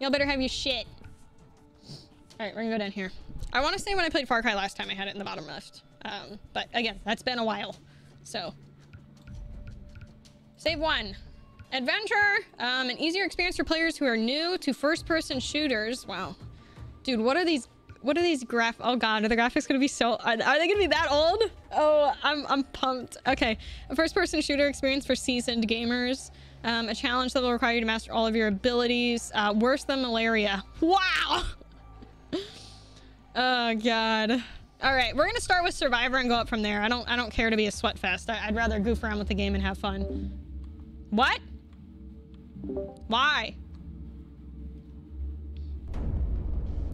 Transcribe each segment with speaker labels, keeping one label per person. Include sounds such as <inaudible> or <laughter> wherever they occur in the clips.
Speaker 1: Y'all better have your shit. All right, we're gonna go down here. I want to say when I played Far Cry last time, I had it in the bottom left. Um, but again, that's been a while. So, save one. Adventure, um, an easier experience for players who are new to first-person shooters. Wow, dude, what are these? What are these graph? Oh god, are the graphics gonna be so? Are, are they gonna be that old? Oh, I'm I'm pumped. Okay, a first-person shooter experience for seasoned gamers. Um, a challenge that will require you to master all of your abilities. Uh, worse than malaria. Wow. <laughs> oh god. All right, we're gonna start with Survivor and go up from there. I don't I don't care to be a sweat fest. I, I'd rather goof around with the game and have fun. What? Why?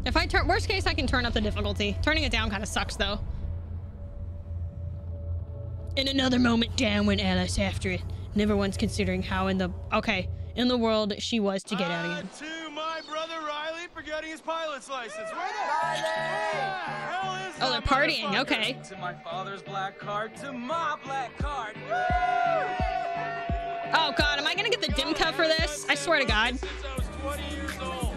Speaker 1: If I turn, worst case, I can turn up the difficulty. Turning it down kind of sucks though. In another moment, Dan went Alice after it. Never once considering how in the okay in the world she was to get out again.
Speaker 2: to my brother Riley for getting his pilot's license. Where the hell is
Speaker 1: Oh, they're partying. Okay.
Speaker 3: To my father's black card, to my black card.
Speaker 1: Oh god, am I gonna get the dim cut for this? I swear to God.
Speaker 2: Since I was 20 years old.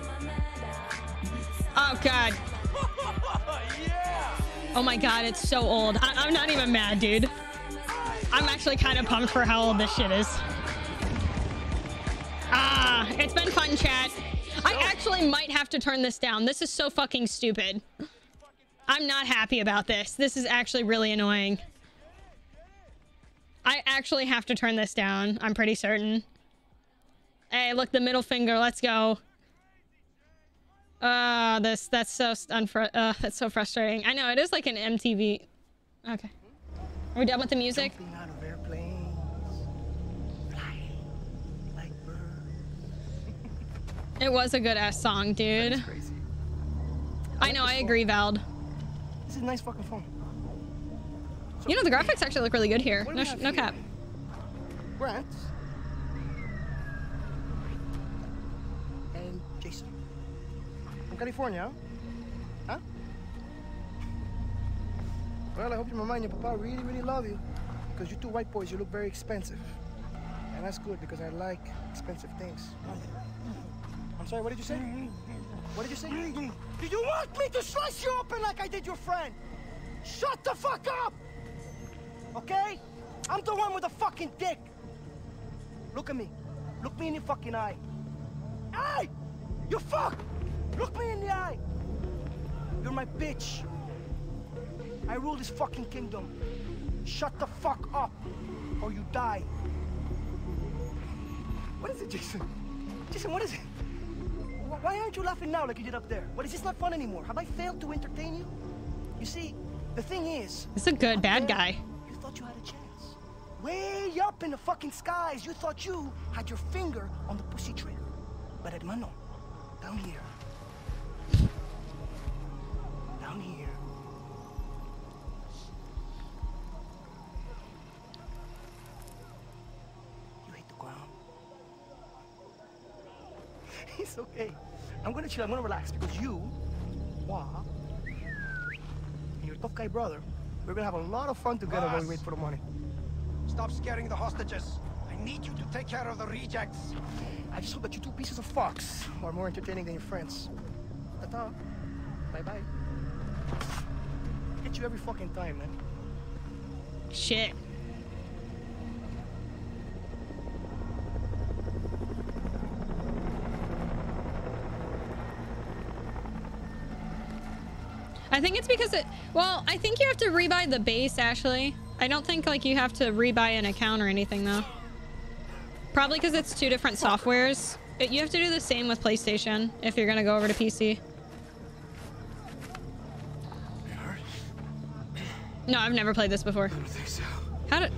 Speaker 1: Oh god. <laughs> Oh my god, it's so old. I I'm not even mad, dude. I'm actually kind of pumped for how old this shit is. Ah, it's been fun, chat. I actually might have to turn this down. This is so fucking stupid. I'm not happy about this. This is actually really annoying. I actually have to turn this down. I'm pretty certain. Hey, look, the middle finger. Let's go. Uh, this, that's so, unfru- uh, that's so frustrating. I know, it is like an MTV. Okay. Are we done with the music? It was a good ass song, dude.
Speaker 4: That's crazy.
Speaker 1: I know, I agree, Vald.
Speaker 4: This is a nice fucking phone.
Speaker 1: You know, the graphics actually look really good here. No, no
Speaker 4: here?
Speaker 1: cap.
Speaker 4: Grant. And Jason. From California, huh? Huh? Well, I hope your mama and your papa really, really love you. Because you two white boys, you look very expensive. And that's good because I like expensive things. I'm sorry, what did you say? What did you say? Do you want me to slice you open like I did your friend? Shut the fuck up! Okay? I'm the one with the fucking dick. Look at me. Look me in the fucking eye. Hey! You fuck! Look me in the eye. You're my bitch. I rule this fucking kingdom. Shut the fuck up, or you die. What is it, Jason? Jason, what is it? Wh- Why aren't you laughing now like you did up there? What is this not fun anymore? Have I failed to entertain you? You see, the thing is,
Speaker 1: It's a good bad
Speaker 4: there,
Speaker 1: guy.
Speaker 4: You thought you had a chance. Way up in the fucking skies, you thought you had your finger on the pussy trigger. But hermano, down here. <laughs> it's okay. I'm gonna chill, I'm gonna relax because you, Wah, and your tough guy brother, we're gonna have a lot of fun together while we wait for the money.
Speaker 5: Stop scaring the hostages. I need you to take care of the rejects.
Speaker 4: I just hope that you two pieces of fox are more entertaining than your friends. Ta-ta. Bye-bye. Get you every fucking time, man.
Speaker 1: Shit. I think it's because it. Well, I think you have to rebuy the base, Ashley. I don't think like you have to rebuy an account or anything though. Probably because it's two different softwares. It, you have to do the same with PlayStation if you're gonna go over to PC. No, I've never played this before.
Speaker 2: I don't think so.
Speaker 1: How did?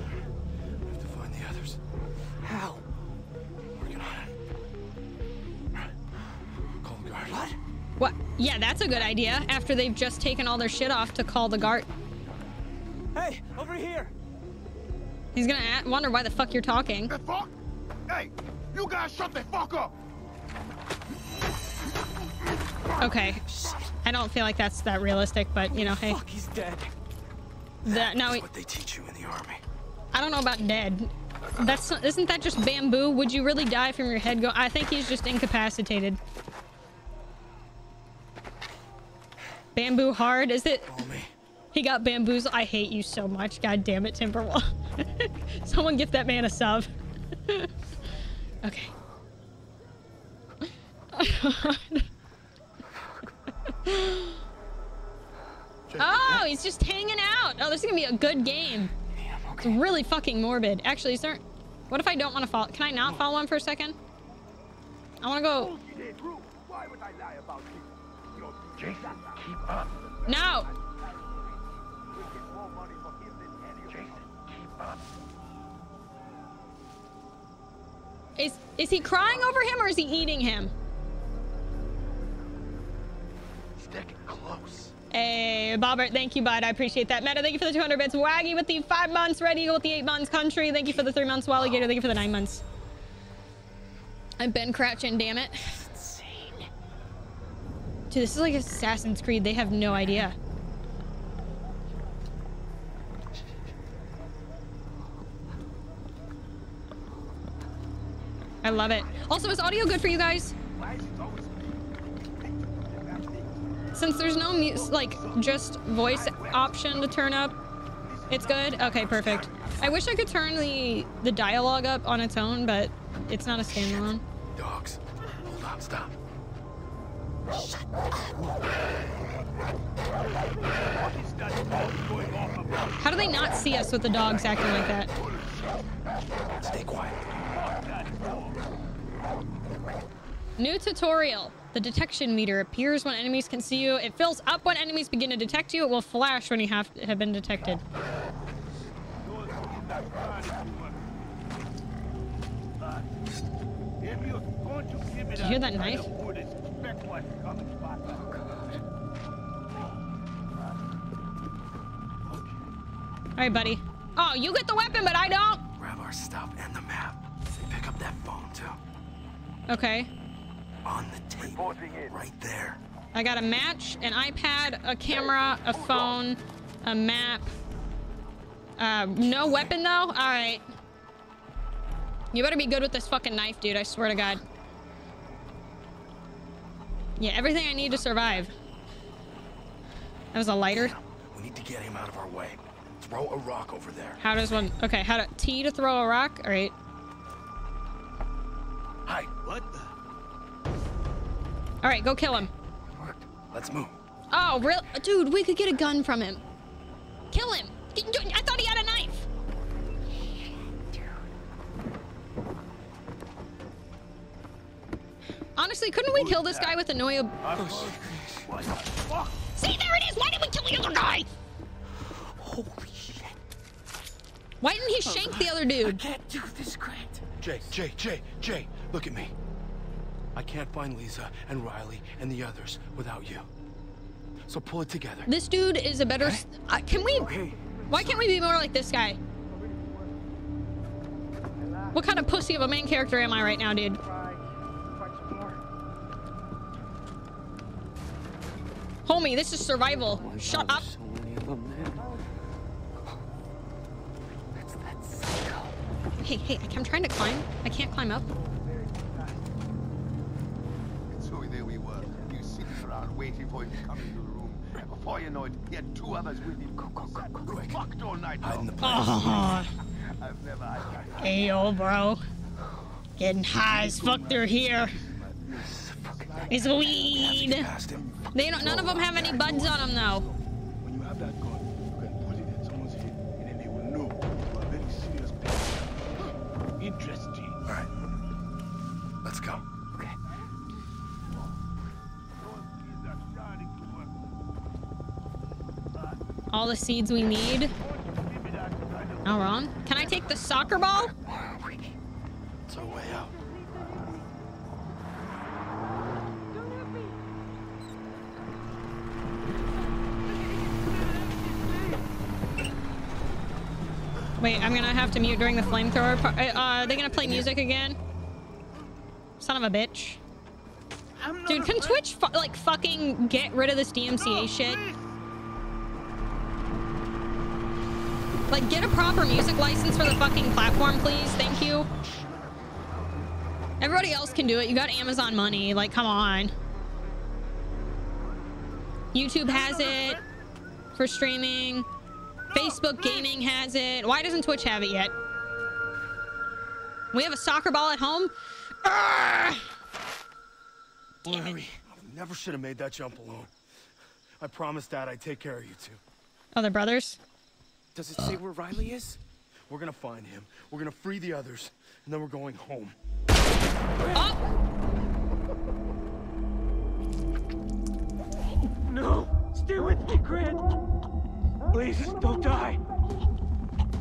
Speaker 1: Yeah, that's a good idea. After they've just taken all their shit off to call the guard.
Speaker 4: Hey, over here!
Speaker 1: He's gonna wonder why the fuck you're talking.
Speaker 5: The fuck? Hey, you guys shut the fuck up!
Speaker 1: Okay. I don't feel like that's that realistic, but you know, hey.
Speaker 4: Fuck, he's dead.
Speaker 1: That, no,
Speaker 2: That's what they teach you in the army.
Speaker 1: I don't know about dead. That's isn't that just bamboo? Would you really die from your head go? I think he's just incapacitated. Bamboo hard, is it? He got bamboozled. I hate you so much. God damn it, Timberwolf. <laughs> Someone give that man a sub. <laughs> okay. <laughs> oh, he's just hanging out. Oh, this is gonna be a good game. It's really fucking morbid. Actually, is there... What if I don't want to follow? Can I not follow him for a second? I want to go... No! Is is he crying over him or is he eating him?
Speaker 2: Stick close.
Speaker 1: Hey, Bobbert, thank you, bud. I appreciate that. Meta, thank you for the 200 bits. Waggy with the five months. Red Eagle with the eight months. Country, thank you for the three months. Walligator, thank you for the nine months. I'm Ben Cratchin, damn it. Dude, this is like Assassin's Creed. They have no idea. I love it. Also, is audio good for you guys? Since there's no like just voice option to turn up, it's good. Okay, perfect. I wish I could turn the the dialogue up on its own, but it's not a standalone.
Speaker 2: Dogs. Hold on, stop.
Speaker 1: How do they not see us with the dogs acting like that?
Speaker 2: Stay quiet.
Speaker 1: New tutorial. The detection meter appears when enemies can see you. It fills up when enemies begin to detect you. It will flash when you have have been detected. Did you hear that knife? All right, buddy. Oh, you get the weapon, but I don't.
Speaker 2: Grab our stuff and the map. Pick up that phone, too.
Speaker 1: Okay.
Speaker 2: On the table. Right there.
Speaker 1: I got a match, an iPad, a camera, a phone, a map. Uh, no weapon though? Alright. You better be good with this fucking knife, dude. I swear to God. Yeah, everything I need to survive. That was a lighter.
Speaker 2: We need to get him out of our way. Throw a rock over there.
Speaker 1: How does one... Okay, how to... T to throw a rock? Alright.
Speaker 2: Hi. What?
Speaker 1: Alright, go kill him.
Speaker 2: Worked. Let's move.
Speaker 1: Oh, real... Dude, we could get a gun from him. Kill him. I thought he had a knife. Honestly, couldn't we kill this guy with a Noya... See, there it is! Why did we kill the other guy?
Speaker 2: Holy shit.
Speaker 1: Why didn't he shank the other dude?
Speaker 2: I can't do this, Grant. Jay, Jay, Jay, Jay, look at me. I can't find Lisa and Riley and the others without you. So pull it together.
Speaker 1: This dude is a better... s- Uh, can we...
Speaker 2: Okay.
Speaker 1: Why can't we be more like this guy? What kind of pussy of a main character am I right now, dude? Homie, this is survival. Shut up.
Speaker 2: So many of them, man. That's that psycho.
Speaker 1: Hey, hey, I'm trying to climb. I can't climb up.
Speaker 6: So there we were. You sitting around waiting for him to come into the room. And before you know it, he had two others with him. Go, go, go, go.
Speaker 2: Quick.
Speaker 6: Fucked all night
Speaker 2: Hide in the place.
Speaker 1: Oh,
Speaker 6: I've never had that.
Speaker 1: hey, old bro. Getting high as fuck through here. It's weed. They don't. None of them have any buds on them though.
Speaker 7: When you have that gun, you can put it in someone's head, and then they will know you are very serious. Interesting.
Speaker 2: All right. Let's go.
Speaker 7: Okay.
Speaker 1: All the seeds we need. Not wrong. Can I take the soccer ball?
Speaker 2: It's our way out.
Speaker 1: Wait, I'm gonna have to mute during the flamethrower part. Uh, are they gonna play music again? Son of a bitch. Dude, can Twitch fu like fucking get rid of this DMCA shit? Like, get a proper music license for the fucking platform, please. Thank you. Everybody else can do it. You got Amazon money. Like, come on. YouTube has it for streaming. Facebook Gaming has it. Why doesn't Twitch have it yet? We have a soccer ball at home. Arrgh!
Speaker 2: Larry, I never should have made that jump alone. I promised Dad I'd take care of you two.
Speaker 1: Other brothers?
Speaker 2: Does it say where Riley is? We're gonna find him. We're gonna free the others, and then we're going home.
Speaker 1: Oh! <laughs>
Speaker 8: No! Stay with me, Grant! Please, don't die!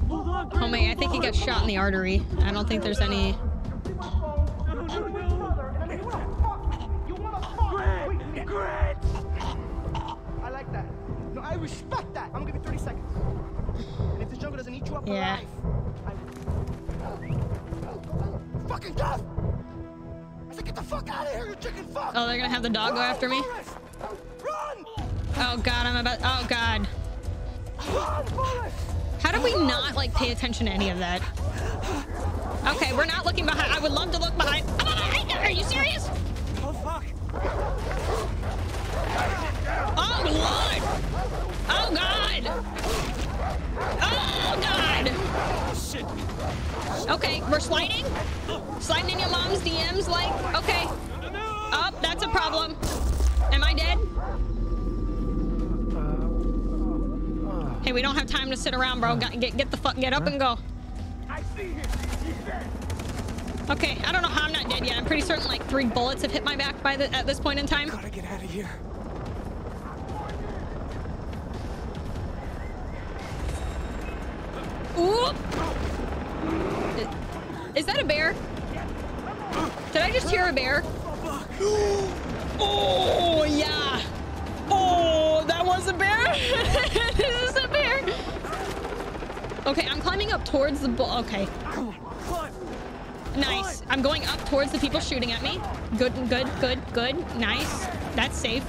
Speaker 8: Hold on,
Speaker 1: Oh my, I think he got shot in the artery. I don't think there's any...
Speaker 8: No, no, no! Grant! Grant!
Speaker 9: I like that. No, I respect that. I'm gonna give you 30 seconds. And if the jungle doesn't eat you up
Speaker 1: Yeah.
Speaker 9: alive, I Fucking death! I said, get the fuck out of here, you chicken fuck!
Speaker 1: Oh, they're gonna have the dog go after me?
Speaker 9: Run!
Speaker 1: Oh god, I'm about... Oh god. How did we not, like, pay attention to any of that? Okay, we're not looking behind. I would love to look behind Are you serious?
Speaker 8: Oh, fuck!
Speaker 1: Oh, Lord! Oh, God! Oh, God!
Speaker 8: Shit!
Speaker 1: Okay, we're sliding? Sliding in your mom's DMs, like, okay. Oh, that's a problem. Am I dead? Hey, we don't have time to sit around, bro. Get, get the fuck, get up and go.
Speaker 8: I see him!
Speaker 1: Okay, I don't know how I'm not dead yet. I'm pretty certain like three bullets have hit my back by the, at this point in time.
Speaker 2: Gotta get out of here.
Speaker 1: Oop! Is that a bear? Did I just hear a bear? <gasps> Oh, yeah. Oh, that was a bear. <laughs> this is a bear. Okay, I'm climbing up towards the bull. Okay, nice. I'm going up towards the people shooting at me. Good, good, good, good. Nice. That's safe.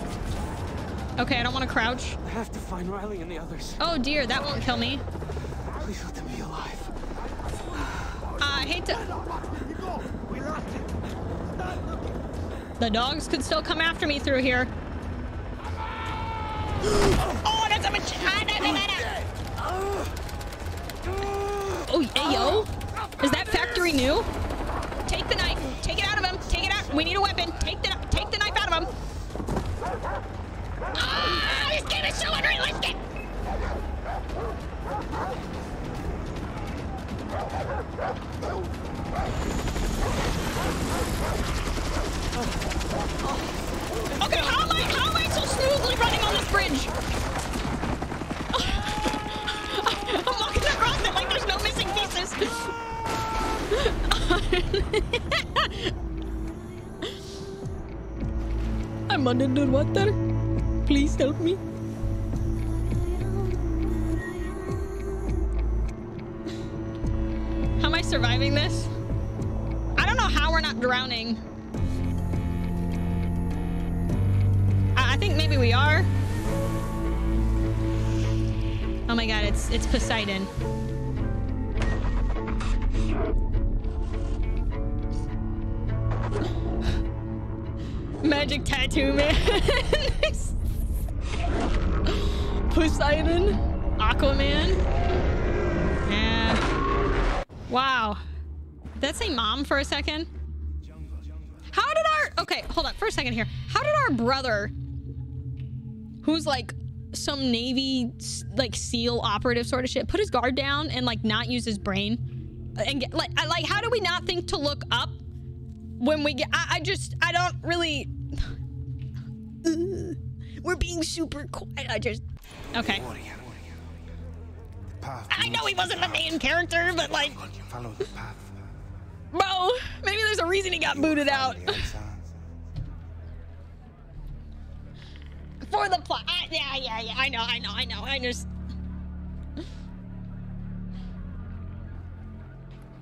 Speaker 1: Okay, I don't want to crouch.
Speaker 8: I have to find Riley and the others.
Speaker 1: Oh dear, that won't kill me.
Speaker 2: Please let them be alive.
Speaker 1: I hate to.
Speaker 10: We lost him.
Speaker 1: The dogs could still come after me through here. Oh, that's a mach- da, da, da, da. Oh, hey, yo. Is that factory new? Take the knife. Take it out of him. Take it out. We need a weapon. Take the take the knife out of him. Ah, this game is so unrealistic. Okay, how am I how am I so smoothly running on this bridge? I'm walking across it like there's no missing pieces. <laughs> I'm under the water. Please help me. How am I surviving this? I don't know how we're not drowning. I, think maybe we are. Oh my god, it's it's Poseidon. <sighs> Magic tattoo man. <laughs> Poseidon, Aquaman. Yeah. Wow. Did that say mom for a second? How did our okay, hold on for a second here. How did our brother, who's like some Navy like SEAL operative sort of shit, put his guard down and like not use his brain? And get like I- like how do we not think to look up when we get? I, I just I don't really. <sighs> We're being super quiet. I just okay. I know he wasn't the main character, but like,
Speaker 10: Follow the path.
Speaker 1: bro, maybe there's a reason he got booted out. For the plot. I- Yeah, yeah, yeah. I know, I know, I know. I just.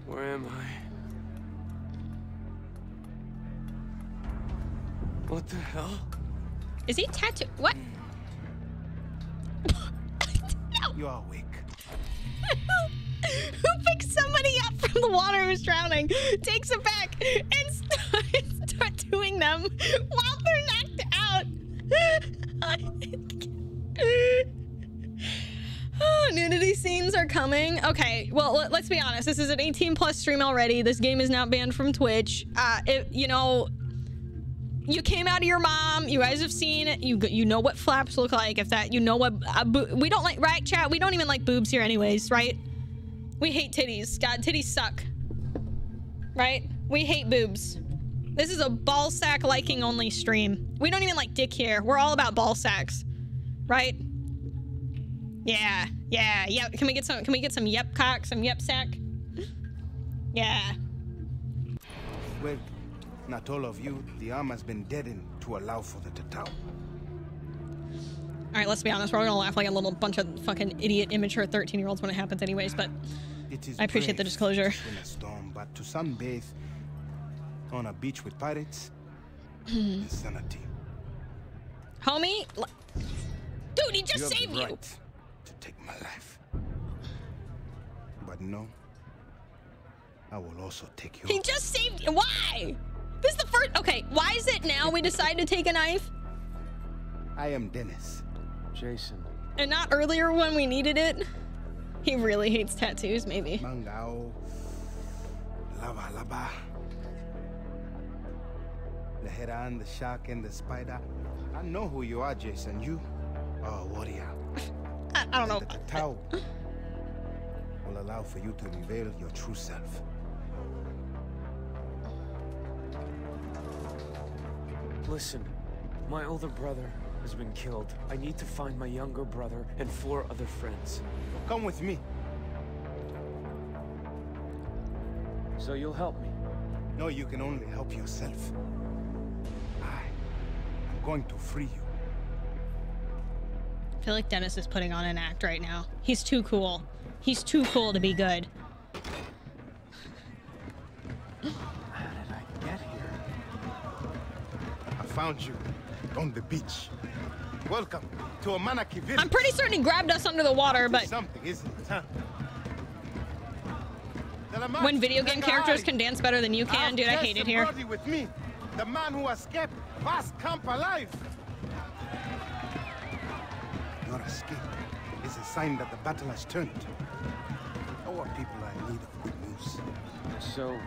Speaker 8: Where am I? What the hell?
Speaker 1: Is he tattooed? What? no. <laughs>
Speaker 10: You are weak.
Speaker 1: Who picks somebody up from the water who's drowning, takes it back, and <laughs> starts tattooing them while they're knocked out? <laughs> <laughs> oh, nudity scenes are coming. Okay, well, let's be honest. This is an 18 plus stream already. This game is now banned from Twitch. Uh, it, you know, you came out of your mom. You guys have seen it. You you know what flaps look like. If that, you know what uh, we don't like. Right, chat. We don't even like boobs here, anyways. Right? We hate titties. God, titties suck. Right? We hate boobs. This is a ball sack liking only stream. We don't even like dick here. We're all about ball sacks. Right? Yeah, yeah, yep. Can we get some, can we get some yep cock, some yep sack? Yeah.
Speaker 11: Well, not all of you. The arm has been deadened to allow for the Tatau.
Speaker 1: All right, let's be honest. We're all gonna laugh like a little bunch of fucking idiot, immature 13-year-olds when it happens anyways, but I appreciate the disclosure.
Speaker 11: Storm, but to sunbathe on a beach with pirates, hmm. insanity.
Speaker 1: Homie, dude, he just
Speaker 11: you
Speaker 1: saved
Speaker 11: right.
Speaker 1: you
Speaker 11: take my life. But no, I will also take you.
Speaker 1: He just saved you. Why? This is the first. Okay, why is it now we decide to take a knife?
Speaker 11: I am Dennis.
Speaker 3: Jason.
Speaker 1: And not earlier when we needed it? He really hates tattoos, maybe.
Speaker 11: Mangao. Lava lava. The heron, the shark, and the spider. I know who you are, Jason. You are a warrior.
Speaker 1: I, I don't know.
Speaker 11: The Tao will allow for you to reveal your true self.
Speaker 3: Listen, my older brother has been killed. I need to find my younger brother and four other friends.
Speaker 11: Come with me.
Speaker 3: So you'll help me?
Speaker 11: No, you can only help yourself. Going to free you.
Speaker 1: I feel like Dennis is putting on an act right now. He's too cool. He's too cool to be good.
Speaker 3: How did I get here?
Speaker 11: I found you on the beach. Welcome to Amanaki village.
Speaker 1: I'm pretty certain he grabbed us under the water, but
Speaker 11: something isn't it, huh?
Speaker 1: When video game characters can dance better than you can, dude, I hate it here.
Speaker 11: With me, the man who escaped past camp alive. Your escape is a sign that the battle has turned. Our people are in need of good news.
Speaker 3: So,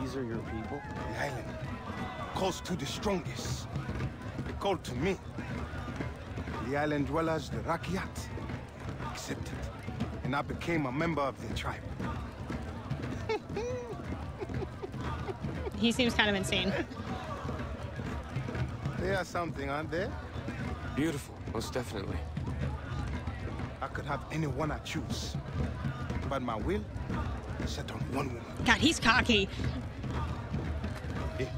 Speaker 3: these are your people?
Speaker 11: The island calls to the strongest. They call to me. The island dwellers, the Rakyat, accepted. And I became a member of their tribe. <laughs>
Speaker 1: he seems kind of insane.
Speaker 11: They are something, aren't they?
Speaker 3: Beautiful, most definitely.
Speaker 11: I could have anyone I choose. But my will is set on one woman.
Speaker 1: God, he's cocky.
Speaker 11: Here.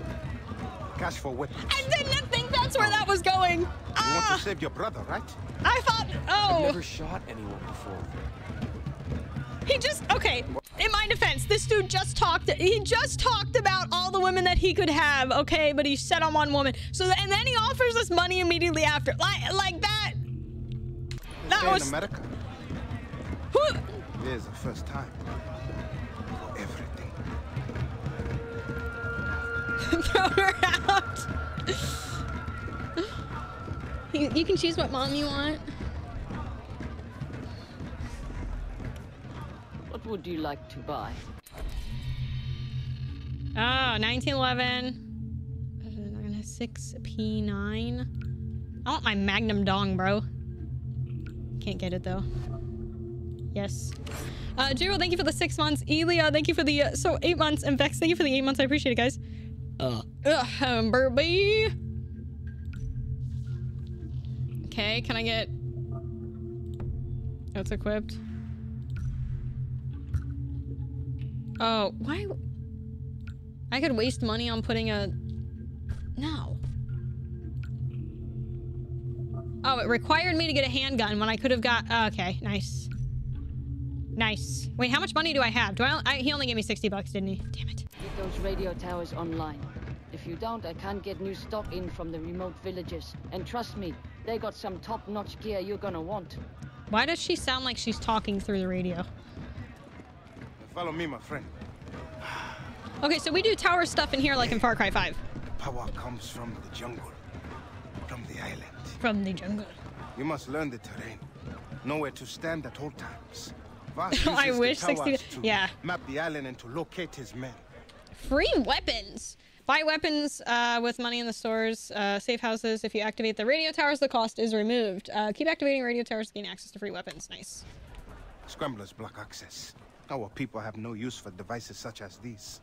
Speaker 11: Cash for weapons.
Speaker 1: I didn't think that's where that was going.
Speaker 11: You
Speaker 1: ah!
Speaker 11: want to save your brother, right?
Speaker 1: I thought, oh.
Speaker 3: I've never shot anyone before.
Speaker 1: He just, okay, in my defense, this dude just talked, he just talked about all the women that he could have, okay? But he set on one woman. So, and then he offers us money immediately after. Like, like that. That
Speaker 11: Stay
Speaker 1: was.
Speaker 11: in America.
Speaker 1: Who?
Speaker 11: A first time for everything. <laughs>
Speaker 1: Throw her out. you, you can choose what mom you want.
Speaker 12: What would you like to buy?
Speaker 1: Oh, 1911. 6P9. I want my Magnum Dong, bro. Can't get it, though. Yes. Uh, Jiro, thank you for the six months. Elia, thank you for the, uh, so eight months. And Vex, thank you for the eight months. I appreciate it, guys. Uh, uh Humberby. Okay, can I get... It's equipped. Oh, why? I could waste money on putting a... No. Oh, it required me to get a handgun when I could have got... Oh, okay, nice. Nice. Wait, how much money do I have? Do I, I... He only gave me 60 bucks, didn't he? Damn it.
Speaker 12: Get those radio towers online. If you don't, I can't get new stock in from the remote villages. And trust me, they got some top-notch gear you're gonna want.
Speaker 1: Why does she sound like she's talking through the radio?
Speaker 11: Follow me, my friend.
Speaker 1: Okay, so we do tower stuff in here like in Far Cry 5.
Speaker 11: Power comes from the jungle, from the island.
Speaker 1: From the jungle.
Speaker 11: You must learn the terrain. Nowhere to stand at all times. <laughs>
Speaker 1: I wish 60 yeah.
Speaker 11: map the island and to locate his men.
Speaker 1: Free weapons. Buy weapons uh, with money in the stores. Uh, safe houses. If you activate the radio towers, the cost is removed. Uh, keep activating radio towers to gain access to free weapons. Nice.
Speaker 11: Scramblers block access. Our people have no use for devices such as these.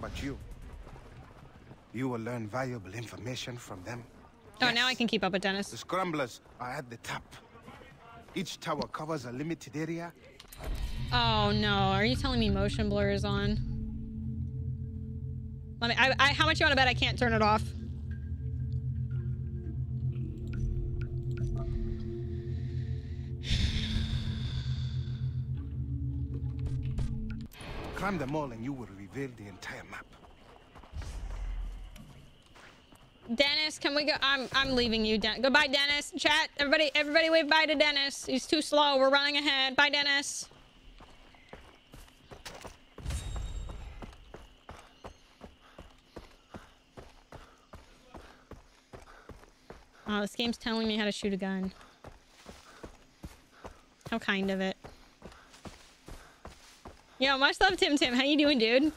Speaker 11: But you, you will learn valuable information from them.
Speaker 1: Oh, now I can keep up with Dennis.
Speaker 11: The scramblers are at the top. Each tower covers a limited area.
Speaker 1: Oh no, are you telling me motion blur is on? Let me. I, I, how much you want to bet I can't turn it off?
Speaker 11: Climb them all and you will reveal the entire map.
Speaker 1: Dennis, can we go? I'm I'm leaving you. Den Goodbye, Dennis. Chat. Everybody, everybody, wave bye to Dennis. He's too slow. We're running ahead. Bye, Dennis. Oh, this game's telling me how to shoot a gun. How kind of it. Yo, much love, Tim Tim. How you doing, dude?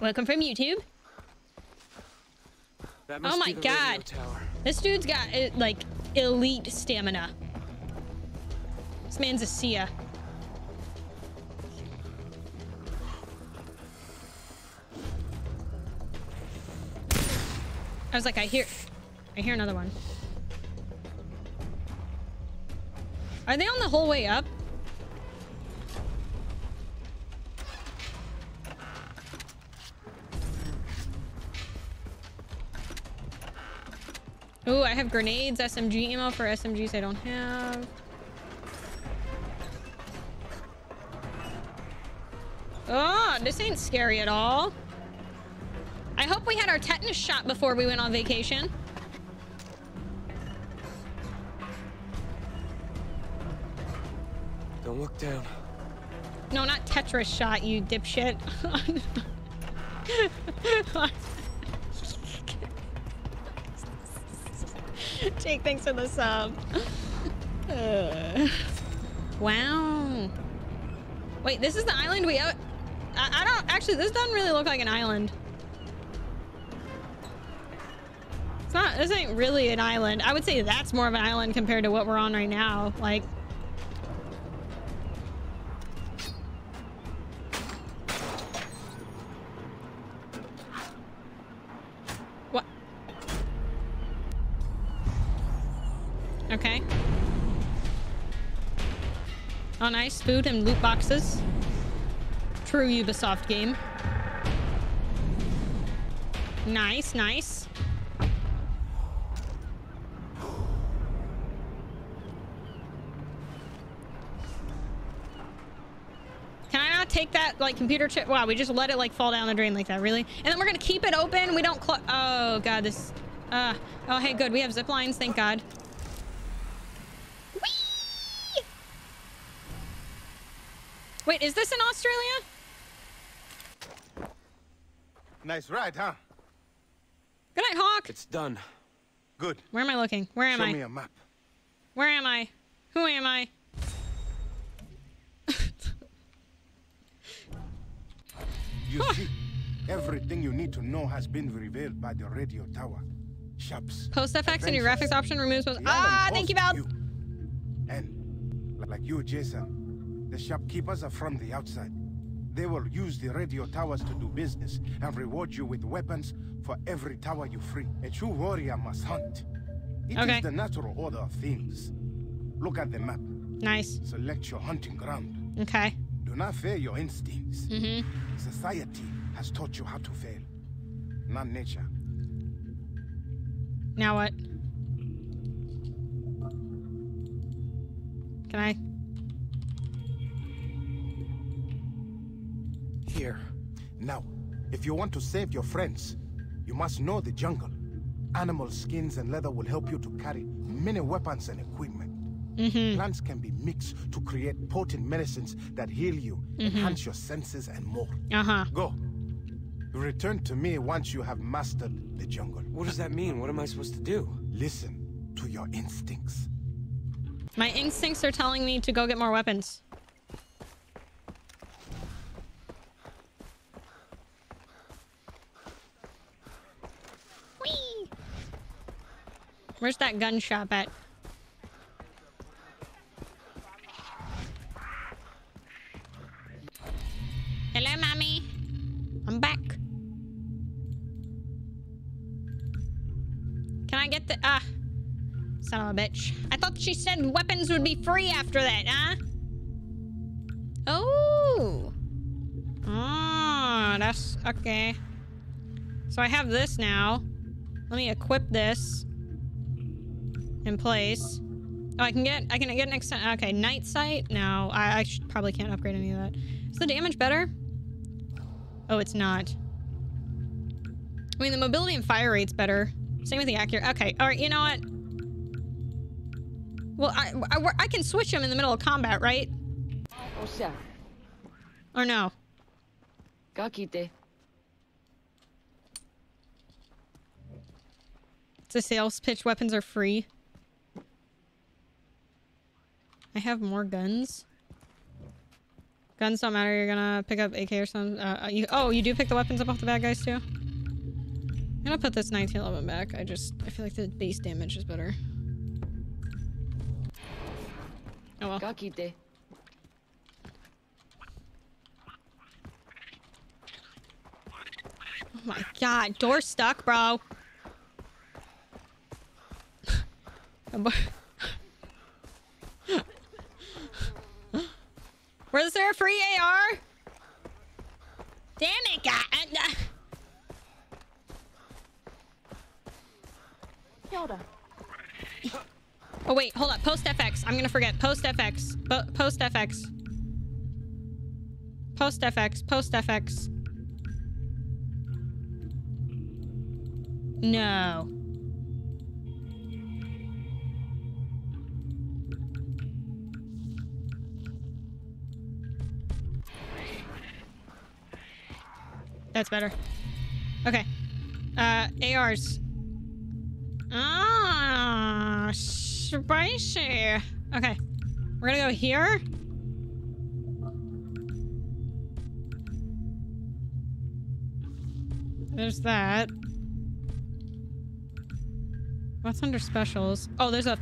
Speaker 1: Welcome from YouTube. Oh my
Speaker 3: be the radio
Speaker 1: god. This dude's got, uh, like, elite stamina. This man's a Sia. I was like, I hear... I hear another one. Are they on the whole way up? Ooh, I have grenades, SMG ammo for SMGs I don't have. Oh, this ain't scary at all. I hope we had our tetanus shot before we went on vacation.
Speaker 3: Don't look down.
Speaker 1: No, not Tetris shot, you dipshit. <laughs> <laughs> Jake, thanks for the sub. Uh, wow. Wait, this is the island we... Uh, I, I don't... Actually, this doesn't really look like an island. It's not... This ain't really an island. I would say that's more of an island compared to what we're on right now. Like... What? Okay. Oh, nice. Food and loot boxes. True Ubisoft game. Nice, nice. Can I not take that, like, computer chip? Wow, we just let it, like, fall down the drain like that, really? And then we're gonna keep it open? We don't. Oh, God, this... Uh, oh, hey, good. We have zip lines, thank God. Wait, is this in Australia?
Speaker 11: Nice ride, huh?
Speaker 1: Good night, Hawk.
Speaker 3: It's done.
Speaker 11: Good.
Speaker 1: Where am I looking? Where am
Speaker 11: Show
Speaker 1: I?
Speaker 11: me a map.
Speaker 1: Where am I? Who am I?
Speaker 11: You see, everything you need to know has been revealed by the radio tower. Shops.
Speaker 1: Post FX and your graphics option removes most. Ah, thank you,
Speaker 11: hosts
Speaker 1: Val.
Speaker 11: And like you, Jason, the shopkeepers are from the outside. They will use the radio towers to do business and reward you with weapons for every tower you free. A true warrior must hunt. It is
Speaker 1: Okay.
Speaker 11: the natural order of things. Look at the map.
Speaker 1: Nice.
Speaker 11: Select your hunting ground.
Speaker 1: Okay.
Speaker 11: Do not fear your instincts.
Speaker 1: Mm-hmm.
Speaker 11: Society has taught you how to fail, not nature.
Speaker 1: Now what? Can I?
Speaker 11: Here. Now, if you want to save your friends, you must know the jungle. Animal skins and leather will help you to carry many weapons and equipment.
Speaker 1: Mm-hmm.
Speaker 11: Plants can be mixed to create potent medicines that heal you,
Speaker 1: Mhm.
Speaker 11: enhance your senses, and more.
Speaker 1: Uh-huh.
Speaker 11: Go. Return to me once you have mastered the jungle.
Speaker 3: What does that mean? What am I supposed to do?
Speaker 11: Listen to your instincts.
Speaker 1: My instincts are telling me to go get more weapons. Whee! Where's that gun shop at? Hello, mommy. I'm back. Can I get the... Ah. Son of a bitch. I thought she said weapons would be free after that, huh? Oh. Oh, that's... Okay. So I have this now. Let me equip this. In place. Oh, I can get... I can get an extent... Okay, night sight? No, I, I should, probably can't upgrade any of that. Is the damage better? Oh, it's not. I mean, the mobility and fire rate's better. Same with the accurate. Okay, all right, you know what? Well, I, I, I can switch them in the middle of combat, right? Or no? It's a sales pitch. Weapons are free. I have more guns. Guns don't matter. You're gonna pick up AK or something. Uh, you, oh, you do pick the weapons up off the bad guys too? I'm gonna put this 1911 back. I just, I feel like the base damage is better. Oh well. Oh my god, door stuck, bro. <laughs> Was there a free AR? Damn it, god.
Speaker 12: Yoda.
Speaker 1: Oh wait, hold up. Post FX. I'm gonna forget. Post FX. Po post FX. Post FX. Post FX. No. That's better. Okay. Uh, ARs. Ah, spicy. Okay. We're gonna go here. There's that. What's under specials? Oh, there's a...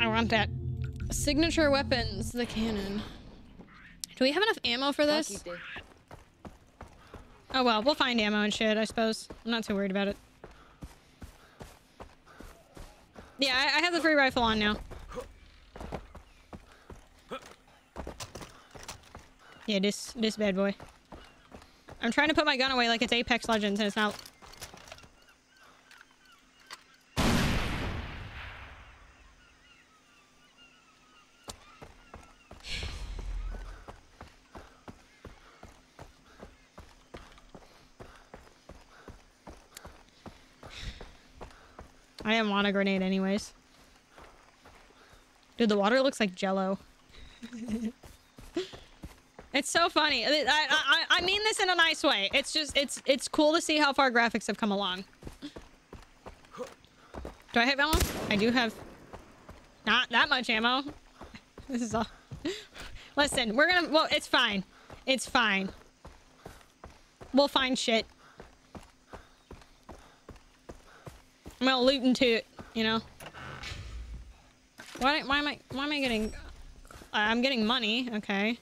Speaker 1: I want that. Signature weapons, the cannon. Do we have enough ammo for this? Oh well, we'll find ammo and shit, I suppose. I'm not too worried about it. Yeah, I, I have the free rifle on now. Yeah, this this bad boy. I'm trying to put my gun away like it's Apex Legends and it's not. Want a grenade anyways. Dude, the water looks like jello. <laughs> it's so funny. I, I, I mean this in a nice way. It's just, it's it's cool to see how far graphics have come along. Do I have ammo? I do have not that much ammo. <laughs> This is all. <laughs> Listen, we're gonna, well, it's fine. It's fine. We'll find shit. I'm gonna into it, you know. Why? Why am I? Why am I getting? Uh, I'm getting money. Okay.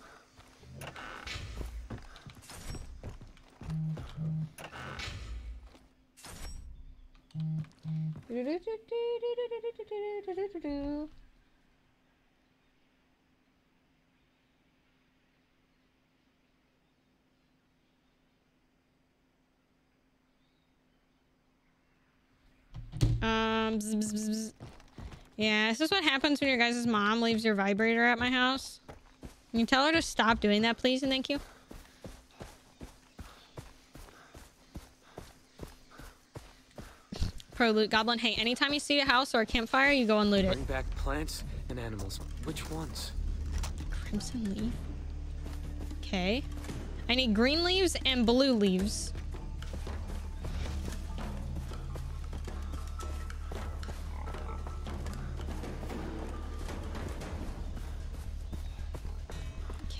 Speaker 1: Um, bzz, bzz, bzz, yeah, this is what happens when your guys' mom leaves your vibrator at my house. Can you tell her to stop doing that, please, and thank you? Pro loot goblin. Hey, anytime you see a house or a campfire, you go and loot it.
Speaker 3: Bring back plants and animals. Which ones?
Speaker 1: Crimson leaf. Okay. I need green leaves and blue leaves.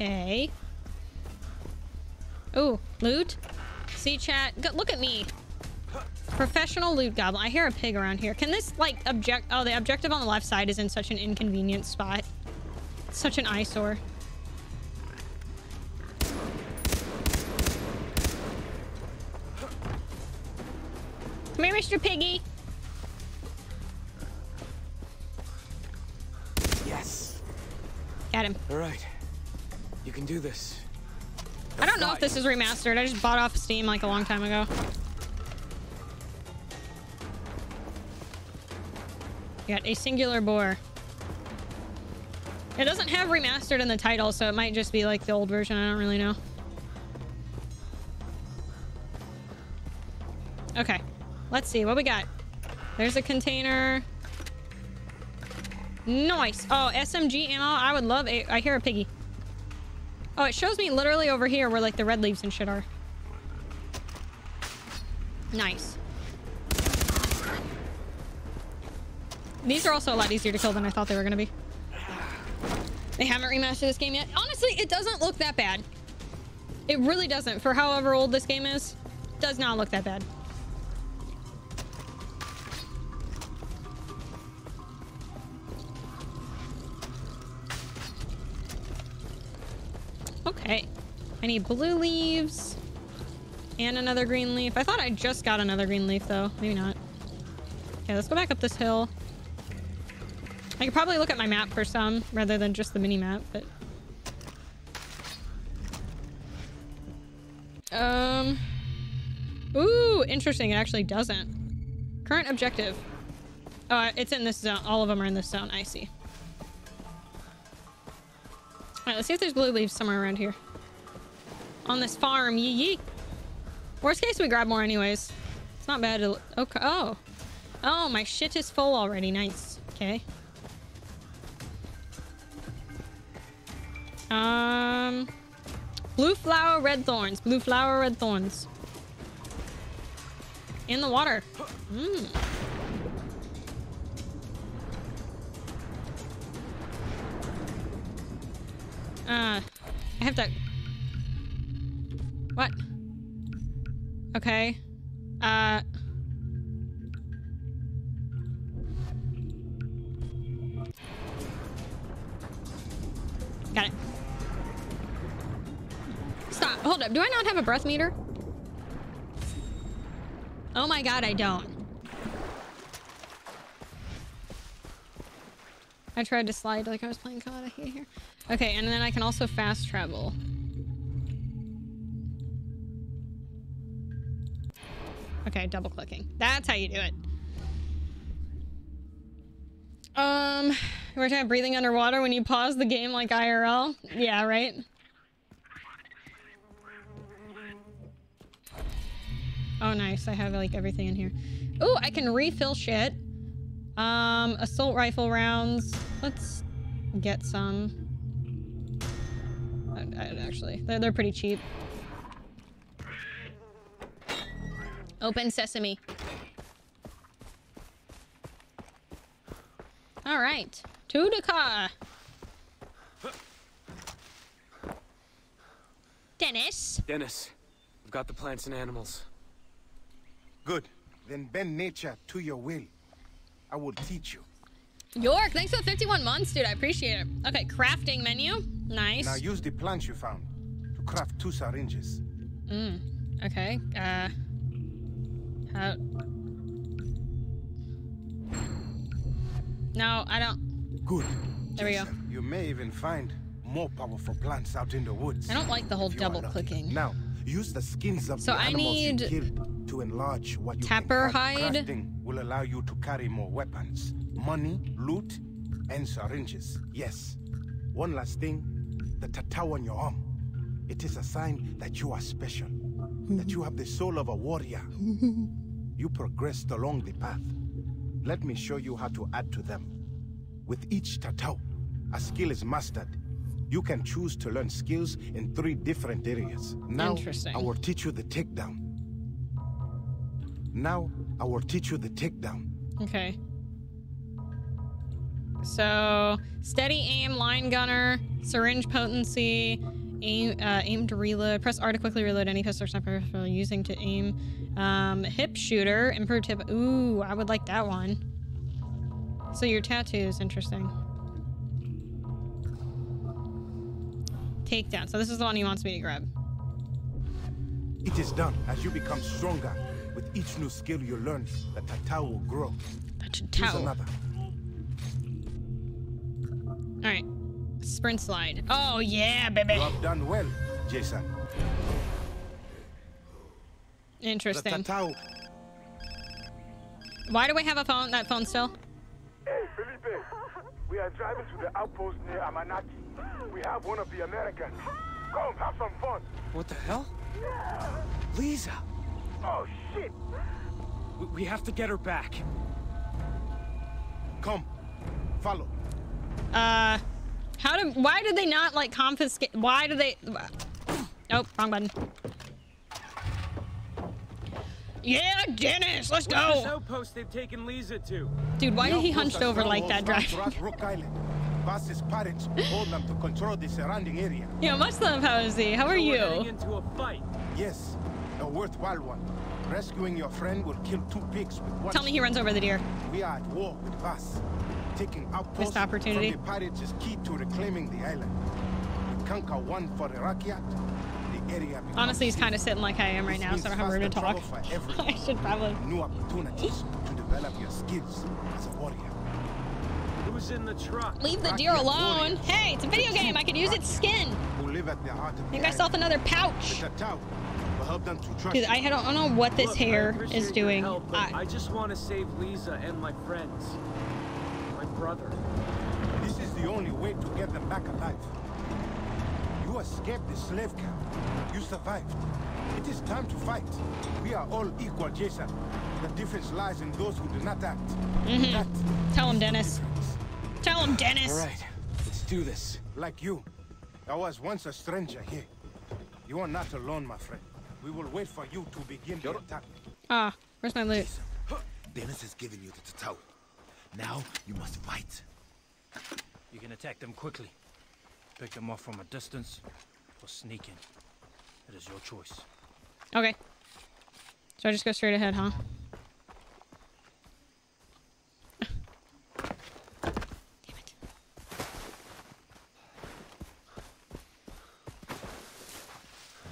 Speaker 1: Okay. Ooh, loot. See chat. Go, look at me. Professional loot goblin. I hear a pig around here. Can this like object? Oh, the objective on the left side is in such an inconvenient spot. such an eyesore. Come here, Mr. Piggy.
Speaker 3: Yes.
Speaker 1: Got him.
Speaker 3: All right. You can do this.
Speaker 1: I don't know if this is remastered. I just bought off Steam like a long time ago. Got a singular boar. It doesn't have remastered in the title, so it might just be like the old version. I don't really know. Okay. Let's see. What we got? There's a container. Nice. Oh, SMG ammo. I would love a... I hear a piggy. Oh, it shows me literally over here where like the red leaves and shit are. Nice. These are also a lot easier to kill than I thought they were going to be. They haven't remastered this game yet. Honestly, it doesn't look that bad. It really doesn't. For however old this game is, does not look that bad. Okay. I need blue leaves. And another green leaf. I thought I just got another green leaf, though. Maybe not. Okay, let's go back up this hill. I could probably look at my map for some, rather than just the mini-map, but... Um... Ooh, interesting. It actually doesn't. Current objective. Oh, it's in this zone. All of them are in this zone. I see. Alright, let's see if there's blue leaves somewhere around here. On this farm, yee yee. Worst case, we grab more anyways. It's not bad to... Okay. Oh. Oh, my shit is full already. Nice. Okay. Um... Blue flower, red thorns. Blue flower, red thorns. In the water. Mmm. Uh, I have to... What? Okay. Uh... Got it. Stop. Hold up. Do I not have a breath meter? Oh my god, I don't. I tried to slide like I was playing COD. Here. Okay, and then I can also fast travel. Okay, double clicking. That's how you do it. Um, we're talking breathing underwater when you pause the game like IRL. Yeah, right? Oh, nice. I have like everything in here. Oh, I can refill shit. Um, assault rifle rounds. Let's get some. I, I, actually, they're, they're pretty cheap. Open sesame. All right, to the car. Dennis.
Speaker 3: Dennis, we've got the plants and animals.
Speaker 11: Good. Then bend nature to your will. I will teach you.
Speaker 1: York, thanks for the 51 months, dude. I appreciate it. Okay, crafting menu. Nice.
Speaker 11: Now use the plants you found to craft two syringes.
Speaker 1: Mm. Okay. Uh. How? No, I don't.
Speaker 11: Good.
Speaker 1: There we go.
Speaker 11: You may even find more powerful plants out in the woods.
Speaker 1: I don't like the whole double clicking.
Speaker 11: Now, use the skins of
Speaker 1: so
Speaker 11: the
Speaker 1: I
Speaker 11: animals
Speaker 1: need
Speaker 11: you killed to enlarge what you
Speaker 1: tapper
Speaker 11: can
Speaker 1: hide.
Speaker 11: Crafting will allow you to carry more weapons, money, loot, and syringes. Yes. One last thing, the tattoo on your arm. It is a sign that you are special, that you have the soul of a warrior. you progressed along the path. Let me show you how to add to them. With each tattoo, a skill is mastered. You can choose to learn skills in three different areas. Now. I will teach you the takedown. Now, I will teach you the takedown.
Speaker 1: Okay. So, steady aim, line gunner, syringe potency, aim, uh, aim to reload. Press R to quickly reload any pistol or sniper rifle using to aim. Um, hip shooter, improved hip. Ooh, I would like that one. So your tattoo is interesting. Takedown. So this is the one he wants me to grab.
Speaker 11: It is done. As you become stronger, with each new skill you learn, the Tatau will grow.
Speaker 1: The
Speaker 11: Choose
Speaker 1: Tatau.
Speaker 11: another.
Speaker 1: All right. Sprint slide. Oh yeah, baby.
Speaker 11: You have done well, Jason.
Speaker 1: Interesting. Why do we have a phone? That phone still?
Speaker 13: Hey, Felipe. We are driving to the outpost near Amanaki. We have one of the Americans. Come, have some fun.
Speaker 3: What the hell? Lisa!
Speaker 13: Oh, shit.
Speaker 3: We, we have to get her back.
Speaker 11: Come, follow.
Speaker 1: Uh, how did? Why did they not like confiscate? Why do they? Oh, wrong button. Yeah, Dennis, let's
Speaker 3: Where's this
Speaker 1: go.
Speaker 3: outpost they've taken Lisa to?
Speaker 1: Dude, why did he
Speaker 11: The
Speaker 1: hunched over like that
Speaker 11: strongholds
Speaker 1: driving?
Speaker 11: throughout Rook Island. Vaas's pirates <laughs> hold them to control the surrounding area.
Speaker 1: Yo, much love, Hosey. How are
Speaker 3: So we're
Speaker 1: you?
Speaker 3: into a fight.
Speaker 11: Yes, a worthwhile one. Rescuing your friend will kill two pigs with one.
Speaker 1: Tell me he runs over the deer.
Speaker 11: We are at war with Vaas. Taking outposts
Speaker 1: Missed opportunity.
Speaker 11: from the pirates is key to reclaiming the island. We conquer one for Rakyat, the area
Speaker 1: Honestly, he's kind of sitting like I am right now, so I don't
Speaker 11: means
Speaker 1: have room to talk.
Speaker 11: travel for. <laughs>
Speaker 1: I should probably.
Speaker 11: New opportunities to develop your skills as a warrior.
Speaker 3: Who's in the truck?
Speaker 1: Leave the deer alone. Hey, it's a video game. I could use its skin.
Speaker 11: Who live at the heart of
Speaker 1: Make myself another pouch.
Speaker 11: The Tatau will help them to trust
Speaker 1: Dude. I don't, I don't know what this
Speaker 3: Look,
Speaker 1: hair is doing.
Speaker 3: help,
Speaker 1: I-
Speaker 3: I just want to save Lisa and my friends. My brother.
Speaker 11: This is the only way to get them back alive. You escaped the slave camp. You survived. It is time to fight. We are all equal, Jason. The difference lies in those who do not act.
Speaker 1: Mhm.
Speaker 11: That
Speaker 1: Tell him, Dennis. Tell him, Dennis.
Speaker 11: All right, let's do this. Like you, I was once a stranger here. You are not alone, my friend. We will wait for you to begin the attack.
Speaker 1: Ah, where's my loot?
Speaker 2: Dennis has given you the Tatau. Now you must fight.
Speaker 8: You can attack them quickly. Pick them off from a distance, or sneak in. It is your choice.
Speaker 1: Okay. So I just go straight ahead, huh? Damn it.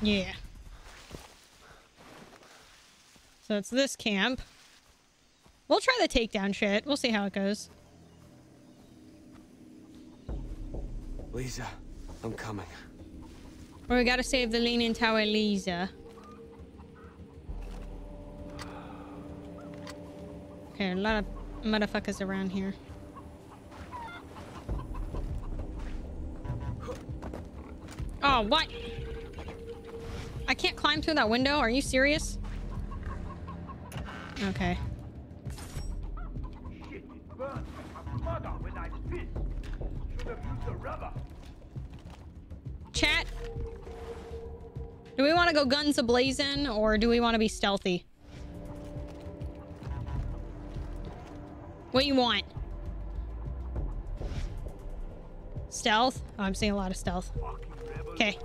Speaker 1: Yeah. So it's this camp. We'll try the takedown shit. We'll see how it goes.
Speaker 3: Lisa, I'm coming.
Speaker 1: We gotta save the Leaning Tower Lisa. Okay, a lot of motherfuckers around here. Oh, what? I can't climb through that window? Are you serious? Okay. Chat. Do we want to go guns ablazing or do we want to be stealthy? What you want? Stealth? Oh, I'm seeing a lot of stealth. Okay.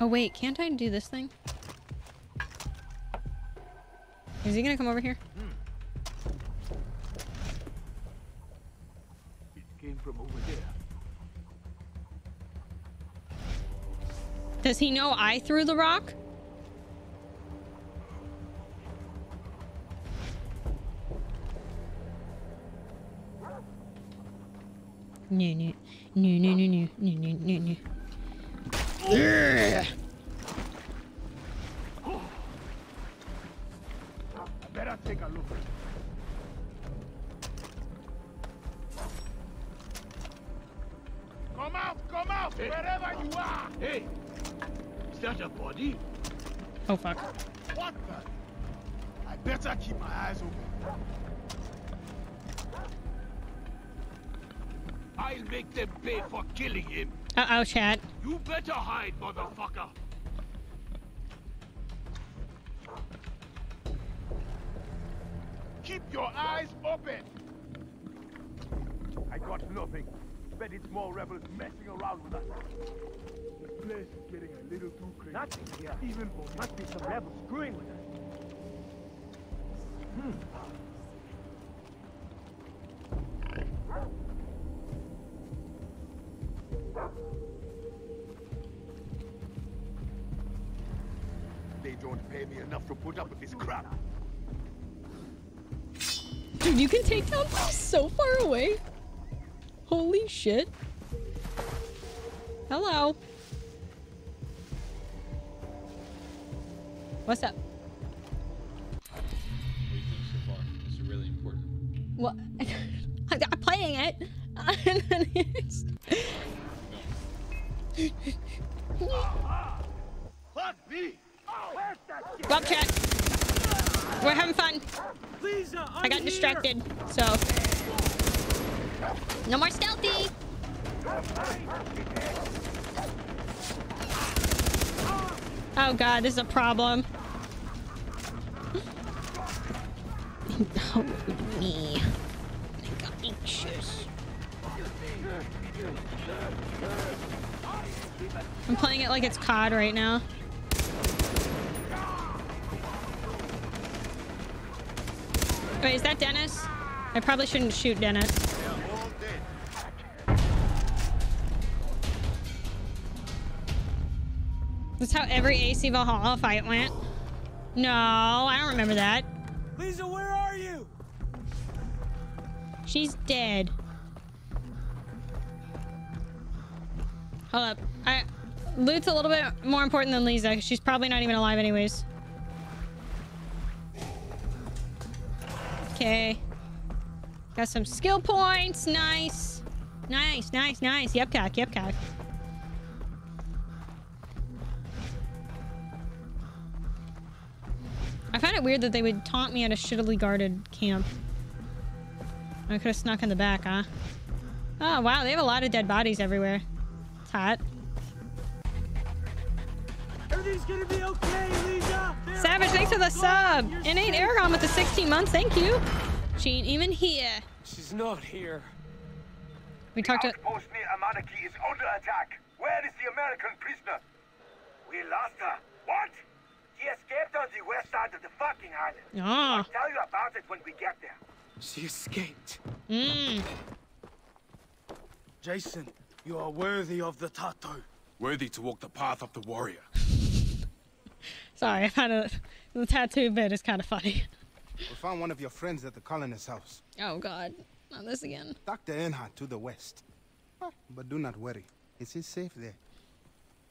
Speaker 1: Oh, wait. Can't I do this thing? Is he gonna come over here?
Speaker 13: It came from over there.
Speaker 1: Does he know I threw the rock? No, no, no, no, no, no, no, no, no, no.
Speaker 13: Better take a look. Come out! Come out! Wherever you are! Hey! That a body?
Speaker 1: Oh, fuck.
Speaker 13: What the? I better keep my eyes open. I'll make them pay for killing him.
Speaker 1: Uh-oh, chat.
Speaker 13: You better hide, motherfucker.
Speaker 7: Keep your eyes open!
Speaker 13: I got nothing. Bet it's more rebels messing around with us.
Speaker 7: The place is getting a little too crazy.
Speaker 13: Nothing here.
Speaker 7: Even for me.
Speaker 13: Must be some rebels screwing with us. Hmm.
Speaker 6: They don't pay me enough to put up with this crap.
Speaker 1: Dude, you can take down things so far away. Holy shit. Hello. What's up?
Speaker 14: What do you think so far? This <laughs> is really important.
Speaker 1: What? I'm playing it. <laughs> Well, chat. We're having fun. I got distracted, so. No more stealthy. Oh god, this is a problem. Oh, me. I got anxious. I'm playing it like it's COD right now. Wait, is that Dennis? I probably shouldn't shoot Dennis. That's how every AC Valhalla fight went. No, I don't remember that.
Speaker 5: Lisa, where?
Speaker 1: She's dead. Hold up. I loot's a little bit more important than Lisa. She's probably not even alive anyways. Okay. Got some skill points. Nice. Nice, nice, nice. Yep, cock, yep, cock. I find it weird that they would taunt me at a shittily guarded camp. I could have snuck in the back, huh? Oh, wow. They have a lot of dead bodies everywhere. It's hot.
Speaker 5: Everything's gonna be okay, Lisa. They're
Speaker 1: Savage, thanks for the sub. Innate Aragon with the 16 months. Thank you. She ain't even here.
Speaker 3: She's not here.
Speaker 1: We talked to...
Speaker 13: Outpost near Amanaki is under attack. Where is the American prisoner? We lost her. What? She escaped on the west side of the fucking island.
Speaker 1: Ah.
Speaker 13: I'll tell you about it when we get there.
Speaker 2: She escaped.
Speaker 1: Mmm.
Speaker 2: Jason, you are worthy of the tattoo. Worthy to walk the path of the warrior. <laughs>
Speaker 1: Sorry, I found it. The tattoo bit is kind of funny.
Speaker 11: We found one of your friends at the colonist's house.
Speaker 1: Oh, God. Not this again.
Speaker 11: Dr. Earnhardt to the west. Ah, but do not worry. It is safe there.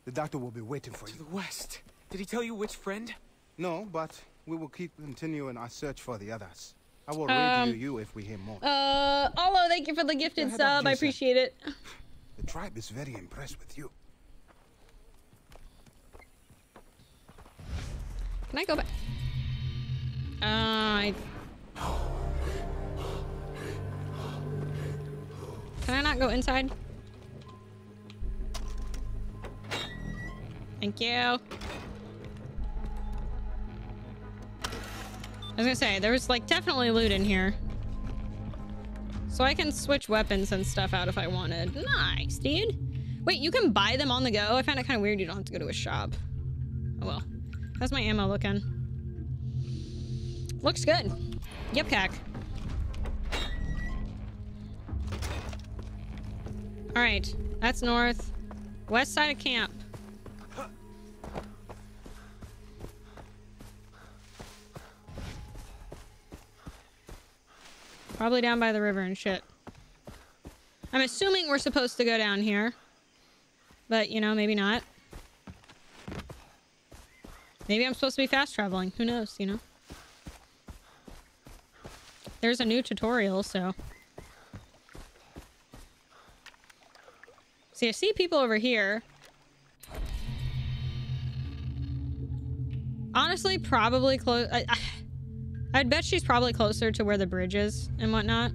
Speaker 11: The doctor will be waiting for you.
Speaker 3: To the west. Did he tell you which friend?
Speaker 11: No, but we will keep continuing our search for the others. I will
Speaker 1: Um,
Speaker 11: radio you if we hear more.
Speaker 1: Uh, Olo, thank you for the gifted sub. I appreciate it.
Speaker 11: The tribe is very impressed with you.
Speaker 1: Can I go back? Uh, I... Can I not go inside? Thank you. Was gonna say, there was like definitely loot in here. So I can switch weapons and stuff out if I wanted. Nice, dude. Wait, you can buy them on the go? I found it kind of weird you don't have to go to a shop. Oh well. How's my ammo looking? Looks good. Yep, cack. Alright, that's north. West side of camp. Probably down by the river and shit. I'm assuming we're supposed to go down here. But, you know, maybe not. Maybe I'm supposed to be fast traveling. Who knows, you know? There's a new tutorial, so... See, I see people over here. Honestly, probably close... I, I, I'd bet she's probably closer to where the bridge is and whatnot.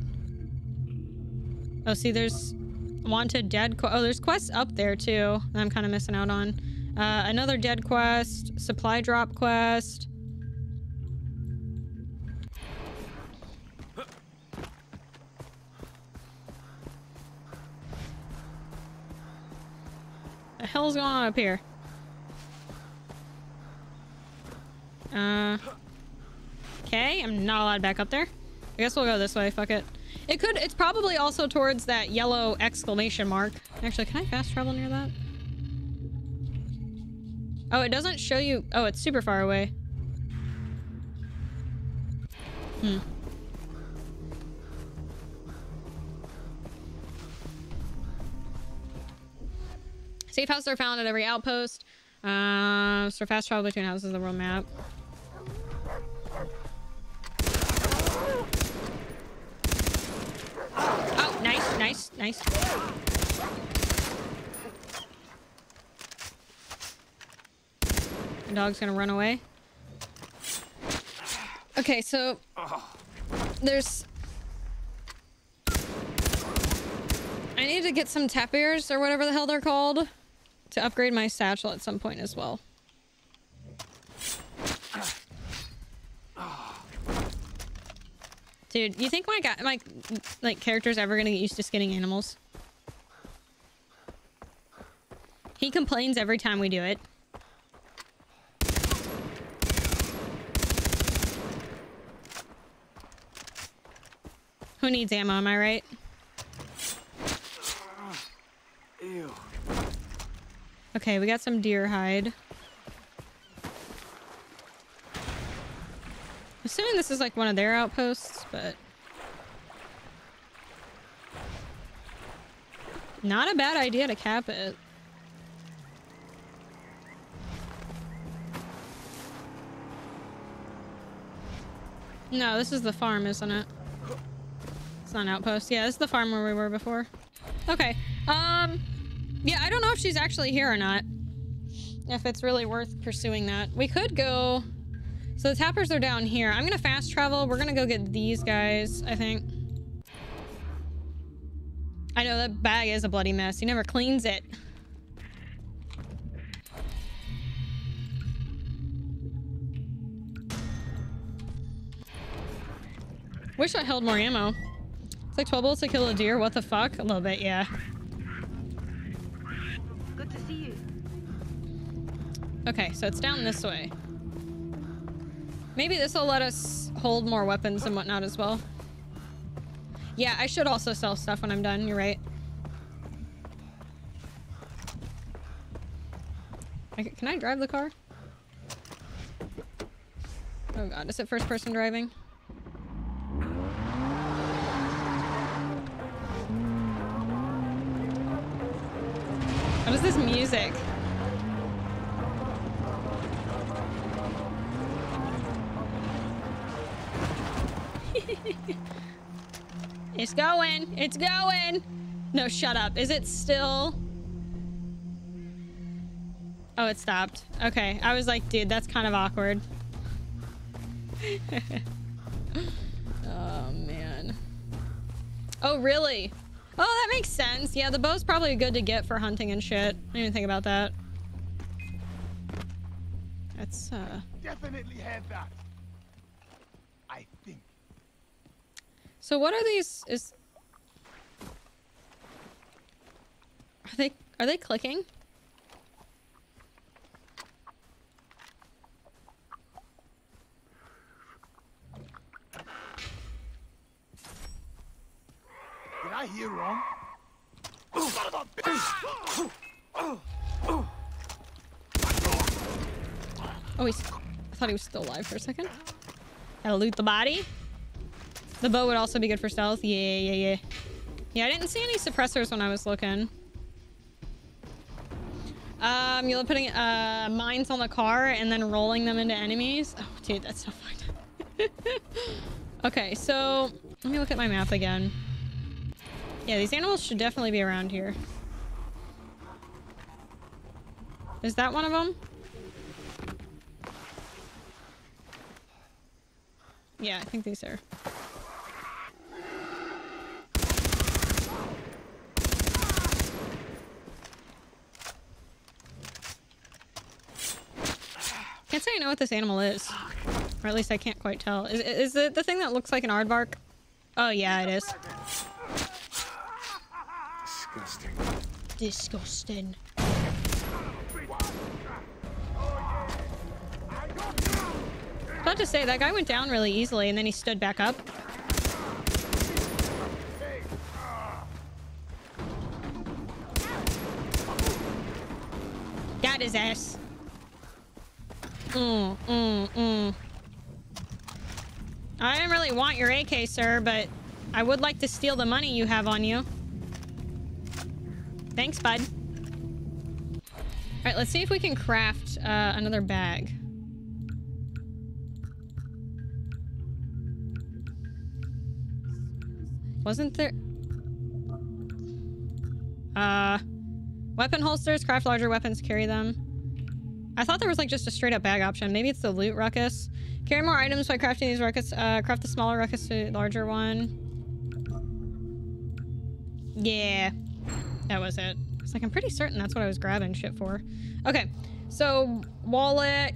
Speaker 1: Oh, see, there's wanted dead. Oh, there's quests up there too that I'm kind of missing out on. Uh, another dead quest, supply drop quest. The hell's going on up here? Uh. Okay, I'm not allowed back up there. I guess we'll go this way. Fuck it. It could. It's probably also towards that yellow exclamation mark. Actually, can I fast travel near that? Oh, it doesn't show you. Oh, it's super far away. Hmm. Safe houses are found at every outpost. Uh, so fast travel between houses the world map. Oh, nice, nice, nice. The dog's gonna run away. Okay, so there's. I need to get some tapirs or whatever the hell they're called to upgrade my satchel at some point as well. Dude, you think my guy, my like character's ever gonna get used to skinning animals? He complains every time we do it. Who needs ammo, am I right?
Speaker 3: Ew.
Speaker 1: Okay, we got some deer hide. Assuming this is like one of their outposts, but... Not a bad idea to cap it. No, this is the farm, isn't it? It's not an outpost. Yeah, this is the farm where we were before. Okay. Um, yeah, I don't know if she's actually here or not. If it's really worth pursuing that. We could go... So the tapirs are down here. I'm gonna fast travel. We're gonna go get these guys, I think. I know that bag is a bloody mess. He never cleans it. Wish I held more ammo. It's like 12 bullets to kill a deer. What the fuck? A little bit, yeah.
Speaker 15: Good to see you.
Speaker 1: Okay, so it's down this way. Maybe this will let us hold more weapons and whatnot as well. Yeah, I should also sell stuff when I'm done. You're right. Can I drive the car? Oh god, is it first person driving? What is this music? <laughs> it's going. It's going. No, shut up. Is it still? Oh, it stopped. Okay. I was like, dude, that's kind of awkward. <laughs> oh, man. Oh, really? Oh, that makes sense. Yeah, the bow's probably good to get for hunting and shit. I didn't even think about that. That's, uh...
Speaker 11: Definitely had that. I think.
Speaker 1: So what are these? Is are they are they clicking?
Speaker 11: Did I hear wrong?
Speaker 1: Oh, he's. I thought he was still alive for a second. Gotta loot the body. The bow would also be good for stealth. Yeah, yeah, yeah. Yeah, I didn't see any suppressors when I was looking. Um, you're putting uh, mines on the car and then rolling them into enemies. Oh, dude, that's so fun. <laughs> okay, so let me look at my map again. Yeah, these animals should definitely be around here. Is that one of them? Yeah, I think these are. Can't say I know what this animal is. Or at least I can't quite tell. Is, is it the thing that looks like an aardvark? Oh, yeah, it is.
Speaker 11: Disgusting.
Speaker 1: Disgusting. About to say, that guy went down really easily and then he stood back up. Got his ass. Mm, mm, mm. I didn't really want your AK, sir, but I would like to steal the money you have on you. Thanks, bud. All right, let's see if we can craft uh, another bag. Wasn't there... Uh... Weapon holsters, craft larger weapons, carry them. I thought there was like just a straight up bag option. Maybe it's the loot ruckus. Carry more items by crafting these ruckus. Uh, craft the smaller ruckus to larger one. Yeah, that was it. It's like I'm pretty certain that's what I was grabbing shit for. Okay, so wallet.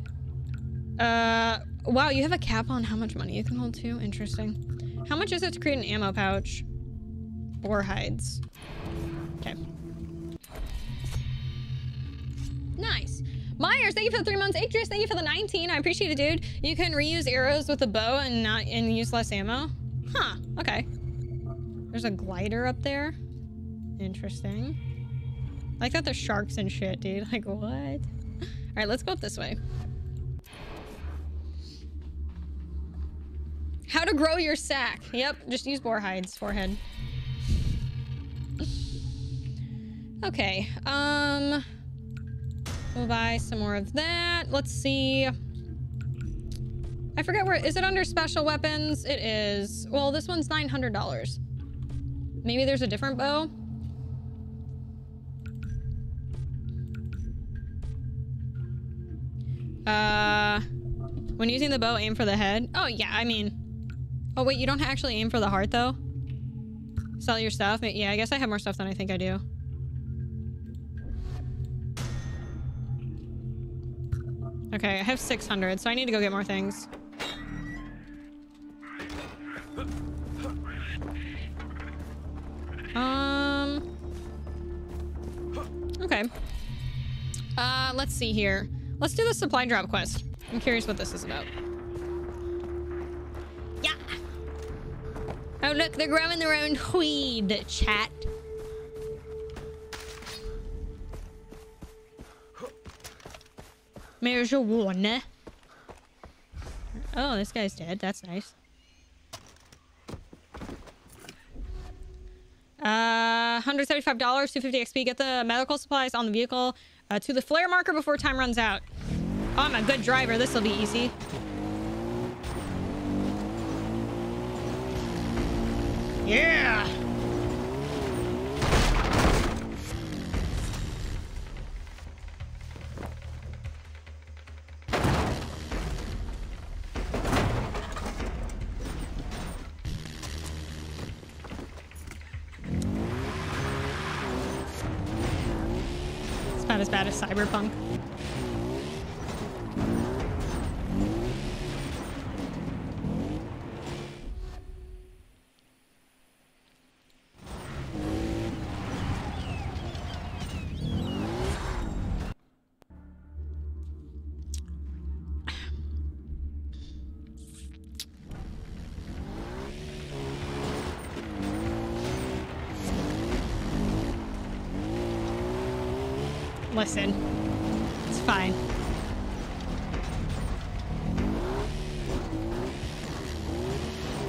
Speaker 1: Uh, wow, you have a cap on how much money you can hold too. Interesting. How much is it to create an ammo pouch? Boar hides. Okay. Nice. Myers, thank you for the three months. Idris, thank you for the 19. I appreciate it, dude. You can reuse arrows with a bow and not and use less ammo. Huh. Okay. There's a glider up there. Interesting. I like that there's sharks and shit, dude. <laughs> Like, what? All right, let's go up this way. How to grow your sack. Yep, just use boar hides, forehead. Okay, um... We'll buy some more of that. Let's see. I forget where, is it under special weapons? It is. Well, this one's $900. Maybe there's a different bow? Uh, when using the bow, aim for the head. Oh, yeah, I mean... Oh, wait, you don't actually aim for the heart, though? Sell your stuff? Yeah, I guess I have more stuff than I think I do. Okay, I have 600, so I need to go get more things. Um... Okay. Uh, let's see here. Let's do the supply drop quest. I'm curious what this is about. Yeah! Oh, look, they're growing their own weed, chat. Marijuana. Oh, this guy's dead. That's nice. Uh, $175, 250 XP. Get the medical supplies on the vehicle uh, to the flare marker before time runs out. Oh, I'm a good driver. This will be easy. Yeah! Not as bad as Cyberpunk.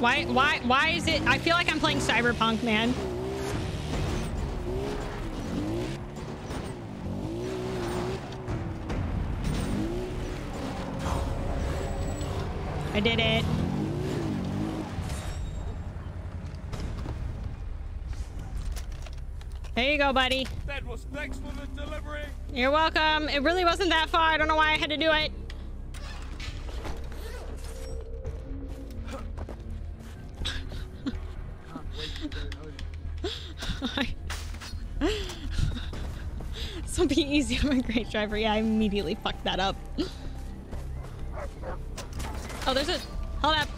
Speaker 1: Why, why, why is it? I feel like I'm playing Cyberpunk, man. I did it. There you go, buddy.
Speaker 5: That was thanks for the delivery.
Speaker 1: You're welcome. It really wasn't that far. I don't know why I had to do it. I'm a great driver. Yeah, I immediately fucked that up. Oh, there's a... Hold up.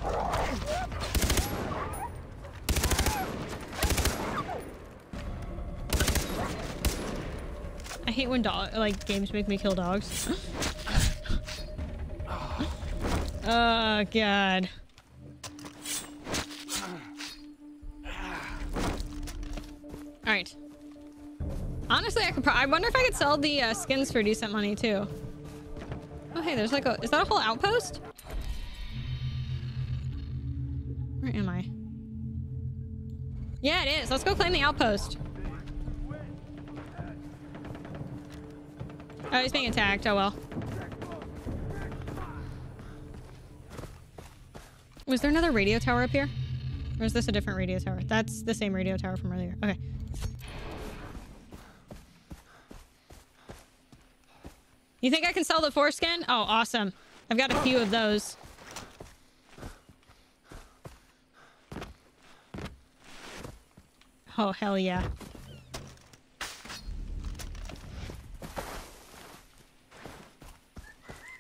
Speaker 1: I hate when dog like games make me kill dogs. <gasps> Oh, God. I wonder if I could sell the uh, skins for decent money, too. Oh, hey, there's like a... Is that a whole outpost? Where am I? Yeah, it is. Let's go claim the outpost. Oh, he's being attacked. Oh, well. Was there another radio tower up here? Or is this a different radio tower? That's the same radio tower from earlier. Okay. You think I can sell the foreskin? Oh, awesome. I've got a few of those. Oh, hell yeah.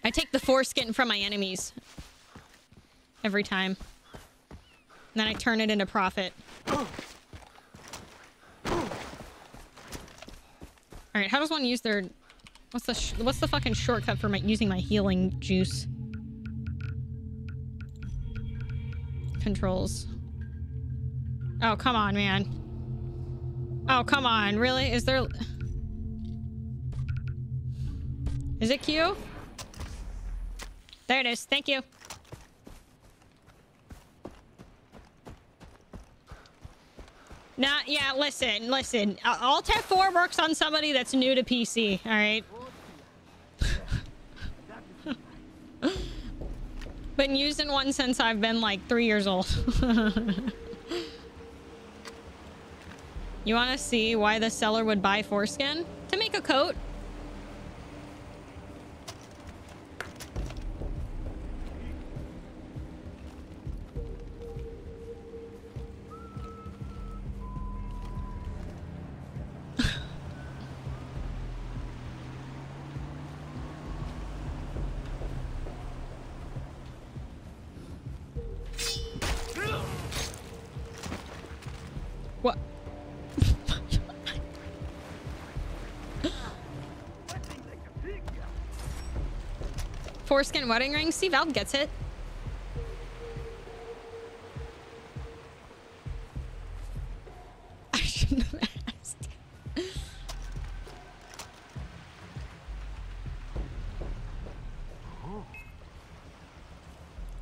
Speaker 1: I take the foreskin from my enemies. Every time. And then I turn it into profit. Alright, how does one use their... What's the what's the fucking shortcut for my using my healing juice? Controls. Oh, come on, man. Oh, come on. Really? Is there... Is it Q? There it is. Thank you. Nah, yeah, listen, listen. Alt F4 works on somebody that's new to PC, alright? <laughs> been using one since I've been like three years old. <laughs> you want to see why the seller would buy foreskin? To make a coat. Foreskin wedding ring? Steve Alp gets it. <laughs> I shouldn't have asked.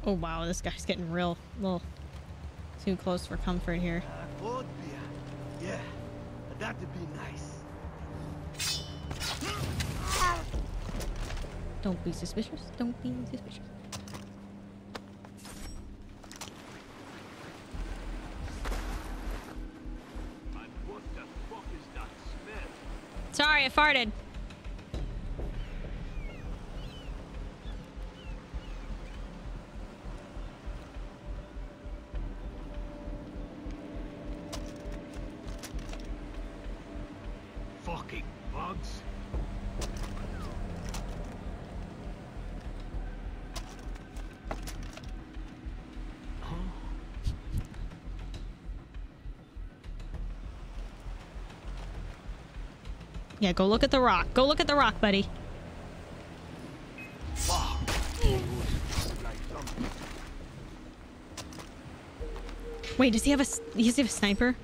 Speaker 1: Oh wow, this guy's getting real, little too close for comfort here.
Speaker 15: Yeah, that'd be nice.
Speaker 1: Don't be suspicious. Don't be suspicious.
Speaker 15: What the fuck is that smell?
Speaker 1: Sorry, I farted. Yeah, go look at the rock. Go look at the rock, buddy. Wait, does he have a does he have a sniper?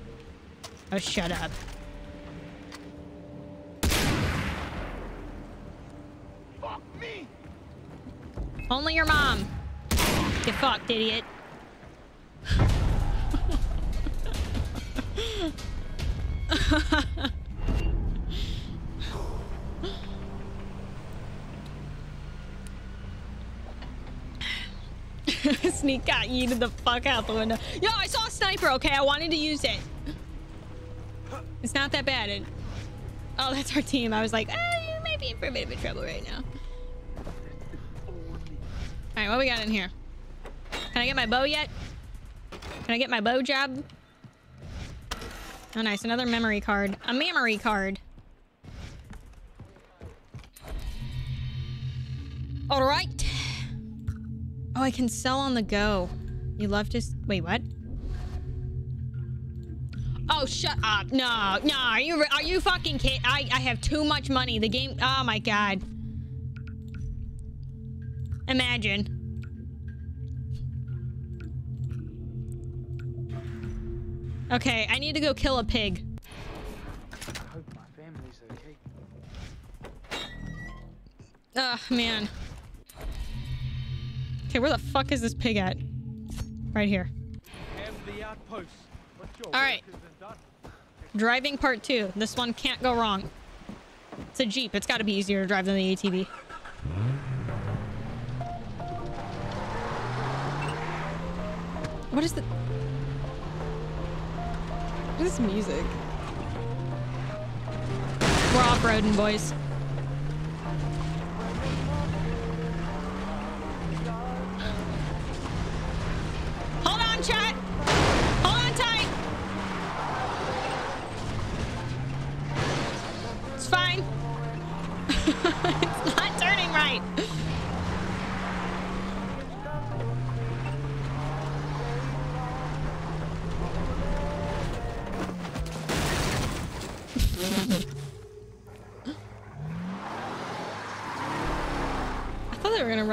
Speaker 1: Oh, shut up.
Speaker 15: Fuck me.
Speaker 1: Only your mom. Get fucked, idiot. Sneak got yeeted the fuck out the window. Yo, I saw a sniper, okay? I wanted to use it. It's not that bad. It... Oh, that's our team. I was like, ah, you might be in for a bit of trouble right now. Alright, what we got in here? Can I get my bow yet? Can I get my bow job? Oh, nice. Another memory card. A memory card. can sell on the go. You love to... Wait, what? Oh, shut up. No, no. Are you are you fucking kidding? I, I have too much money. The game... Oh, my God. Imagine. Okay, I need to go kill a pig. Oh man. Okay, where the fuck is this pig at? Right here.
Speaker 5: Have the outpost. But your
Speaker 1: All right.
Speaker 5: work isn't done.
Speaker 1: Driving part two. This one can't go wrong. It's a Jeep. It's got to be easier to drive than the ATV. What is the... What is this music? We're off-roading, boys.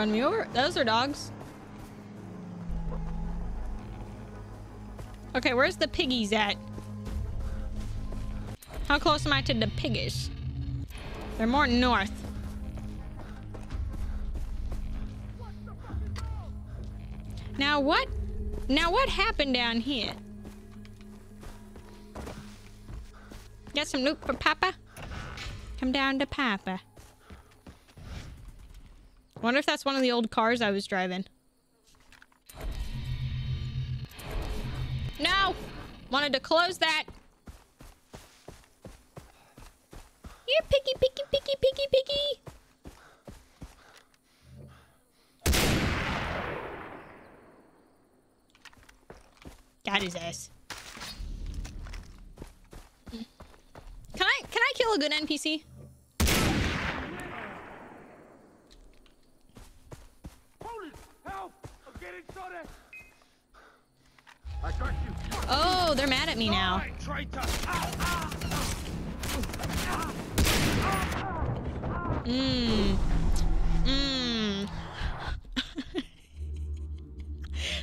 Speaker 1: Run me over. Those are dogs. Okay, where's the piggies at? How close am I to the piggies? They're more north. Now what? Now what happened down here? Got some loot for Papa? Come down to Papa. Wonder if that's one of the old cars I was driving. No! Wanted to close that. You're picky, picky, picky, picky, picky. Got his ass. Can I can I kill a good NPC?
Speaker 5: Help! I'm getting shot at!
Speaker 10: I got you.
Speaker 1: Oh, they're mad at me now. Mmm. Mmm. <laughs>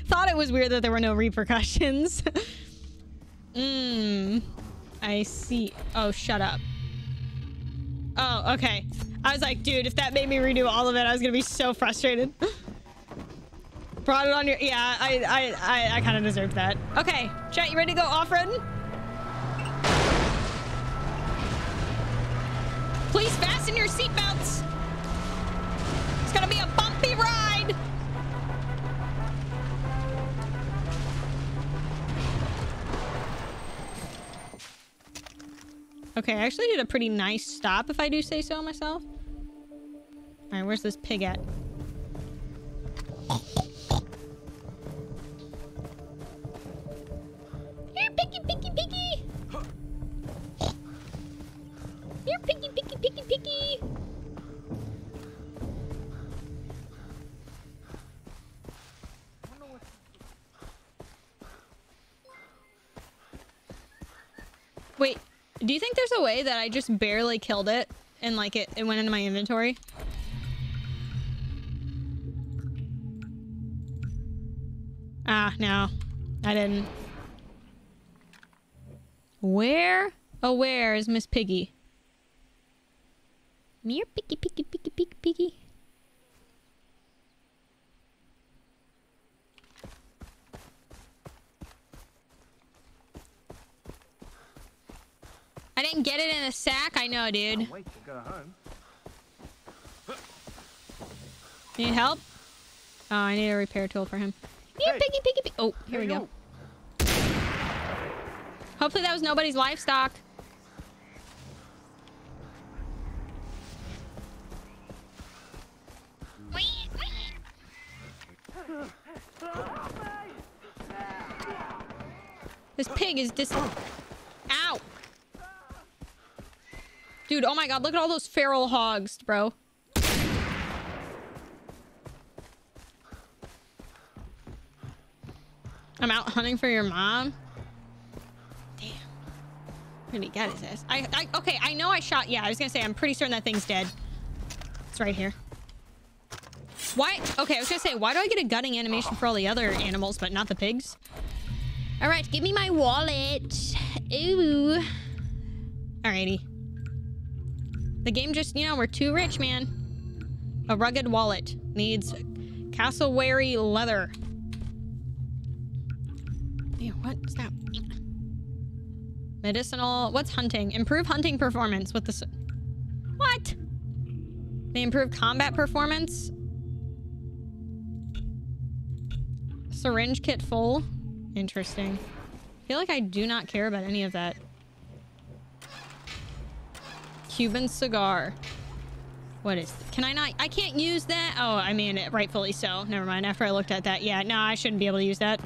Speaker 1: Thought it was weird that there were no repercussions. Mmm. <laughs> I see. Oh, shut up. Oh, okay. I was like, dude, if that made me redo all of it, I was gonna be so frustrated. <laughs> Brought it on your... Yeah, I I, I, I kind of deserved that. Okay, chat, you ready to go off-roading? Please fasten your seatbelts. It's gonna be a bumpy ride. Okay, I actually did a pretty nice stop, if I do say so myself. All right, where's this pig at? Do you think there's a way that I just barely killed it and like it, it went into my inventory? Ah, no. I didn't. Where? Oh, where is Miss Piggy? Mere piggy, piggy, piggy, piggy, piggy. I didn't get it in a sack. I know, dude. Need help? Oh, I need a repair tool for him. Here, piggy, piggy, piggy. Oh, here we go. Hopefully that was nobody's livestock. This pig is dis- Ow! Dude, oh my god, look at all those feral hogs, bro. I'm out hunting for your mom? Damn. Really got his ass. I, I, okay, I know I shot, yeah, I was gonna say, I'm pretty certain that thing's dead. It's right here. Why? Okay, I was gonna say, why do I get a gutting animation for all the other animals, but not the pigs? All right, give me my wallet. Ooh. Alrighty. The game just, you know, we're too rich, man. A rugged wallet needs cassowary leather. Yeah, what's that? Medicinal. What's hunting? Improve hunting performance with the. What? They improve combat performance. Syringe kit full. Interesting. I feel like I do not care about any of that. Cuban cigar. What is... Can I not... I can't use that? Oh, I mean, rightfully so. Never mind. After I looked at that. Yeah, no, I shouldn't be able to use that.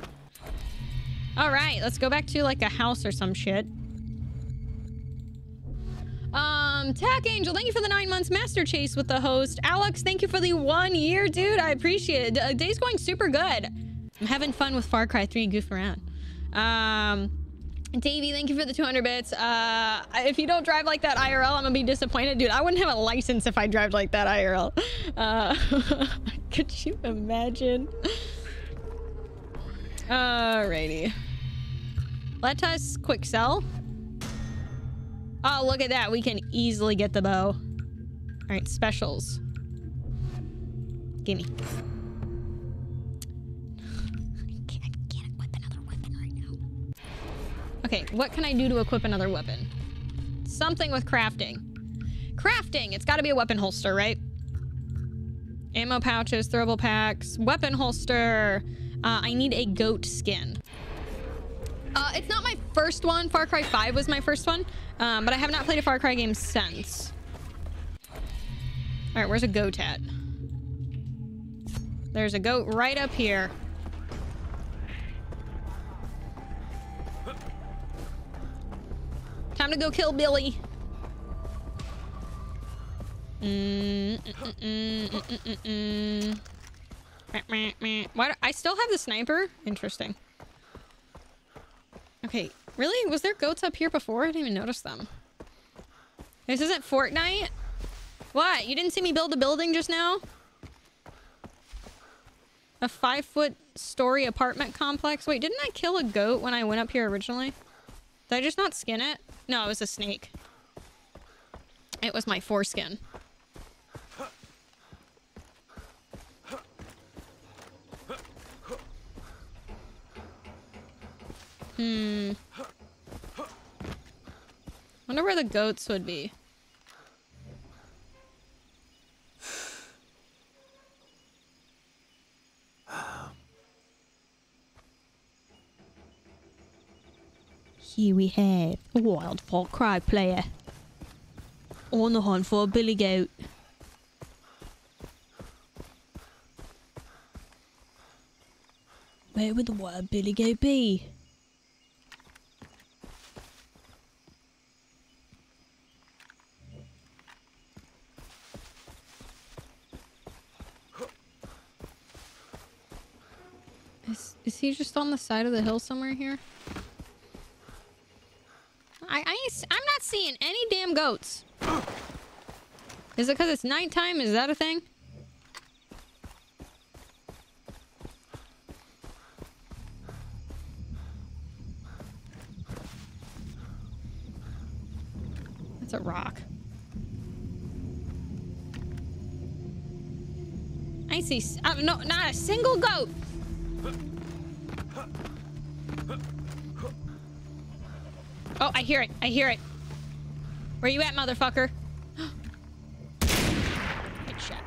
Speaker 1: All right, let's go back to, like, a house or some shit. Um, Tack Angel, thank you for the nine months master chase with the host. Alex, thank you for the one year, dude. I appreciate it. day's going super good. I'm having fun with Far Cry 3 and goof around. Um, Davey, thank you for the 200 bits. Uh, if you don't drive like that IRL, I'm gonna be disappointed. Dude, I wouldn't have a license if I drive like that IRL. Uh, <laughs> could you imagine? Alrighty. Let us quick sell. Oh, look at that. We can easily get the bow. All right, specials. Gimme. Okay, what can I do to equip another weapon? Something with crafting. Crafting! It's got to be a weapon holster, right? Ammo pouches, throwable packs, weapon holster. Uh, I need a goat skin. Uh, it's not my first one. Far Cry 5 was my first one. Um, but I have not played a Far Cry game since. All right, where's a goat at? There's a goat right up here. Time to go kill Billy. Mm, Why I still have the sniper? Interesting. Okay, really? Was there goats up here before? I didn't even notice them. This isn't Fortnite? What? You didn't see me build a building just now? A five foot story apartment complex? Wait, didn't I kill a goat when I went up here originally? Did I just not skin it? No, it was a snake. It was my foreskin. Hmm. Wonder where the goats would be. Here we have a wild Far Cry player on the hunt for a billy goat. Where would the wild billy goat be? Is, is he just on the side of the hill somewhere here? I, I I'm not seeing any damn goats. Is it because it's nighttime? Is that a thing? That's a rock. I see. Uh, no, not a single goat. Oh, I hear it. I hear it. Where you at, motherfucker? <gasps> Good shot.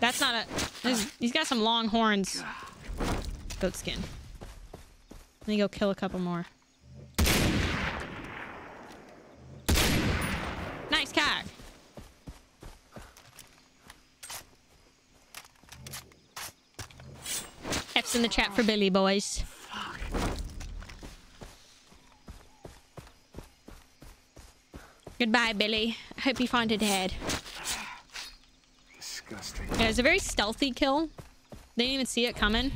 Speaker 1: That's not a... He's, he's got some long horns. Goat skin. Let me go kill a couple more. Nice cock. F's in the chat for Billy, boys. Goodbye, Billy. I hope you find it dead.
Speaker 11: Disgusting.
Speaker 1: Yeah, it's a very stealthy kill. They didn't even see it coming.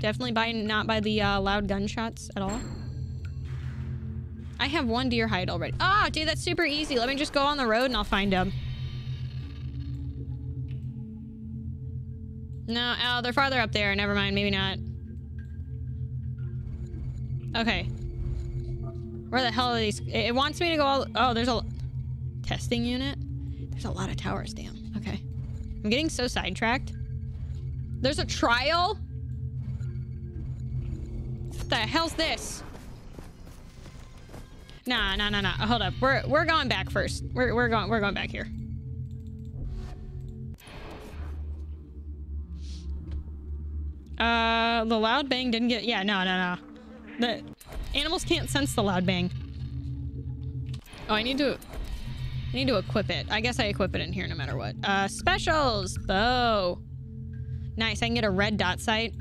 Speaker 1: Definitely by not by the uh, loud gunshots at all. I have one deer hide already. Ah, oh, dude, that's super easy. Let me just go on the road and I'll find him. No, oh, they're farther up there. Never mind. Maybe not. Okay. Where the hell are these? It wants me to go all... Oh, there's a... Testing unit? There's a lot of towers, damn. Okay. I'm getting so sidetracked. There's a trial? What the hell's this? Nah, nah, nah, nah. Hold up. We're we're going back first. We're we're going we're going back here. Uh, the loud bang didn't get. Yeah, no, no, no. The animals can't sense the loud bang. Oh, I need to. I need to equip it. I guess I equip it in here no matter what. Uh, specials, bow. Nice. I can get a red dot sight.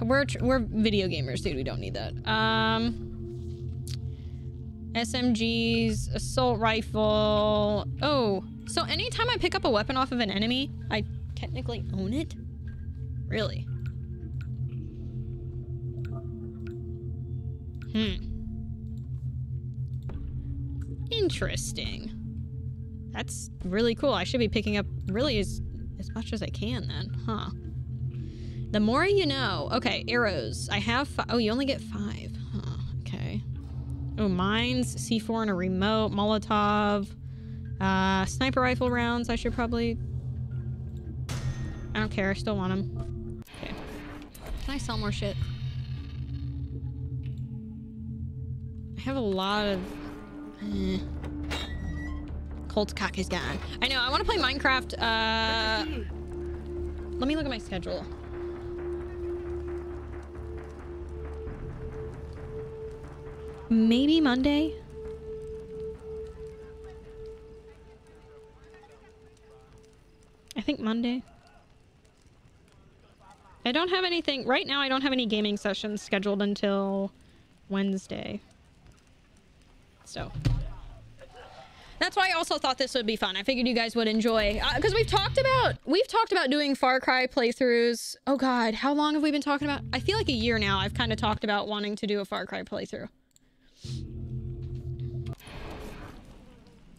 Speaker 1: We're we're video gamers, dude. We don't need that. Um. SMGs, assault rifle. Oh, so anytime I pick up a weapon off of an enemy, I technically own it? Really? Hmm. Interesting. That's really cool. I should be picking up really as, as much as I can then, huh? The more you know. Okay, arrows. I have Oh, you only get five. Huh, okay. Oh, mines, C4 and a remote, Molotov, uh, sniper rifle rounds. I should probably... I don't care. I still want them. Okay. Can I sell more shit? I have a lot of... Eh. Colt's cock is gone. I know, I want to play Minecraft. Uh, let me look at my schedule. Maybe Monday? I think Monday. I don't have anything... Right now, I don't have any gaming sessions scheduled until Wednesday. So... That's why I also thought this would be fun. I figured you guys would enjoy because uh, we've talked about we've talked about doing Far Cry playthroughs. Oh God, how long have we been talking about? I feel like a year now. I've kind of talked about wanting to do a Far Cry playthrough.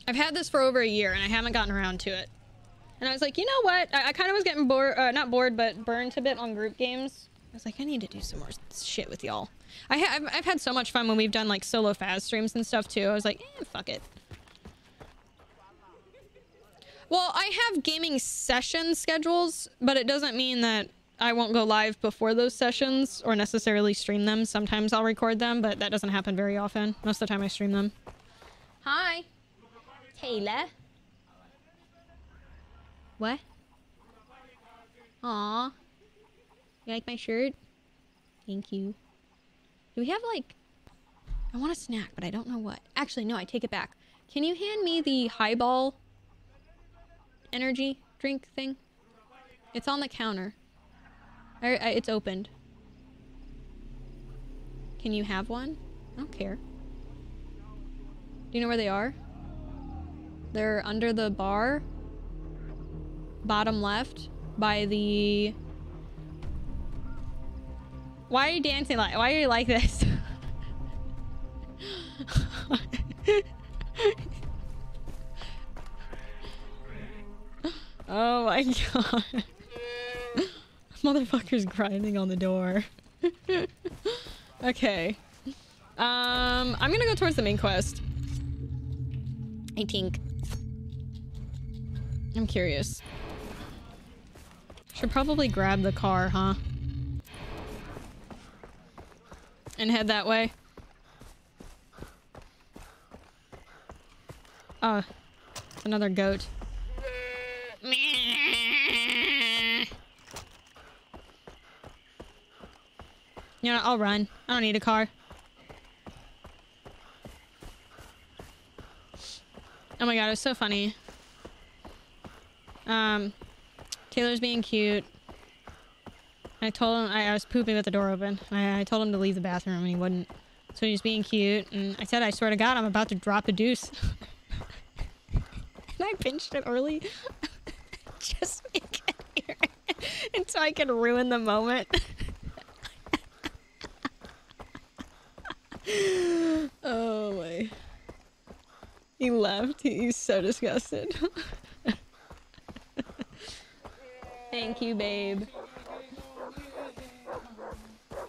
Speaker 1: I've had this for over a year and I haven't gotten around to it. And I was like, you know what? I, I kind of was getting bored, uh, not bored, but burnt a bit on group games. I was like, I need to do some more shit with y'all. I have I've had so much fun when we've done like solo Faz streams and stuff too. I was like, eh, fuck it. Well, I have gaming session schedules, but it doesn't mean that I won't go live before those sessions or necessarily stream them. Sometimes I'll record them, but that doesn't happen very often. Most of the time I stream them. Hi. Taylor. What? Aw. You like my shirt? Thank you. We have like... I want a snack, but I don't know what. Actually, no, I take it back. Can you hand me the highball energy drink thing? It's on the counter. I, I, it's opened. Can you have one? I don't care. Do you know where they are? They're under the bar. Bottom left. By the... Why are you dancing like- why are you like this? <laughs> oh my <laughs> god. Motherfucker's grinding on the door. <laughs> okay. Um, I'm gonna go towards the main quest. I think. I'm curious. Should probably grab the car, huh? And head that way. Oh, another goat. You know, I'll run. I don't need a car. Oh my god, it was so funny. Um, Taylor's being cute. I told him I, I was pooping with the door open. I, I, told him to leave the bathroom and he wouldn't. So he was being cute, and I said, I swear to God, I'm about to drop a deuce. <laughs> and I pinched <laughs> it early. Just make it here. and so I could ruin the moment. <laughs> oh my. He left. He's so disgusted. Thank you, babe.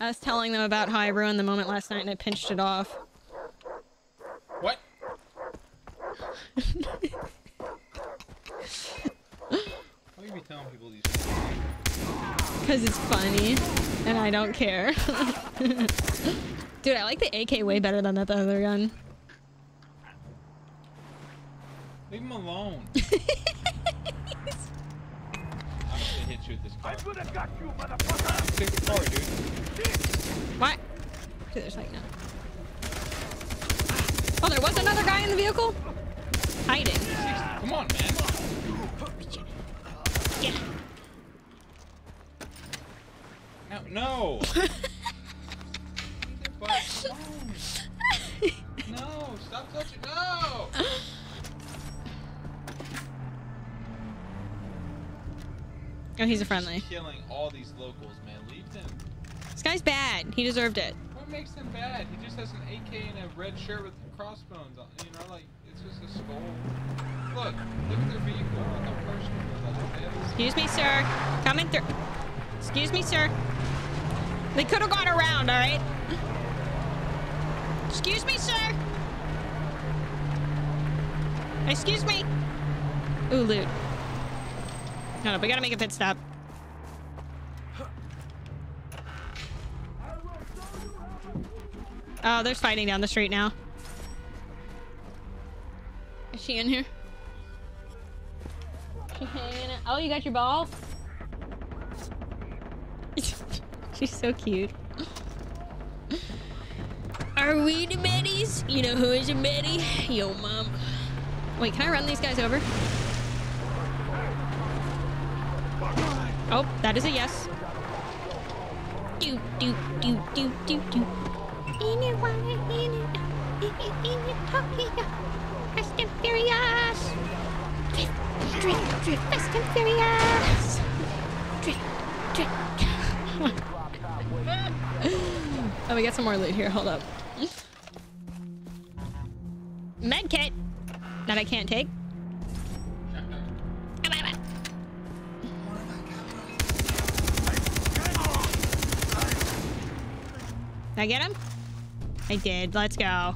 Speaker 1: I was telling them about how I ruined the moment last night and I pinched it off.
Speaker 14: What? Why you be telling people these
Speaker 1: Because it's funny. And I don't care. <laughs> Dude, I like the AK way better than that other gun.
Speaker 14: Leave him alone. <laughs> I'm gonna hit you with this car. Take the car, dude.
Speaker 1: What? Dude, there's like no. Oh, there was another guy in the vehicle? Hiding.
Speaker 14: Come on, man.
Speaker 1: Yeah.
Speaker 14: No, no. <laughs> <laughs> no, stop touching. No. <laughs>
Speaker 1: Oh, he's a friendly.
Speaker 14: Killing all these locals, man. Leave them.
Speaker 1: This guy's bad. He deserved it.
Speaker 14: What makes him bad? He just has an AK and a red shirt with crossbones on. You know, like it's just a skull. Look, look at their vehicle. Look how personable that is.
Speaker 1: Excuse me, sir. Coming through. Excuse me, sir. They could have gone around, all right? Excuse me, sir. Excuse me. Ooh, loot. No, no, we gotta make a pit stop. Oh, there's fighting down the street now. Is she in here? She hanging out. Oh, you got your ball? <laughs> She's so cute. Are we the Betties? You know who is a Betty? Yo, mom. Wait, can I run these guys over? Oh, that is a yes. Do, do, do, do, do, do. It, in it, in it, Tokyo. Fast and Furious. Drift, drift, drift, fast and furious. Drift, drift. <laughs> oh, we got some more loot here. Hold up. Med kit that I can't take. Did I get him? I did. Let's go.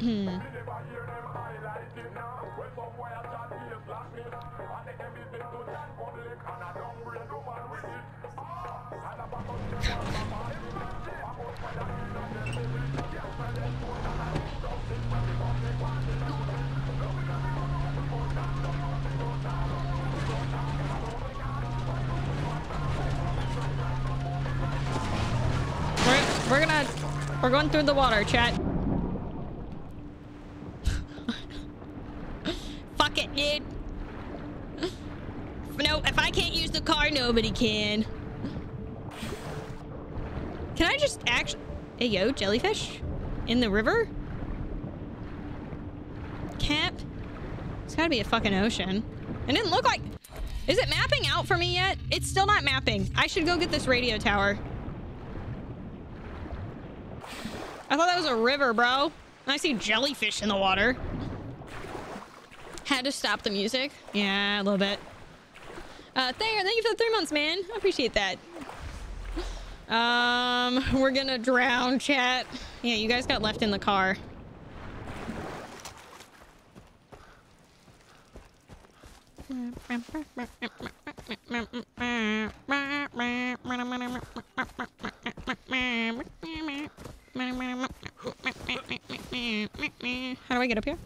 Speaker 1: <laughs> We're going through the water, chat. Fuck it, dude. No, if I can't use the car, nobody can. Can I just actually... Hey, yo, jellyfish? In the river? Cap? It's gotta be a fucking ocean. It didn't look like... Is it mapping out for me yet? It's still not mapping. I should go get this radio tower. I thought that was a river, bro. And I see jellyfish in the water. Had to stop the music. Yeah, a little bit. Uh, Thayer, thank you for the three months, man. I appreciate that. Um, we're gonna drown, chat. Yeah, you guys got left in the car. <laughs> How do I get up here?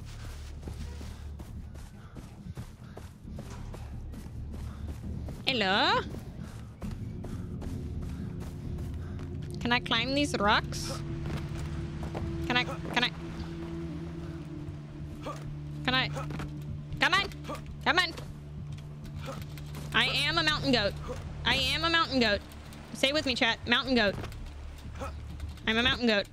Speaker 1: Hello? Can I climb these rocks? Can I, can I? Can I? Come on! Come on! I am a mountain goat. I am a mountain goat. Stay with me, chat. Mountain goat. I'm a mountain goat.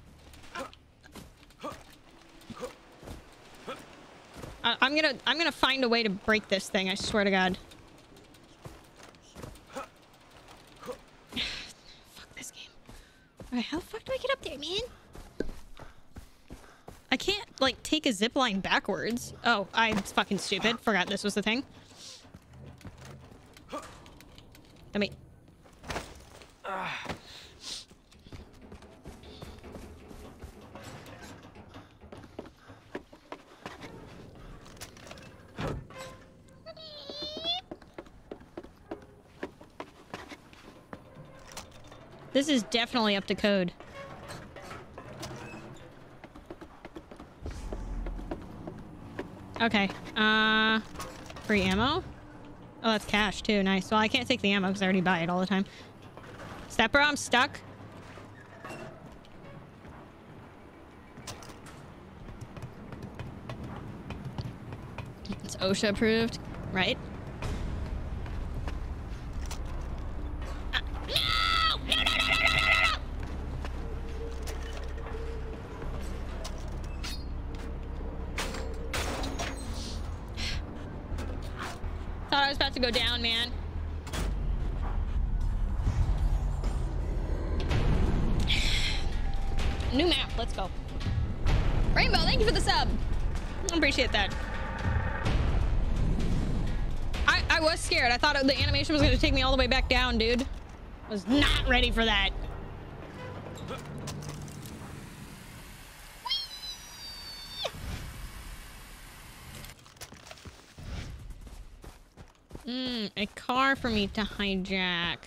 Speaker 1: I'm gonna, I'm gonna find a way to break this thing. I swear to God. <sighs> Fuck this game. Alright, how the fuck do I get up there, man? I can't, like, take a zip line backwards. Oh, I'm fucking stupid. Forgot this was the thing. Let me... Ah. This is definitely up to code. Okay. Uh, free ammo? Oh, that's cash too. Nice. Well, I can't take the ammo because I already buy it all the time. Stepper, I'm stuck. It's OSHA approved, right? Thought I was about to go down, man. <sighs> New map, let's go. Rainbow, thank you for the sub. I appreciate that. I, I was scared. I thought the animation was going to take me all the way back down, dude. I was not ready for that. Mm, a car for me to hijack.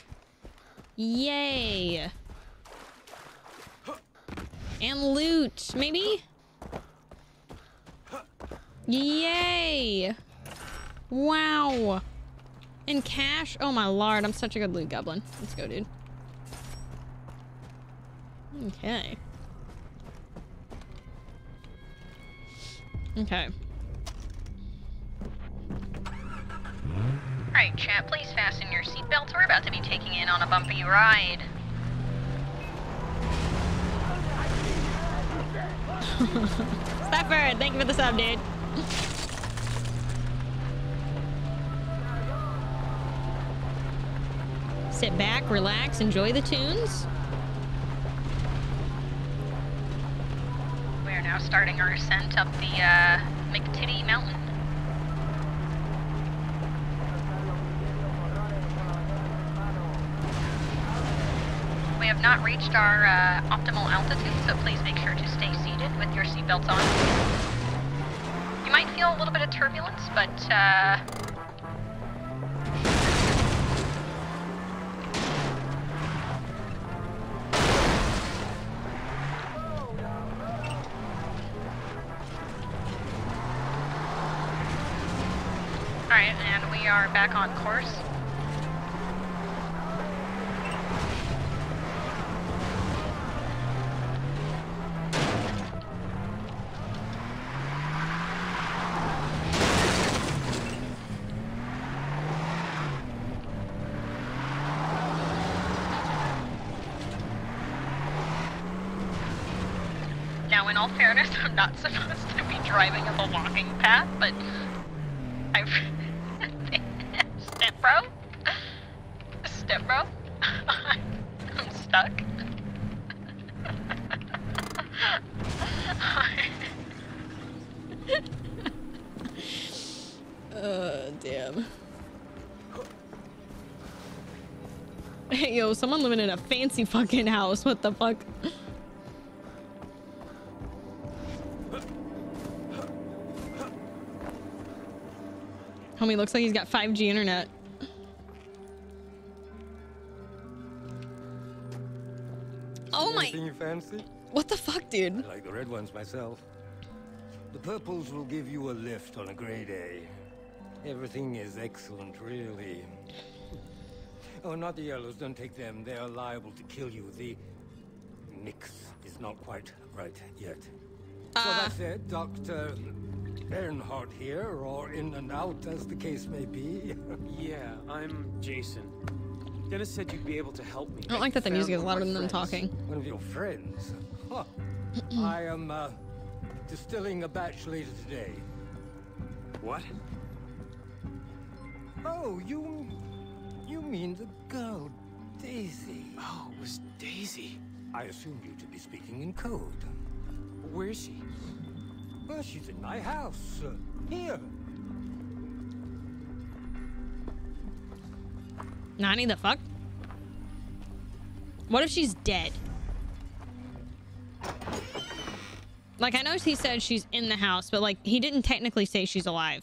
Speaker 1: Yay. And loot, maybe? Yay. Wow. And cash? Oh my lord, I'm such a good loot goblin. Let's go, dude. Okay. Okay.
Speaker 16: Alright, chat, please fasten your seatbelts. We're about to be taking in on a bumpy ride. <laughs>
Speaker 1: Stafford, thank you for the sub, dude. Sit back, relax, enjoy the tunes.
Speaker 16: We are now starting our ascent up the uh, McTitty Mountain. We have not reached our uh, optimal altitude, so please make sure to stay seated with your seatbelts on. You might feel a little bit of turbulence, but uh, Alright, and we are back on course. Now, in all fairness, I'm not supposed to be driving up a walking path, but <laughs> I've step bro, step bro, <laughs> I'm stuck. <laughs>
Speaker 1: Uh, damn. Hey, yo, someone living in a fancy fucking house. What the fuck? Homie looks like he's got 5G internet. Oh my-
Speaker 17: Anything you fancy?
Speaker 1: What the fuck, dude?
Speaker 17: I like the red ones myself. The purples will give you a lift on a gray day. Everything is excellent, really. Oh, not the yellows. Don't take them. They are liable to kill you. The mix is not quite right yet. So that said, Dr. Earnhardt here, or in and out, as the case may be. <laughs>
Speaker 3: yeah, I'm Jason. Dennis said you'd be able to help me.
Speaker 1: I don't like that the music is
Speaker 3: Found one
Speaker 1: louder
Speaker 3: of
Speaker 1: than them talking.
Speaker 17: One of your friends? Huh. <clears throat> I am uh, distilling a batch later today.
Speaker 3: What?
Speaker 17: Oh, you... You mean the girl, Daisy.
Speaker 3: Oh, it was Daisy.
Speaker 17: I assumed you to be speaking in code.
Speaker 3: Where is she?
Speaker 17: Well, she's in my house. Here.
Speaker 1: Nani the fuck? What if she's dead? Like, I know he said she's in the house, but, like, he didn't technically say she's alive.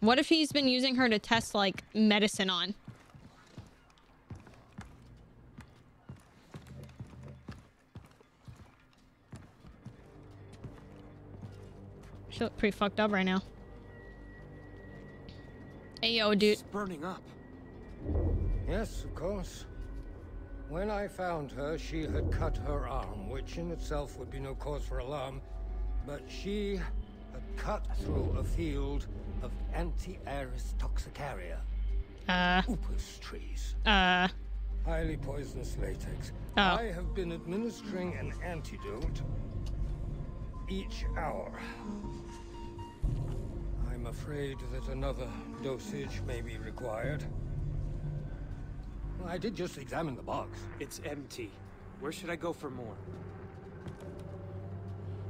Speaker 1: What if he's been using her to test, like, medicine on? She look pretty fucked up right now. Hey, yo, dude.
Speaker 3: It's burning up.
Speaker 17: Yes, of course. When I found her, she had cut her arm, which in itself would be no cause for alarm, but she had cut through a field of Antiaris toxicaria.
Speaker 1: Uh.
Speaker 17: Upas trees.
Speaker 1: Uh.
Speaker 17: Highly poisonous latex.
Speaker 1: Oh.
Speaker 17: I have been administering an antidote each hour. I'm afraid that another dosage may be required. Well, I did just examine the box.
Speaker 3: It's empty. Where should I go for more?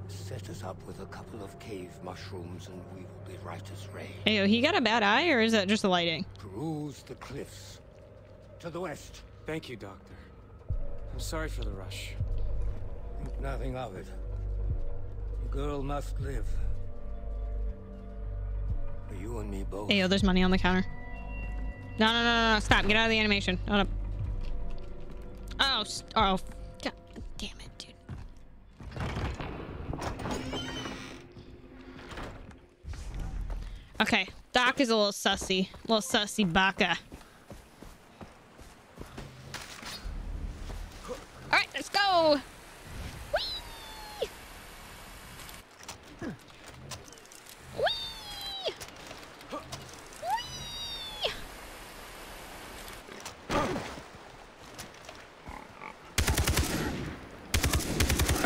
Speaker 17: Set us up with a couple of cave mushrooms and we will be right as rain.
Speaker 1: Hey, he got a bad eye, or is that just the lighting?
Speaker 17: Peruse the cliffs. To the west.
Speaker 3: Thank you, Doctor. I'm sorry for the rush.
Speaker 17: Think nothing of it. The girl must live. You and me both.
Speaker 1: Hey, yo, there's money on the counter. No, no, no, no, no. Stop. Get out of the animation. Hold up. Oh, oh. Damn it, dude. Okay. Doc is a little sussy. A little sussy baka. Alright, let's go!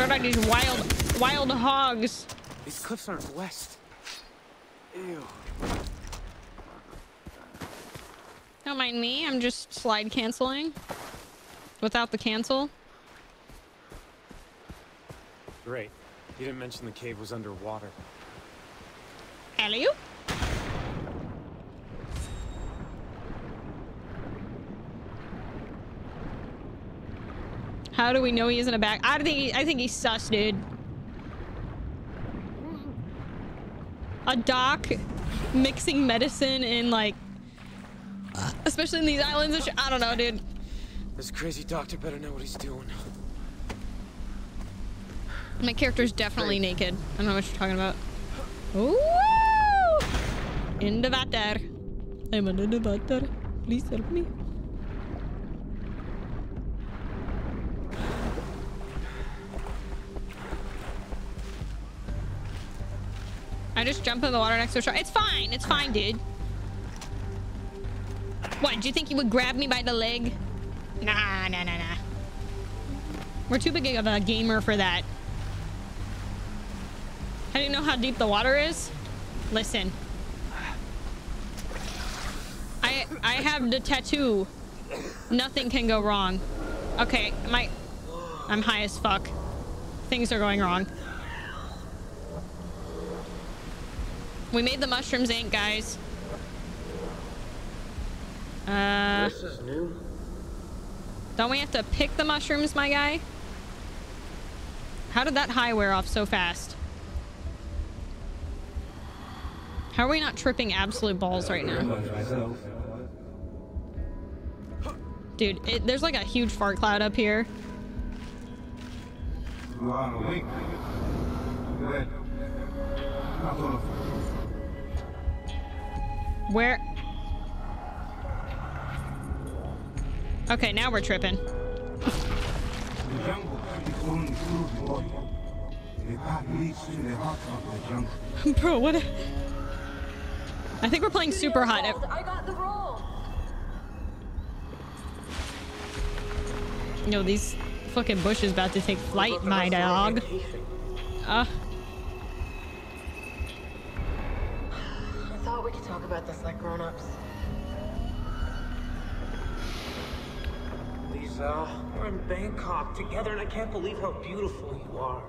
Speaker 1: About these wild, wild hogs?
Speaker 3: These cliffs aren't west. Ew.
Speaker 1: Don't mind me. I'm just slide canceling. Without the cancel.
Speaker 3: Great. You didn't mention the cave was underwater.
Speaker 1: Hello? How do we know he isn't a back? I think he, I think he's sus, dude. A doc mixing medicine in like, especially in these islands. And I don't know, dude.
Speaker 3: This crazy doctor better know what he's doing.
Speaker 1: My character's definitely naked. I don't know what you're talking about. Ooh! In the water. I'm under the water. Please help me. I just jump in the water next to a shark. It's fine. It's fine, dude. What, do you think you would grab me by the leg? Nah, nah, nah, nah. We're too big of a gamer for that. How do you know how deep the water is? Listen. I I have the tattoo. Nothing can go wrong. Okay, my I'm high as fuck. Things are going wrong. We made the mushrooms ink, guys. Uh
Speaker 3: This is new.
Speaker 1: Don't we have to pick the mushrooms, my guy? How did that high wear off so fast? How are we not tripping absolute balls right now? Dude, it, there's like a huge fart cloud up here.
Speaker 11: You
Speaker 1: Where? Okay, now we're tripping.
Speaker 11: The jungle is only through the water. The path leads to the heart of the jungle.
Speaker 1: Bro, what? I think we're playing Superhot.
Speaker 18: I got the roll.
Speaker 1: No, these fucking bushes about to take flight, my dog. Uh,
Speaker 18: thought we could talk about this like grown-ups.
Speaker 3: Liza. We're in Bangkok together, and I can't believe how beautiful you are.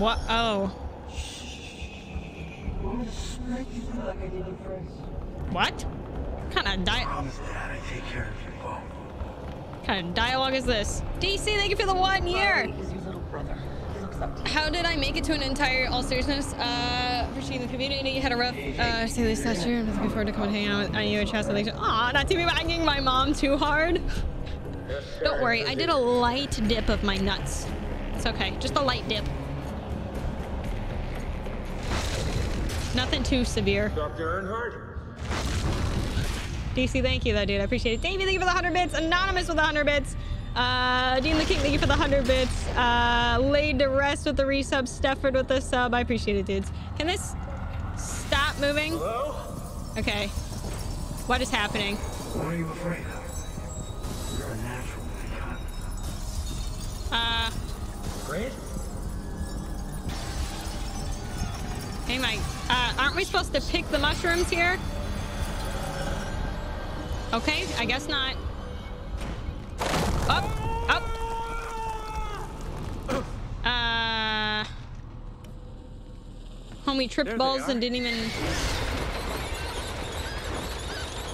Speaker 1: What? Oh. What? What kind of di- kind of dialogue is this? DC, thank you for the one year. How did I make it to an entire all seriousness? Uh, appreciating the community. Had a rough uh, stay this last year. I'm looking forward to coming hang out with you and Chess. Aw, not to be banging my mom too hard. Don't worry, I did a light dip of my nuts. It's okay, just a light dip. Nothing too severe.
Speaker 3: Dr. Earnhardt?
Speaker 1: DC, thank you though, dude. I appreciate it. Davey, thank you for the 100 bits. Anonymous with the 100 bits. Uh, Dean the King, thank you for the 100 bits. Uh, laid to rest with the resub. Stefford with the sub. I appreciate it, dudes. Can this stop moving?
Speaker 3: Hello?
Speaker 1: Okay. What is happening?
Speaker 13: What are you afraid of? You're a natural.
Speaker 1: Uh,
Speaker 3: Great.
Speaker 1: hey, Mike. Uh, aren't we supposed to pick the mushrooms here? Okay, I guess not. Up, up. Uh, homie tripped
Speaker 3: There
Speaker 1: balls and didn't even.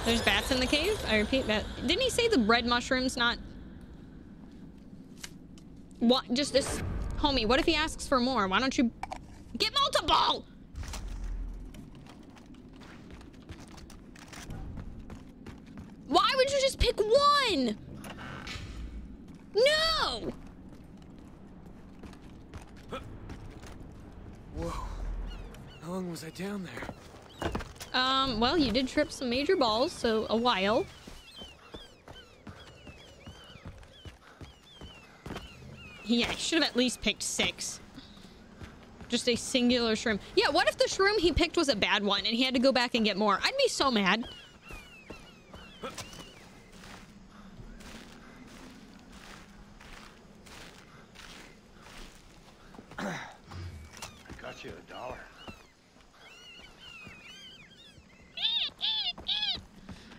Speaker 1: There's bats in the cave. I repeat that. Didn't he say the bread mushrooms? Not. What? Just this, homie. What if he asks for more? Why don't you get multiple? Why would you just pick one? No!
Speaker 3: Whoa. How long was I down there?
Speaker 1: Um, well, you did trip some major balls, so a while. Yeah, I should have at least picked six. Just a singular shroom. Yeah, what if the shroom he picked was a bad one and he had to go back and get more? I'd be so mad.
Speaker 13: I got you a dollar.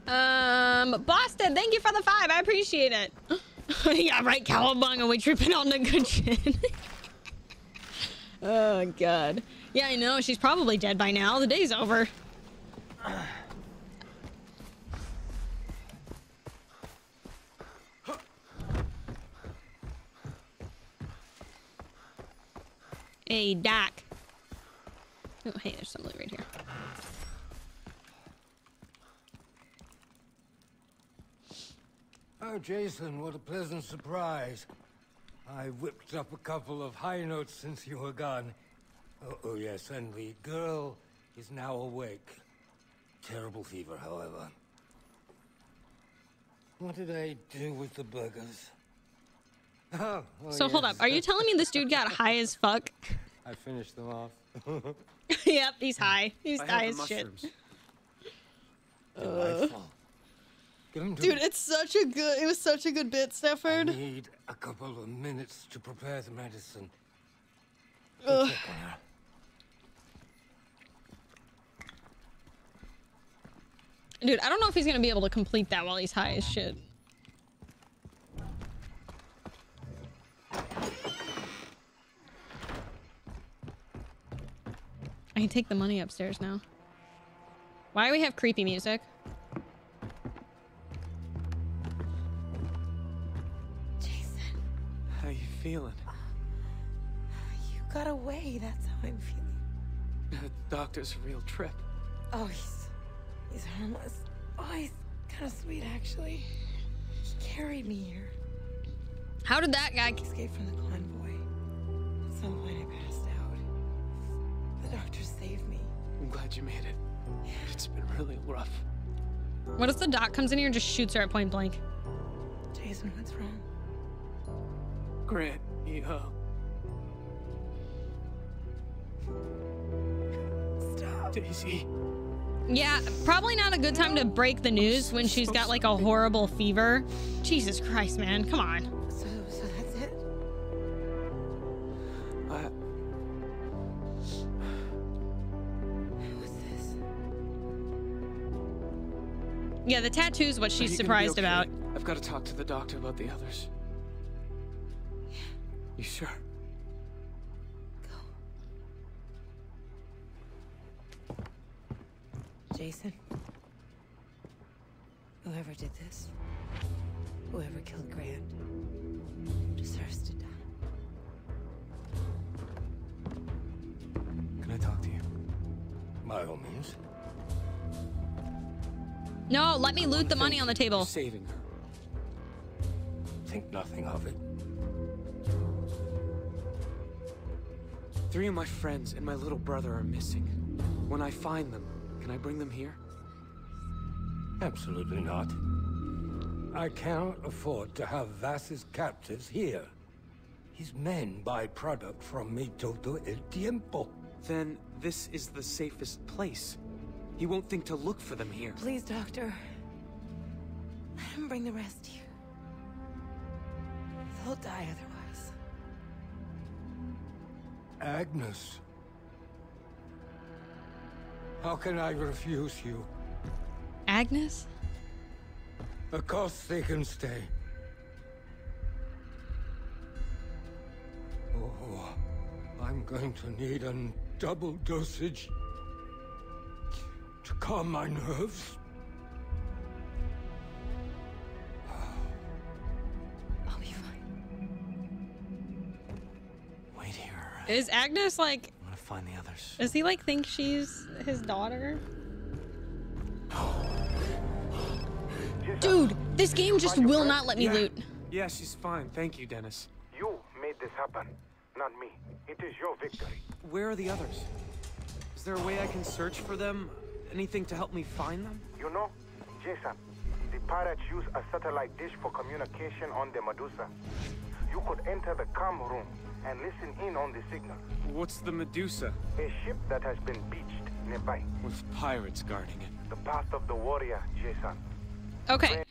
Speaker 1: Um, Boston, thank you for the five. I appreciate it. <laughs> yeah, right, Cowabunga. We tripping on the good shit. <laughs> oh, God. Yeah, I know. She's probably dead by now. The day's over. Hey, Doc. Oh, hey, there's some loot right here.
Speaker 17: Oh, Jason, what a pleasant surprise. I whipped up a couple of high notes since you were gone. Oh, oh yes, and the girl is now awake. Terrible fever, however. What did I do with the burgers? Oh, oh,
Speaker 1: So hold up. Are you telling me this dude got high as fuck? <laughs>
Speaker 17: I finished them off. <laughs>
Speaker 1: yep, he's high. He's
Speaker 17: I
Speaker 1: high
Speaker 17: the
Speaker 1: as shit.
Speaker 17: mushrooms.
Speaker 1: Uh,
Speaker 17: Delightful. To
Speaker 19: Dude, it's such a good. It was such a good bit, Stafford.
Speaker 17: I need a couple of minutes to prepare the medicine.
Speaker 19: Ugh.
Speaker 17: Check on her.
Speaker 1: Dude, I don't know if he's gonna be able to complete that while he's high as shit. I can take the money upstairs now. Why do we have creepy music? Jason.
Speaker 3: How you feeling?
Speaker 18: Uh, you got away, that's how I'm feeling.
Speaker 3: The doctor's a real trip.
Speaker 18: Oh, he's he's harmless. Oh, he's kind of sweet actually. He carried me here.
Speaker 1: How did that guy
Speaker 18: escape from the convoy? At some point, I passed out. The doctor saved me.
Speaker 3: I'm glad you made it. It's been really rough.
Speaker 1: What if the doc comes in here and just shoots her at point blank?
Speaker 18: Jason, what's wrong?
Speaker 3: Grant, he, uh...
Speaker 18: Stop.
Speaker 3: Daisy.
Speaker 1: Yeah, probably not a good time to break the news when she's got like a horrible fever. Jesus Christ, man. Come on. Yeah, the tattoo's what she's
Speaker 3: you gonna be
Speaker 1: surprised
Speaker 3: okay?
Speaker 1: about.
Speaker 3: I've got to talk to the doctor about the others. You sure? Go.
Speaker 18: Jason. Whoever did this, whoever killed Grant, deserves to die.
Speaker 17: Can I talk to you? By all means.
Speaker 1: No, let me loot the money on the table.
Speaker 3: Saving her.
Speaker 17: Think nothing of it.
Speaker 3: Three of my friends and my little brother are missing. When I find them, can I bring them here?
Speaker 17: Absolutely not. I cannot afford to have Vaas's captives here. His men buy product from me todo el tiempo.
Speaker 3: Then this is the safest place. He won't think to look for them here.
Speaker 18: Please, Doctor. Let him bring the rest here. They'll die otherwise.
Speaker 17: Agnes. How can I refuse you?
Speaker 1: Agnes?
Speaker 17: Of course they can stay. Oh, I'm going to need a double dosage to calm my nerves.
Speaker 18: I'll be fine.
Speaker 3: Wait here.
Speaker 1: Is Agnes like?
Speaker 3: I'm gonna find the others.
Speaker 1: Does he like think she's his daughter? Dude, this game just will not let me
Speaker 3: Yeah.
Speaker 1: loot.
Speaker 3: Yeah, she's fine. Thank you, Dennis.
Speaker 13: You made this happen, not me. It is your victory.
Speaker 3: Where are the others? Is there a way I can search for them? Anything to help me find them?
Speaker 13: You know, Jason, the pirates use a satellite dish for communication on the Medusa. You could enter the com room and listen in on the signal.
Speaker 3: What's the Medusa?
Speaker 13: A ship that has been beached nearby.
Speaker 3: With pirates guarding it.
Speaker 13: The path of the warrior, Jason.
Speaker 1: Okay.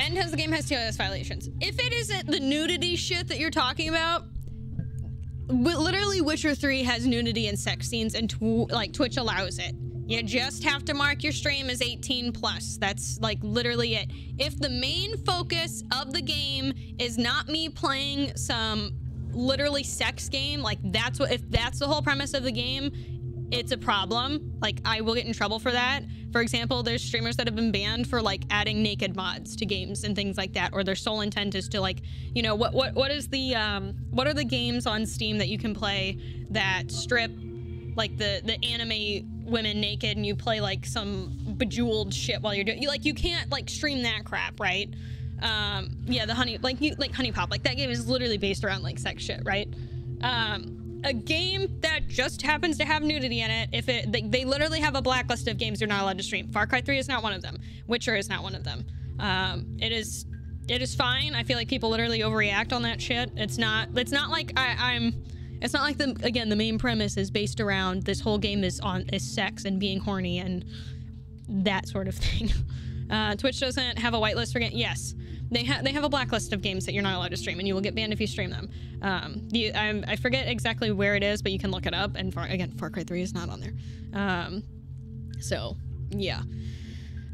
Speaker 1: And has the game has TOS violations. If it isn't the nudity shit that you're talking about, wi- literally Witcher 3 has nudity and sex scenes and tw- like Twitch allows it. You just have to mark your stream as 18 plus. That's like literally it. If the main focus of the game is not me playing some literally sex game, like that's what if that's the whole premise of the game, it's a problem. Like I will get in trouble for that. For example, there's streamers that have been banned for like adding naked mods to games and things like that, or their sole intent is to like, you know, what what what is the um what are the games on Steam that you can play that strip like the the anime women naked and you play like some bejeweled shit while you're doing you like you can't like stream that crap, right? Um yeah, the honey like you like HuniePop like that game is literally based around like sex shit, right? Um a game that just happens to have nudity in it if it they, they literally have a blacklist of games you're not allowed to stream. Far cry 3 is not one of them. Witcher is not one of them. Um it is it is fine. I feel like people literally overreact on that shit. It's not it's not like I, i'm it's not like the again the main premise is based around this whole game is on is sex and being horny and that sort of <laughs> thing uh twitch doesn't have a whitelist for game yes they have they have a blacklist of games that you're not allowed to stream, and you will get banned if you stream them. Um, the, I, I forget exactly where it is, but you can look it up. And far, again, Far Cry 3 is not on there. Um, so yeah.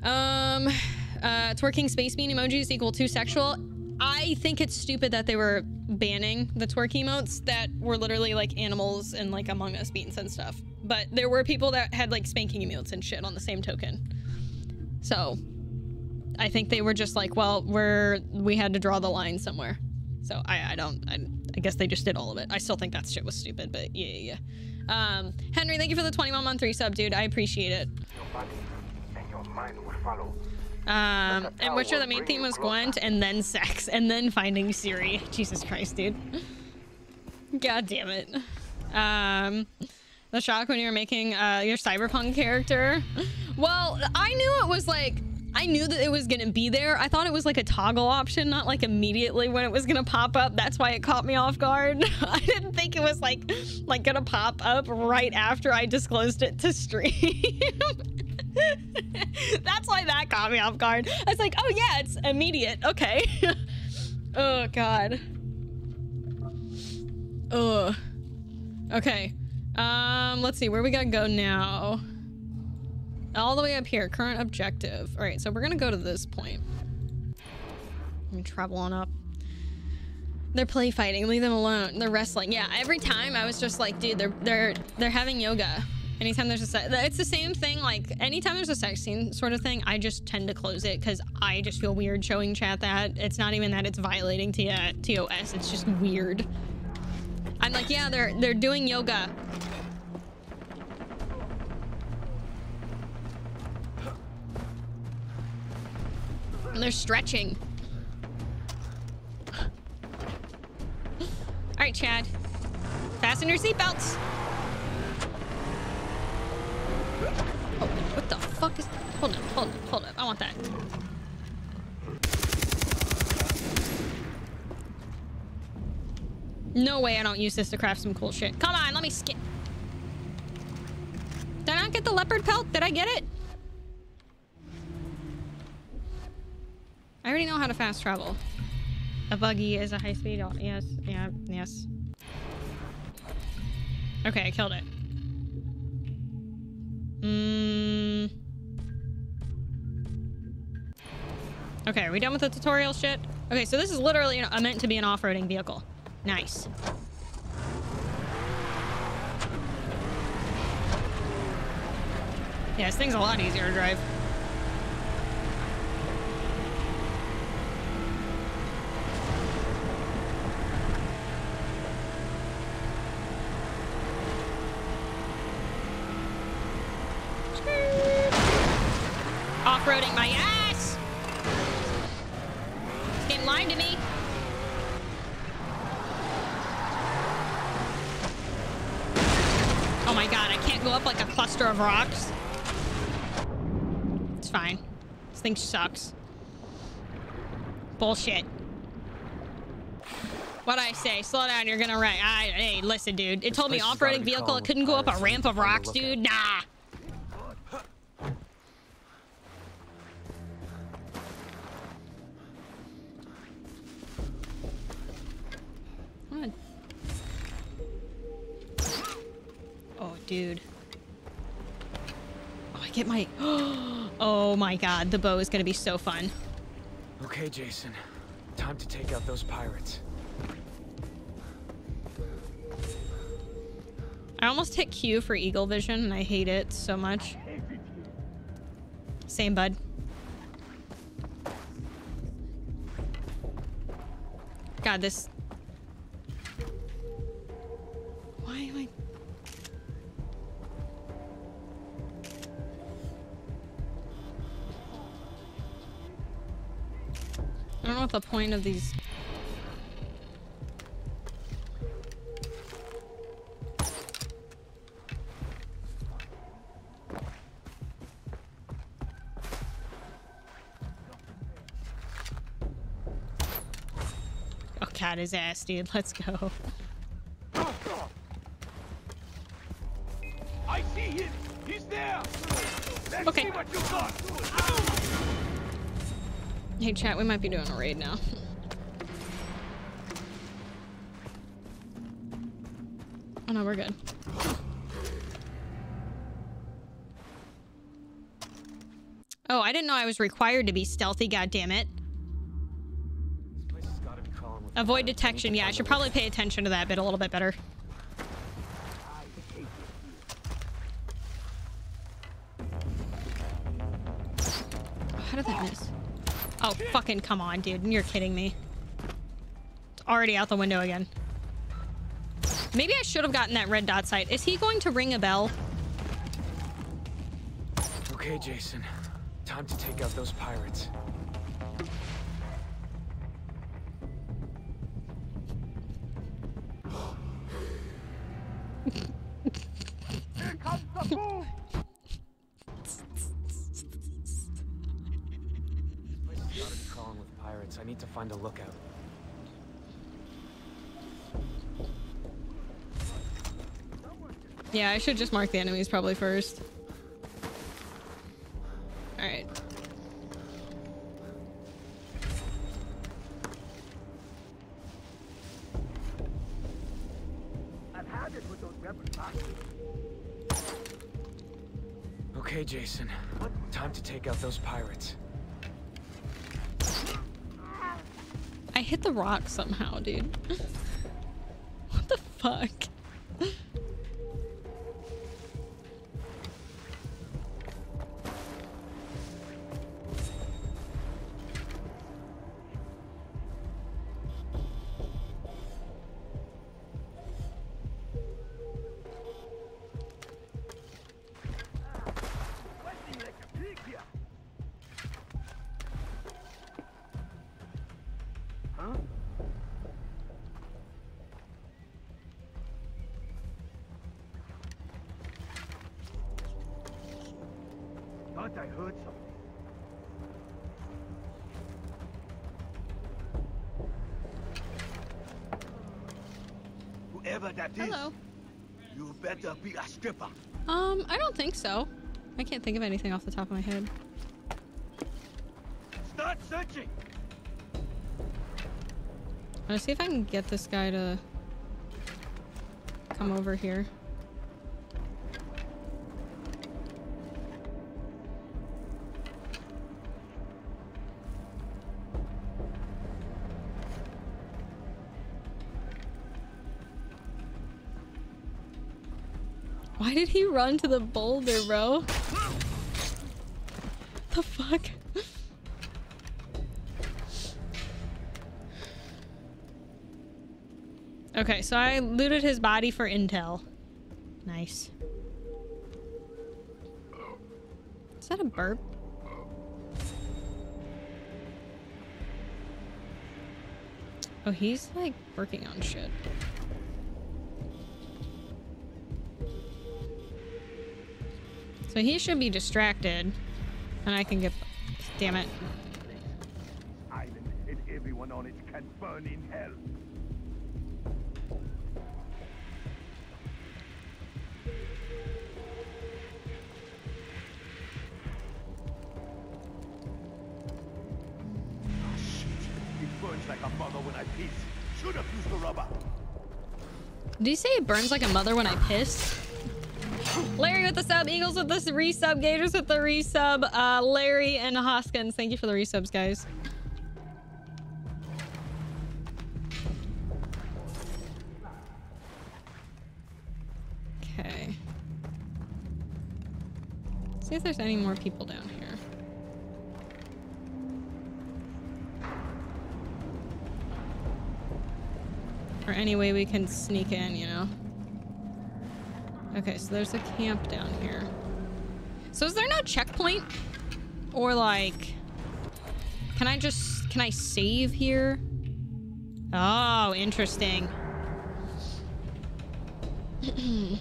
Speaker 1: Um, uh, twerking space bean emojis equal to sexual. I think it's stupid that they were banning the twerk emotes that were literally like animals and like Among Us beans and stuff. But there were people that had like spanking emotes and shit on the same token. So I think they were just like, well, we're we had to draw the line somewhere. So I, I don't I, I guess they just did all of it. I still think that shit was stupid, but yeah, yeah, yeah. Um, Henry, thank you for the 21 month resub, dude. I appreciate it.
Speaker 13: Your body and your mind follow.
Speaker 1: Um, and Witcher, the main theme was Gwent, and then sex, <laughs> and then finding Ciri. Jesus Christ, dude. God damn it. Um, the shock when you were making uh, your cyberpunk character. Well, I knew it was like I knew that it was gonna be there. I thought it was like a toggle option, not like immediately when it was gonna pop up. That's why it caught me off guard. <laughs> I didn't think it was like like gonna pop up right after I disclosed it to stream. <laughs> <laughs> That's why that caught me off guard. I was like, oh yeah, it's immediate. Okay. <laughs> oh god. Ugh. Okay. Um, let's see where we gotta go now. All the way up here, current objective. All right, so we're gonna go to this point. I'm traveling up. They're play fighting. Leave them alone. They're wrestling. Yeah, every time I was just like, dude, they're they're they're having yoga. Anytime there's a se- it's the same thing. Like anytime there's a sex scene sort of thing, I just tend to close it because I just feel weird showing chat that. It's not even that it's violating T- uh, TOS. It's just weird. I'm like, yeah, they're they're doing yoga. And they're stretching. <gasps> All right, Chad. Fasten your seatbelts. Oh, what the fuck is? Hold on, hold on, hold on. I want that. No way I don't use this to craft some cool shit. Come on, let me skip. Did I not get the leopard pelt? Did I get it? I already know how to fast travel. A buggy is a high speed. au- Yes, yeah, yes. Okay, I killed it. Mm. Okay, are we done with the tutorial shit? Okay, so this is literally meant to be an off-roading vehicle. Nice. Yeah, this thing's a lot easier to drive. Off-roading my ass! It's getting lied to me. Oh my god, I can't go up like a cluster of rocks. It's fine. This thing sucks. Bullshit. What'd I say? Slow down, you're gonna wreck. I, hey, listen, dude. It told me off-roading vehicle. It couldn't go up a ramp of rocks, dude. Nah. Oh, dude. Oh, I get my... <gasps> Oh my god, the bow is gonna be so fun.
Speaker 3: Okay, Jason. Time to take out those pirates.
Speaker 1: I almost hit Q for Eagle Vision, and I hate it so much. Same, bud. God, this... Why am I... I don't know what the point of these... Oh, cat his ass, dude. Let's go.
Speaker 5: I see him! He's there! Let's
Speaker 1: Okay. Hey, chat, we might be doing a raid now. Oh no, we're good. Oh, I didn't know I was required to be stealthy, God damn it! Avoid detection. Yeah, I should probably pay attention to that bit a little bit better. How did that miss? Oh, fucking come on, dude. You're kidding me. It's already out the window again. Maybe I should have gotten that red dot sight. Is he going to ring a bell?
Speaker 3: Okay, Jason. Time to take out those pirates. <laughs> <laughs>
Speaker 5: Here comes the boom!
Speaker 3: Crawling. I need to find a lookout.
Speaker 1: Yeah, I should just mark the enemies probably first. Alright.
Speaker 5: I've had it with those rebel
Speaker 3: Okay, Jason. Time to take out those pirates.
Speaker 1: Hit the rock somehow, dude. <laughs> what the fuck? So. I can't think of anything off the top of my head.
Speaker 5: Start searching.
Speaker 1: I'm gonna see if I can get this guy to come over here. He run to the boulder, bro? the fuck? Okay, so I looted his body for intel. Nice. Is that a burp? Oh, he's like working on shit. So he should be distracted. And I can get... Damn it.
Speaker 5: Island and everyone on it can burn in hell. Ah, shit. It burns like a mother when I piss. Should have used the rubber.
Speaker 1: Did he say it burns like a mother when I piss? Larry with the sub, Eagles with the resub, Gators with the resub, uh, Larry and Hoskins, thank you for the resubs, guys. Okay. See if there's any more people down here. Or any way we can sneak in, you know? Okay, so there's a camp down here. So is there no checkpoint? Or like... Can I just... Can I save here? Oh, interesting. <clears throat>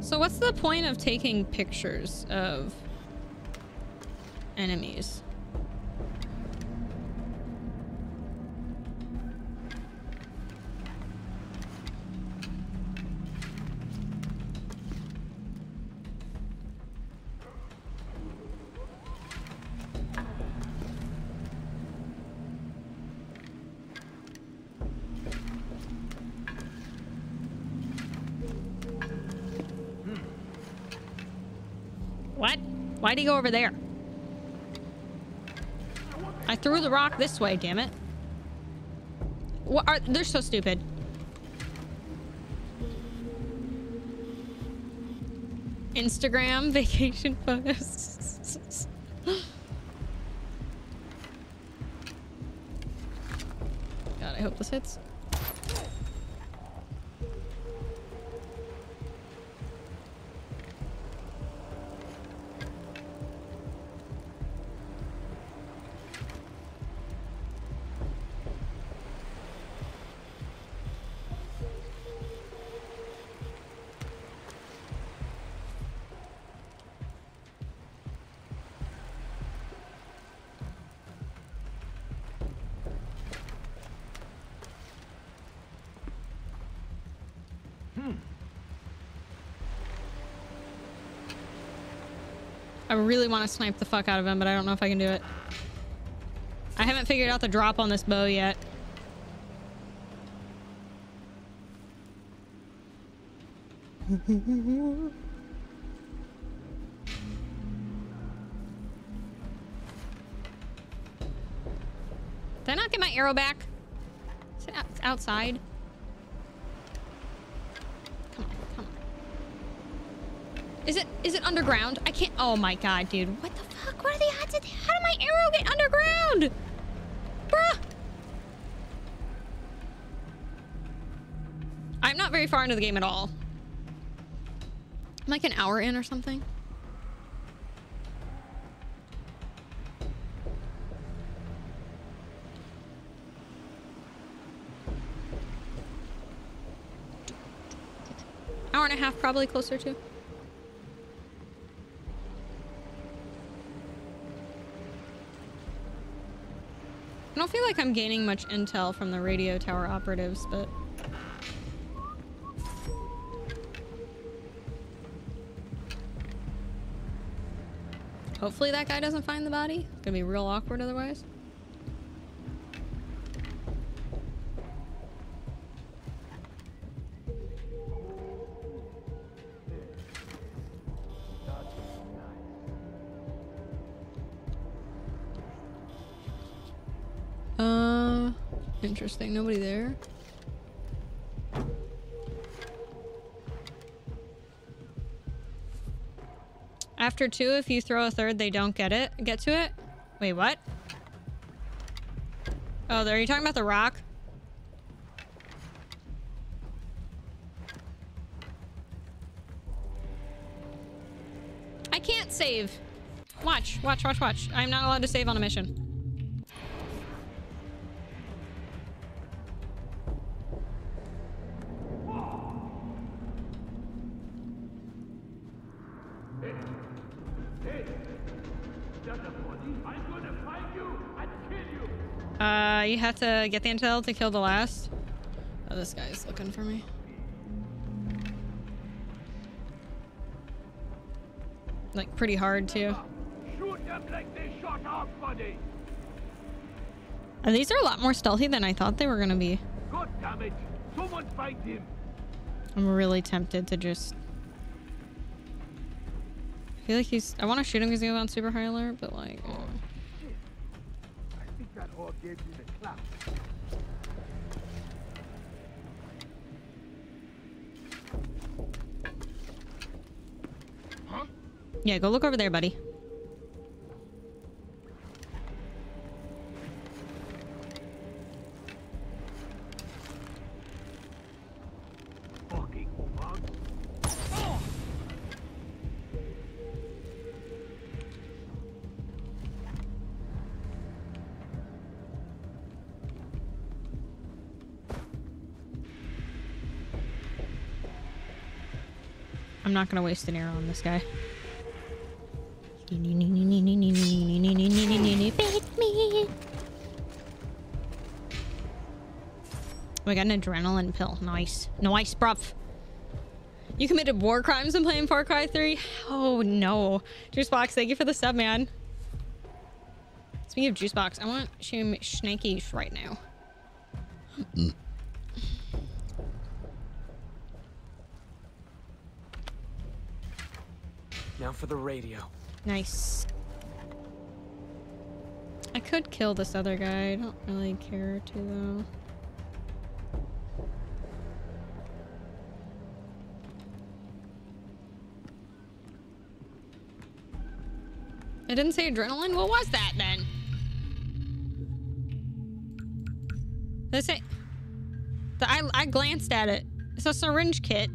Speaker 1: so what's the point of taking pictures of enemies? Why'd he go over there? I threw the rock this way, damn it. What are they're so stupid. Instagram <laughs> vacation photos. <laughs> God, I hope this hits. really want to snipe the fuck out of him, but I don't know if I can do it. I haven't figured out the drop on this bow yet. <laughs> Did I not get my arrow back? Is it outside? Is it is it underground? I can't. Oh my god, dude. What the fuck? What are the odds of that? How did my arrow get underground? Bruh. I'm not very far into the game at all. I'm like an hour in or something. Hour and a half, probably closer to. I don't feel like I'm gaining much intel from the radio tower operatives, but... Hopefully that guy doesn't find the body. It's gonna be real awkward otherwise. Interesting. Nobody there. After two, if you throw a third, they don't get it. Get to it? Wait, what? Oh, are you talking about the rock? I can't save. Watch, watch, watch, watch. I'm not allowed to save on a mission. Have to get the intel to kill the last. Oh, this guy's looking for me. Like, pretty hard, too.
Speaker 15: Shoot them like they shot our body.
Speaker 1: These are a lot more stealthy than I thought they were gonna be.
Speaker 15: God damn it! Someone fight him.
Speaker 1: I'm really tempted to just... I feel like he's... I want to shoot him because he was on super high alert, but like... uh,
Speaker 5: I think that all gave you the clap.
Speaker 1: Yeah, go look over there, buddy. I'm not gonna waste an arrow on this guy. We got an adrenaline pill. Nice. Nice, bruv. You committed war crimes in playing Far Cry 3? Oh, no. Juicebox, thank you for the sub, man. Speaking of Juicebox, I want some snakies right now.
Speaker 3: Now for the radio.
Speaker 1: Nice. I could kill this other guy. I don't really care to, though. Didn't say adrenaline? What was that, then? It say... The, I, I glanced at it. It's a syringe kit.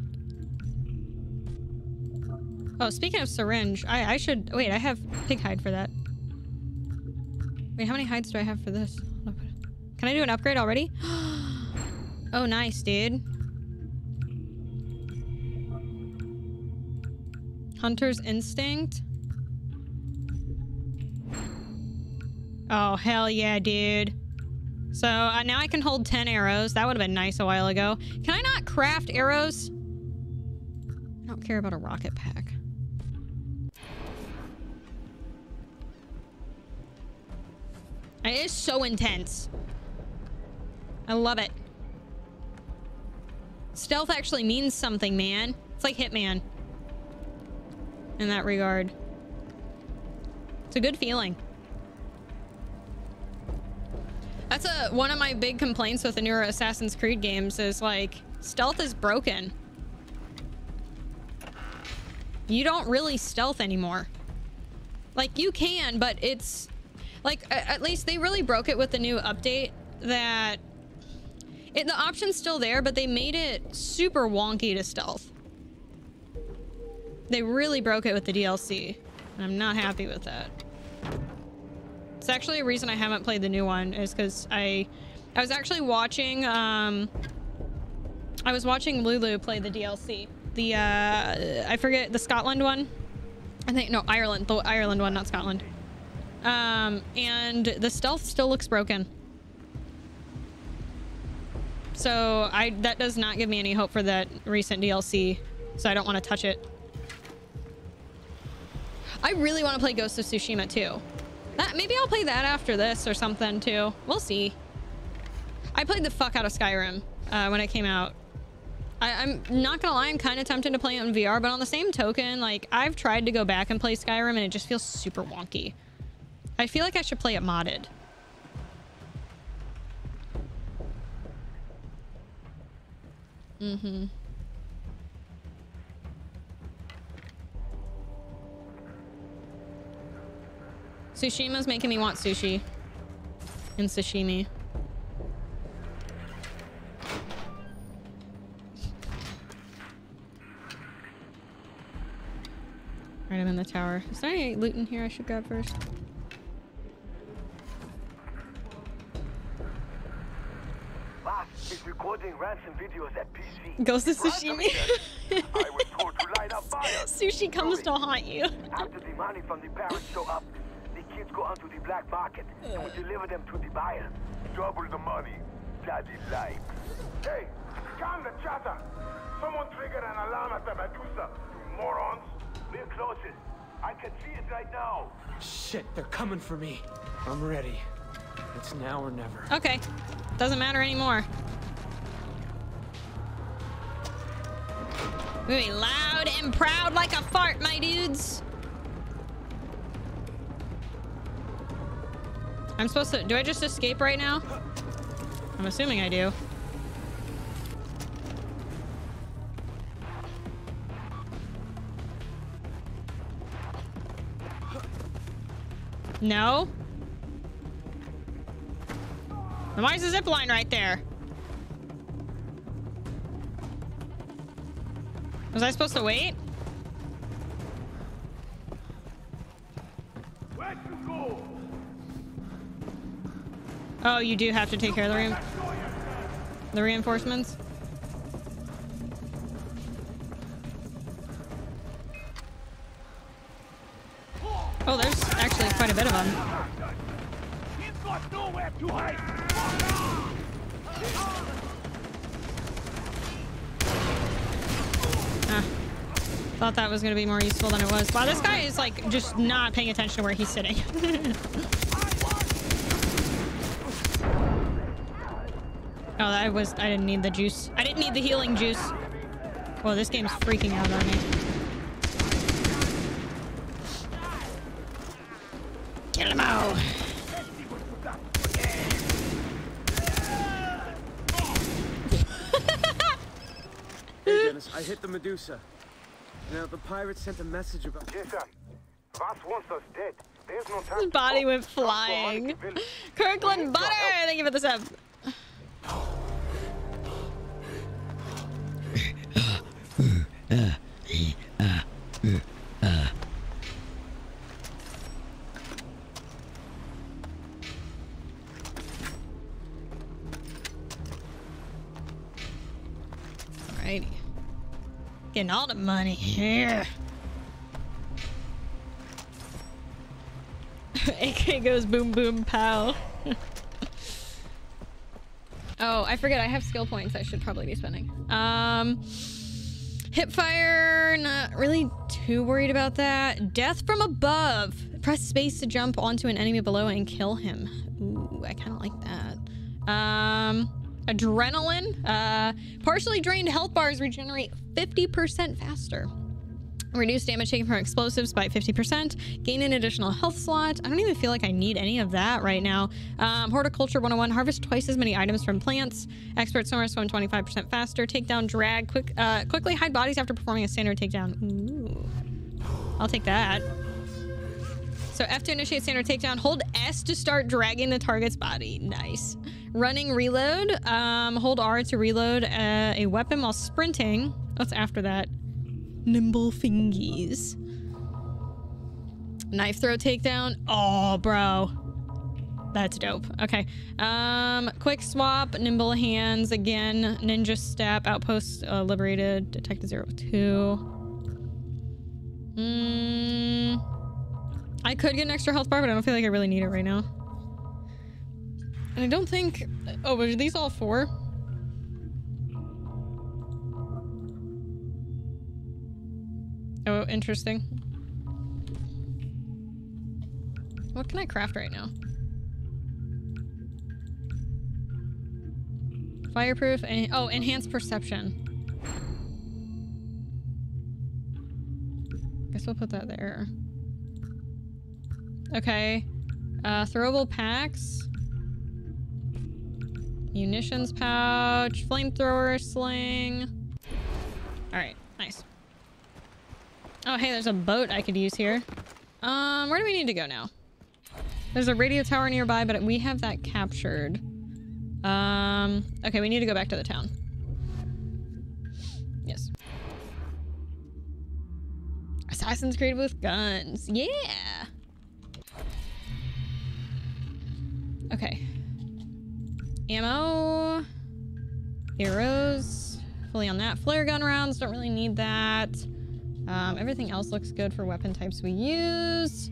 Speaker 1: Oh, speaking of syringe, I, I should... Wait, I have pig hide for that. Wait, how many hides do I have for this? Can I do an upgrade already? <gasps> oh, nice, dude. Hunter's Instinct. Oh, hell yeah, dude. So uh, now I can hold 10 arrows. That would have been nice a while ago. Can I not craft arrows? I don't care about a rocket pack. It is so intense. I love it. Stealth actually means something, man. It's like Hitman. In that regard. It's a good feeling. One of my big complaints with the newer Assassin's Creed games is like stealth is broken. You don't really stealth anymore. Like you can, but it's like at least they really broke it with the new update that it, the option's still there, but they made it super wonky to stealth. They really broke it with the DLC. And I'm not happy with that. It's actually a reason I haven't played the new one is because I I was actually watching um I was watching Lulu play the DLC. The uh I forget the Scotland one. I think no Ireland, the Ireland one, not Scotland. Um and the stealth still looks broken. So I that does not give me any hope for that recent DLC. So I don't want to touch it. I really want to play Ghost of Tsushima too. That maybe I'll play that after this or something too. We'll see. I played the fuck out of Skyrim uh, when it came out. I, I'm not gonna lie, I'm kind of tempted to play it in VR, but on the same token, like I've tried to go back and play Skyrim and it just feels super wonky. I feel like I should play it modded. Mm-hmm. Tsushima's making me want sushi. And sashimi. Right, I'm in the tower. Is there any loot in here I should grab first?
Speaker 13: Boss recording ransom videos at PC.
Speaker 1: Ghost of Sushimi.
Speaker 13: I was told to light.
Speaker 1: Sushi comes to haunt you.
Speaker 13: After the money from the parents show up, the kids go onto the black market and we deliver them to the buyer.
Speaker 5: Double the money. Daddy likes.
Speaker 13: Hey, calm the chatter. Someone triggered an alarm at the Medusa. You morons. We're closest. I can see it right now.
Speaker 3: Shit, they're coming for me. I'm ready. It's now or never.
Speaker 1: Okay. Doesn't matter anymore. We be loud and proud like a fart, my dudes. I'm supposed to... Do I just escape right now? I'm assuming I do. No? Then why is the zip line right there? Was I supposed to wait?
Speaker 15: Where'd you go?
Speaker 1: Oh, you do have to take care of the re the reinforcements. Oh, there's actually quite a bit of them. Ah. Thought that was going to be more useful than it was. Wow, this guy is like just not paying attention to where he's sitting. <laughs> oh, that was... I didn't need the juice. I didn't need the healing juice. Well, this game's freaking out on me. Kill him all.
Speaker 3: Hey, Dennis, I hit the Medusa. Now, the pirates sent a message about...
Speaker 13: Yes, sir. Vaas wants us dead. There's no time
Speaker 1: His body
Speaker 13: talk.
Speaker 1: went
Speaker 13: Come for money
Speaker 1: flying.
Speaker 13: to village.
Speaker 1: Kirkland Butter! Thank you for the sub. Alrighty. Getting all the money here. <laughs> AK goes boom boom pow. Oh, I forget I have skill points I should probably be spending. Um hip fire, not really too worried about that. Death from above. Press space to jump onto an enemy below and kill him. Ooh, I kind of like that. Um adrenaline. Uh partially drained health bars regenerate 50% faster. Reduce damage taken from explosives by 50%. Gain an additional health slot. I don't even feel like I need any of that right now. Um, Horticulture 101. Harvest twice as many items from plants. Expert swimmer swim 25% faster. Takedown drag. Quick, uh, quickly hide bodies after performing a standard takedown. Ooh. I'll take that. So F to initiate standard takedown. Hold S to start dragging the target's body. Nice. Running reload. Um, hold R to reload uh, a weapon while sprinting. What's after that? Nimble fingies. Knife throw takedown. Oh, bro. That's dope. Okay. Um, quick swap, nimble hands again, ninja step, outpost uh, liberated, detected zero two. Mm, I could get an extra health bar, but I don't feel like I really need it right now. And I don't think. Oh, are these all four? Oh, interesting. What can I craft right now? Fireproof and oh, enhanced perception. Guess we'll put that there. Okay. Uh, throwable packs. Munitions pouch. Flamethrower sling. Alright, nice. Oh, hey, there's a boat I could use here. Um, where do we need to go now? There's a radio tower nearby, but we have that captured. Um, okay, we need to go back to the town. Yes. Assassin's Creed with guns. Yeah! Okay. Ammo. Arrows. Fully on that. Flare gun rounds. Don't really need that. Um, everything else looks good for weapon types we use.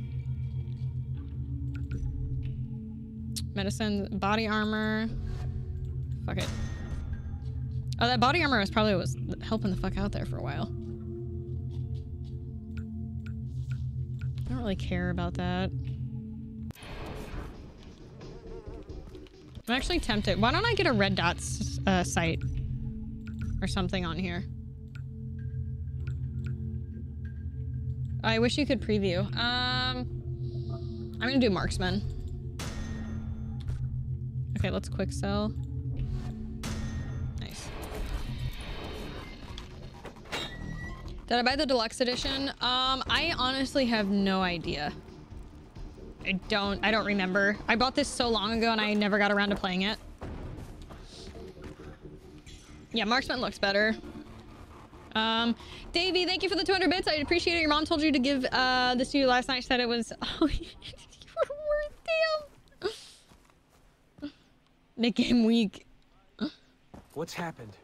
Speaker 1: Medicine, body armor. Fuck it. Oh, that body armor was probably was helping the fuck out there for a while. I don't really care about that. I'm actually tempted. Why don't I get a red dot uh, sight or something on here? I wish you could preview. Um, I'm gonna do marksman. Okay, let's quick sell. Nice. Did I buy the deluxe edition? Um, I honestly have no idea. I don't, I don't remember. I bought this so long ago and I never got around to playing it. Yeah, marksman looks better. Um, Davey, thank you for the 200 bits. I appreciate it. Your mom told you to give uh, this to you last night. She said it was... <laughs> Oh, <laughs> you were worth damn. Make him weak.
Speaker 11: What's happened?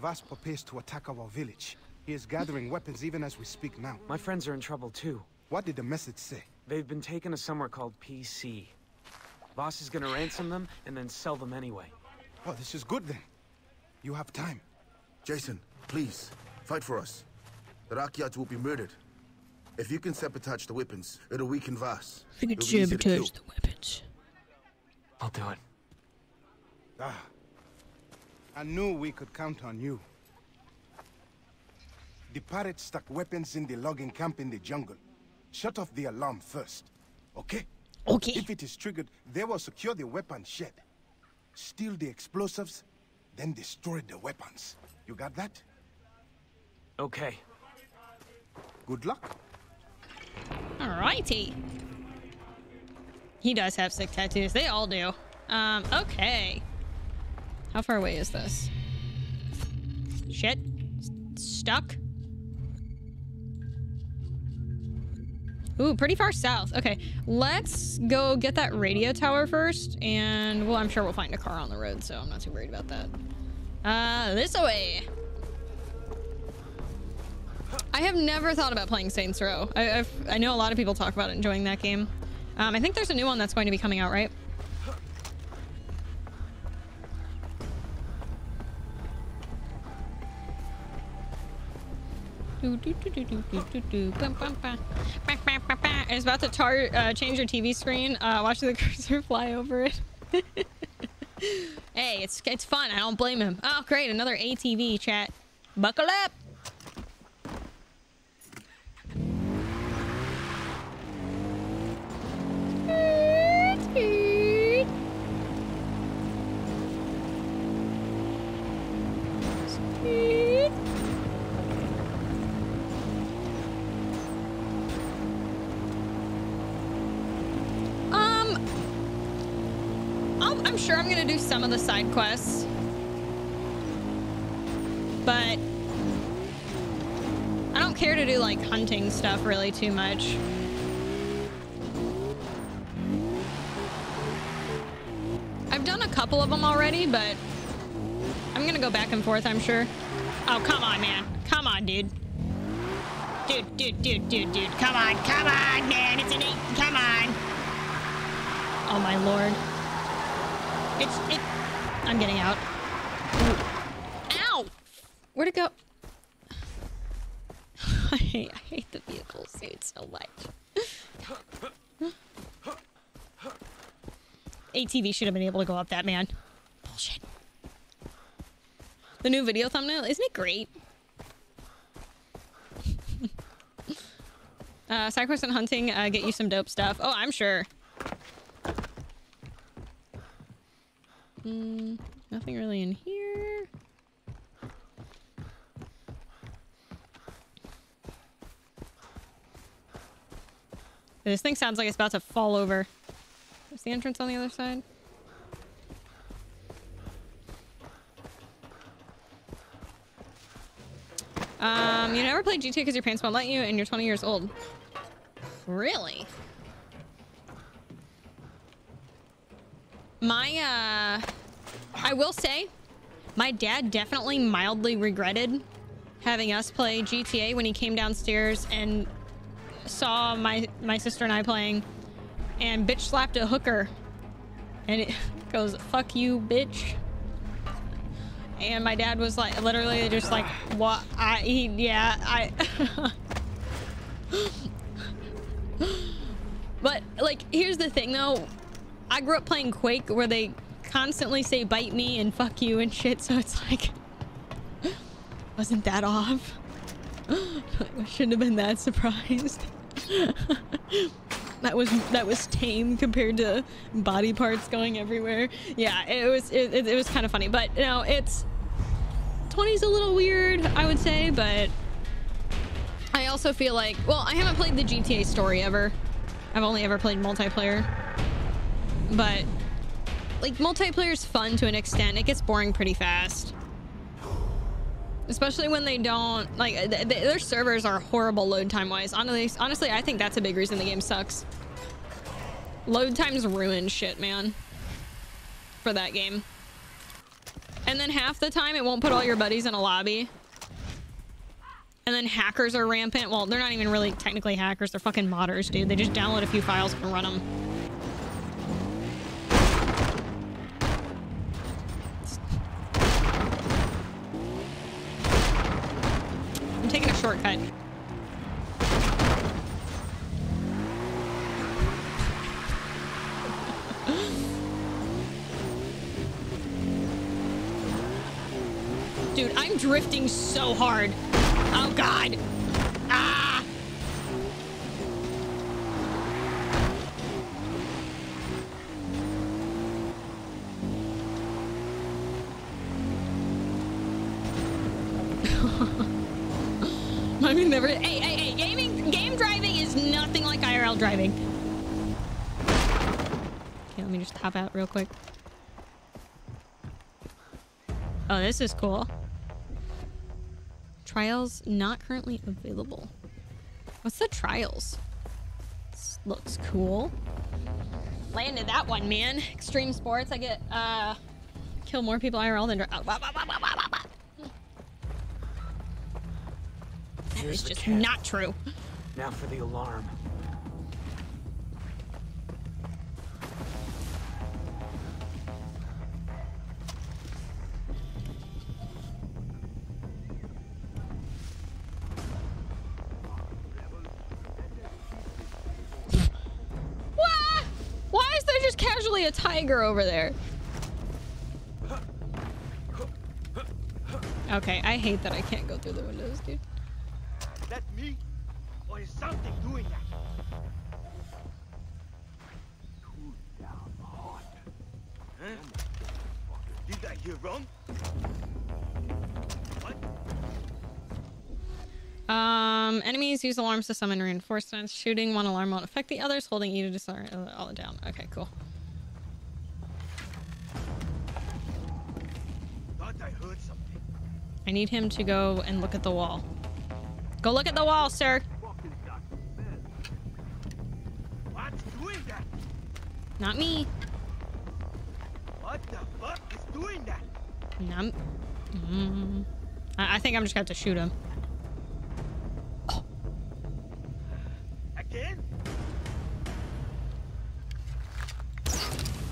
Speaker 11: Vaas prepares to attack our village. He is gathering <laughs> weapons even as we speak now.
Speaker 3: My friends are in trouble too.
Speaker 11: What did the message say?
Speaker 3: They've been taken to somewhere called PC. Vaas is gonna ransom them and then sell them anyway.
Speaker 11: Oh, this is good then. You have time.
Speaker 20: Jason, please, fight for us. The Rakyats will be murdered. If you can sabotage the weapons, it'll weaken Vaas.
Speaker 1: We can
Speaker 20: It'll be easy to kill.
Speaker 1: sabotage the weapons.
Speaker 3: I'll do it.
Speaker 11: Ah. I knew we could count on you. The pirates stuck weapons in the logging camp in the jungle. Shut off the alarm first, okay?
Speaker 1: Okay.
Speaker 11: If it is triggered, they will secure the weapon shed. Steal the explosives, then destroy the weapons. You got that?
Speaker 3: Okay.
Speaker 11: Good luck.
Speaker 1: Alrighty. He does have sick tattoos. They all do. Um, okay. How far away is this? Shit. S- stuck? Ooh, pretty far south. Okay, let's go get that radio tower first, and well, I'm sure we'll find a car on the road, so I'm not too worried about that. Uh, this way. I have never thought about playing Saints Row. I, I've, I know a lot of people talk about enjoying that game. Um, I think there's a new one that's going to be coming out, right? It's about to uh, change your TV screen. Uh, watch the <laughs> cursor fly over it. <laughs> hey, it's it's fun. I don't blame him. Oh, great. Another ATV chat. Buckle up. Um, I'm sure I'm gonna do some of the side quests. But I don't care to do like hunting stuff really too much. I've done a couple of them already, but I'm gonna go back and forth, I'm sure. Oh, come on, man. Come on, dude. Dude, dude, dude, dude, dude. Come on, come on, man. It's an eight. Come on. Oh, my lord. It's, it. I'm getting out. Ow! Where'd it go? <sighs> I hate, I hate the vehicle suit so much. <laughs> ATV should have been able to go up that man. Bullshit. The new video thumbnail, isn't it great? <laughs> uh, side quest and hunting, uh, get you some dope stuff. Oh, I'm sure. Mm, nothing really in here. This thing sounds like it's about to fall over. Is the entrance on the other side? Um, you never played GTA because your parents won't let you and you're 20 years old. Really? My, uh... I will say, my dad definitely mildly regretted having us play GTA when he came downstairs and saw my, my sister and I playing and bitch slapped a hooker. And it <laughs> goes, fuck you, bitch. And my dad was like, literally just like, what? I, he, yeah, I. <laughs> but, like, here's the thing though. I grew up playing Quake where they constantly say bite me and fuck you and shit, so it's like, <laughs> wasn't that off? I shouldn't have been that surprised. That was that was tame compared to body parts going everywhere. Yeah, it was it, it, it was kind of funny, but you know it's 20's a little weird, I would say, but I also feel like well, I haven't played the GTA story ever. I've only ever played multiplayer, but like multiplayer is fun to an extent. It gets boring pretty fast. Especially when they don't like th th their servers are horrible load time wise. Honestly, honestly, I think that's a big reason the game sucks. Load times ruin shit, man. For that game. And then half the time it won't put all your buddies in a lobby. And then hackers are rampant. Well, they're not even really technically hackers. They're fucking modders, dude. They just download a few files and run them. Shortcut. <laughs> Dude, I'm drifting so hard. Oh god. Ah! Never. Hey, hey, hey! Gaming, game driving is nothing like IRL driving. Okay, let me just hop out real quick. Oh, this is cool. Trials not currently available. What's the trials? This looks cool. Landed that one, man. Extreme sports. I get uh kill more people IRL than. Oh, That
Speaker 3: Here's
Speaker 1: is just
Speaker 3: cap.
Speaker 1: not true.
Speaker 3: Now for the alarm.
Speaker 1: Why? Why is there just casually a tiger over there? Okay, I hate that I can't go through the windows, dude
Speaker 15: that me? Or is something doing that? Cool down hard. Huh? Did I hear wrong? What?
Speaker 1: Um, enemies use alarms to summon reinforcements. Shooting one alarm won't affect the others. Holding E to disarm all down. Okay, cool. I heard something. I need him to go and look at the wall. Go look at the wall, sir. Not me.
Speaker 15: What the fuck is doing that?
Speaker 1: Num. Mm. I, I think I'm just gonna have to shoot him.
Speaker 15: Again?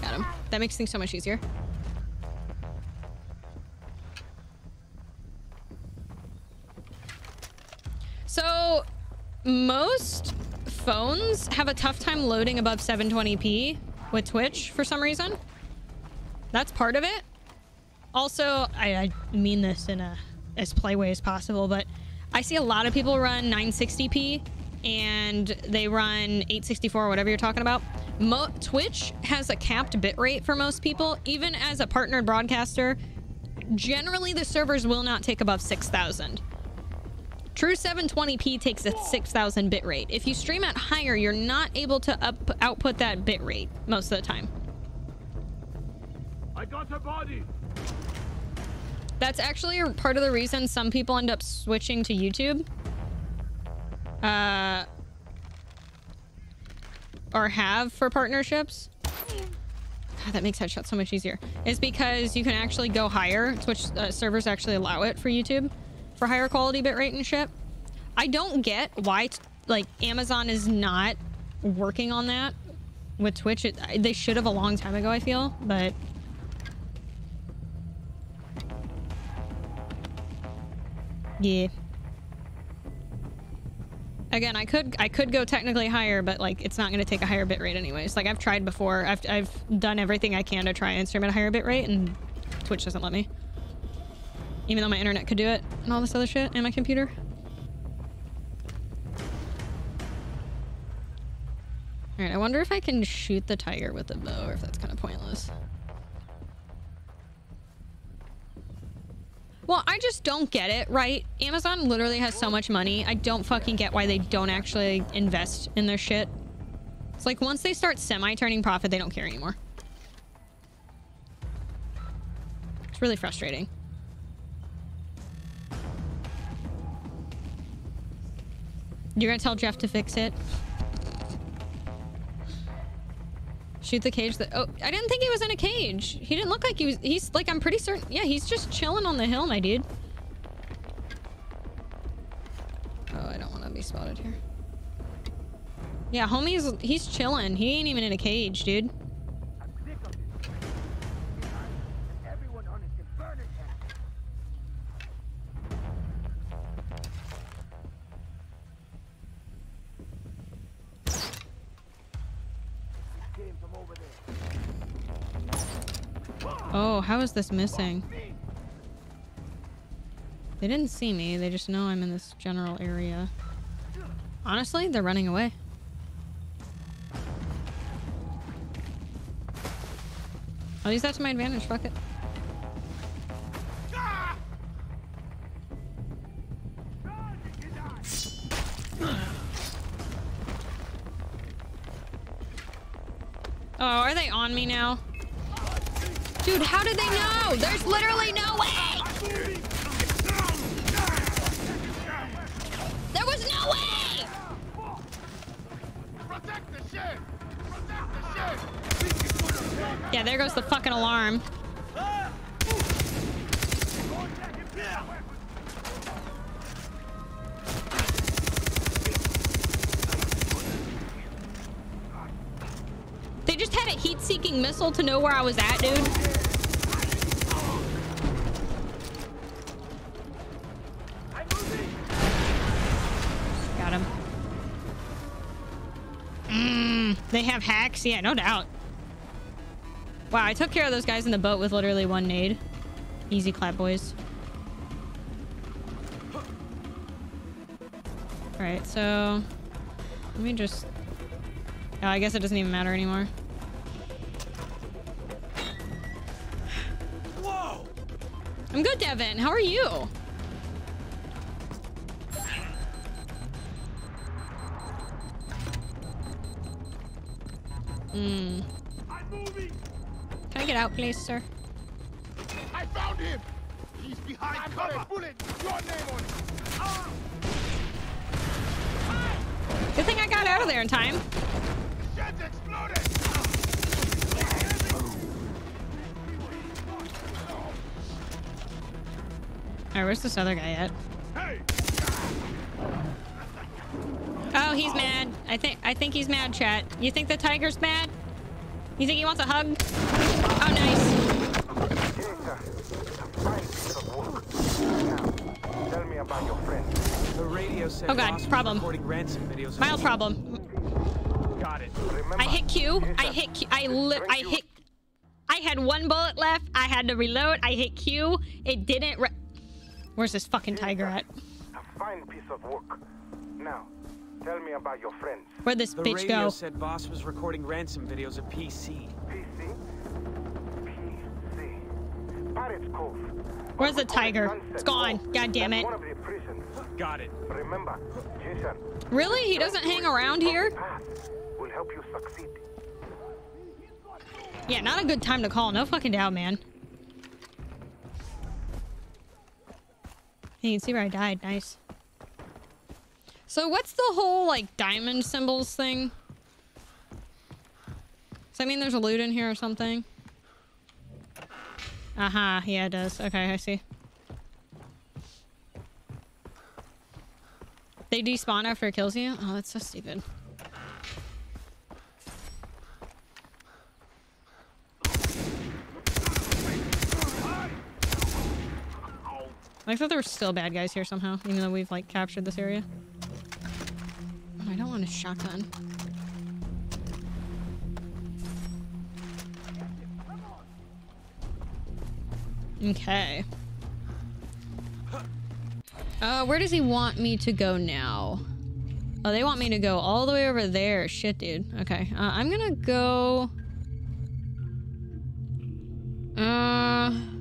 Speaker 1: Got him. That makes things so much easier. So, most phones have a tough time loading above 720p with Twitch for some reason. That's part of it. Also, I, I mean this in a as playway as possible, but I see a lot of people run 960p and they run 864, or whatever you're talking about. Mo Twitch has a capped bitrate for most people. Even as a partnered broadcaster, generally the servers will not take above 6,000. True 720p takes a 6,000 bitrate. If you stream at higher, you're not able to up output that bitrate most of the time.
Speaker 15: I got a body.
Speaker 1: That's actually a part of the reason some people end up switching to YouTube. Uh, or have for partnerships. God, that makes headshots so much easier. Is because you can actually go higher. Twitch uh, servers actually allow it for YouTube for higher quality bitrate and shit. I don't get why like Amazon is not working on that with Twitch. It, they should have a long time ago, I feel, but Yeah. Again, I could I could go technically higher, but like it's not going to take a higher bit rate anyways. Like I've tried before. I've I've done everything I can to try and stream at a higher bit rate and Twitch doesn't let me. Even though my internet could do it and all this other shit and my computer. Alright, I wonder if I can shoot the tiger with a bow or if that's kind of pointless. Well, I just don't get it, right? Amazon literally has so much money. I don't fucking get why they don't actually invest in their shit. It's like once they start semi-turning profit, they don't care anymore. It's really frustrating. You're gonna tell Jeff to fix it? Shoot the cage that- oh, I didn't think he was in a cage. He didn't look like he was- he's like, I'm pretty certain- yeah, he's just chilling on the hill, my dude. Oh, I don't want to be spotted here. Yeah, homie's- he's chilling. He ain't even in a cage, dude. Oh, how is this missing? They didn't see me. They just know I'm in this general area. Honestly, they're running away. I'll use that to my advantage. Fuck it. Oh, are they on me now? Dude, how did they know? There's literally no way! There was no way! Yeah, there goes the fucking alarm. They just had a heat-seeking missile to know where I was at, dude. Got him. Mm, they have hacks? Yeah, no doubt. Wow, I took care of those guys in the boat with literally one nade. Easy clap, boys. Alright, so... Let me just... Oh, I guess it doesn't even matter anymore.
Speaker 15: Whoa!
Speaker 1: I'm good, Devin. How are you? Hmm.
Speaker 15: I'm moving.
Speaker 1: Can I get out, please, sir?
Speaker 15: I found him.
Speaker 6: He's behind
Speaker 5: I've got
Speaker 6: cover.
Speaker 5: a bullet. Your name on it. Ah!
Speaker 1: Good thing I got out of there in time.
Speaker 5: Shed's exploded.
Speaker 1: Alright, where's this other guy at?
Speaker 5: Hey!
Speaker 1: Oh, he's mad. I think I think he's mad, chat. You think the tiger's mad? You think he wants a hug? Oh, nice.
Speaker 13: Tell me about your friend.
Speaker 3: The radio said
Speaker 1: Oh, God, problem.
Speaker 3: recording ransom videos. of
Speaker 1: Mild problem.
Speaker 3: Got.
Speaker 1: I hit Q. I hit Q. I li I hit. I had one bullet left. I had to reload. I hit Q. It didn't. Re Where's this fucking tiger at?
Speaker 13: A fine piece of work. Now, tell me about your friends.
Speaker 1: Where'd this
Speaker 3: The
Speaker 1: bitch
Speaker 3: radio
Speaker 1: go?
Speaker 3: said Vaas was recording ransom videos of PC.
Speaker 13: PC? PC. Pirates Cove.
Speaker 1: Where's the tiger? It's gone. God damn it.
Speaker 13: One of the prisons.
Speaker 3: Got it.
Speaker 13: Remember, Jason.
Speaker 1: Really? He doesn't hang around here?
Speaker 13: Help you succeed.
Speaker 1: Yeah, not a good time to call. No fucking doubt, man. You can see where I died. Nice. So what's the whole, like, diamond symbols thing? Does that mean there's a loot in here or something? Uh-huh. Yeah, it does. Okay, I see. They despawn after it kills you? Oh, that's so stupid. I thought there were still bad guys here somehow, even though we've like captured this area. I don't want a shotgun. Okay. Uh, where does he want me to go now? Oh, they want me to go all the way over there. Shit, dude. Okay. Uh, I'm gonna go... Uh...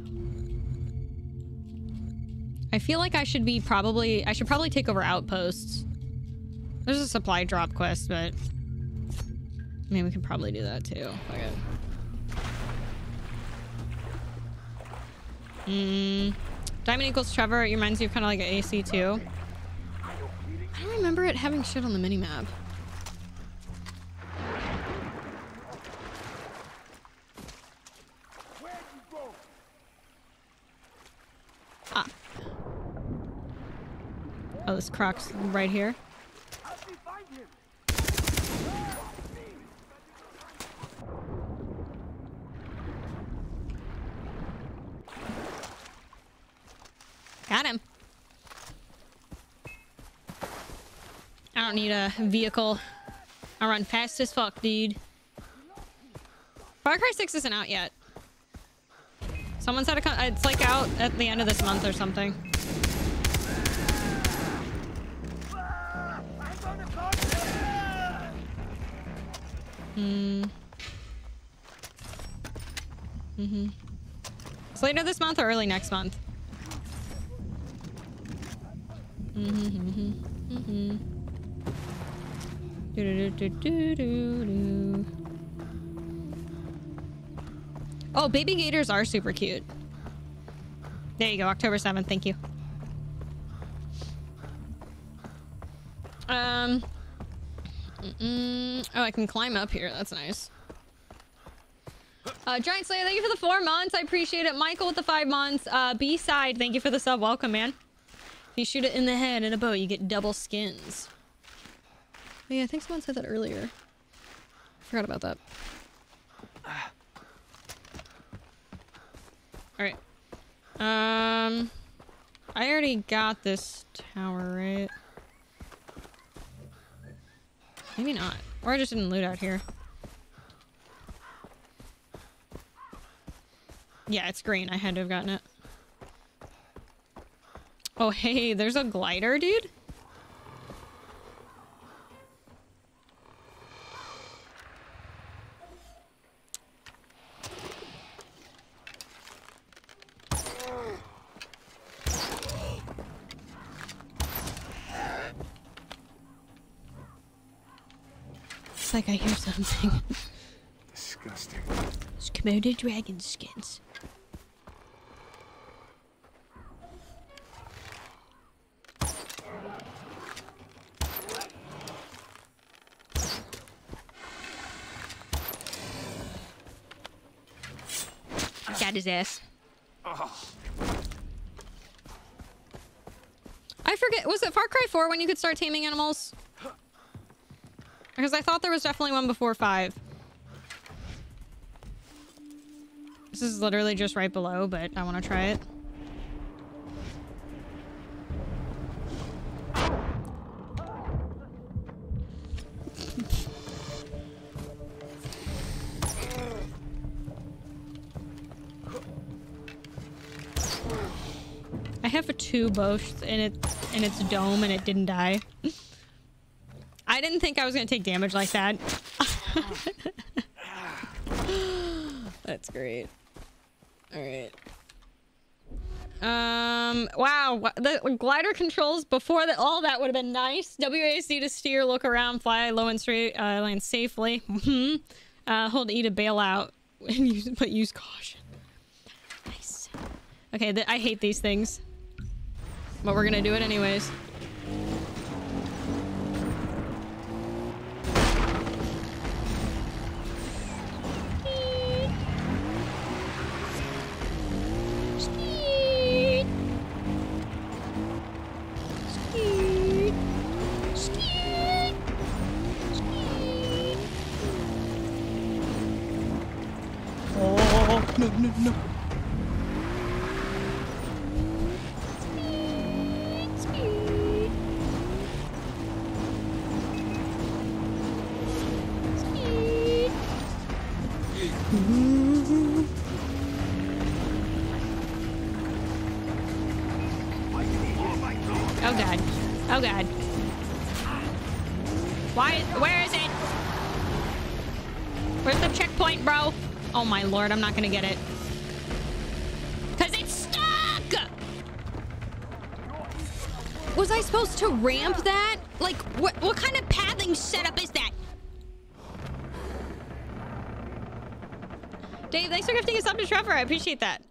Speaker 1: I feel like I should be probably... I should probably take over outposts. There's a supply drop quest, but... I mean, we can probably do that too. It. Mm. Diamond equals Trevor. It reminds you of kind of like an AC too. I don't remember it having shit on the minimap. Ah. Oh, this croc's right here. Got him. I don't need a vehicle. I run fast as fuck, dude. Far Cry 6 isn't out yet. Someone said it's like out at the end of this month or something. Hmm. Mm-hmm. It's later this month or early next month. Mm-hmm. Mm-hmm. Do-do-do-do-do-do. Oh, baby gators are super cute. There you go, October 7th. Thank you. Um. Mm-mm. Oh, I can climb up here. That's nice. Uh, Giant Slayer, thank you for the four months. I appreciate it. Michael with the five months. Uh, B-side, thank you for the sub. Welcome, man. If you shoot it in the head in a boat, you get double skins. Oh, yeah, I think someone said that earlier. Forgot about that. Alright. Um... I already got this tower, right? Maybe not. Or I just didn't loot out here. Yeah, it's green. I had to have gotten it. Oh, hey, there's a glider, dude? looks like I hear something.
Speaker 11: Disgusting.
Speaker 1: It's Komodo dragon skins. Got his ass. Ah. I forget, was it Far Cry 4 when you could start taming animals? Because I thought there was definitely one before 5. This is literally just right below, but I want to try it. I have a two both in it in its dome and it didn't die. <laughs> I didn't think I was gonna take damage like that. <laughs> That's great. All right. Um. Wow. The glider controls before that. All that would have been nice. WASD to steer, look around, fly low and straight, uh, land safely. hmm Uh, hold E to bail out, <laughs> and use but use caution. Nice. Okay. I hate these things, but we're gonna do it anyways. Oh god. Oh god. Why? Where is it? Where's the checkpoint, bro? Oh my lord, I'm not gonna get it. To ramp that? Like, what, what kind of pathing setup is that? Dave, thanks for gifting a sub to Trevor. I appreciate that.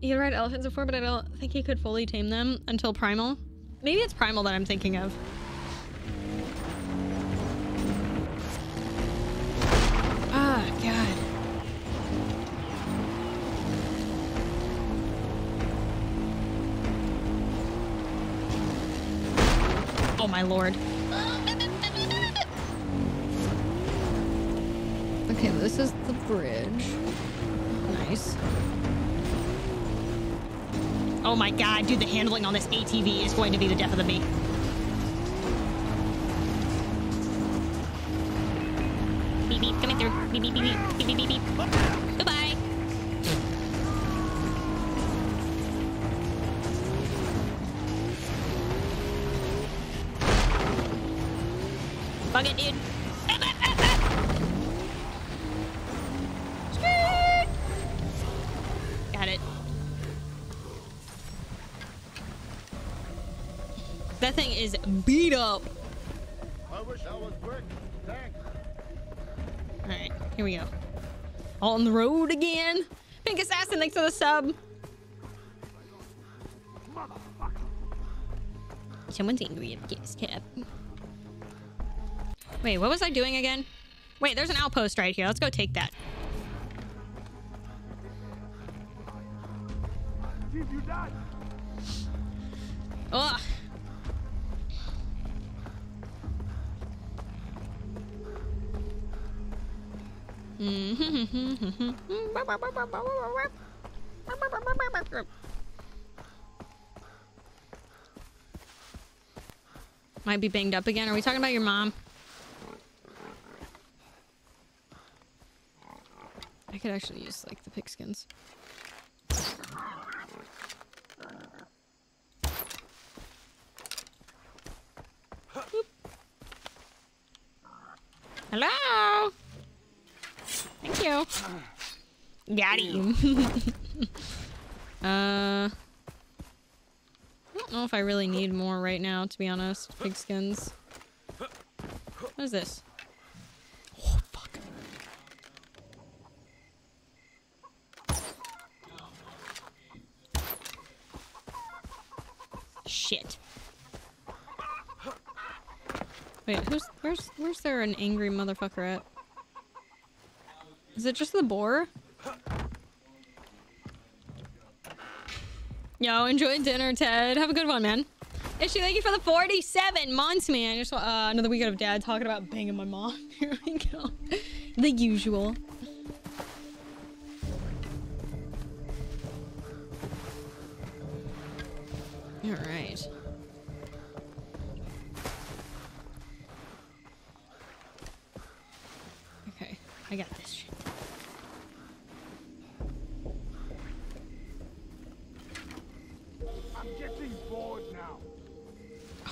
Speaker 1: You ride elephants before, but I don't think he could fully tame them until Primal. Maybe it's Primal that I'm thinking of. Ah, God. My lord. Okay, this is the bridge. Nice. Oh my god, dude, the handling on this ATV is going to be the death of the me. Beep beep, coming through. Beep beep beep beep beep beep beep beep. Fuck it, dude. <laughs> Got it. That thing is beat up.
Speaker 5: I wish I was working. Thanks.
Speaker 1: All right, here we go. On the road again. Pink Assassin, thanks for the sub. Someone's angry at Gas Cap. Wait, what was I doing again? Wait, there's an outpost right here. Let's go take that. Ugh. <laughs> Might be banged up again. Are we talking about your mom? I could actually use like the pigskins. Hello. Thank you. Got <laughs> uh, I don't know if I really need more right now, to be honest. Pigskins. What is this? Shit. Wait, who's where's where's there an angry motherfucker at? Is it just the boar? Yo, enjoy dinner, Ted. Have a good one, man. Issue, thank you for the 47 months, man. Just uh, another weekend of dad talking about banging my mom. <laughs> Here we go. The usual. All right. Okay, I got this shit.
Speaker 5: I'm getting bored now.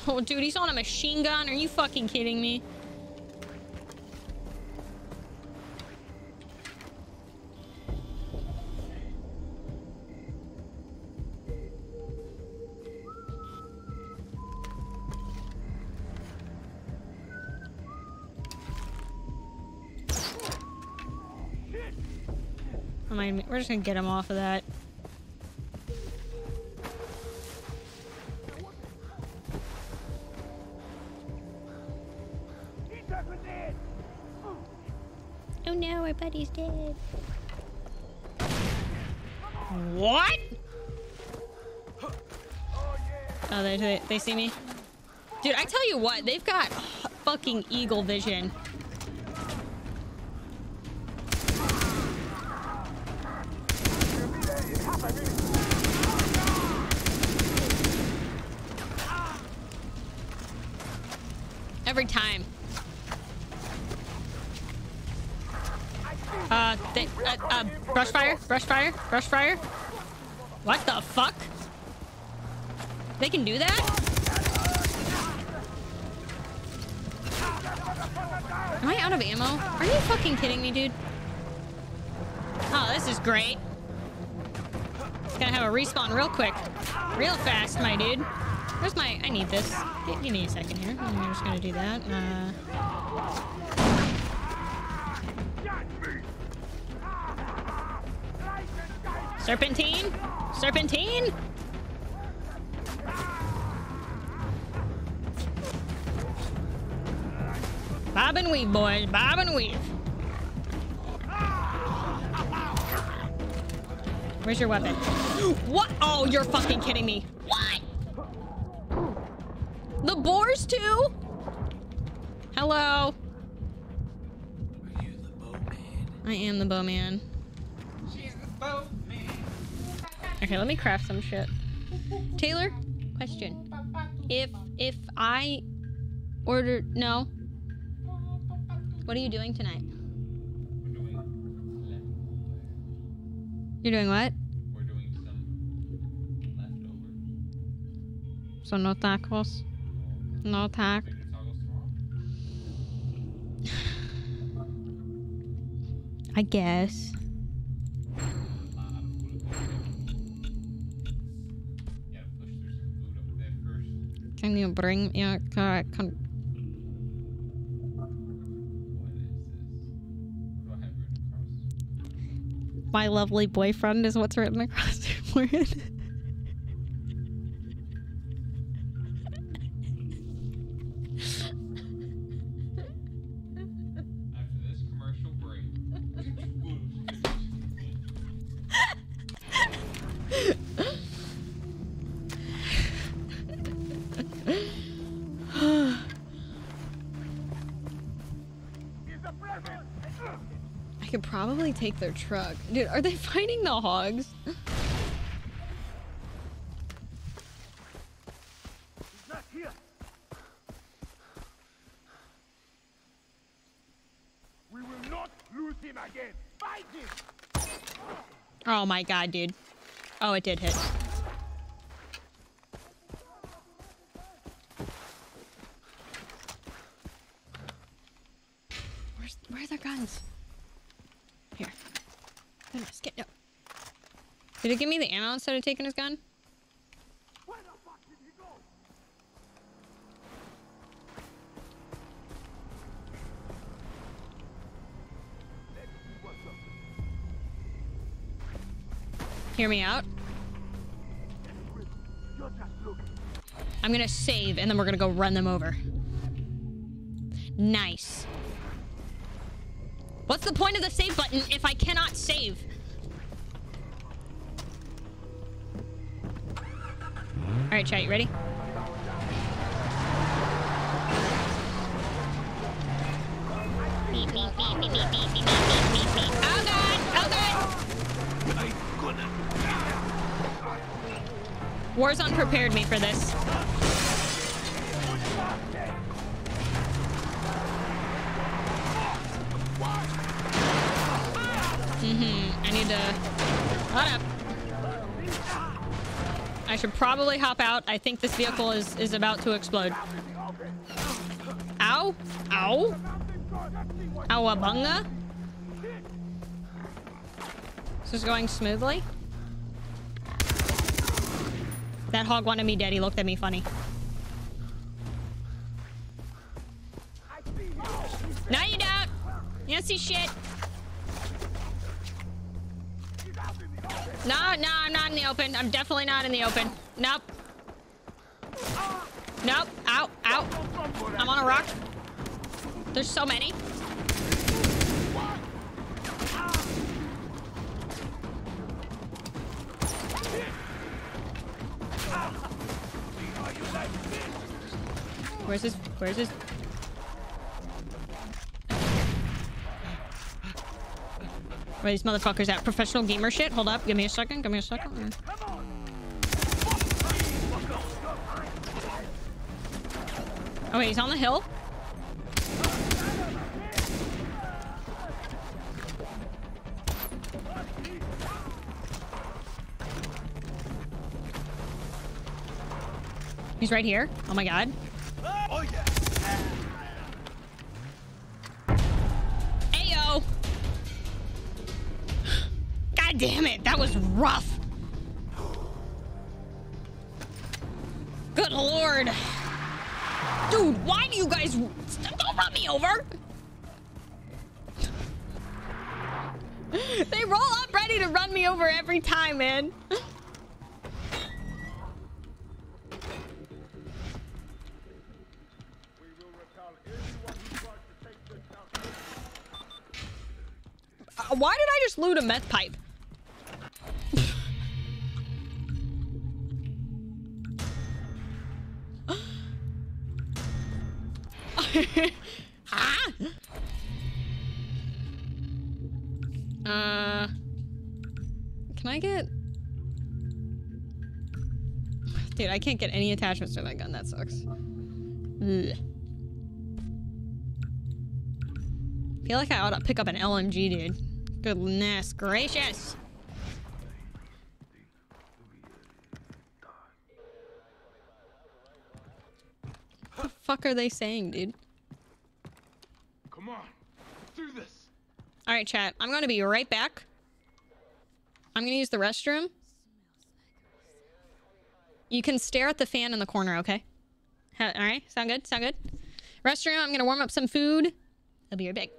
Speaker 1: Oh, dude, he's on a machine gun. Are you fucking kidding me? Mean, we're just gonna get him off of that. Oh no, our buddy's dead. What? Oh, they, they, they see me? Dude, I tell you what, they've got fucking eagle vision. Every time. Uh, they, uh, uh, brush fire, brush fire, brush fire. What the fuck? They can do that? Am I out of ammo? Are you fucking kidding me, dude? Oh, this is great. It's gonna have a respawn real quick. Real fast, my dude. Where's my... I need this. Give, me a second here. I'm just gonna do that. Uh... Serpentine? Serpentine? Bob and weave, boys. Bob and weave. Where's your weapon? <gasps> What? Oh, you're fucking kidding me. What? The boars too? Hello? I am the bowman. Okay, let me craft some shit. Taylor, question. If if I ordered no. What are you doing tonight? You're doing what?
Speaker 14: We're doing some leftovers.
Speaker 1: So no tacos. No tac. I guess. Can you bring me a car? Can... My lovely boyfriend is what's written across your forehead. <laughs> take their truck. Dude, are they <laughs> fighting the hogs?
Speaker 5: He's not here. We will not lose him again. Fight him.
Speaker 1: Oh my god, dude. Oh, it did hit. Where's where are their guns? Here. Goodness, get no. Did it give me the ammo instead of taking his gun? Hear me out. I'm gonna save and then we're gonna go run them over. Nice. What's the point of the save button if I cannot save? Right, chat, you ready? Beep. Oh! Oh! Warzone prepared me for this. Mm-hmm. I need to... Hold up. I should probably hop out. I think this vehicle is, is about to explode. Ow. Ow. Owabunga. This is going smoothly. That hog wanted me dead. He looked at me funny. Open. I'm definitely not in the open. Nope. Nope. Out. Out. I'm on a rock. There's so many. Where's this? Where's this? Where these motherfuckers at? Professional gamer shit? Hold up. Give me a second. Give me a second. Oh wait, he's on the hill? He's right here. Oh my god. I can't get any attachments to that gun. That sucks. Ugh. feel like I ought to pick up an LMG, dude. Goodness gracious. What the fuck are they saying, dude?
Speaker 15: Come on, do this.
Speaker 1: All right, chat. I'm going to be right back. I'm going to use the restroom. You can stare at the fan in the corner, okay? All right, sound good? Sound good? Restroom, I'm to warm up some food. I'll be right back.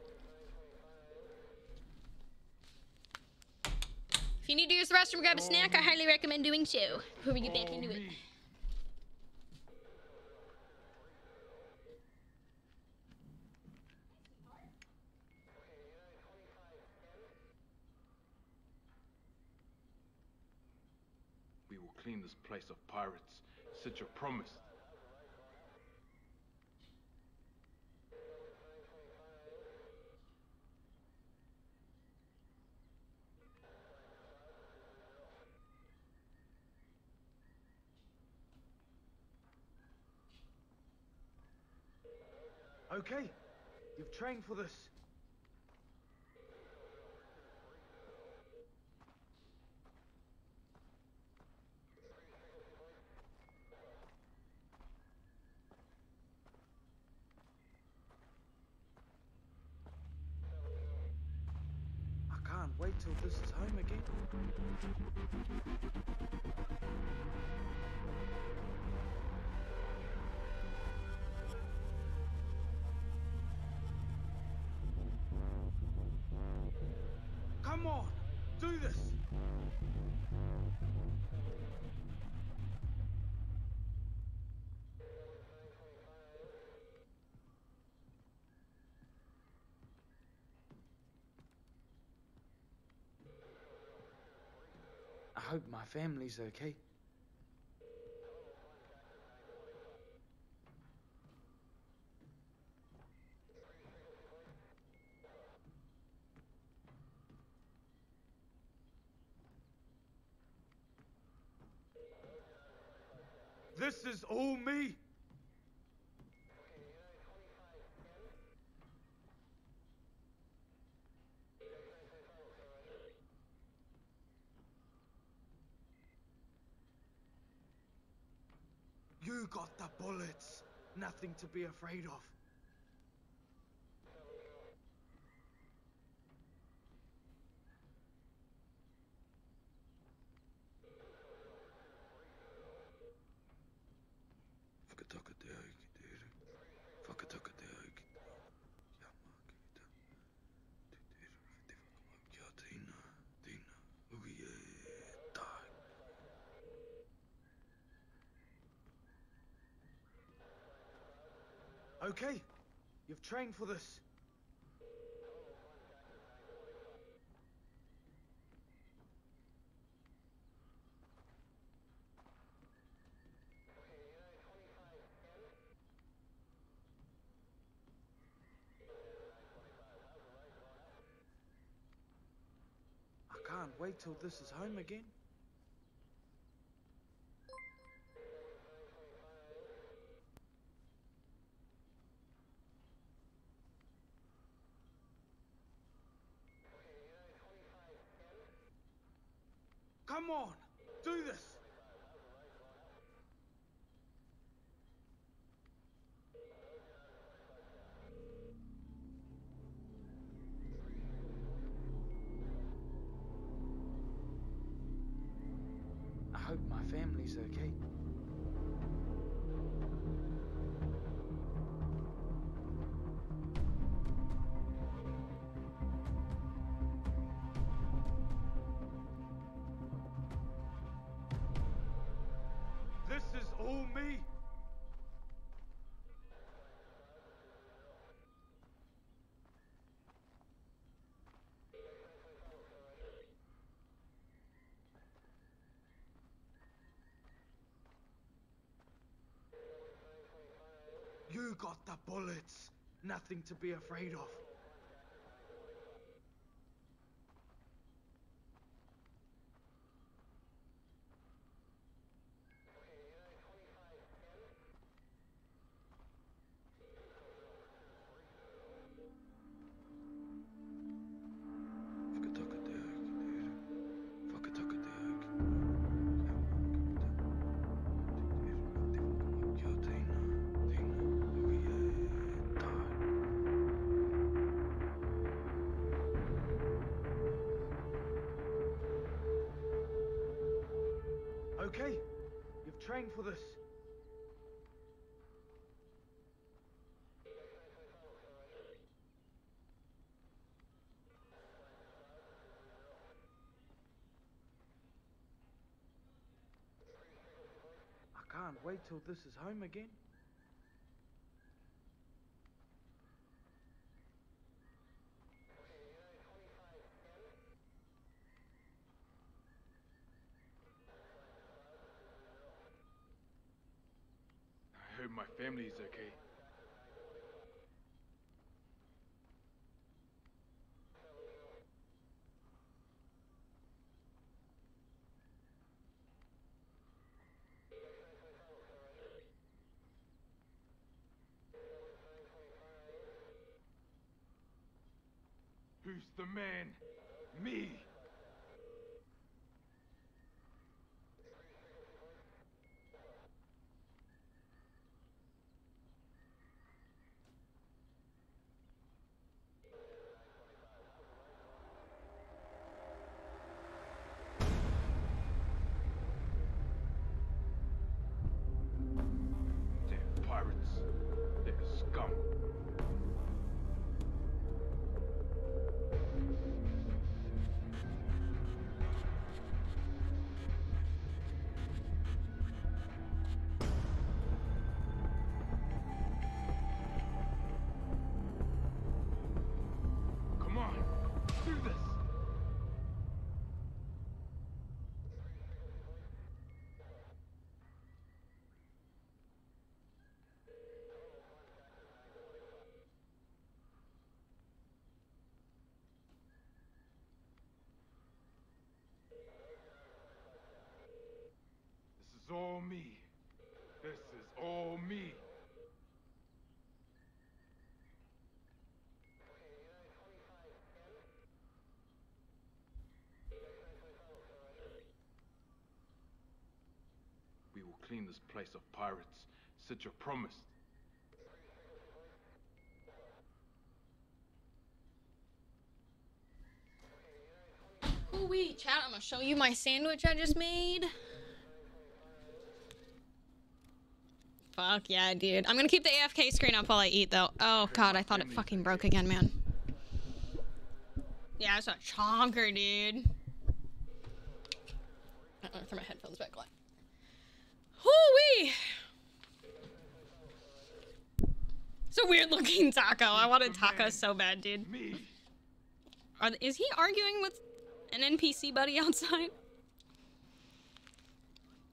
Speaker 1: If you need to use the restroom, grab a snack. I highly recommend doing so before we get back into it.
Speaker 15: We will clean this place of pirates. Such a promise.
Speaker 21: Okay, you've trained for this. hope my family's okay. This is all me! You got the bullets. Nothing to be afraid of. Okay, you've trained for this. I can't wait till this is home again. Come on, got the bullets. Nothing to be afraid of. Can't wait till this is home again.
Speaker 15: I hope my family is okay. Who's the man? Me! This is all me. me. We will clean this place of pirates. Such a promise.
Speaker 1: Ooh wee, chat, I'm gonna show you my sandwich I just made. Fuck yeah, dude. I'm gonna keep the AFK screen up while I eat, though. Oh god, I thought it fucking broke again, man. Yeah, it's a chonker, dude. Uh -oh, throw my headphones back on. Hoo-wee! It's a weird looking taco. I wanted tacos so bad, dude. Are, is he arguing with an NPC buddy outside?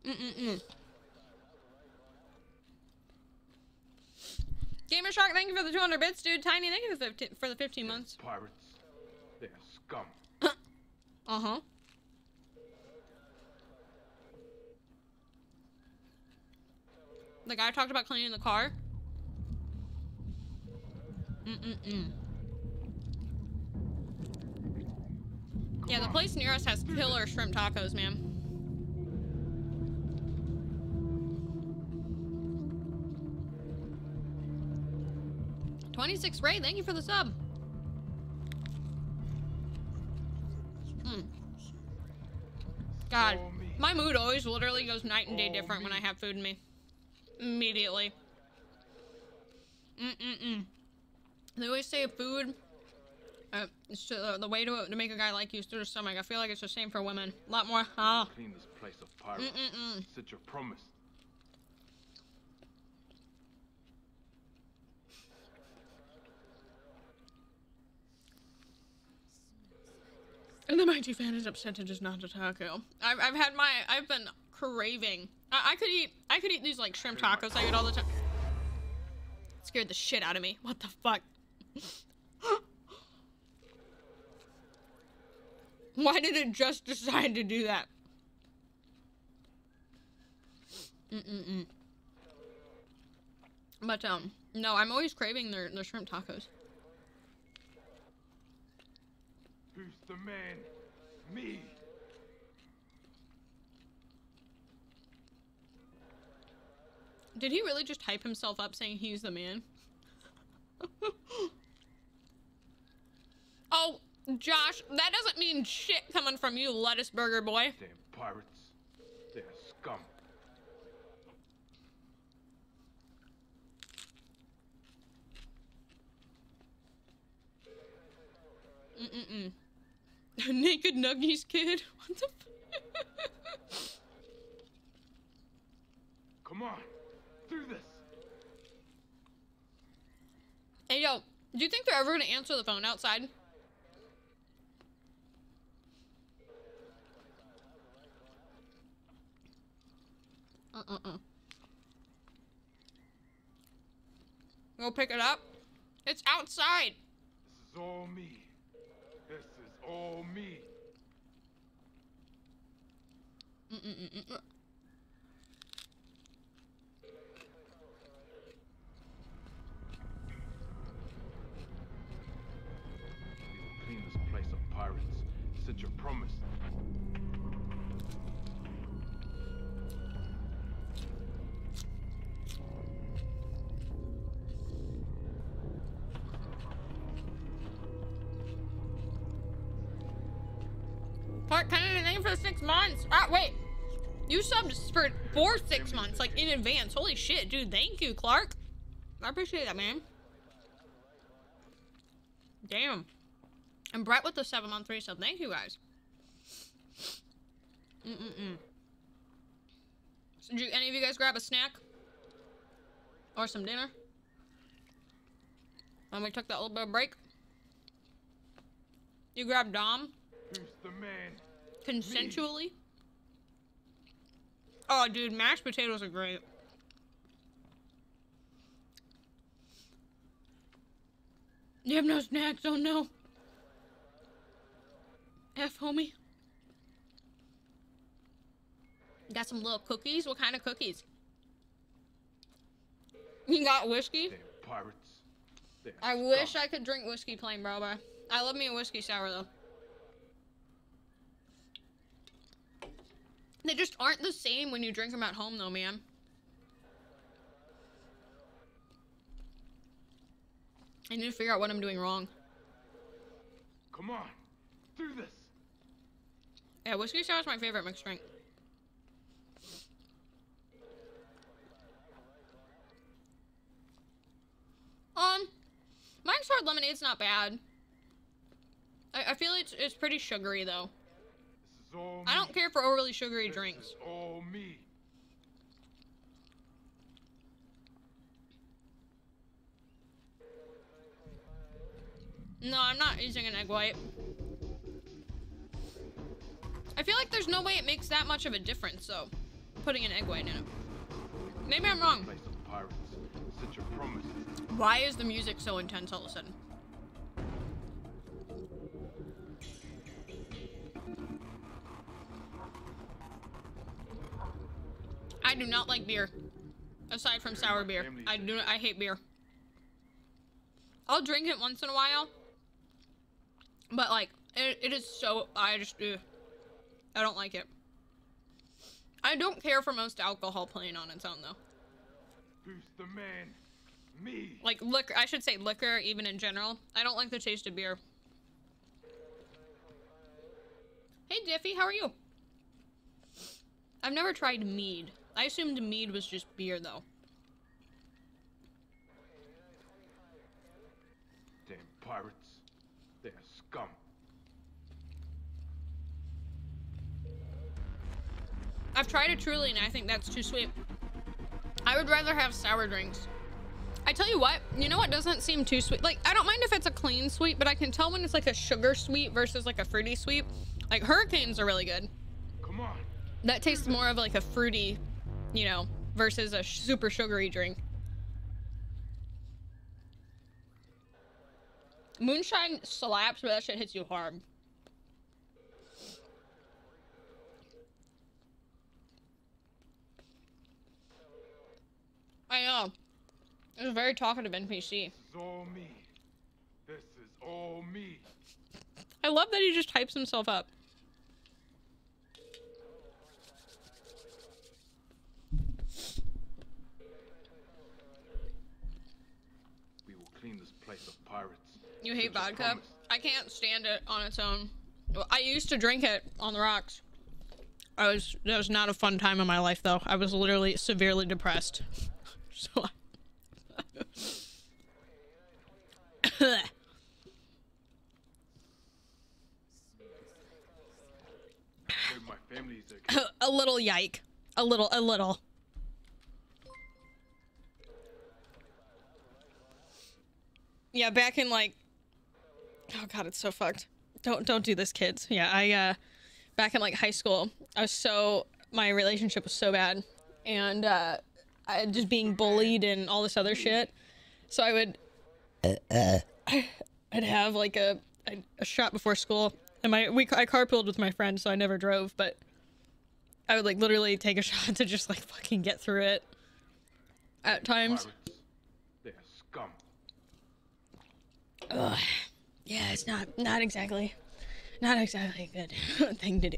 Speaker 1: Mm-mm-mm. Gamer Shark, thank you for the 200 bits, dude. Tiny, thank you for the 15, for the 15 months.
Speaker 15: Pirates. They're scum. <coughs>
Speaker 1: Uh-huh. The guy talked about cleaning the car. Mm-mm-mm. Yeah, the place near us has killer shrimp tacos, man. Twenty-six Ray, thank you for the sub. Hmm. God, my mood always literally goes night and day different when I have food in me. Immediately. Mm-mm-mm. They always say food, uh, uh, the way to, to make a guy like you is through the stomach. I feel like it's the same for women. A lot more.
Speaker 15: Clean this place of pirates.
Speaker 1: Mm-mm-mm.
Speaker 15: Such a promise.
Speaker 1: And the mighty fan is upset it is not a taco. I've, I've had my, I've been craving. I, I could eat, I could eat these like shrimp tacos I eat all the time. Scared the shit out of me. What the fuck? <gasps> Why did it just decide to do that? Mm-mm-mm. But, um, no, I'm always craving their, their shrimp tacos.
Speaker 15: Who's the man? Me.
Speaker 1: Did he really just hype himself up saying he's the man? <laughs> oh, Josh, that doesn't mean shit coming from you, lettuce burger boy.
Speaker 15: Damn pirates. They're scum.
Speaker 1: Mm-mm-mm. <laughs> Naked Nuggies kid? <laughs> What the
Speaker 15: Come on. Do this.
Speaker 1: Hey, yo, do you think they're ever gonna answer the phone outside? Uh-uh-uh. Go pick it up. It's outside.
Speaker 15: This is all me. This all me.
Speaker 1: Mm-mm-mm-mm.
Speaker 15: We will clean this place of pirates. Such a promise.
Speaker 1: For six months. Ah, wait. You subbed for for six months, like in advance. Holy shit, dude. Thank you, Clark. I appreciate that, man. Damn. And Brett with the seven month three sub. Thank you, guys. Mm-mm-mm. So, did you, any of you guys grab a snack? Or some dinner? When we took that little bit of break? You grabbed Dom?
Speaker 15: Who's the man?
Speaker 1: Consensually? Oh, dude, mashed potatoes are great. You have no snacks? Oh no. F, homie. Got some little cookies? What kind of cookies? You got whiskey?
Speaker 15: Pirates. They're
Speaker 1: I wish I could drink whiskey plain, bro, but I love me a whiskey sour though. They just aren't the same when you drink them at home though, man. I need to figure out what I'm doing wrong.
Speaker 15: Come on, do this.
Speaker 1: Yeah, whiskey sour is my favorite mixed drink. Um, Mike's Hard Lemonade's not bad. I, I feel it's it's pretty sugary though.
Speaker 15: This
Speaker 1: I don't care for overly sugary drinks.
Speaker 15: all me.
Speaker 1: No, I'm not using an egg white. I feel like there's no way it makes that much of a difference, though, putting an egg white in it. Maybe I'm wrong.
Speaker 15: Place of pirates. Such a promise.
Speaker 1: Why is the music so intense all of a sudden? I do not like beer. Aside from sour beer. I do I hate beer. I'll drink it once in a while. But like it, it is so I just ugh. I don't like it. I don't care for most alcohol playing on its own though.
Speaker 15: Who's the man? Me.
Speaker 1: Like liquor, I should say liquor even in general. I don't like the taste of beer. Hey Diffy, how are you? I've never tried mead. I assumed mead was just beer though.
Speaker 15: Damn pirates. They're scum.
Speaker 1: I've tried it truly and I think that's too sweet. I would rather have sour drinks. I tell you what, you know what doesn't seem too sweet? Like, I don't mind if it's a clean sweet, but I can tell when it's like a sugar sweet versus like a fruity sweet. Like, hurricanes are really good.
Speaker 15: Come on.
Speaker 1: That tastes more of like a fruity, you know, versus a super sugary drink. Moonshine slaps, but that shit hits you hard. I know. It was a very talkative NPC.
Speaker 15: This is all me. This is all me.
Speaker 1: I love that he just types himself up.
Speaker 15: We will clean this place of pirates.
Speaker 1: You hate vodka? I can't stand it on its own. I used to drink it on the rocks. I was that was not a fun time in my life though. I was literally severely depressed. <laughs> So
Speaker 15: Where my family
Speaker 1: a little yike. A little a little. Yeah, back in like Oh god, it's so fucked. Don't don't do this, kids. Yeah, I uh back in like high school, I was so my relationship was so bad. And uh I just being bullied and all this other shit. So I would Uh <sighs> uh. I'd have like a a, a shot before school. And my we I carpooled with my friend, so I never drove, but I would like literally take a <laughs> shot to just like fucking get through it at times.
Speaker 15: They're scum.
Speaker 1: Ugh. Yeah, it's not not exactly not exactly a good <laughs> thing to do.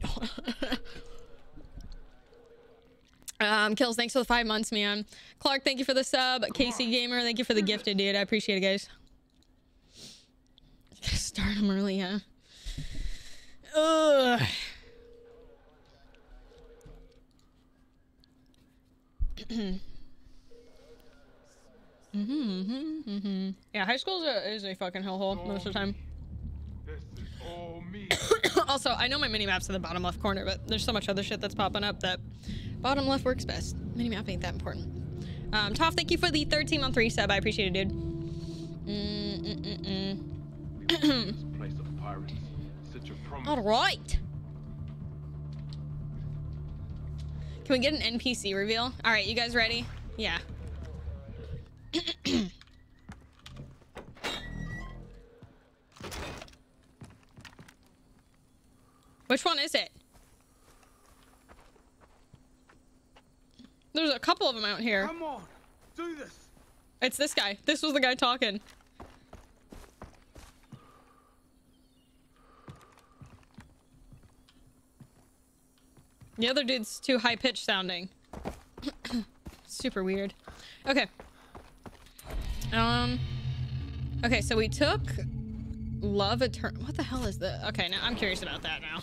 Speaker 1: <laughs> um, kills, thanks for the five months, man. Clark, thank you for the sub. Casey Gamer, thank you for the gifted, dude. I appreciate it, guys. <laughs> Start them early, huh? Ugh. <clears throat> Mm-hmm, mm-hmm. Yeah, high school is a, is a fucking hellhole most of the time. <coughs> Also, I know my mini-map's in the bottom left corner, but there's so much other shit that's popping up that bottom left works best. Mini-map ain't that important. Um, Toph, thank you for the 13 month resub. I appreciate it, dude. Mm-mm-mm-mm.
Speaker 15: place of pirates. Such a promise.
Speaker 1: All right. Can we get an NPC reveal? All right, you guys ready? Yeah. <clears throat> Which one is it? There's a couple of them out here.
Speaker 21: Come on, do this.
Speaker 1: It's this guy. This was the guy talking. The other dude's too high pitched sounding. <coughs> Super weird. Okay. Um. Okay, so we took love eternal. What the hell is this? Okay, now I'm curious about that now.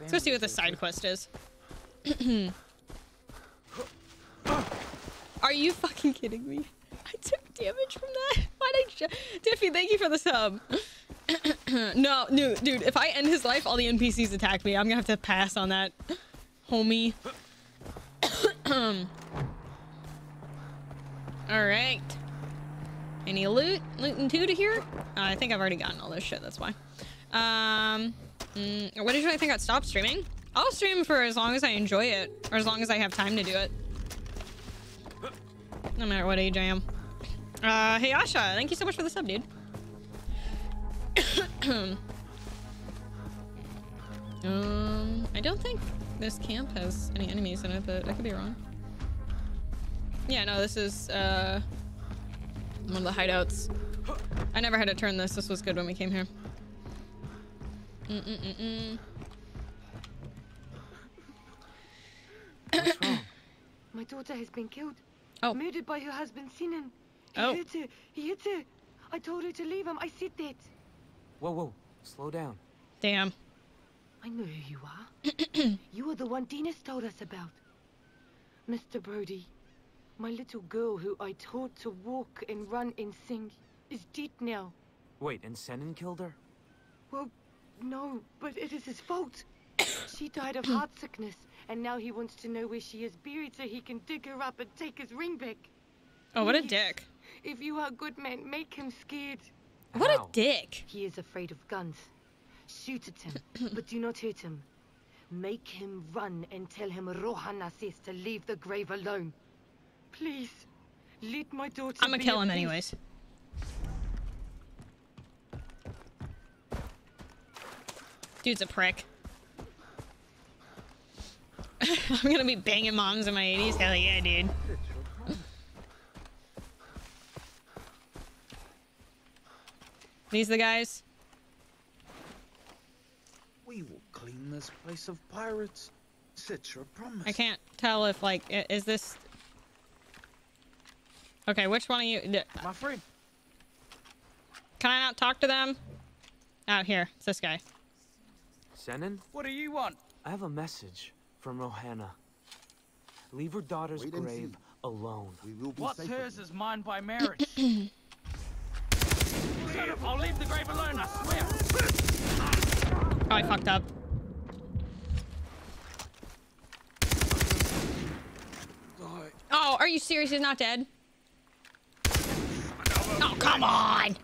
Speaker 1: Let's go see what the side quest is. <clears throat> Are you fucking kidding me? I took damage from that. Why did Diffy? Thank you for the sub. <clears throat> no, no, dude. If I end his life, all the NPCs attack me. I'm gonna have to pass on that, homie. <clears throat> all right. Any loot? Loot and two to here? Uh, I think I've already gotten all this shit. That's why. Um, mm, what did you think about stop streaming? I'll stream for as long as I enjoy it, or as long as I have time to do it. No matter what age I am. Uh, hey Asha, thank you so much for the sub, dude. <coughs> um, I don't think this camp has any enemies in it, but I could be wrong. Yeah, no, this is, uh, one of the hideouts. I never had to turn this. This was good when we came here. Mm -mm -mm.
Speaker 22: What's wrong? My daughter has been killed.
Speaker 1: Oh.
Speaker 22: Murdered by her husband, Sinan. He
Speaker 1: Oh.
Speaker 22: hurt her. He hit her. I told her to leave him. I said that.
Speaker 3: Whoa, whoa. Slow down.
Speaker 1: Damn.
Speaker 22: I know who you are. <coughs> you are the one Dennis told us about. Mr. Brody, my little girl who I taught to walk and run and sing is dead now.
Speaker 3: Wait, and Senin killed her?
Speaker 22: Well, no, but it is his fault. <coughs> she died of heart sickness, and now he wants to know where she is buried so he can dig her up and take his ring back.
Speaker 1: Oh, what a
Speaker 22: Please,
Speaker 1: dick.
Speaker 22: If you are a good man, make him scared.
Speaker 1: What a dick.
Speaker 22: He is afraid of guns. Shoot at him, <coughs> but do not hurt him. Make him run and tell him Rohana says to leave the grave alone. Please, let my daughter
Speaker 1: I'm gonna
Speaker 22: be
Speaker 1: kill him anyways. Dude's a prick. <laughs> I'm gonna be banging moms in my 80s. Hell yeah, dude. These the guys?
Speaker 21: We will clean this place of pirates. Citra promised.
Speaker 1: I can't tell if like is this. Okay, which one of you?
Speaker 21: My friend.
Speaker 1: Can I not talk to them? Out here, it's this guy.
Speaker 3: Senin?
Speaker 21: What do you want?
Speaker 3: I have a message from Rohana. Leave her daughter's
Speaker 21: Wait
Speaker 3: grave alone.
Speaker 20: We will
Speaker 21: What's hers is mine by marriage. <clears throat> I'll leave the grave alone, I swear.
Speaker 1: Oh, I fucked up. Oh, are you serious? He's not dead? Oh, come on!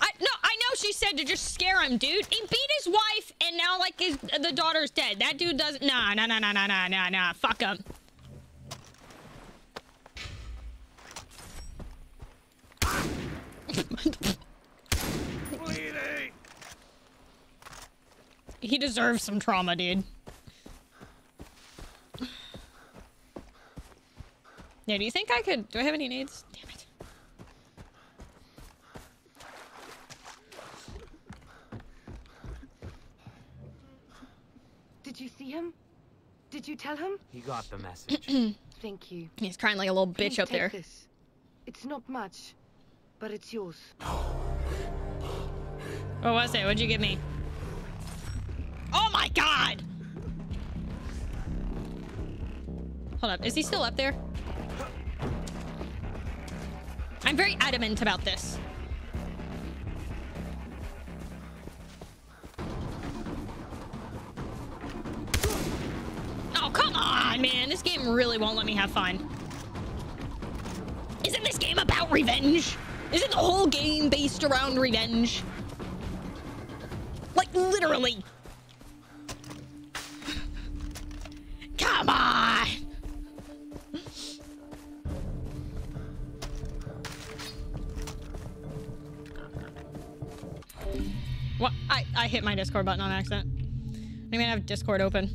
Speaker 1: I no, I know she said to just scare him, dude. He beat his wife, and now like his the daughter's dead. That dude doesn't. Nah, nah, nah, nah, nah, nah, nah, nah. Fuck him. <laughs> He deserves some trauma, dude. Yeah, do you think I could... Do I have any nades? Damn it.
Speaker 22: Did you see him? Did you tell him?
Speaker 3: He got the message. <clears throat>
Speaker 22: Thank you.
Speaker 1: He's crying like a little
Speaker 22: Please
Speaker 1: bitch up
Speaker 22: take
Speaker 1: there.
Speaker 22: This. It's not much, but it's yours.
Speaker 1: What was it? What'd you give me? Oh my god! Hold up. Is he still up there? I'm very adamant about this. Oh, come on, man. This game really won't let me have fun. Isn't this game about revenge? Isn't the whole game based around revenge? Like, literally. Come on! What? I, I hit my Discord button on accident. I mean, I have Discord open.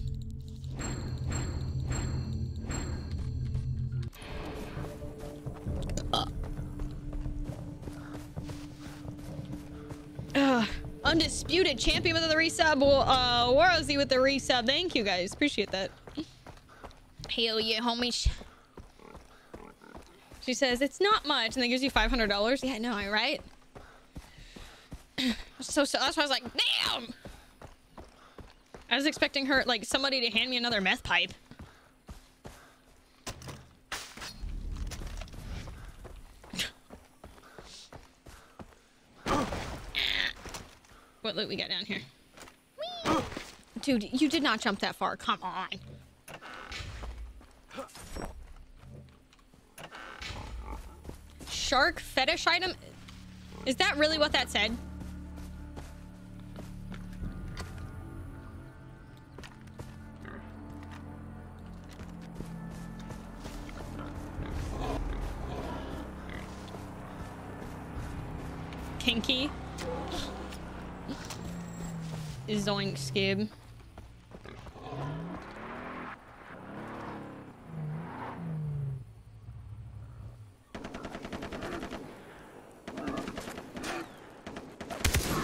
Speaker 1: Ugh. Undisputed champion with the resub. Uh, Warozy with the resub. Thank you guys. Appreciate that. Hell yeah, homies. She says, it's not much. And that gives you $500. Yeah, no, I right? So, so that's why I was like, damn! I was expecting her, like, somebody to hand me another meth pipe. what loot we got down here? Dude, you did not jump that far. Come on. Shark fetish item? Is that really what that said? Kinky. Zoink skib.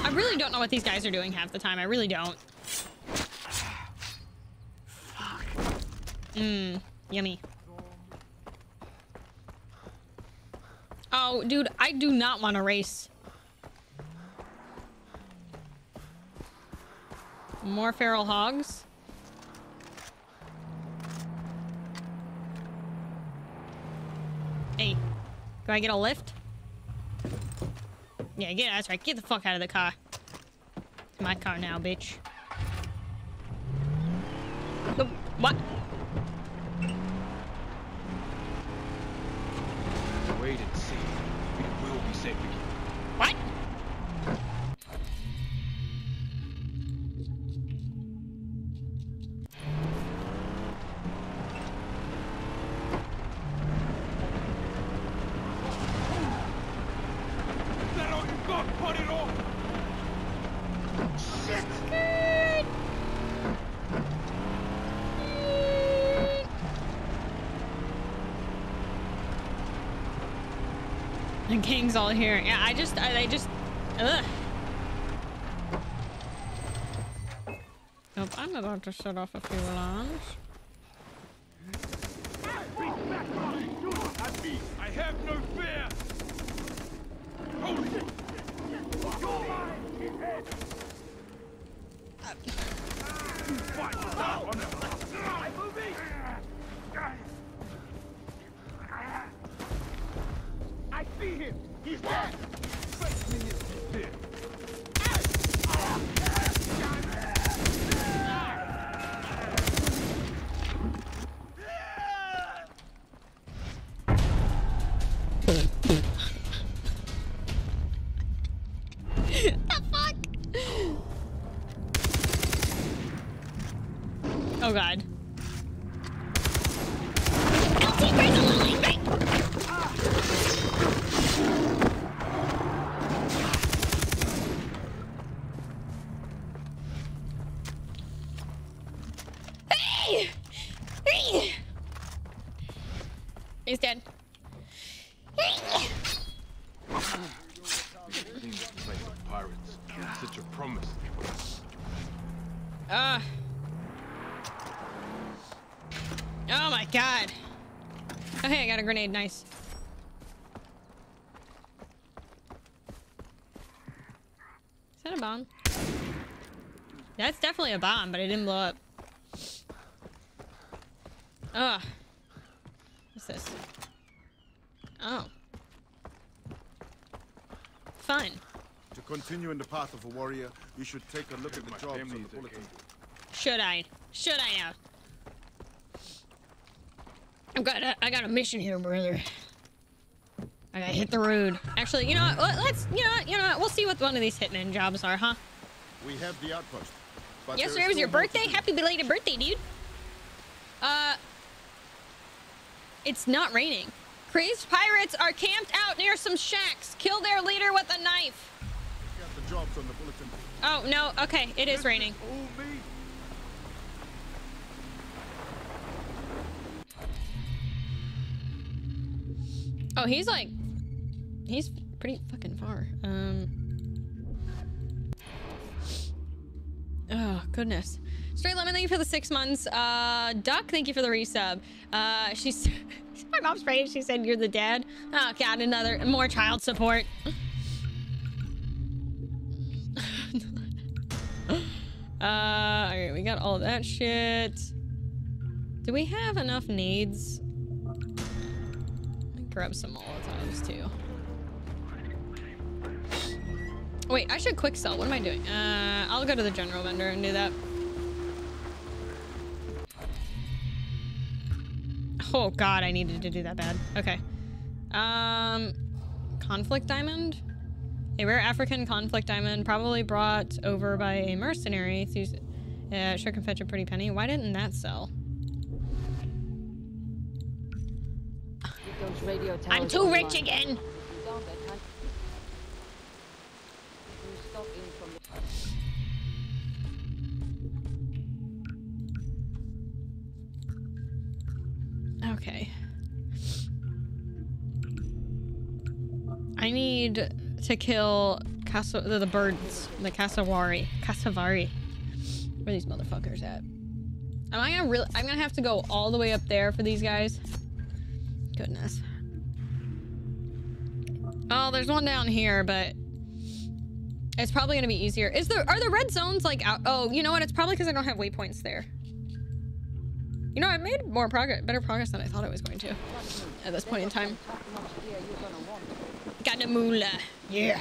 Speaker 1: I really don't know what these guys are doing half the time. I really don't. Mmm, yummy. Oh, dude, I do not want to race. More feral hogs. Hey, do I get a lift? Yeah, get that's right. Get the fuck out of the car. It's my car now, bitch. What? The gang's all here. Yeah, I just, I, they just, ugh. Nope, I'm about to set off a few alarms. Oh god. Hey! Hey! He's dead.
Speaker 7: Things to play with pirates. Such a promise.
Speaker 1: Ah. Oh my god. Oh hey, I got a grenade. Nice. Is that a bomb? That's definitely a bomb, but it didn't blow up. Ugh. What's this? Oh. Fun.
Speaker 20: To continue in the path of a warrior, you should take a look at the jobs on the bulletin.
Speaker 1: Should I? Should I now? I've got a, I got a mission here, brother. I gotta hit the road. Actually, you know what? Let- Let's, you know what? You know what? We'll see what one of these hitman jobs are, huh?
Speaker 20: We have the outpost. but
Speaker 1: Yesterday was your
Speaker 20: still more to
Speaker 1: birthday. Happy belated birthday, dude. Uh, it's not raining. Crazed pirates are camped out near some shacks. Kill their leader with a knife.
Speaker 20: Got the jobs on the bulletin.
Speaker 1: Oh no. Okay, it is raining. Oh, he's like, he's pretty fucking far. Um, Oh, goodness. Straight Lemon, thank you for the six months. Uh, Duck, thank you for the resub. Uh, she's... <laughs> My mom's praying. She said you're the dad. Oh, God, another... More child support. <laughs> uh, alright, we got all that shit. Do we have enough nades? Grab some Molotovs, too. Wait, I should quick sell. What am I doing? Uh, I'll go to the general vendor and do that. Oh god, I needed to do that bad. Okay. Um, conflict diamond? A rare African conflict diamond, probably brought over by a mercenary. Yeah, sure can fetch a pretty penny. Why didn't that sell? I'm too rich again! Okay. I need to kill Casa the, the birds, the Cassowary, Cassavari. Where are these motherfuckers at? Am I gonna really? I'm gonna have to go all the way up there for these guys. Goodness. Oh, there's one down here, but it's probably gonna be easier. Is there? Are the red zones like out? Oh, you know what? It's probably because I don't have waypoints there. You know, I made more progress, better progress than I thought I was going to at this point in time. Got a moolah. Yeah.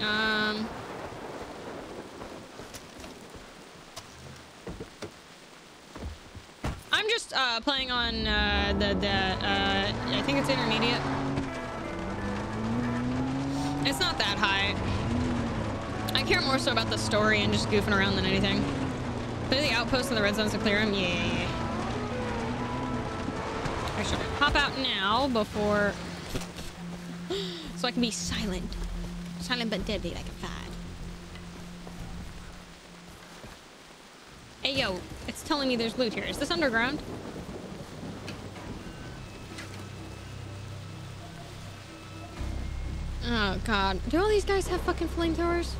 Speaker 1: Um... I'm just uh, playing on uh, the, the uh, I think it's intermediate. It's not that high. I care more so about the story and just goofing around than anything. Clear the outposts and the red zones to clear them? Yeah. I should pop out now before... <gasps> so I can be silent. Silent but deadly like a fad. Hey, yo, it's telling me there's loot here. Is this underground? Oh, God. Do all these guys have fucking flamethrowers?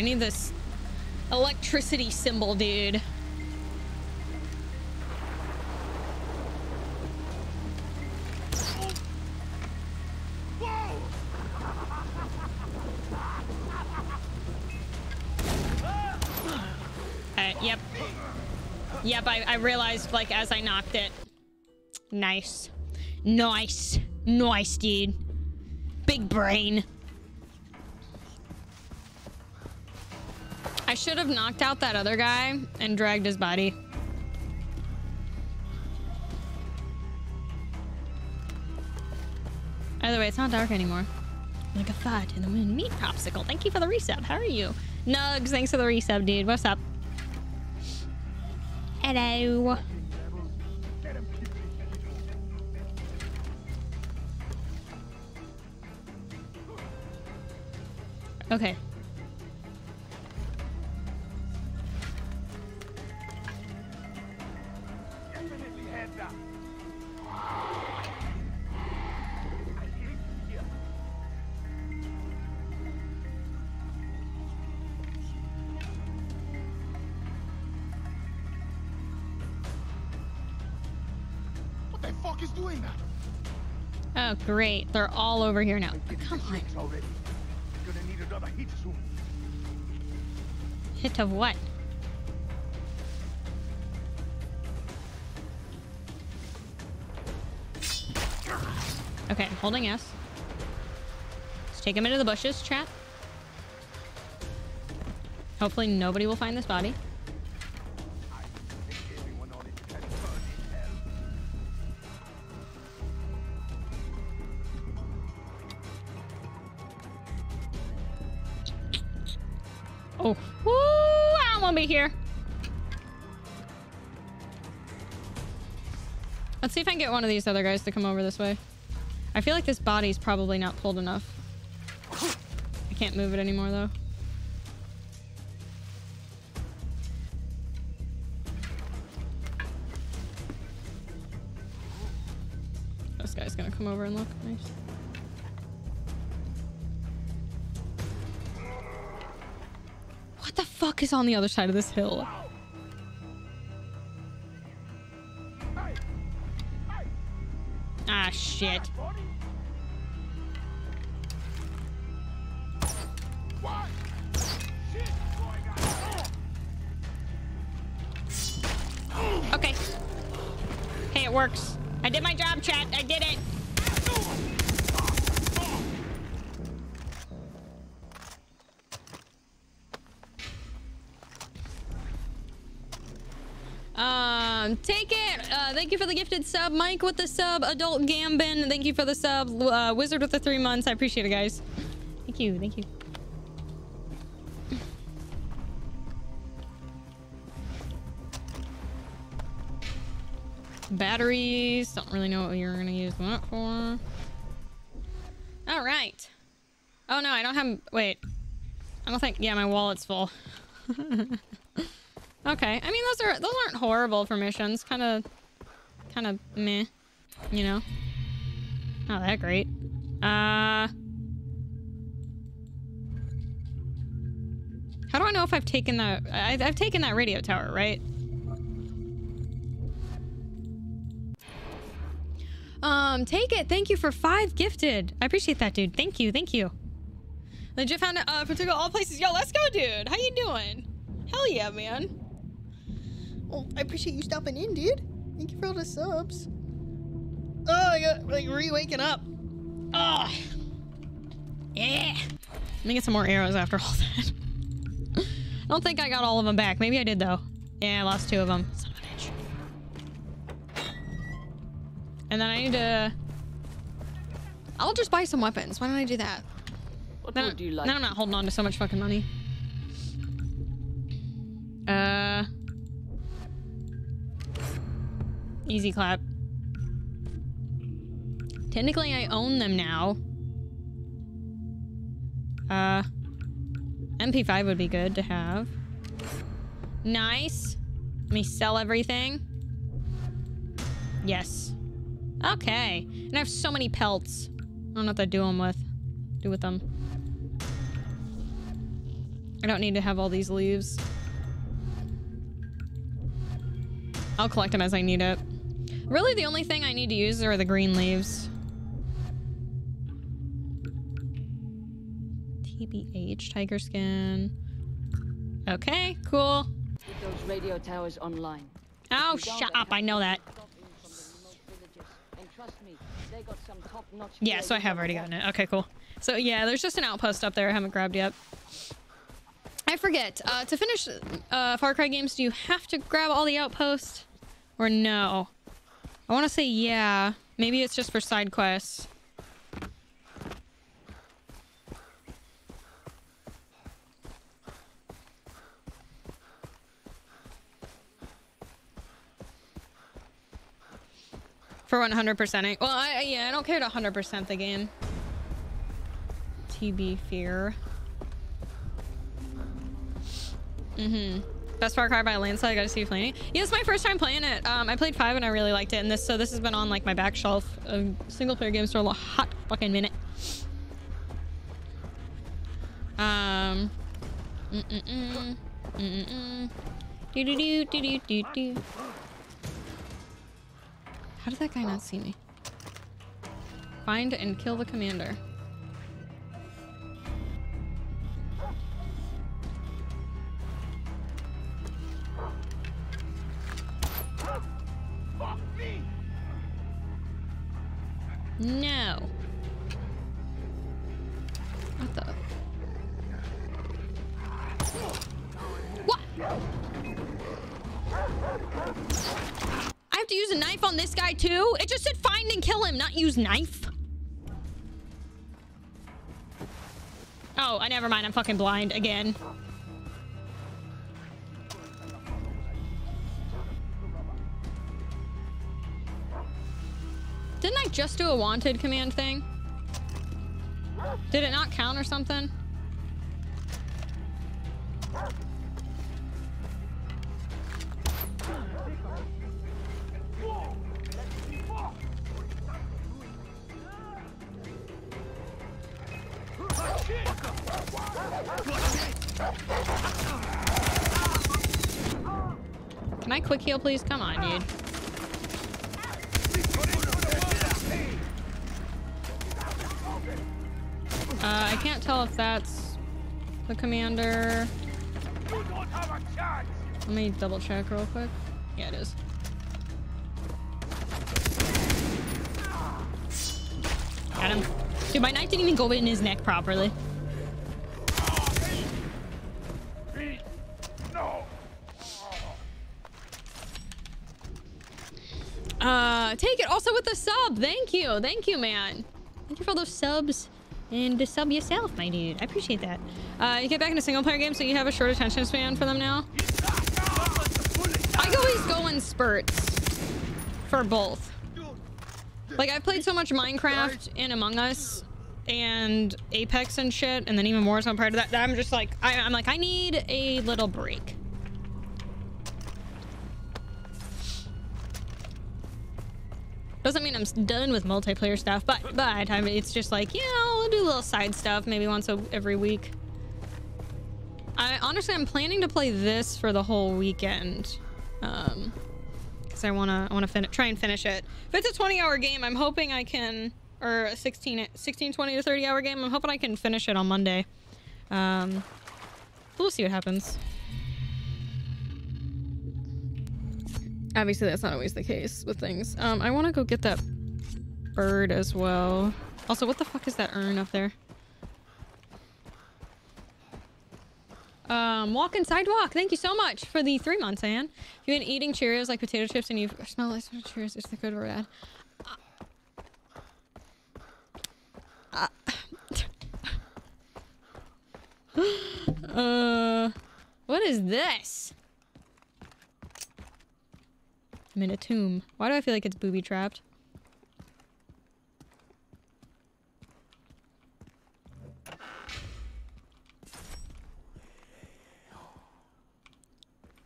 Speaker 1: I need this electricity symbol, dude. Uh, yep. Yep, I, I realized, like, as I knocked it. Nice. Nice. Nice, dude. Big brain. I should have knocked out that other guy and dragged his body. Either way, it's not dark anymore. Like a thought in the wind. Meat popsicle. Thank you for the resub. How are you? Nugs, thanks for the resub, dude. What's up? Hello. Okay. Oh, great. They're all over here now. Come on.
Speaker 5: Gonna need another hit soon.
Speaker 1: Hit of what? Okay, I'm holding S. Let's take him into the bushes, chat. Hopefully nobody will find this body. Be here. Let's see if I can get one of these other guys to come over this way. I feel like this body's probably not pulled enough. I can't move it anymore, though. This guy's gonna come over and look. Nice. Fuck is on the other side of this hill? Ah, shit. Okay. Hey, it works. I did my job, chat. I did it. Um, take it. Uh, thank you for the gifted sub. Mike with the sub. Adult Gambin. Thank you for the sub. Uh, Wizard with the three months. I appreciate it, guys. Thank you. Thank you. Batteries. Don't really know what you're going to use that for. All right. Oh, no, I don't have... Wait. I don't think... Yeah, my wallet's full. <laughs> okay. I mean, those are those aren't horrible for missions. Kind of... Kind of meh. You know? Not that great. Uh... How do I know if I've taken that... I've, I've taken that radio tower, right? Um, take it. Thank you for five gifted. I appreciate that, dude. Thank you. Thank you. Legit found a uh, particular all places. Yo, let's go, dude. How you doing? Hell yeah, man.
Speaker 19: Well, I appreciate you stopping in, dude. Thank you for all the subs. Oh, I got like re-waking up.
Speaker 1: Oh, yeah. Let me get some more arrows after all that. <laughs> I don't think I got all of them back. Maybe I did, though. Yeah, I lost two of them. Son of a bitch. And then I need to... I'll just buy some weapons. Why don't I do that?
Speaker 12: What
Speaker 1: then,
Speaker 12: would you like?
Speaker 1: Then I'm not holding on to so much fucking money. Uh... Easy clap. Technically, I own them now. Uh... MP5 would be good to have. Nice. Let me sell everything. Yes. Okay. And I have so many pelts. I don't know what to do them with. Do with them. I don't need to have all these leaves. I'll collect them as I need it. Really, the only thing I need to use are the green leaves. TBH, tiger skin. Okay, cool.
Speaker 12: Get those radio towers online.
Speaker 1: Oh,
Speaker 12: If you don't,
Speaker 1: shut up. I know that.
Speaker 12: Me, they got some top-notch
Speaker 1: Yeah, so I have already gotten it. Okay, cool. So yeah, there's just an outpost up there I haven't grabbed yet. I forget. Uh, to finish uh, Far Cry games, do you have to grab all the outposts? Or no? I want to say yeah. Maybe it's just for side quests. For 100%ing. Well, I, yeah, I don't care to 100% the game. TB Fear. Mm-hmm. Best Far Cry by a landslide. I gotta see you playing it. Yeah, it's my first time playing it. Um, I played five and I really liked it. And this, so this has been on like my back shelf of single player games for a hot fucking minute. Um. How did that guy not see me? Find and kill the commander. No. What the? What? I have to use a knife on this guy too? It just said find and kill him, not use knife. Oh, I never mind. I'm fucking blind again. It just do a wanted command thing? Did it not count or something? Can I quick heal, please? Come on, dude. Uh, I can't tell if that's the commander. Let me double check real quick. Yeah, it is. Got him. Dude, my knife didn't even go in his neck properly. Uh, take it also with the sub. Thank you. Thank you, man. Thank you for all those subs. And to sub yourself, my dude. I appreciate that. Uh, you get back into single player games, so you have a short attention span for them now. I always go in spurts for both. Like, I've played so much Minecraft and Among Us and Apex and shit, and then even more so part of that, that I'm just like, I, I'm like, I need a little break. Doesn't mean I'm done with multiplayer stuff, but I mean, it's just like, yeah, I'll do a little side stuff maybe once a, every week. I honestly, I'm planning to play this for the whole weekend. Um, because I wanna I wanna try and finish it. If it's a 20 hour game, I'm hoping I can, or a 16, 16, 20 to 30 hour game, I'm hoping I can finish it on Monday. Um, we'll see what happens. Obviously, that's not always the case with things. Um, I want to go get that bird as well. Also, what the fuck is that urn up there? Um, walk and sidewalk. Thank you so much for the three months, Anne. If you've been eating Cheerios like potato chips and you smell like Cheerios, is the good or bad? Uh, <laughs> uh, what is this? I'm in a tomb. Why do I feel like it's booby trapped?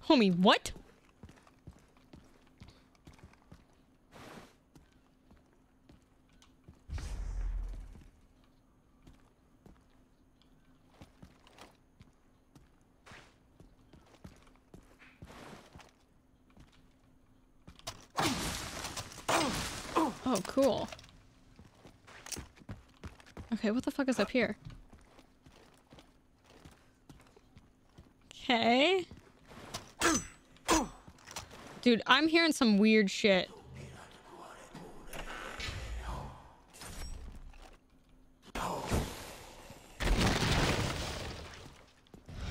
Speaker 1: Homie, what? Oh, cool. Okay, what the fuck is up here? Okay. Dude, I'm hearing some weird shit.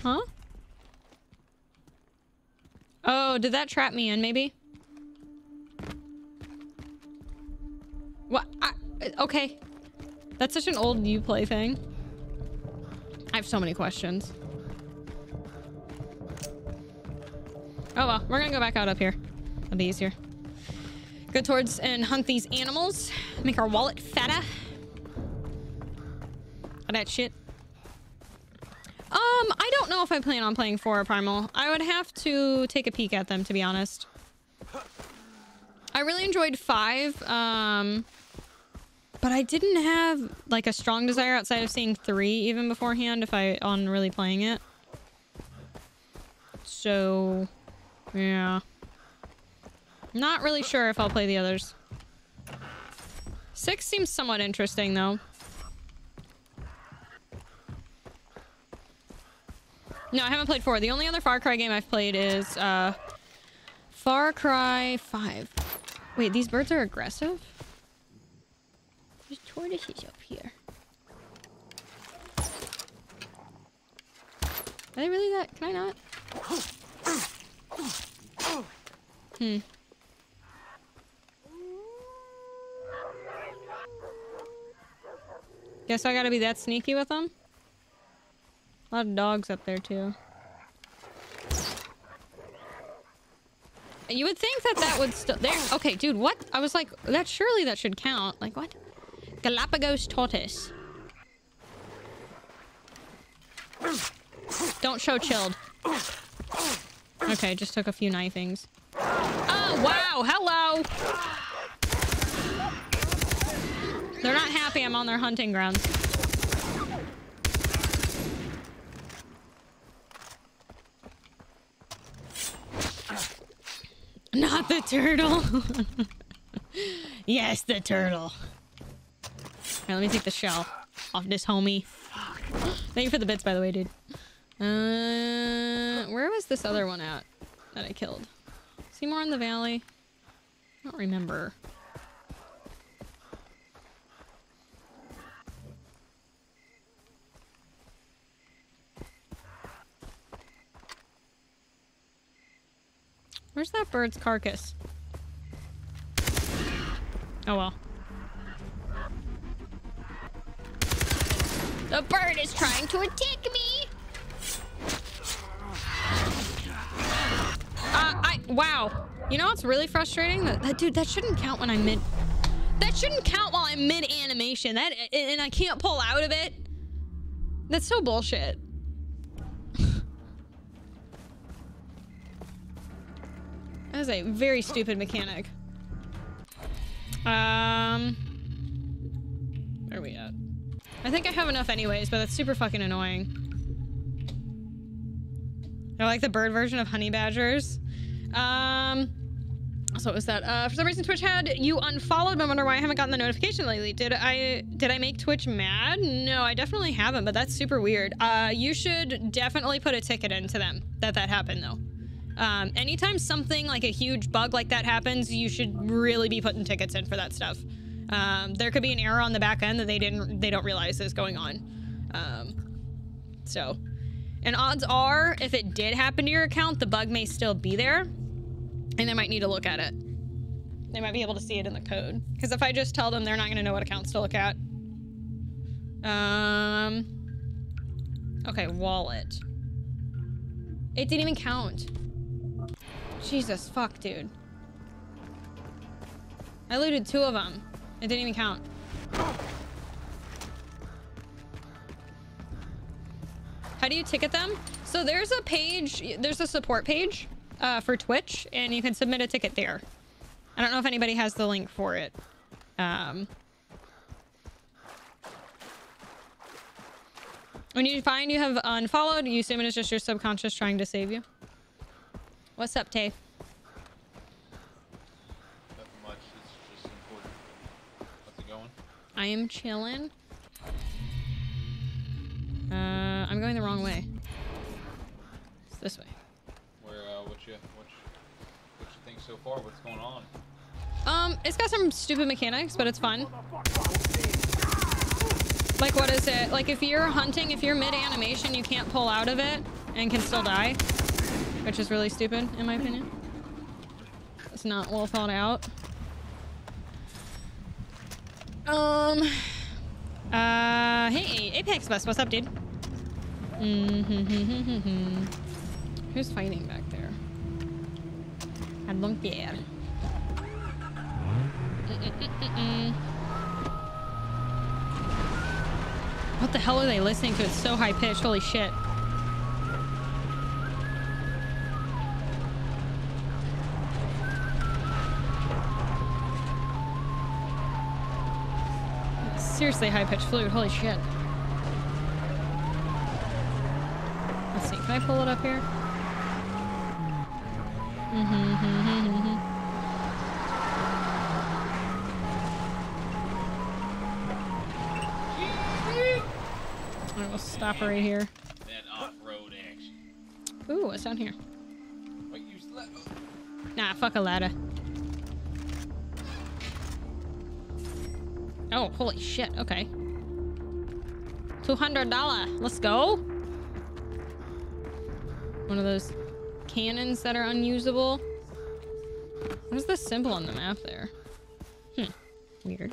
Speaker 1: Huh? Oh, did that trap me in, maybe? What? I, okay. That's such an old Uplay thing. I have so many questions. Oh well, we're gonna go back out up here. That'll be easier. Go towards and hunt these animals. Make our wallet fatter. All that shit. Um, I don't know if I plan on playing 4 or Primal. I would have to take a peek at them, to be honest. I really enjoyed 5. Um, but I didn't have like a strong desire outside of seeing three even beforehand if I on really playing it. So yeah. Not really sure if I'll play the others. Six seems somewhat interesting though. No, I haven't played four. The only other Far Cry game I've played is uh Far Cry 5. Wait, these birds are aggressive? There's tortoises up here. Are they really that? Can I not? Hmm. Guess I gotta be that sneaky with them? A lot of dogs up there too. You would think that that would still there. Okay, dude, what? I was like, that surely that should count. Like what? Galapagos tortoise. Don't show chilled. Okay, just took a few knifings. Oh, wow. Hello. They're not happy I'm on their hunting grounds. Not the turtle. <laughs> yes, the turtle. Let me take the shell off this homie. Thank you for the bits, by the way, dude. Uh, where was this other one at that I killed? Seymour in the Valley? I don't remember. Where's that bird's carcass? Oh well. The bird is trying to attack me! Uh, I- wow. You know what's really frustrating? That, that dude, that shouldn't count when I'm mid- That shouldn't count while I'm mid-animation. That- and I can't pull out of it. That's so bullshit. <laughs> That is a very stupid mechanic. Um, where are we at? I think I have enough anyways, but that's super fucking annoying. I like the bird version of honey badgers. Um, so what was that? Uh, for some reason, Twitch had you unfollowed. I wonder why I haven't gotten the notification lately. Did I did I make Twitch mad? No, I definitely haven't. But that's super weird. Uh, you should definitely put a ticket into them that that happened though. Um, anytime something like a huge bug like that happens, you should really be putting tickets in for that stuff. Um, there could be an error on the back end that they didn't, they don't realize is going on. Um, so, and odds are, if it did happen to your account, the bug may still be there, and they might need to look at it. They might be able to see it in the code. Because if I just tell them, they're not going to know what accounts to look at. Um. Okay, wallet. It didn't even count. Jesus, fuck, dude. I looted two of them. It didn't even count. How do you ticket them? So there's a page, there's a support page uh, for Twitch, and you can submit a ticket there. I don't know if anybody has the link for it. Um, when you find you have unfollowed, you assume it is just your subconscious trying to save you. What's up, Tay?
Speaker 14: Nothing much. It's just important. How's it going?
Speaker 1: I am chilling. Uh, I'm going the wrong way. It's this way.
Speaker 14: Where, uh, what you, what you, what you think so far? What's going on?
Speaker 1: Um, it's got some stupid mechanics, but it's fun. Like, what is it? Like, if you're hunting, if you're mid-animation, you can't pull out of it and can still die. Which is really stupid, in my opinion. It's not well thought out. Um... Uh, hey, Apex Bus, what's up, dude? Mm -hmm. Who's fighting back there? I don't care. What the hell are they listening to? It's so high pitched. Holy shit. Seriously high pitched flute. Holy shit. Let's see. Can I pull it up here? Mm-hmm, mm-hmm, <laughs> mm-hmm. Alright, we'll stop right here.
Speaker 14: Then off-road action.
Speaker 1: Ooh, what's down here?
Speaker 14: Wait, you slept.
Speaker 1: Nah, fuck a ladder. Oh, holy shit. Okay. $200. Let's go. One of those cannons that are unusable. What is the symbol on the map there? Hmm. Weird.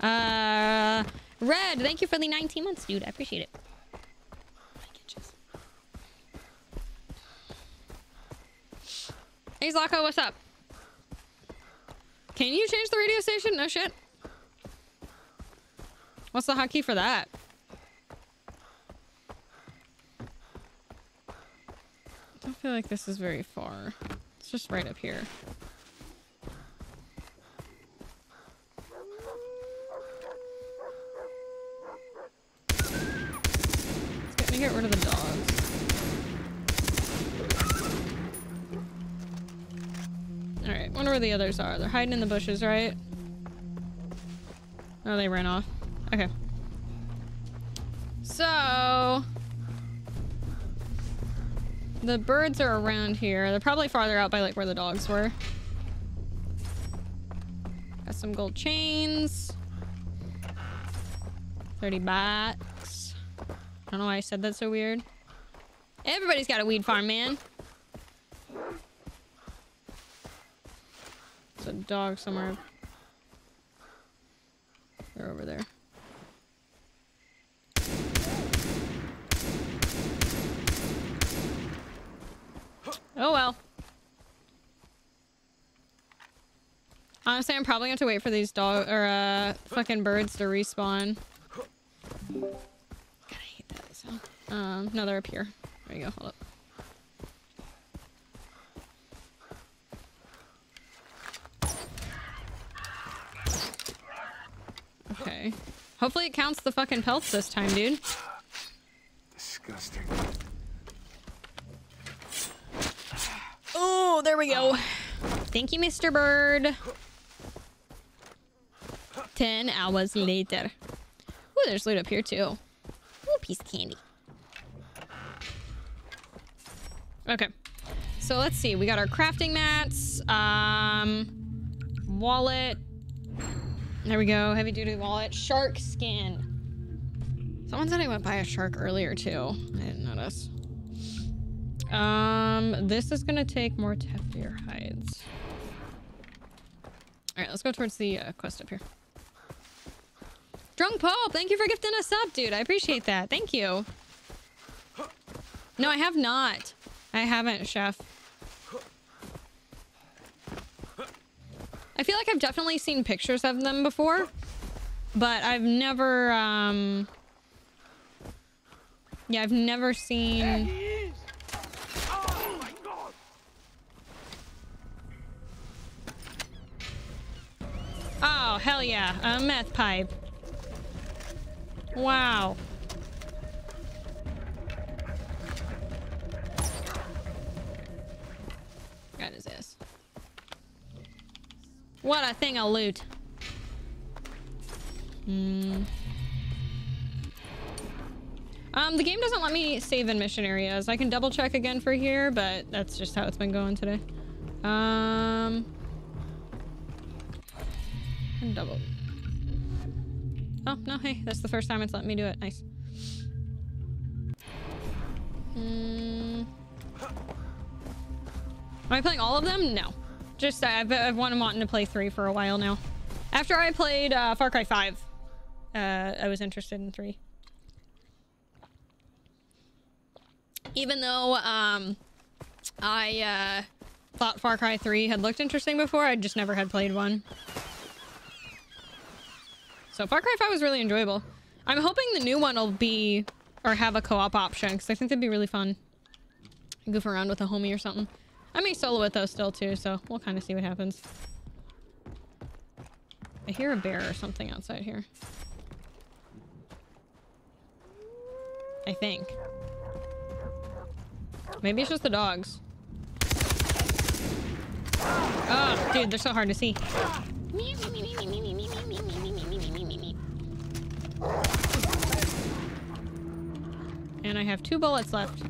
Speaker 1: Uh, Red, thank you for the 19 months, dude. I appreciate it. Hey, Zlako, what's up? Can you change the radio station? No shit. What's the hotkey for that? I don't feel like this is very far. It's just right up here. Let's get, me get rid of the dogs. Alright, wonder where the others are. They're hiding in the bushes, right? Oh, they ran off. Okay. So... The birds are around here. They're probably farther out by like where the dogs were. Got some gold chains. 30 bucks. I don't know why I said that so weird. Everybody's got a weed farm, man. There's a dog somewhere. They're over there. Oh well. Honestly, I'm probably going to have to wait for these dog or uh fucking birds to respawn. God, I hate that sound. Um, no, they're up here. There you go. Hold up. Okay. Hopefully it counts the fucking pelts this time, dude.
Speaker 11: Disgusting.
Speaker 1: Oh, there we go. Thank you, Mr. Bird. Ten hours later. Ooh, there's loot up here, too. Ooh, piece of candy. Okay. So let's see. We got our crafting mats. Um, wallet. There we go. Heavy duty wallet. Shark skin. Someone said I went by a shark earlier, too. I didn't notice. Um, this is gonna take more heftier hides. Alright, let's go towards the uh, quest up here. Drunk Pope, thank you for gifting us up, dude. I appreciate that. Thank you. No, I have not. I haven't, chef. I feel like I've definitely seen pictures of them before, but I've never, um... Yeah, I've never seen... Oh, hell yeah. A meth pipe. Wow. Got his ass. What a thing of loot. Hmm. Um, the game doesn't let me save in mission areas. I can double check again for here, but that's just how it's been going today. Um... And double. Oh, no, hey, that's the first time it's let me do it. Nice. Mm. Am I playing all of them? No. Just, I've, I've wanted, wanting to play three for a while now. After I played uh, Far Cry 5, uh, I was interested in three. Even though um, I uh, thought Far Cry 3 had looked interesting before, I just never had played one. So Far Cry 5 was really enjoyable. I'm hoping the new one will be, or have a co-op option, because I think that'd be really fun. Goof around with a homie or something. I may solo it though still too, so we'll kind of see what happens. I hear a bear or something outside here. I think. Maybe it's just the dogs. Oh, dude, they're so hard to see. And I have two bullets left.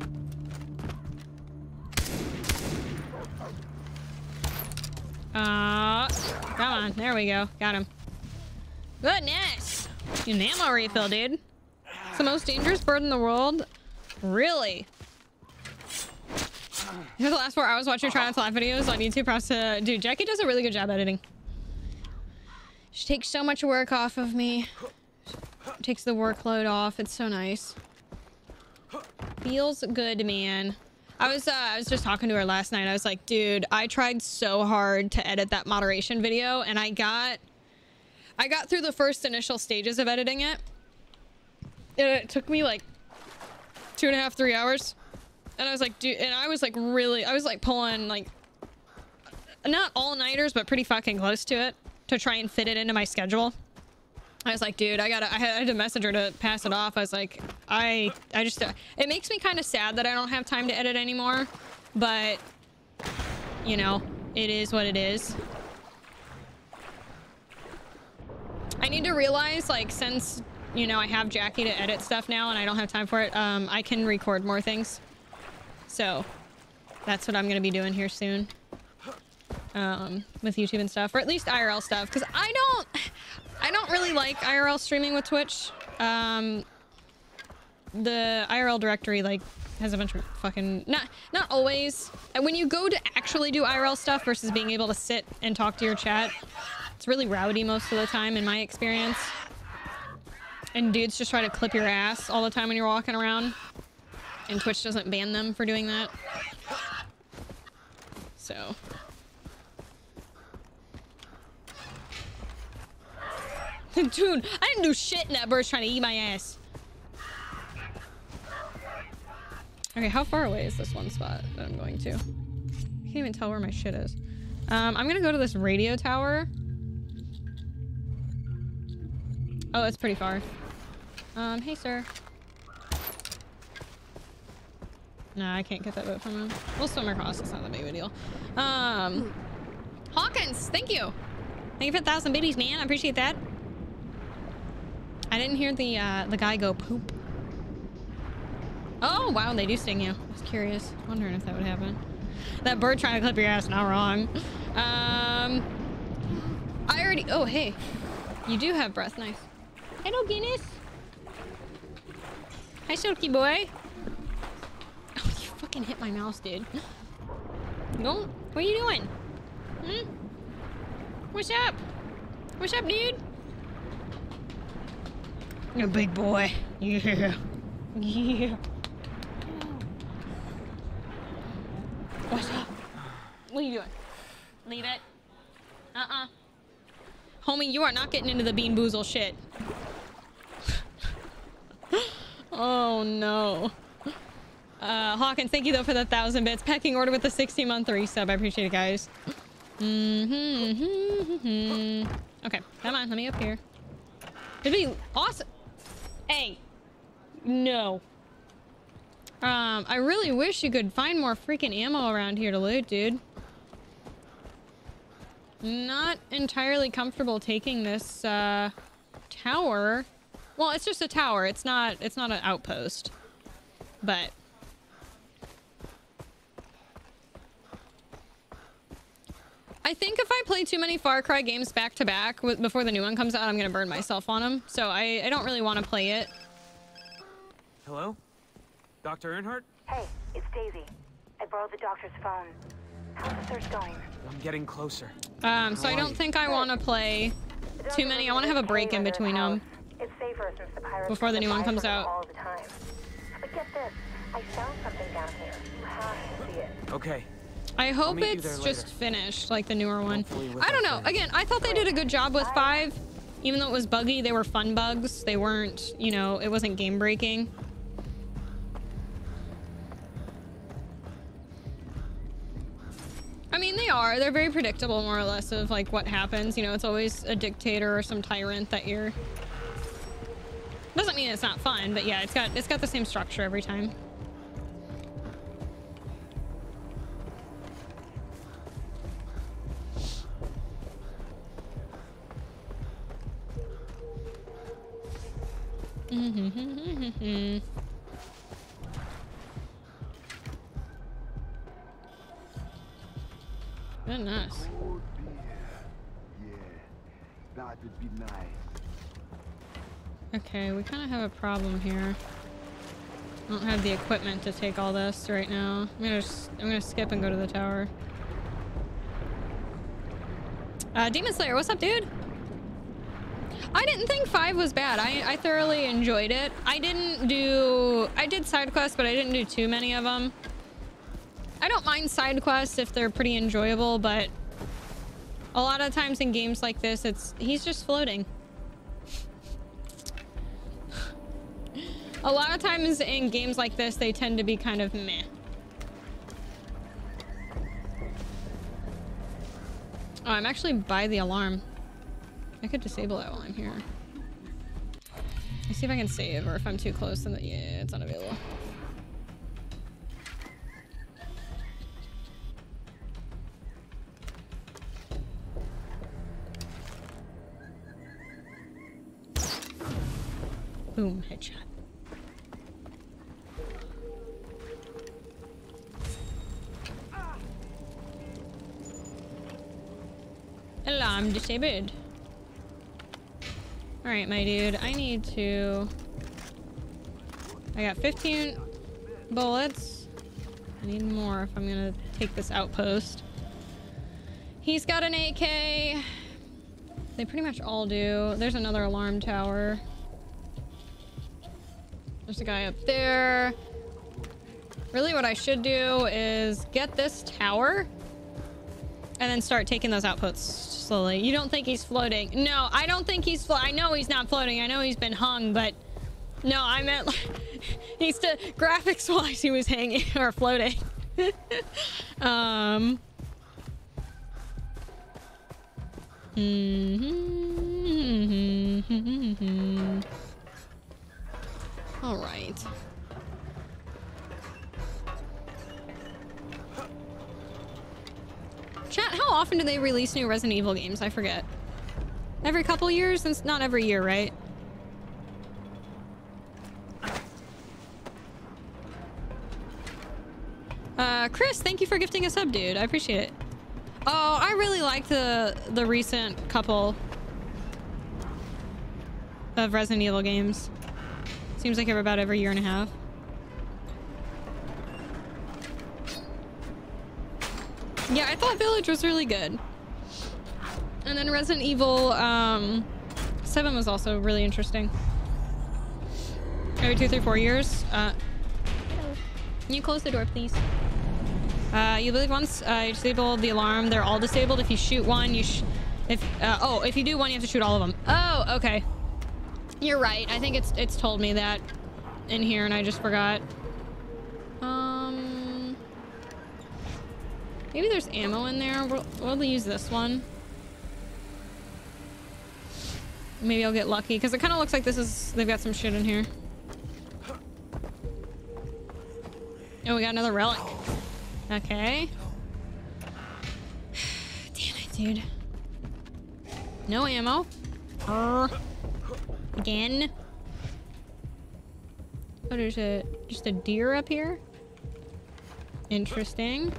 Speaker 1: Uh, come on. There we go. Got him. Goodness! An ammo refill, dude. It's the most dangerous bird in the world. Really? For the last four hours watching try not to laugh videos on YouTube. Props to dude. Jackie does a really good job editing. She takes so much work off of me. Takes the workload off. It's so nice. Feels good, man. I was uh, I was just talking to her last night. I was like, dude, I tried so hard to edit that moderation video, and I got I got through the first initial stages of editing it. It took me like two and a half, three hours. And I was like, dude, and I was like really, I was like pulling like not all nighters, but pretty fucking close to it to try and fit it into my schedule. I was like, dude, I gotta, I had, to message her to pass it off. I was like, I, I just, uh, it makes me kind of sad that I don't have time to edit anymore, but you know, it is what it is. I need to realize, like, since, you know, I have Jackie to edit stuff now and I don't have time for it, um, I can record more things. So, that's what I'm gonna be doing here soon. Um, with YouTube and stuff, or at least IRL stuff, because I don't, I don't really like IRL streaming with Twitch. Um, the IRL directory, like, has a bunch of fucking, not, not always. And when you go to actually do IRL stuff versus being able to sit and talk to your chat, it's really rowdy most of the time in my experience. And dudes just try to clip your ass all the time when you're walking around. And Twitch doesn't ban them for doing that. So. <laughs> Dude, I didn't do shit and that bird's trying to eat my ass. Okay, how far away is this one spot that I'm going to? I can't even tell where my shit is. Um, I'm gonna go to this radio tower. Oh, it's pretty far. Um, hey, sir. Nah, I can't get that boat from him. We'll swim across. It's not that big of a deal. Um, Hawkins, thank you. Thank you for a thousand biddies, man. I appreciate that. I didn't hear the uh, the guy go poop. Oh, wow, they do sting you. I was curious. Wondering if that would happen. That bird trying to clip your ass, not wrong. Um, I already... Oh, hey. You do have breath. Nice. Hello, Guinness. Hi, Silky boy. <laughs> Oh, you fucking hit my mouse, dude. No? What are you doing? Hmm? What's up? What's up, dude? You big boy. Yeah. Yeah. What's up? What are you doing? Leave it. Uh-uh. Homie, you are not getting into the Bean Boozle shit. <gasps> oh, no. Uh, Hawkins, thank you, though, for the thousand bits. Pecking order with the 60-month resub. I appreciate it, guys. Mm -hmm, mm -hmm, Mm -hmm, okay, come on. Let me up here. It'd be awesome. Hey. No. Um, I really wish you could find more freaking ammo around here to loot, dude. Not entirely comfortable taking this, uh, tower. Well, it's just a tower. It's not, it's not an outpost. But... I think if I play too many Far Cry games back to back before the new one comes out, I'm gonna burn myself on them. So I, I don't really want to play it.
Speaker 3: Hello? Dr. Earnhardt?
Speaker 23: Hey, it's Daisy. I borrowed the doctor's phone. How's the search going?
Speaker 3: I'm getting closer.
Speaker 1: Um, so I don't think I want to play too many. I want to have a break in between them.
Speaker 23: It's safer since the pirates
Speaker 1: before the new one comes out.
Speaker 23: All the time. But get this, I found something down here. You have to see it.
Speaker 3: Okay.
Speaker 1: I hope it's just finished, like the newer one. I don't know. Again, I thought they did a good job with five. Even though it was buggy, they were fun bugs. They weren't, you know, it wasn't game breaking. I mean, they are. They're very predictable, more or less, of like what happens. You know, it's always a dictator or some tyrant that you're. Doesn't mean it's not fun, but yeah, it's got it's got the same structure every time. Mm-hmm. Goodness.
Speaker 6: Yeah, that would be nice.
Speaker 1: Okay, we kind of have a problem here. I don't have the equipment to take all this right now. I'm gonna I'm gonna skip and go to the tower. Uh, Demon Slayer, what's up, dude? I didn't think five was bad. I, I thoroughly enjoyed it. I didn't do... I did side quests, but I didn't do too many of them. I don't mind side quests if they're pretty enjoyable, but a lot of times in games like this, it's he's just floating. a lot of times in games like this, they tend to be kind of meh. Oh, I'm actually by the alarm. I could disable that while I'm here. Let's see if I can save, or if I'm too close, then the, yeah, it's unavailable. Boom, headshot. Alarm disabled. Alright, my dude, I need to... I got 15 bullets. I need more if I'm gonna take this outpost. He's got an AK. They pretty much all do. There's another alarm tower. There's a guy up there. Really what I should do is get this tower and then start taking those outposts slowly. You don't think he's floating? No, I don't think he's I know he's not floating. I know he's been hung, but no, I meant <laughs> he's to graphics wise he was hanging <laughs> or floating. <laughs> um All right. Chat, how often do they release new Resident Evil games? I forget. Every couple years? It's not every year, right? Uh, Chris, thank you for gifting a sub, dude. I appreciate it. Oh, I really like the the recent couple of Resident Evil games. Seems like every about every year and a half. Yeah, I thought Village was really good. And then Resident Evil um, 7 was also really interesting. Every two, three, four years. Uh, can you close the door, please? Uh, you believe once uh, you disable the alarm, they're all disabled. If you shoot one, you sh if uh, oh, if you do one, you have to shoot all of them. Oh, okay. You're right. I think it's it's told me that in here, and I just forgot. Um, maybe there's ammo in there. We'll, we'll use this one. Maybe I'll get lucky because it kind of looks like this is they've got some shit in here. Oh, we got another relic. Okay. <sighs> Damn it, dude. No ammo. Uh, again. Oh, there's a just a deer up here. Interesting.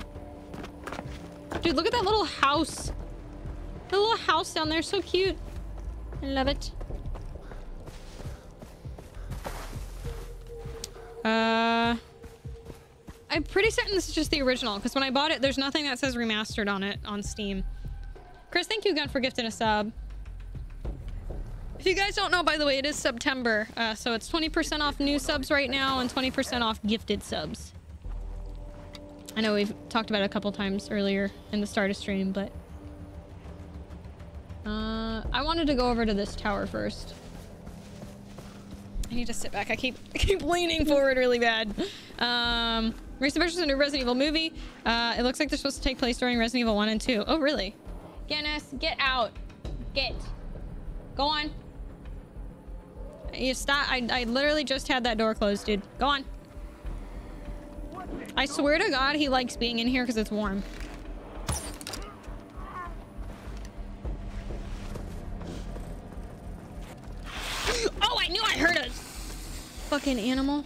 Speaker 1: Dude, look at that little house. The little house down there, so cute. I love it. Uh, I'm pretty certain this is just the original because when I bought it, there's nothing that says remastered on it on Steam. Chris, thank you again for gifting a sub. If you guys don't know, by the way, it is September, uh, so it's 20% off new subs right now and 20% off gifted subs. I know we've talked about it a couple times earlier in the start of stream, but... Uh, I wanted to go over to this tower first. I need to sit back. I keep <laughs> I keep leaning forward really bad. Um, Recent in a Resident Evil movie. Uh, it looks like they're supposed to take place during Resident Evil 1 and 2. Oh, really? Guinness, get out. Get. Go on. You stop. I, I literally just had that door closed, dude. Go on. I swear to God, he likes being in here because it's warm. Oh, I knew I heard a fucking animal.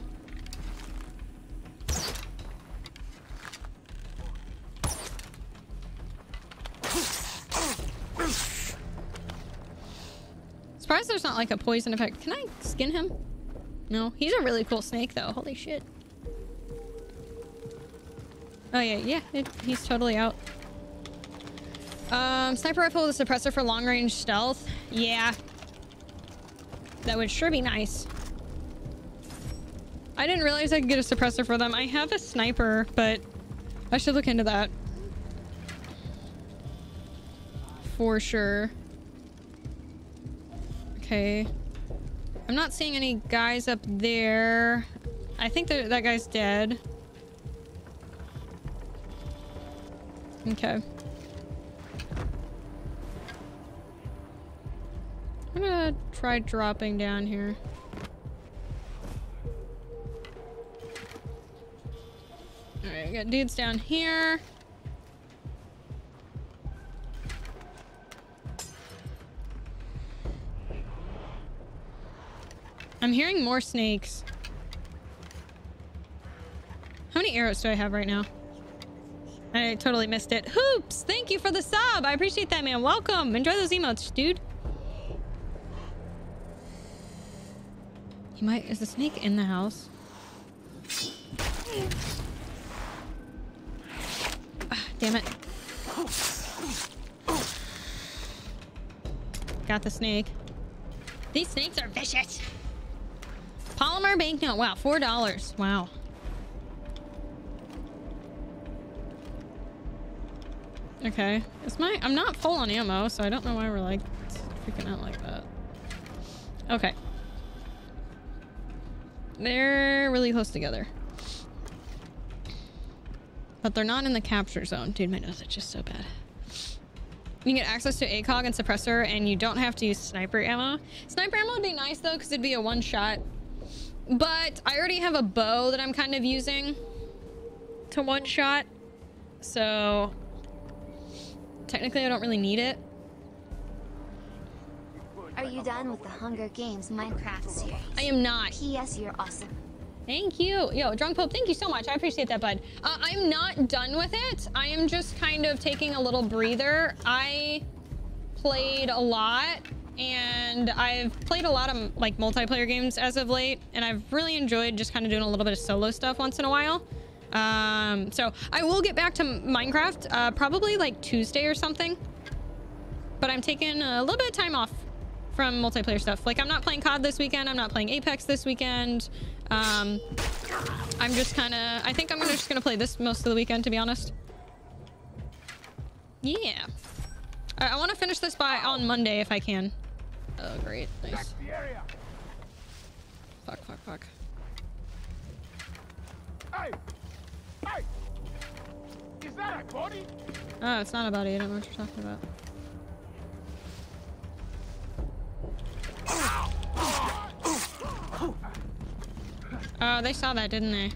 Speaker 1: Surprised there's not like a poison effect. Can I skin him? No, he's a really cool snake though. Holy shit. Oh yeah, yeah, it, he's totally out. Um, sniper rifle with a suppressor for long range stealth. Yeah. That would sure be nice. I didn't realize I could get a suppressor for them. I have a sniper, but I should look into that. For sure. Okay. I'm not seeing any guys up there. I think that that guy's dead. Okay. I'm gonna try dropping down here. Alright, we got dudes down here. I'm hearing more snakes. How many arrows do I have right now? I totally missed it. Hoops! Thank you for the sub! I appreciate that, man. Welcome! Enjoy those emotes, dude. He might- is the snake in the house? Ah, damn it. Got the snake. These snakes are vicious. Polymer banknote. Wow, four dollars. Wow. Okay. Is my I'm not full on ammo, so I don't know why we're like freaking out like that. Okay. They're really close together. But they're not in the capture zone. Dude, my nose is just so bad. You get access to ACOG and suppressor, and you don't have to use sniper ammo. Sniper ammo would be nice, though, because it'd be a one-shot. But I already have a bow that I'm kind of using to one-shot. So, technically, I don't really need it.
Speaker 24: Are you done with the Hunger Games Minecraft series?
Speaker 1: I am not.
Speaker 24: P.S. You're awesome.
Speaker 1: Thank you. Yo, Drunk Pope, thank you so much. I appreciate that, bud. Uh, I'm not done with it. I am just kind of taking a little breather. I played a lot and I've played a lot of like multiplayer games as of late and I've really enjoyed just kind of doing a little bit of solo stuff once in a while. Um, so I will get back to Minecraft uh, probably like Tuesday or something. But I'm taking a little bit of time off from multiplayer stuff. Like I'm not playing COD this weekend. I'm not playing Apex this weekend. Um, I'm just kind of, I think I'm gonna, just gonna play this most of the weekend, to be honest. Yeah. I, I want to finish this by on Monday if I can. Oh, great. Nice. Fuck, fuck, fuck.
Speaker 5: Hey! Hey! Is that a body?
Speaker 1: Oh, it's not about it. I don't know what you're talking about. Oh, they saw that, didn't they?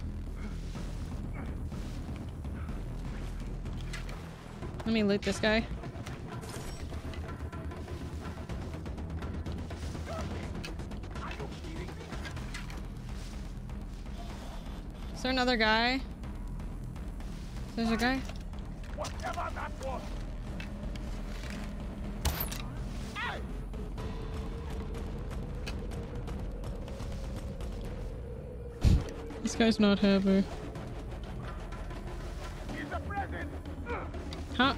Speaker 1: Let me loot this guy. Is there another guy? There's a guy?
Speaker 5: Whatever that was!
Speaker 1: This guy's not happy.
Speaker 5: He's a present!
Speaker 1: Huh?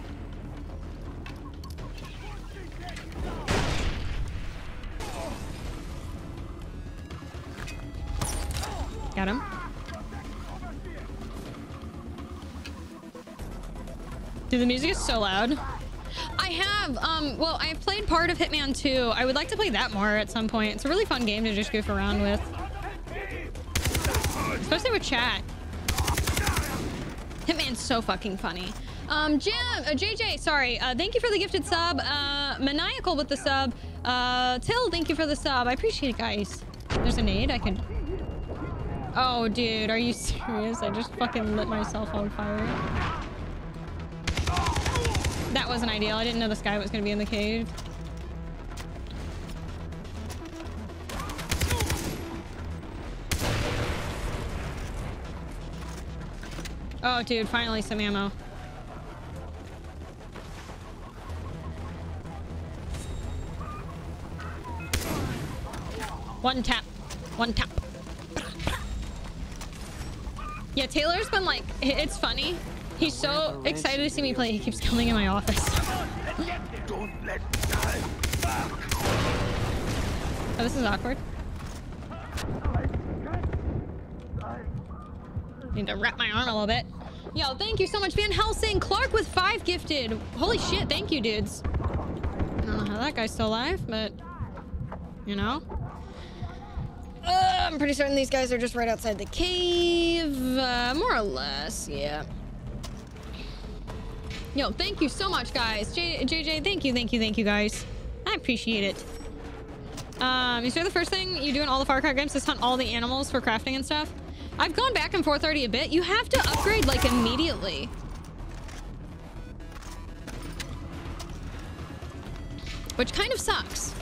Speaker 1: Got him. Dude, the music is so loud. I have, um, well, I've played part of Hitman 2. I would like to play that more at some point. It's a really fun game to just goof around with. Especially with chat. Hitman's so fucking funny. Um, Jim, uh, JJ, sorry. Uh, thank you for the gifted sub. Uh, Maniacal with the sub. Uh, Till, thank you for the sub. I appreciate it, guys. There's a nade. I can... Oh, dude, are you <laughs> serious? I just fucking lit myself on fire. That wasn't ideal. I didn't know this guy was going to be in the cave. Oh, dude, finally some ammo. One tap. One tap. <coughs> Yeah, Taylor's been like, it's funny. He's so excited to see me play. He keeps coming in my office. Oh, this is awkward. Need to wrap my arm a little bit. Yo, thank you so much, Van Helsing. Clark with five gifted. Holy shit, thank you, dudes. I don't know how that guy's still alive, but you know. Uh, I'm pretty certain these guys are just right outside the cave. Uh, more or less, yeah. Yo, thank you so much, guys. J JJ, thank you, thank you, thank you, guys. I appreciate it. Um, is there the first thing you do in all the Far Cry games is hunt all the animals for crafting and stuff? I've gone back and forth already a bit. You have to upgrade, like, immediately. Which kind of sucks.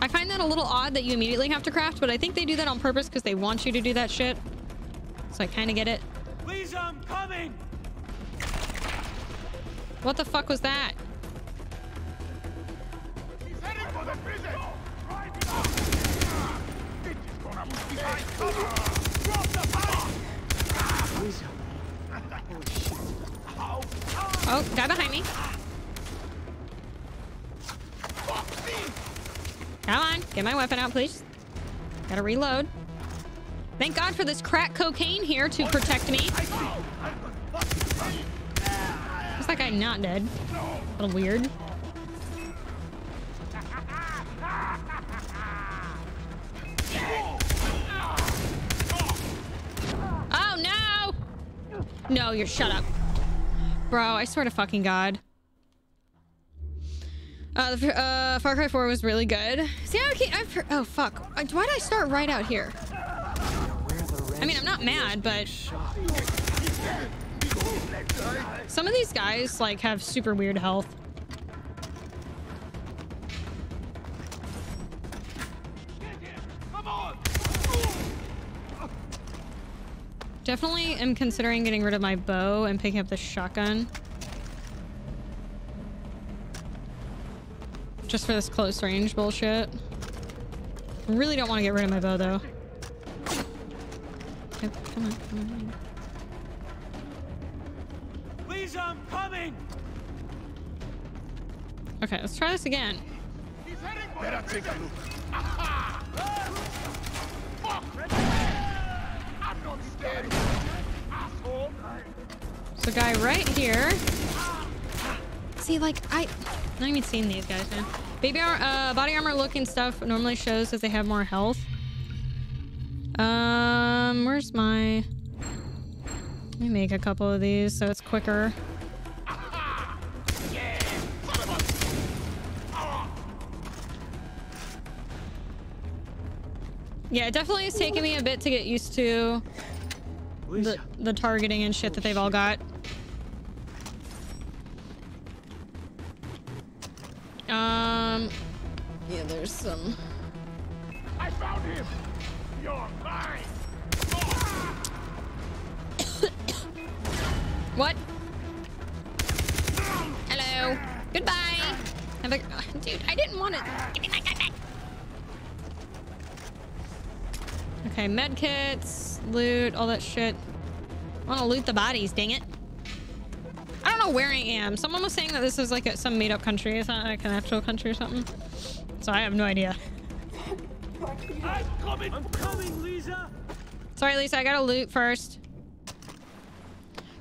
Speaker 1: I find that a little odd that you immediately have to craft, but I think they do that on purpose because they want you to do that shit. So I kind of get it.
Speaker 3: Please, I'm coming.
Speaker 1: What the fuck was that? Oh, guy behind me. Come on, get my weapon out, please. Gotta reload. Thank God for this crack cocaine here to protect me. That guy not dead? A little weird. Oh, no! No, you're shut up. Bro, I swear to fucking God. Uh, uh, Far Cry 4 was really good. See, I I've heard, oh fuck. Uh, Why did I start right out here? I mean, I'm not mad, but some of these guys like have super weird health. Definitely am considering getting rid of my bow and picking up the shotgun. Just for this close range bullshit. Really don't want to get rid of my bow though. Okay, come on, come on.
Speaker 3: Coming.
Speaker 1: Okay, let's try this again.
Speaker 5: Better take a look. I'm not scared. Asshole.
Speaker 1: So guy right here. See, like, I... not even seen these guys, man. Baby armor, uh, body armor looking stuff normally shows that they have more health. Um, where's my... Let me make a couple of these so it's quicker. Yeah, it definitely is taking me a bit to get used to the, the targeting and shit that they've all got. Um, yeah, there's some.
Speaker 5: I found him. You're mine. <coughs>
Speaker 1: What? Hello. Goodbye. Have a, dude, I didn't want to. Give me my gun back. Okay, medkits, loot, all that shit. I want to loot the bodies, dang it. I don't know where I am. Someone was saying that this is like a, some made up country. It's not like an actual country or something. So I have no idea.
Speaker 3: I'm coming. I'm coming, Liza.
Speaker 1: Sorry, Liza. I gotta loot first.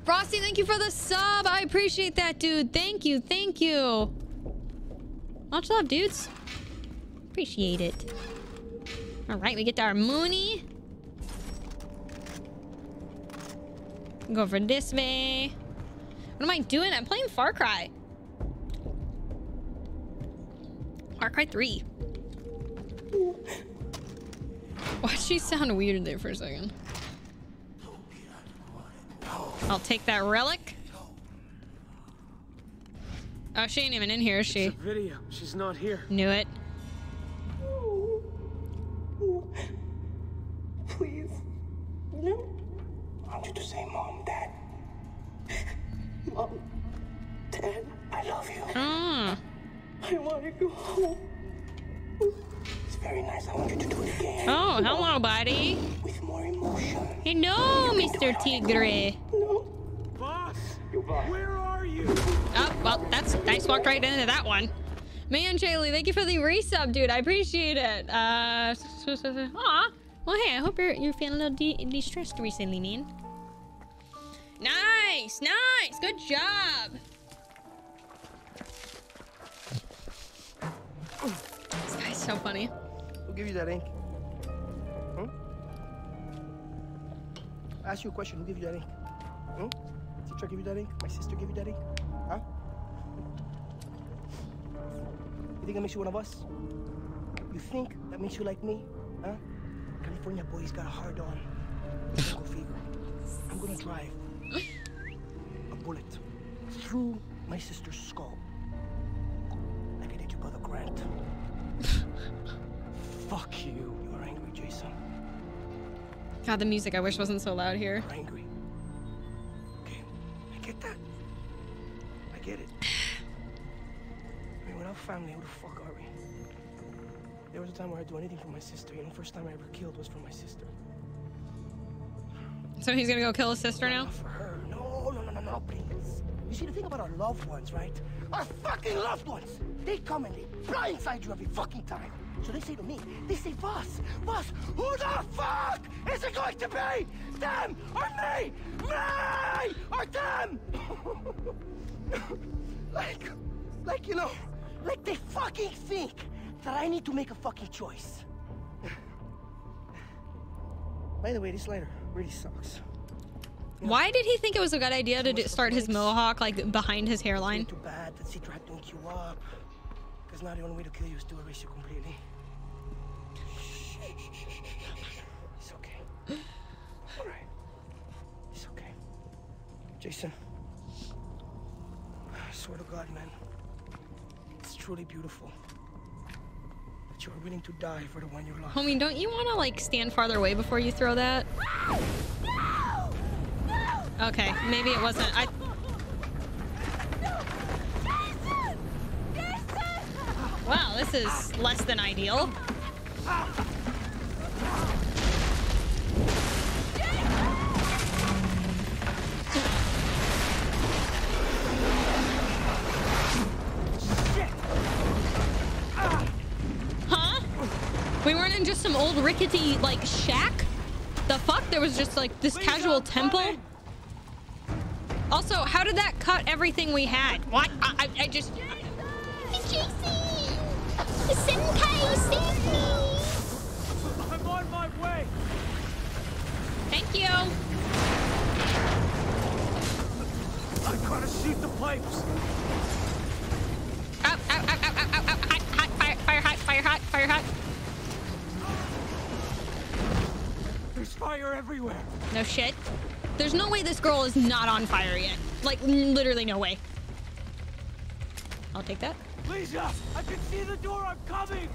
Speaker 1: Frosty, thank you for the sub. I appreciate that, dude. Thank you. Thank you. Much love, dudes. Appreciate it. All right, we get to our Mooney. Go for this way. What am I doing? I'm playing Far Cry. Far Cry 3. Why'd she sound weird there for a second? I'll take that relic. Oh, she ain't even in here, is she?
Speaker 3: It's a video. She's not here.
Speaker 1: Knew it.
Speaker 25: No. I want you to say mom, dad. <laughs> Mom, dad, I love you.
Speaker 1: Ah.
Speaker 25: I want to go home. It's very nice. I want you to do it again.
Speaker 1: Oh, hello, buddy.
Speaker 25: With more emotion.
Speaker 1: Hello, Mr. Tigre.
Speaker 3: Boss, where are you?
Speaker 1: Oh, well, that's nice. Walked right into that one. Man, Jaylee, thank you for the resub, dude. I appreciate it. Uh, <laughs> aw. Well, hey, I hope you're you're feeling a little de- de-stressed recently, man. Nice, nice. Good job. This guy's so funny.
Speaker 4: Who gave you that ink? Hmm? I ask you a question. Who gave you that ink? Hmm? Teacher gave you that ink? My sister gave you that ink? Huh? You think that makes you one of us? You think that makes you like me? Huh? California boy's got a hard on. Jungle fever. I'm gonna drive a bullet through my sister's skull. Like I did your brother Grant. <laughs> Fuck you. You are angry, Jason.
Speaker 1: God, the music I wish wasn't so loud here.
Speaker 4: You're angry. Okay, I get that. I get it. <sighs> I mean, without family, who the fuck? There was a time where I'd do anything for my sister. You know, first time I ever killed was for my sister.
Speaker 1: So he's gonna go kill his sister now?
Speaker 4: For her. No, no, no, no, no, please. You see, the thing about our loved ones, right? Our fucking loved ones! They come and they blindside you every fucking time. So they say to me, they say, Vaas, Vaas, who the fuck is it going to be? Them or me? Me or them? <laughs> like, like, you know, like they fucking think that I need to make a fucking choice. By the way, this lighter really sucks.
Speaker 1: Why did he think it was a good idea to do, start his mohawk like behind his hairline?
Speaker 4: Too bad that Citra had to ink you up. Because now the only way to kill you is to erase you completely. It's okay. Alright. It's okay. Jason. I swear to God, man. It's truly beautiful. You are willing to die for the one you love.
Speaker 1: Homie, don't you want to like stand farther away before you throw that? Okay, maybe it wasn't. I. Wow, this is less than ideal. We weren't in just some old rickety like shack? The fuck? There was just like this casual temple? Also, how did that cut everything we had? What? I, I, I just...
Speaker 15: Senpai, save me! I'm on my way!
Speaker 1: Thank you!
Speaker 15: I gotta shoot the pipes!
Speaker 1: Ow, ow, ow, ow, ow, ow, ow, hot, hot, fire, fire, hot, fire, hot, fire, hot.
Speaker 15: There's fire everywhere!
Speaker 1: No shit. There's no way this girl is not on fire yet. Like, literally no way. I'll take that.
Speaker 15: Liza! I can see the door! I'm coming!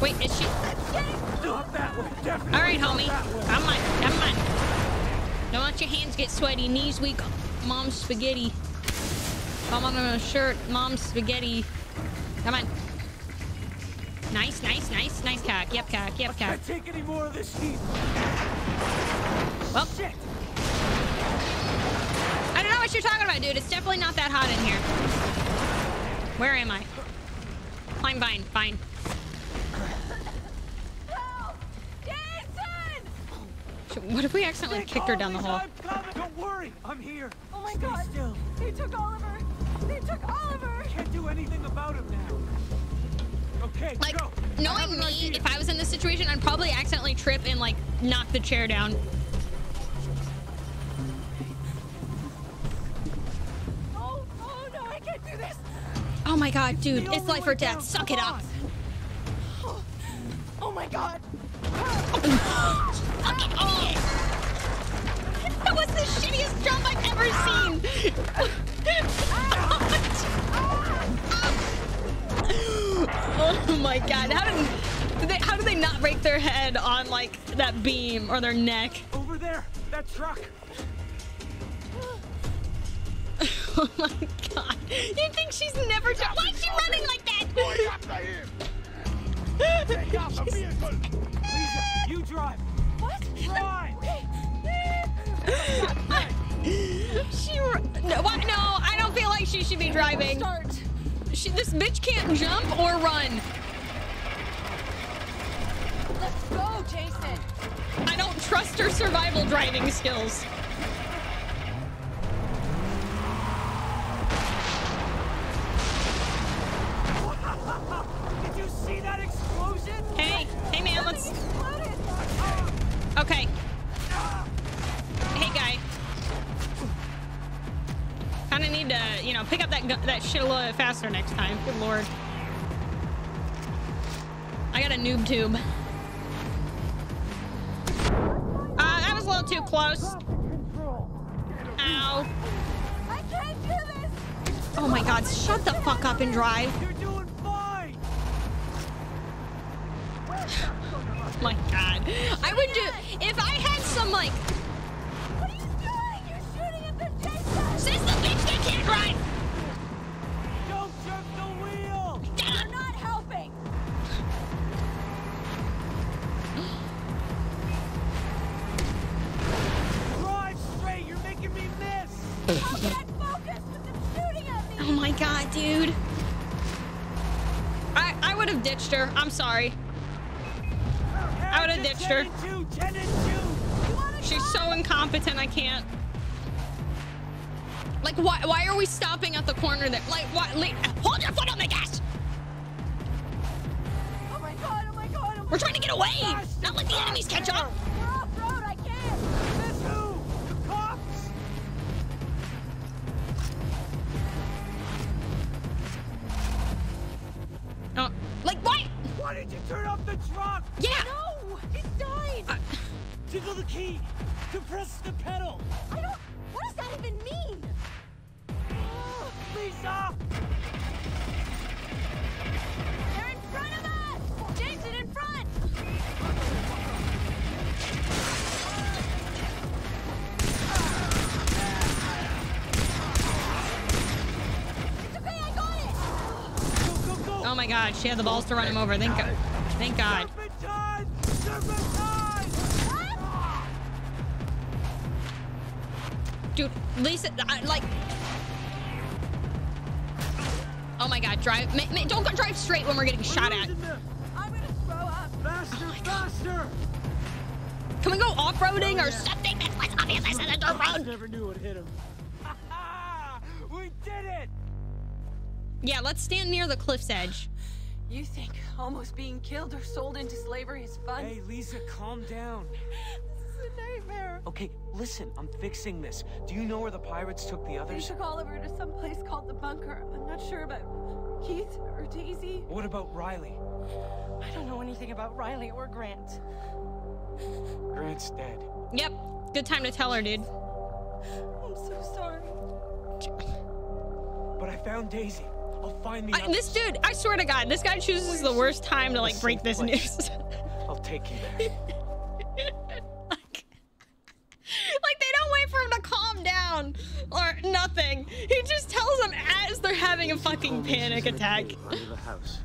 Speaker 1: Wait, is she?
Speaker 15: Not that way! Definitely
Speaker 1: All right, homie. Come on, come on. Don't let your hands get sweaty. Knees weak. Mom's spaghetti. Come on a shirt. Mom's spaghetti. Come on. Nice, nice, nice, nice cock. Yep, cock. Yep, cock.
Speaker 15: Can't take any more of this heat!
Speaker 1: Well,
Speaker 15: Shit!
Speaker 1: I don't know what you're talking about, dude. It's definitely not that hot in here. Where am I? I'm fine, fine. Shit, What if we accidentally kicked her down the hall?
Speaker 15: Don't worry! I'm here!
Speaker 18: Oh my
Speaker 15: Stay
Speaker 18: god!
Speaker 15: still!
Speaker 18: They took Oliver! They took Oliver!
Speaker 15: Can't do anything about him now! Okay,
Speaker 1: Like,
Speaker 15: go!
Speaker 1: knowing me, if I was in this situation, I'd probably accidentally trip and, like, knock the chair down.
Speaker 18: Oh, oh no, I can't do this!
Speaker 1: Oh my god, dude.
Speaker 18: The
Speaker 1: It's life or death.
Speaker 18: down,
Speaker 1: Suck
Speaker 18: come
Speaker 1: it up.
Speaker 18: on. Oh, oh my god!
Speaker 1: Suck it up. That was the shittiest jump I've ever seen. oh my god. How did, did they how did they not break their head on like that beam or their neck?
Speaker 15: Over there! That truck! <laughs>
Speaker 1: Oh my god. You think she's never done why is she running like that? <laughs>
Speaker 15: Take out the vehicle! Liza, you drive!
Speaker 18: What?
Speaker 15: Drive!
Speaker 1: She no, what? no, I don't feel like she should be driving. She, this bitch can't jump or run.
Speaker 22: Let's go, Jason.
Speaker 1: I don't trust her survival driving skills. Pick up that that shit a little bit faster next time. Good lord. I got a noob tube. Uh, that was a little too close. Ow.
Speaker 22: I can't do this.
Speaker 1: Oh my god, shut the fuck up and drive.
Speaker 3: You're doing fine.
Speaker 1: Oh my god. I would do if I had some like
Speaker 22: What are you doing? You're shooting at the Jason.
Speaker 1: Says the bitch that can't drive! Her. I'm sorry. I would have ditched her.
Speaker 3: Two, ten and two.
Speaker 1: She's so incompetent, I can't. Like, why, why are we stopping at the corner there? Like, why? Like, hold your foot on the gas!
Speaker 22: Oh my god, oh my god, oh my
Speaker 1: We're trying to get away! Not let the enemies catch up!
Speaker 3: Tickle the key. Compress the pedal.
Speaker 22: I don't. What does that even mean? <gasps>
Speaker 3: Liza!
Speaker 22: They're in front of us. Jason, in front. It's okay, I got it.
Speaker 3: Go, go, go.
Speaker 1: Oh my god, she had the balls to run him over. Thank god. Thank god. Dude, Liza, I, like... Oh my god, drive... Ma, ma, don't go drive straight when we're getting shot at.
Speaker 3: Losing them.
Speaker 22: I'm gonna throw up.
Speaker 3: Oh faster, faster!
Speaker 1: Can we go off-roading oh, or something that's less obvious as a dirt
Speaker 3: I
Speaker 1: road?
Speaker 3: never knew it hit him. <laughs> we did it!
Speaker 1: Yeah, let's stand near the cliff's edge.
Speaker 22: You think almost being killed or sold into slavery is fun?
Speaker 3: Hey, Liza, calm down.
Speaker 22: This is a nightmare.
Speaker 3: Okay, listen, I'm fixing this. Do you know where the pirates took the others?
Speaker 22: They
Speaker 3: others?
Speaker 22: took Oliver to some place called the bunker. I'm not sure about Keith or Daisy.
Speaker 3: What about Riley?
Speaker 22: I don't know anything about Riley or Grant.
Speaker 3: Grant's dead.
Speaker 1: Yep, good time to tell her, dude.
Speaker 22: I'm so sorry.
Speaker 3: But I found Daisy. I'll find the
Speaker 1: I, this dude, I swear to God, this guy chooses the worst time to like break this news. <laughs>
Speaker 3: I'll take you there. <laughs>
Speaker 1: like they don't wait for him to calm down or nothing. He just tells them as they're having a fucking panic attack.
Speaker 3: Under the house.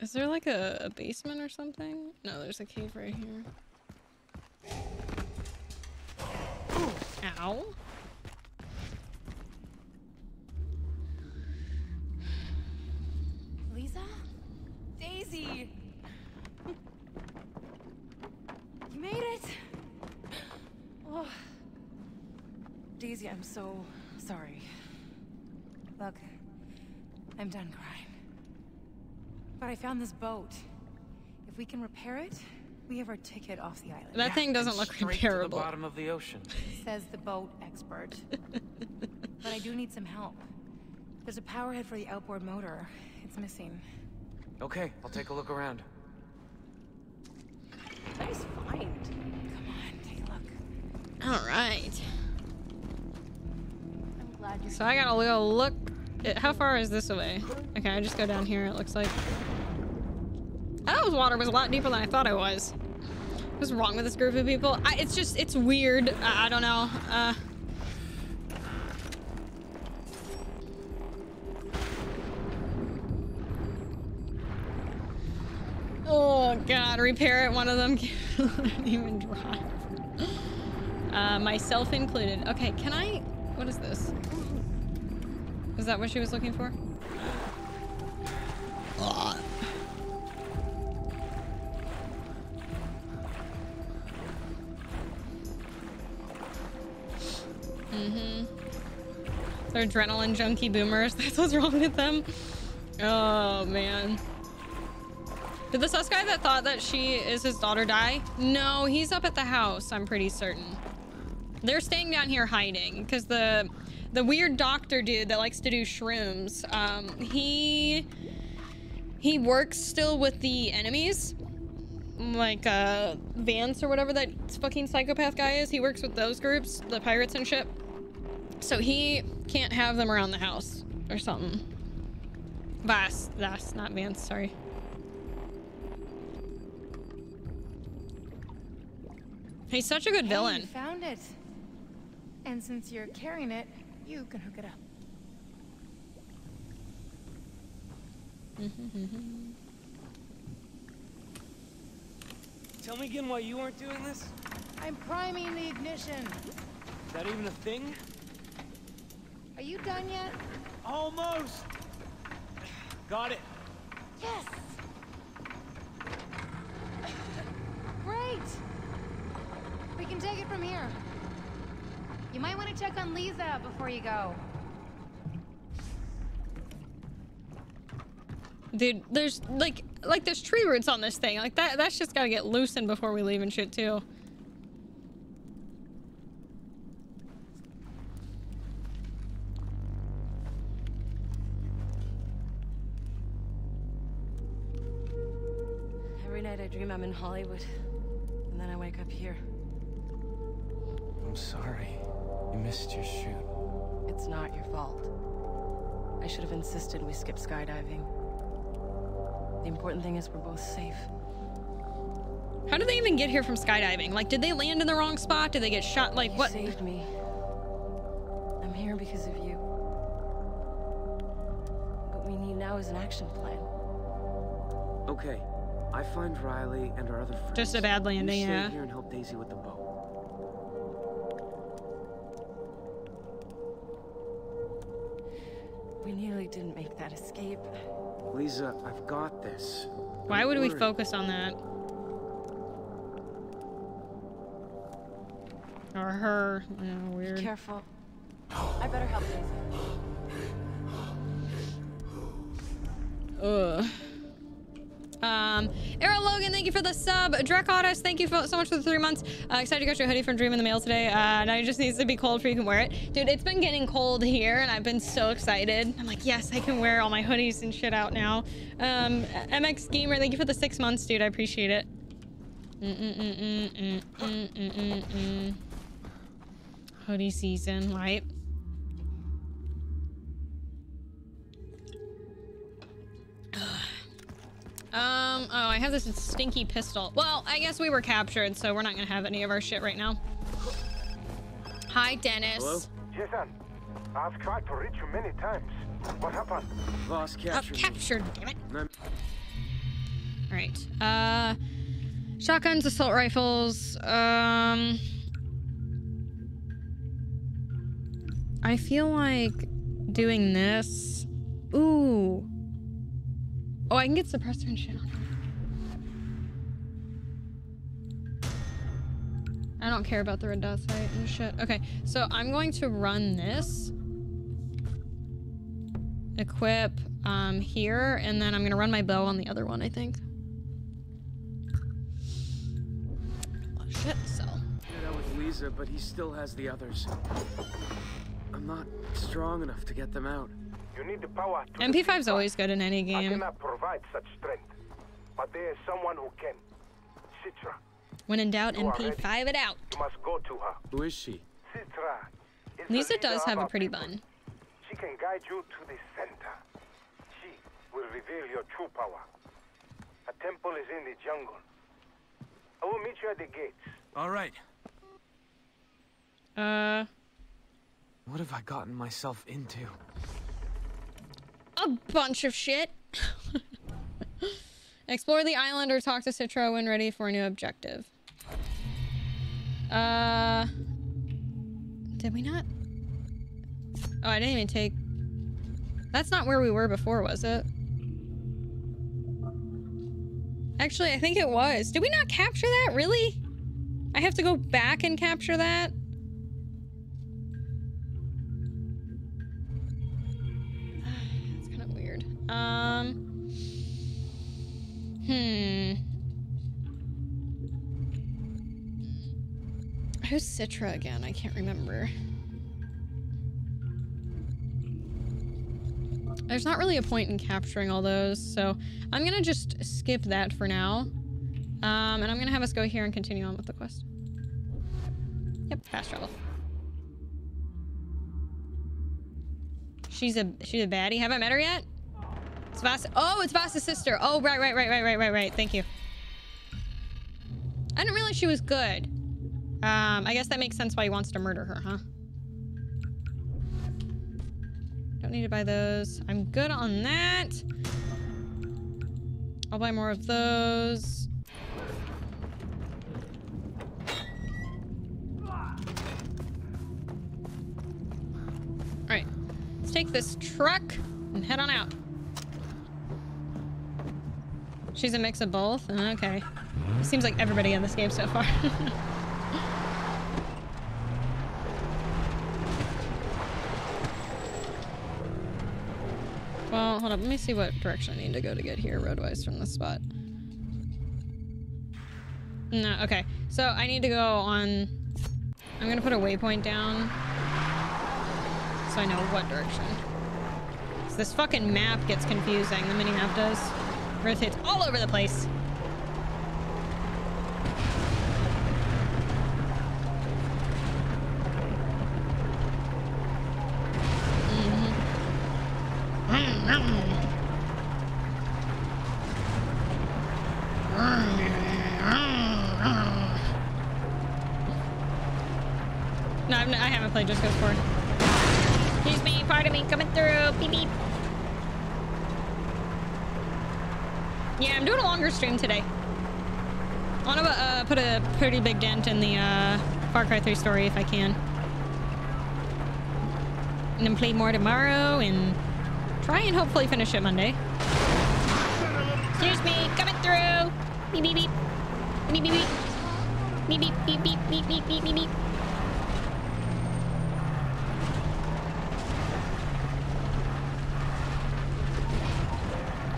Speaker 1: Is there like a, a basement or something? No, there's a cave right here. Ow.
Speaker 22: Liza? Daisy! You made it! Oh. Daisy, I'm so sorry. Look, I'm done crying. But I found this boat. If we can repair it, we have our ticket off the island.
Speaker 1: That thing doesn't look
Speaker 3: Straight to the
Speaker 1: repairable.
Speaker 3: bottom of the ocean.
Speaker 22: Says the boat expert. <laughs> but I do need some help. There's a power head for the outboard motor. It's missing.
Speaker 3: Okay, I'll take a look around.
Speaker 22: Nice find. Come on, take a look.
Speaker 1: All right.
Speaker 22: I'm glad you're
Speaker 1: So I gotta go look. It, how far is this away? Okay, I just go down here. It looks like. I thought this water was a lot deeper than I thought it was. What's wrong with this group of people? I, it's just, it's weird. I, I don't know. Uh. Oh god, repair it. One of them <laughs> can't even drive. Uh, myself included. Okay, can I? What is this? Is that what she was looking for? Ugh. Mm-hmm. They're adrenaline junkie boomers. <laughs> That's what's wrong with them. Oh, man. Did the sus guy that thought that she is his daughter die? No, he's up at the house, I'm pretty certain. They're staying down here hiding because the the weird doctor dude that likes to do shrooms, um, he he works still with the enemies. Like uh Vance or whatever that fucking psychopath guy is. He works with those groups, the pirates and shit. So he can't have them around the house or something. Vaas, Vaas, not Vance, sorry. He's such a good
Speaker 18: Hey,
Speaker 1: villain.
Speaker 18: you found it. And since you're carrying it, you can hook it up.
Speaker 3: Tell me again why you aren't doing this?
Speaker 18: I'm priming the ignition.
Speaker 3: Is that even a thing?
Speaker 18: Are you done yet?
Speaker 3: Almost. Got it.
Speaker 18: Yes! Great! We can take it from here. You might want to check on Liza before you go.
Speaker 1: Dude, there's like like there's tree roots on this thing. Like that that's just gotta get loosened before we leave and shit too.
Speaker 26: Every night I dream I'm in Hollywood. And then I wake up here.
Speaker 3: I'm sorry. You missed your shoot.
Speaker 26: It's not your fault. I should have insisted we skip skydiving. The important thing is we're both safe.
Speaker 1: How did they even get here from skydiving? Like did they land in the wrong spot? Did they get shot? Like
Speaker 26: You
Speaker 1: what?
Speaker 26: saved me. I'm here because of you. What we need now is an action plan.
Speaker 3: Okay, I find Riley and our other friends.
Speaker 1: Just a bad landing,
Speaker 3: you stay
Speaker 1: yeah.
Speaker 3: here and help Daisy with the boat.
Speaker 26: We nearly didn't make that escape.
Speaker 3: Liza, I've got this.
Speaker 1: Why would we focus on that? Or her. Yeah, weird.
Speaker 26: Be careful. I better help Liza.
Speaker 1: Ugh. Um, Logan, thank you for the sub. Drek thank you for, so much for the three months. Uh, excited to get your hoodie from Dream in the mail today. Uh, now it just needs to be cold for you can wear it. Dude, it's been getting cold here and I've been so excited. I'm like, yes, I can wear all my hoodies and shit out now. Um, MX Gamer, thank you for the six months, dude. I appreciate it. Hoodie season, right? Um, oh, I have this stinky pistol. Well, I guess we were captured, so we're not gonna have any of our shit right now. Hi, Dennis. Hello?
Speaker 13: Jason, I've tried to reach you many times. What happened?
Speaker 3: Vaas
Speaker 1: Oh,
Speaker 3: captured me.
Speaker 1: captured, damn it.
Speaker 3: And
Speaker 1: Alright. Uh, shotguns, assault rifles. Um, I feel like doing this. Ooh. Oh, I can get suppressor and shit on her. I don't care about the red dot sight and shit. Okay, so I'm going to run this. Equip um, here, and then I'm gonna run my bow on the other one, I think. Oh, shit, so.
Speaker 3: Did that with Liza, but he still has the others. I'm not strong enough to get them out.
Speaker 13: You need the power to
Speaker 1: MP5's always good in any
Speaker 13: I
Speaker 1: game.
Speaker 13: cannot provide such strength, but there is someone who can. Citra,
Speaker 1: When in doubt,
Speaker 13: You are ready.
Speaker 1: MP5 it out.
Speaker 13: you must go to her.
Speaker 3: Who is she?
Speaker 13: Citra is Liza
Speaker 1: does have a pretty
Speaker 13: people.
Speaker 1: bun.
Speaker 13: She can guide you to the center. She will reveal your true power. A temple is in the jungle. I will meet you at the gates.
Speaker 3: All right.
Speaker 1: Uh,
Speaker 3: What have I gotten myself into?
Speaker 1: A bunch of shit. <laughs> Explore the island or talk to Citra when ready for a new objective. Uh, did we not? Oh, I didn't even take. That's not where we were before, was it? Actually, I think it was. Did we not capture that? Really? I have to go back and capture that? Um. Hmm. Who's Citra again? I can't remember. There's not really a point in capturing all those, so I'm gonna just skip that for now. Um, and I'm gonna have us go here and continue on with the quest. Yep, fast travel. She's a she's a baddie. Have I met her yet? It's Vaas. Oh, it's Vaas's sister. Oh, right, right, right, right, right, right, right. Thank you. I didn't realize she was good. Um, I guess that makes sense why he wants to murder her, huh? Don't need to buy those. I'm good on that. I'll buy more of those. Alright. Let's take this truck and head on out. She's a mix of both? Okay. Seems like everybody in this game so far. <laughs> well, hold up. Let me see what direction I need to go to get here roadwise from this spot. No, okay. So I need to go on... I'm gonna put a waypoint down so I know what direction. This fucking map gets confusing. The mini-map does. Rotates all over the place. No, I've n I haven't played Just Cause 4. Excuse me, pardon me, coming through. Beep beep. Yeah, I'm doing a longer stream today. I want to uh, put a pretty big dent in the uh, Far Cry 3 story if I can. And then play more tomorrow and try and hopefully finish it Monday. Excuse me, coming through. Beep beep beep. Beep beep beep. Beep beep beep beep beep beep beep beep beep.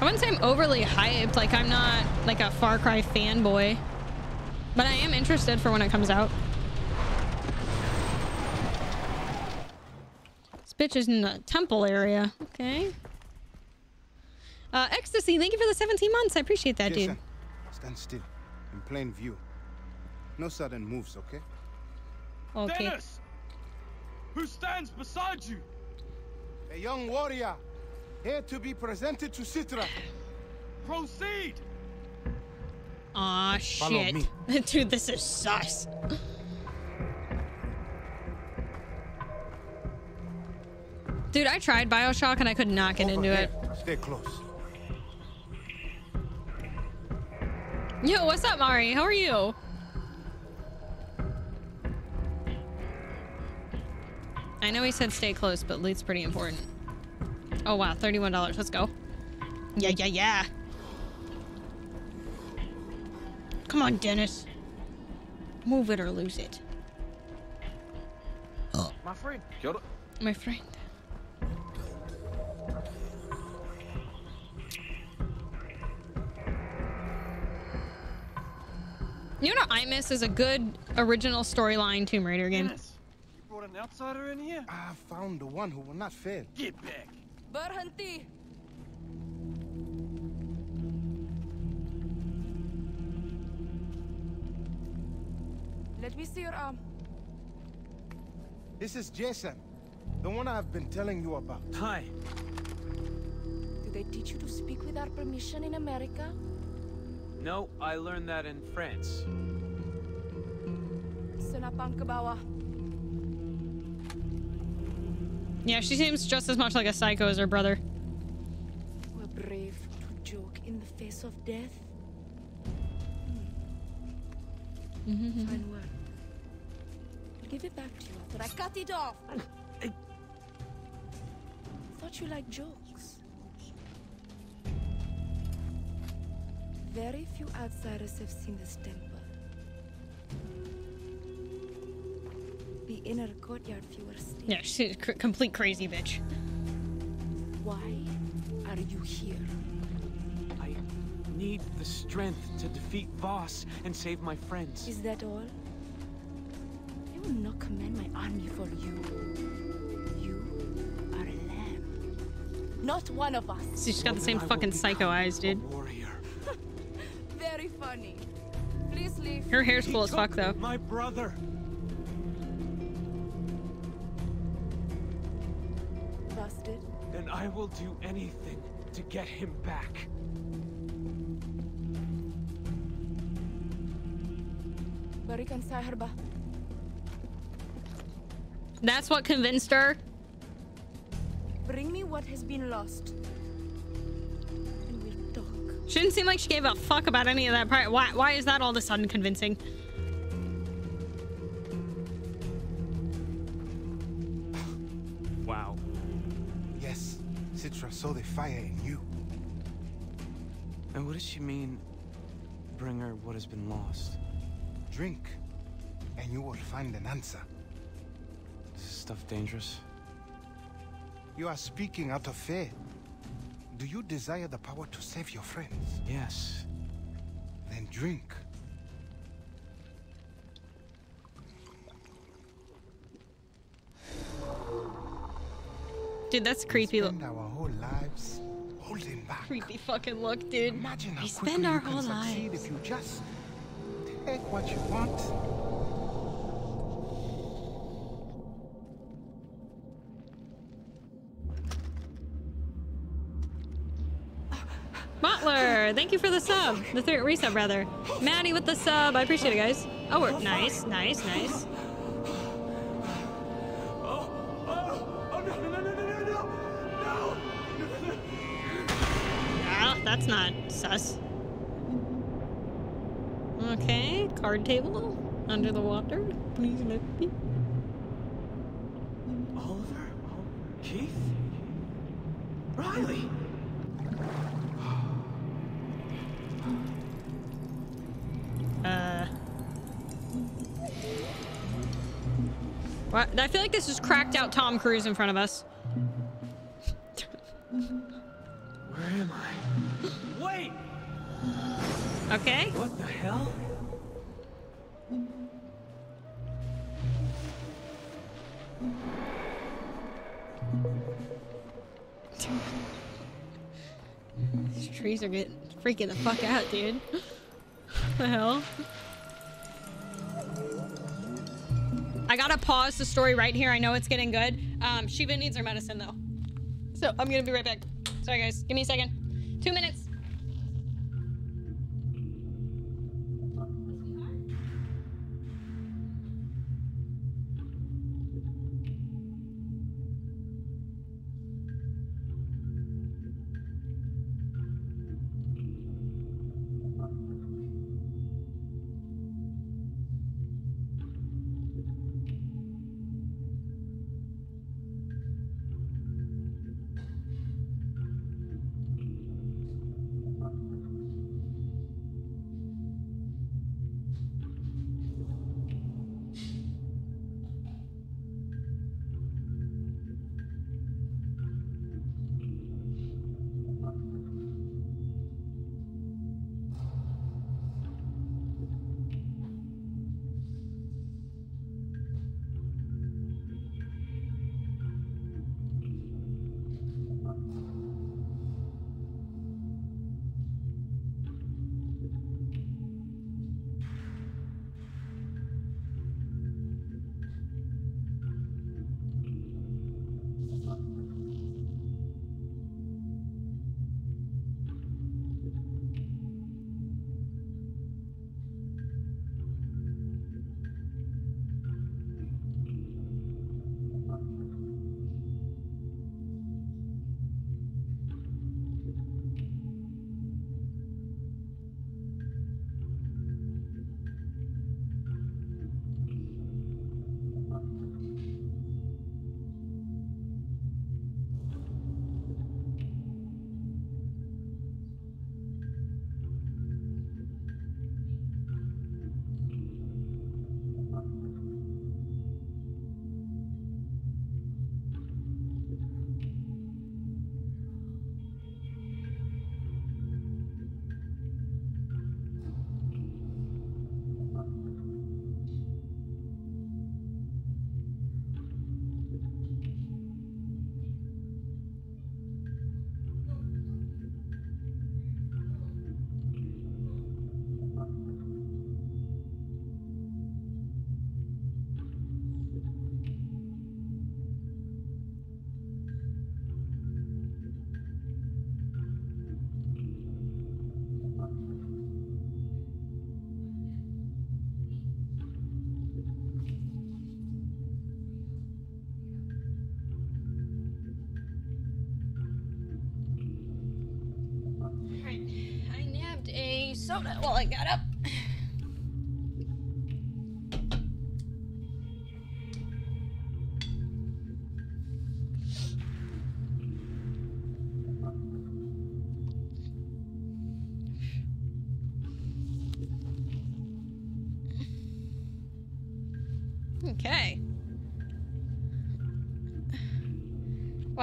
Speaker 1: I wouldn't say I'm overly hyped. Like, I'm not like a Far Cry fanboy. But I am interested for when it comes out. Bitch is in the temple area. Okay. Uh, Ecstasy, thank you for the 17 months. I appreciate that,
Speaker 11: Jason,
Speaker 1: dude.
Speaker 11: stand still, in plain view. No sudden moves, okay?
Speaker 1: Okay.
Speaker 15: Dennis! Who stands beside you?
Speaker 11: A young warrior, here to be presented to Citra.
Speaker 15: Proceed!
Speaker 1: Aw,
Speaker 11: Follow
Speaker 1: shit.
Speaker 11: me. <laughs>
Speaker 1: Dude, this is sus. Dude, I tried Bioshock and I could not get into it.
Speaker 11: Stay close.
Speaker 1: Yo, what's up, Mari? How are you? I know he said stay close, but loot's pretty important. Oh, wow. $31. Let's go. Yeah, yeah, yeah. Come on, Dennis. Move it or lose it.
Speaker 15: My friend.
Speaker 1: My friend. You know what I miss is a good original storyline Tomb Raider game.
Speaker 15: Yes. you brought an outsider in here?
Speaker 11: I found the one who will not fail.
Speaker 15: Get back.
Speaker 26: Berhenti. Let me see your arm.
Speaker 11: This is Jason, the one I've been telling you about.
Speaker 3: Hi.
Speaker 26: Did they teach you to speak without permission in America?
Speaker 3: No, I learned that in France.
Speaker 26: Senapang ke bawah.
Speaker 1: Yeah, she seems just as much like a psycho as her brother.
Speaker 26: We're brave to joke in in the face of death?
Speaker 1: Mm-hmm.
Speaker 26: Fine work. I'll give it back to you after I cut it off. Thought you liked jokes. Very few outsiders have seen this temple. The inner courtyard fewer still.
Speaker 1: Yeah, she's a cr- complete crazy bitch.
Speaker 26: Why are you here?
Speaker 3: I need the strength to defeat Vaas and save my friends.
Speaker 26: Is that all? I will not command my army for you. You Not one of us.
Speaker 1: She's got the same fucking psycho eyes, dude. <laughs>
Speaker 26: Very funny. Please leave.
Speaker 1: Her hair's cool as fuck, though.
Speaker 3: My brother.
Speaker 26: Busted.
Speaker 3: Then I will do anything to get him back.
Speaker 26: Barikan sa herba.
Speaker 1: That's what convinced her.
Speaker 26: Bring me what has been lost. And we'll talk.
Speaker 1: She didn't seem like she gave a fuck about any of that part. Why, why is that all of a sudden convincing?
Speaker 11: Wow. Yes, Citra saw the fire in you.
Speaker 3: And what does she mean, bring her what has been lost?
Speaker 11: Drink, and you will find an answer.
Speaker 3: Is this stuff dangerous?
Speaker 11: You are speaking out of fear. Do you desire the power to save your friends?
Speaker 3: Yes.
Speaker 11: Then drink.
Speaker 1: Dude, that's creepy. Look.
Speaker 11: Spend our whole lives holding back.
Speaker 1: Creepy fucking look, dude.
Speaker 11: Imagine how
Speaker 1: we
Speaker 11: quickly
Speaker 1: spend
Speaker 11: you
Speaker 1: our
Speaker 11: can
Speaker 1: whole
Speaker 11: succeed
Speaker 1: lives.
Speaker 11: if you just take what you want.
Speaker 1: Butler, thank you for the sub. The third resub, rather. Maddie with the sub. I appreciate it, guys. Oh, we're nice, nice, nice. Ah, that's not sus. Okay, card table under the water. Please let me.
Speaker 3: Oliver? Keith? Riley?
Speaker 1: Uh. What? I feel like this is cracked out Tom Cruise in front of us.
Speaker 3: Where am I? Wait!
Speaker 1: Okay.
Speaker 3: What the hell?
Speaker 1: These trees are getting freaking the fuck out, dude. <laughs> the hell? I gotta pause the story right here. I know it's getting good. Um, Shiva needs her medicine though. So I'm gonna be right back. Sorry guys, give me a second. Two minutes.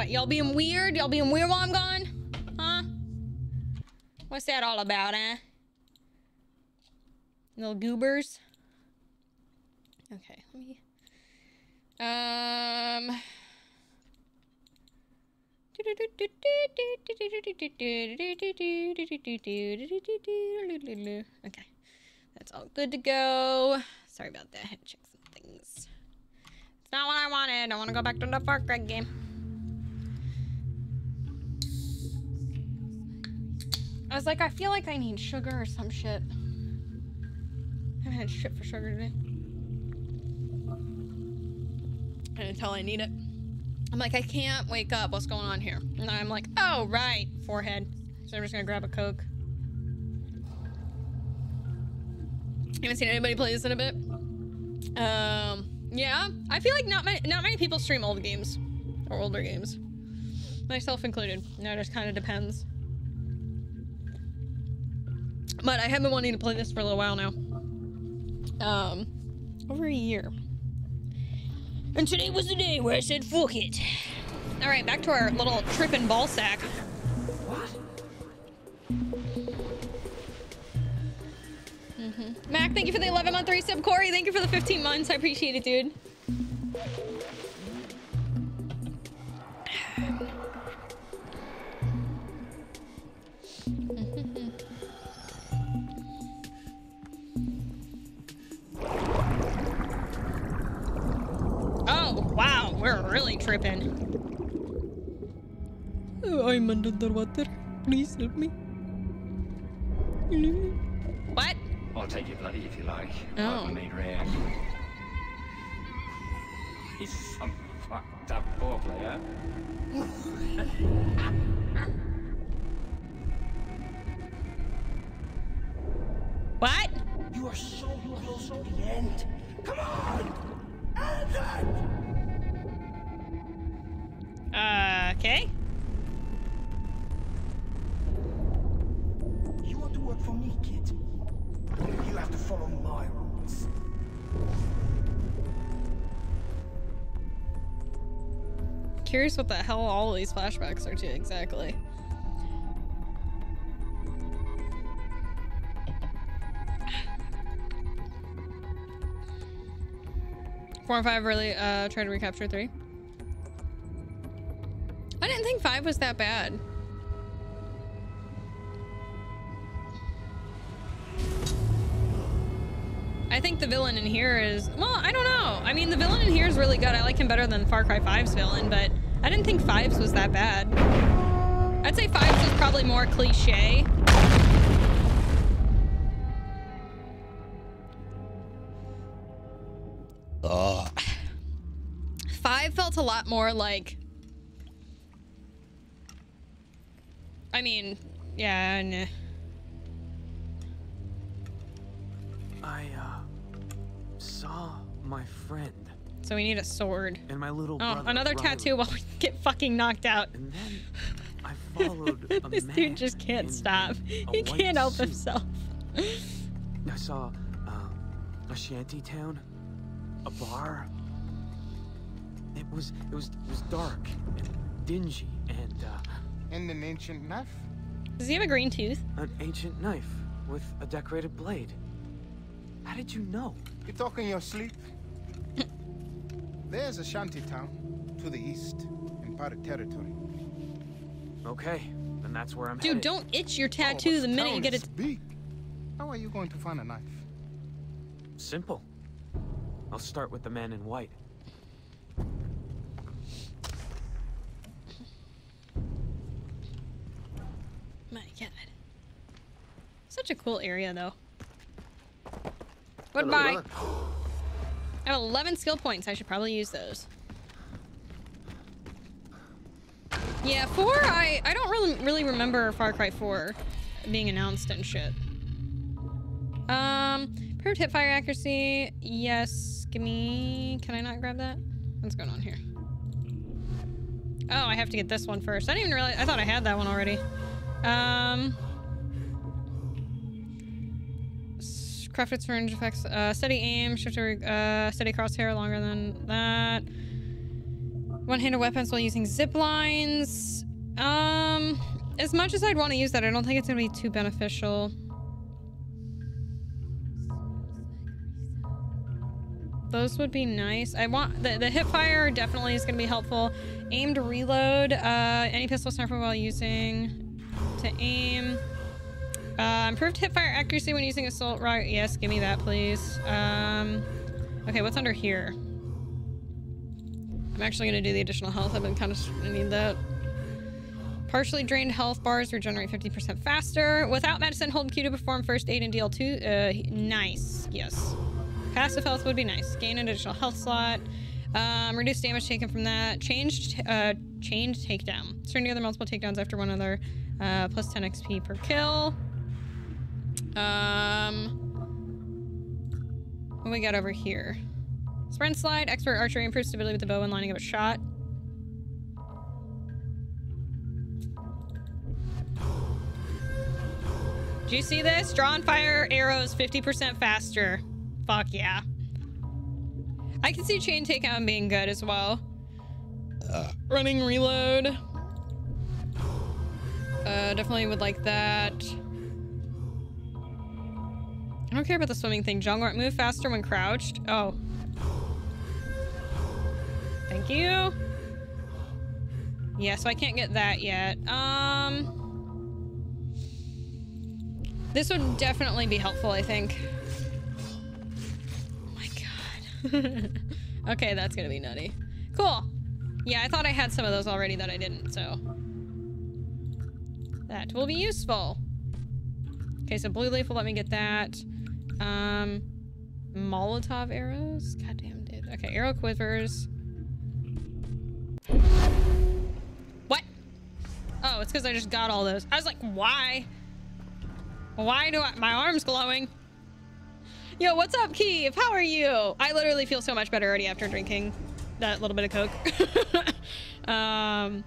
Speaker 1: Y'all being weird? Y'all being weird while I'm gone? Huh? What's that all about, eh? Little goobers. Okay, let me... Um... Okay. That's all good to go. Sorry about that. I had to check some things. It's not what I wanted. I want to go back to the Far Cry game. I was like, I feel like I need sugar or some shit. I haven't had shit for sugar today. Until I need it. I'm like, I can't wake up. What's going on here? And I'm like, oh, right. Forehead. So I'm just gonna grab a Coke. Haven't seen anybody play this in a bit. Um, yeah. I feel like not many, not many people stream old games. Or older games. Myself included. No, it just kind of depends. But I have been wanting to play this for a little while now. Um, over a year. And today was the day where I said, fuck it. All right, back to our little trip and ball sack. Mm -hmm. Mac, thank you for the 11 month resub. Corey, thank you for the 15 months. I appreciate it, dude. We're really tripping. Oh, I'm under the water. Please help me. What?
Speaker 27: I'll take you bloody if you like.
Speaker 1: Oh.
Speaker 27: I need rare. He's some fucked up ball player.
Speaker 1: What?
Speaker 4: You are so close to the end. Come on!
Speaker 1: Uh, okay.
Speaker 4: You want to work for me, kid? You have to follow my rules.
Speaker 1: Curious what the hell all these flashbacks are to exactly. Four and five really uh tried to recapture three. I didn't think five was that bad. I think the villain in here is well, I don't know. I mean, the villain in here is really good. I like him better than Far Cry 5's villain, but I didn't think 5's was that bad. I'd say 5's is probably more cliche. Ugh. Five felt a lot more like. I mean, yeah, nah.
Speaker 3: I, uh, saw my friend.
Speaker 1: So we need a sword.
Speaker 3: And my little
Speaker 1: Oh,
Speaker 3: brother,
Speaker 1: another
Speaker 3: Riley.
Speaker 1: tattoo while we get fucking knocked out.
Speaker 3: And then I <laughs> followed a
Speaker 1: this dude just can't stop. <laughs> He can't help
Speaker 3: suit.
Speaker 1: himself.
Speaker 3: I saw um, a shanty town, a bar. It was it was it was dark and dingy and uh,
Speaker 11: And an ancient knife?
Speaker 1: Does he have a green tooth?
Speaker 3: an ancient knife with a decorated blade. How did you know?
Speaker 11: You talk in your sleep? There's a shanty town to the east in Pirate territory.
Speaker 3: Okay, then that's where I'm
Speaker 1: Dude,
Speaker 3: headed.
Speaker 1: don't itch your oh, tattoo the minute you get it.
Speaker 11: big. How are you going to find a knife?
Speaker 3: Simple. I'll start with the man in white.
Speaker 1: My god. Such a cool area, though. Goodbye. I have 11 skill points. I should probably use those. Yeah, 4, I, I don't really, really remember Far Cry 4 being announced and shit. Um, improved hip fire accuracy. Yes. Give me. Can I not grab that? What's going on here? Oh, I have to get this one first. I didn't even realize. I thought I had that one already. Um. Crafted for range effects. Uh, steady aim. Shift to, uh, steady crosshair longer than that. One-handed weapons while using zip lines. Um, as much as I'd want to use that, I don't think it's gonna be too beneficial. Those would be nice. I want the, the hip fire definitely is gonna be helpful. Aimed reload. Uh, any pistol sniper while using to aim. Uh, improved hip fire accuracy when using assault rocket. Yes, give me that, please. Um, okay, what's under here? I'm actually gonna do the additional health. I've been kind of need that. Partially drained health bars regenerate 50% faster. Without medicine, hold Q to perform first aid and deal two. Uh, nice. Yes. Passive health would be nice. Gain an additional health slot. Um, reduce damage taken from that. Changed, uh, chained takedown. String together multiple takedowns after one other. Uh, plus 10 XP per kill. Um, what we got over here? Sprint slide, expert archery, improves stability with the bow and lining up a shot. Do you see this? Draw and fire arrows 50% faster. Fuck yeah. I can see chain takedown being good as well. Running reload. Uh, definitely would like that. I don't care about the swimming thing. Jungle move faster when crouched. Oh. Thank you. Yeah, so I can't get that yet. Um, this would definitely be helpful, I think. Oh my god. <laughs> okay, that's gonna be nutty. Cool. Yeah, I thought I had some of those already that I didn't, so. That will be useful. Okay, so blue leaf will let me get that. Um, Molotov arrows? Goddamn, dude. Okay, arrow quivers. What? Oh, it's because I just got all those. I was like, why? Why do I- my arm's glowing? Yo, what's up, Keeve? How are you? I literally feel so much better already after drinking that little bit of Coke. <laughs> um,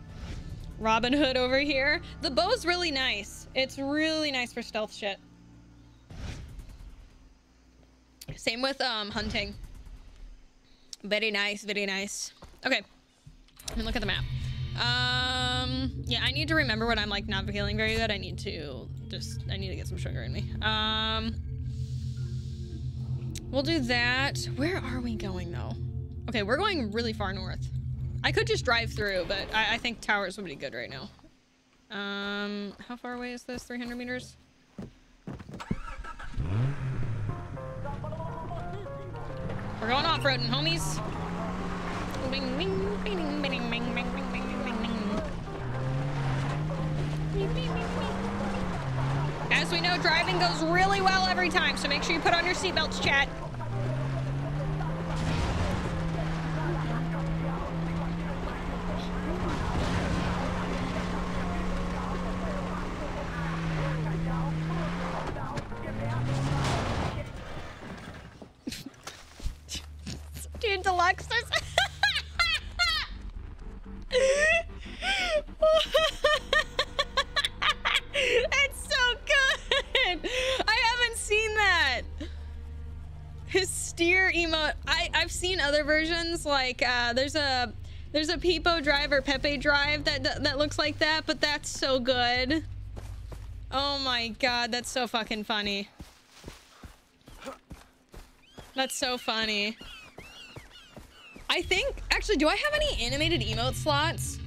Speaker 1: Robin Hood over here. The bow's really nice. It's really nice for stealth shit. Same with um hunting. Very nice, very nice. Okay. Let me look at the map. Um, yeah, I need to remember when I'm like not feeling very good. I need to just, I need to get some sugar in me. Um, we'll do that. Where are we going though? Okay, we're going really far north. I could just drive through, but I, I think towers would be good right now. Um, how far away is this? 300 meters? We're going off-roading, homies. As we know, driving goes really well every time, so make sure you put on your seatbelts, chat. There's a there's a Peepo drive or Pepe drive that that that looks like that, but that's so good. Oh my god, that's so fucking funny. That's so funny. I think, actually, do I have any animated emote slots?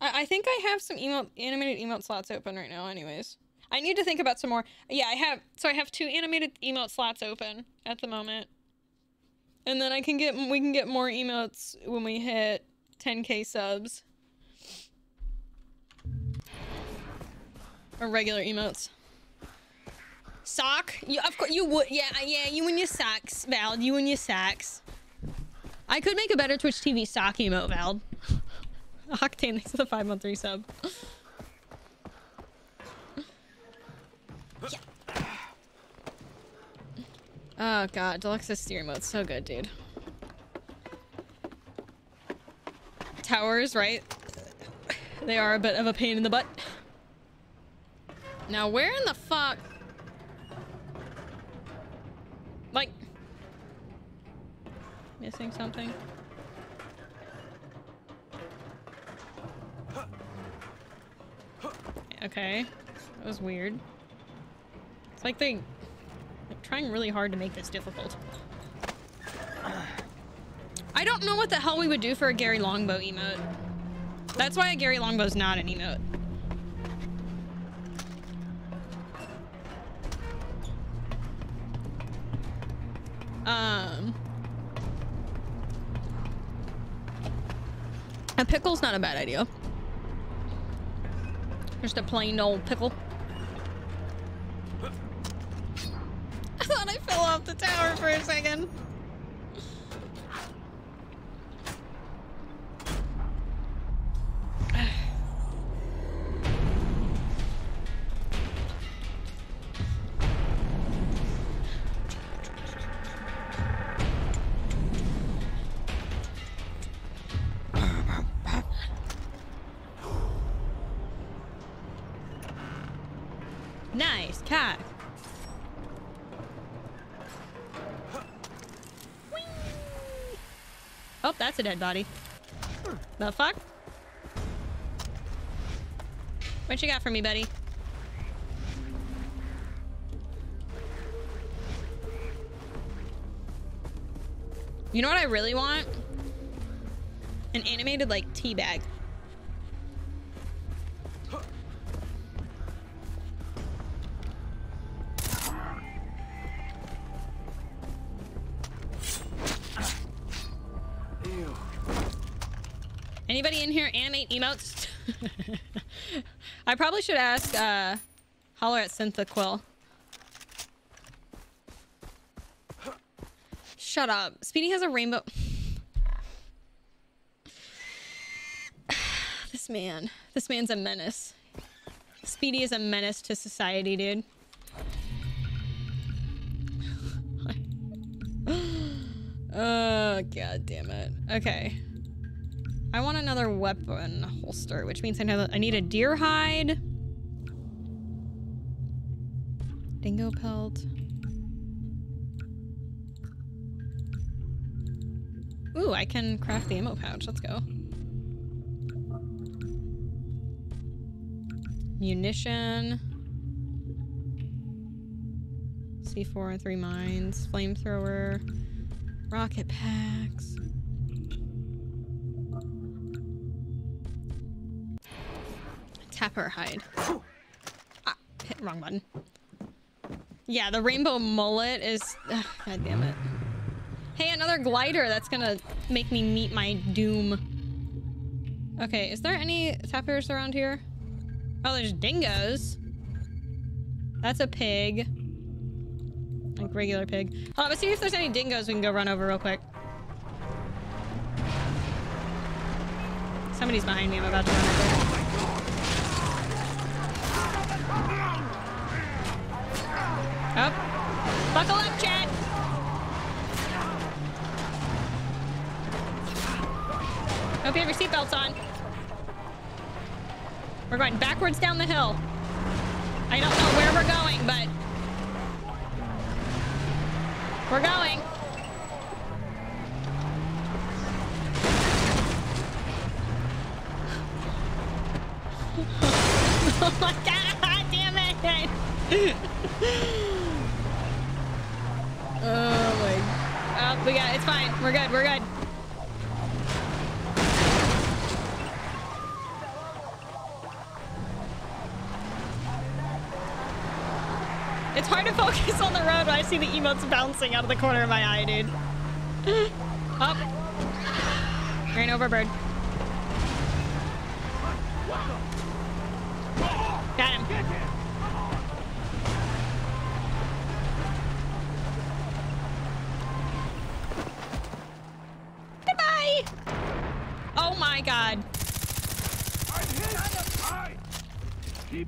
Speaker 1: I, I think I have some emote, animated emote slots open right now anyways. I need to think about some more. Yeah, I have, so I have two animated emote slots open at the moment. And then I can get, we can get more emotes when we hit 10k subs. Or regular emotes. Sock? You, of course, you would. Yeah, yeah, you and your socks, Val. You and your socks. I could make a better Twitch TV sock emote, Val. <laughs> Octane, thanks for the 5 month resub. Oh god, Deluxe steering mode's so good, dude. Towers, right? They are a bit of a pain in the butt. Now, where in the fuck? Like... Missing something? Okay. That was weird. It's like they... They're trying really hard to make this difficult. I don't know what the hell we would do for a Gary Longbow emote. That's why a Gary Longbow's not an emote. Um... A pickle's not a bad idea. Just a plain old pickle. Fell off the tower for a second. A dead body. The fuck? What you got for me, buddy? You know what I really want? An animated, like, tea bag. <laughs> I probably should ask, uh, holler at Syntha Quill. Shut up. Speedy has a rainbow. <sighs> this man. This man's a menace. Speedy is a menace to society, dude. oh, <sighs> god damn it. Okay. I want another weapon holster, which means I, know I need a deer hide. Dingo pelt. Ooh, I can craft the ammo pouch. Let's go. Munition. C4 and three mines. Flamethrower. Rocket packs. Tapir hide. Ah, hit wrong button. Yeah, the rainbow mullet is... Ugh, God damn it. Hey, another glider that's gonna make me meet my doom. Okay, is there any tapirs around here? Oh, there's dingoes. That's a pig. Like regular pig. Let's see if there's any dingoes we can go run over real quick. Somebody's behind me. I'm about to run over. Up. Buckle up, Chad. Hope you have your seatbelts on. We're going backwards down the hill. I don't know where we're going, but we're going. It's fine. We're good. We're good. It's hard to focus on the road when I see the emotes bouncing out of the corner of my eye, dude. <gasps> Up. Ran over bird. Got him.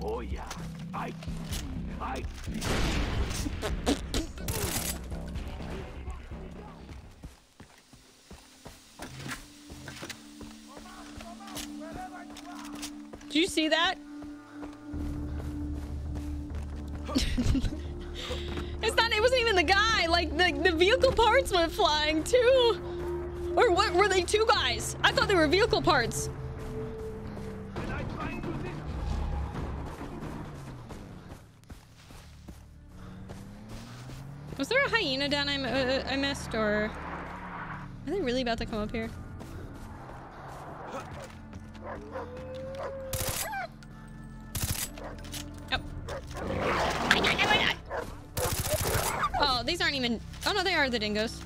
Speaker 1: Oh.
Speaker 15: I... I...
Speaker 1: Did you see that? <laughs> it's not, it wasn't even the guy. Like, the, the vehicle parts went flying too. Or what, were they two guys? I thought they were vehicle parts. Was there a hyena down I, uh, I missed, or are they really about to come up here? Oh, these aren't even... Oh, no, they are the dingoes.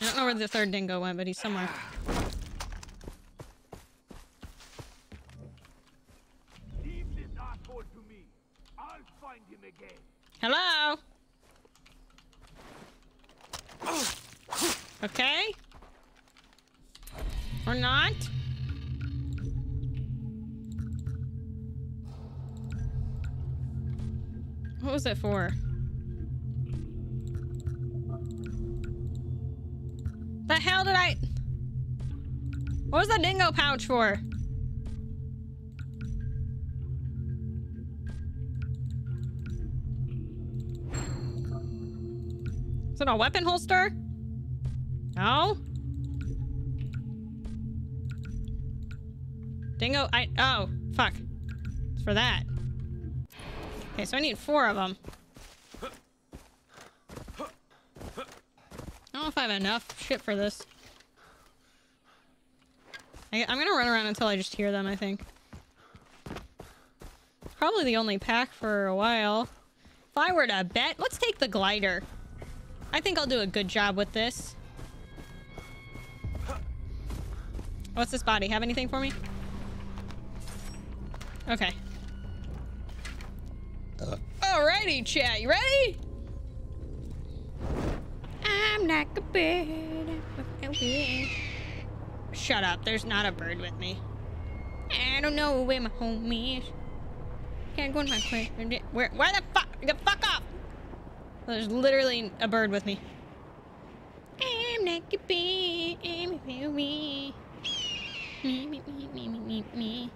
Speaker 1: I don't know where the third dingo went, but he's somewhere.
Speaker 15: Leave this asshole to me. I'll find him again.
Speaker 1: Hello? Okay. Or not. What was it for? The hell did I... What was the dingo pouch for? Is it a weapon holster? No? Dingo, I, oh, fuck. It's for that. Okay, so I need four of them. I don't know if I have enough shit for this. I, I'm gonna run around until I just hear them, I think. Probably the only pack for a while. If I were to bet, let's take the glider. I think I'll do a good job with this. What's this body? Have anything for me? Okay. Alrighty, chat. You ready? I'm like a bird. Shut up. There's not a bird with me. I don't know where my home is. Can't go in my place. Where? Where the fuck? The fuck off! There's literally a bird with me. I'm like a bird. I'm. Me, me, me, me, me, me, me.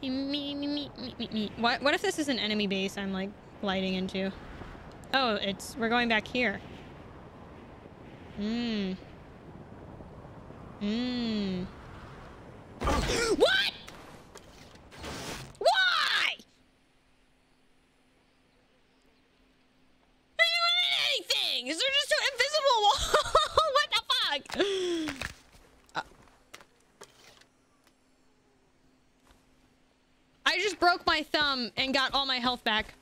Speaker 1: Me, me, me, me, me, me. What, what if this is an enemy base I'm, like, gliding into? Oh, it's... We're going back here. Mmm. Mmm. what?! Why?! I didn't want anything! Is there just an invisible wall? what the fuck? Uh, <gasps> I just broke my thumb and got all my health back.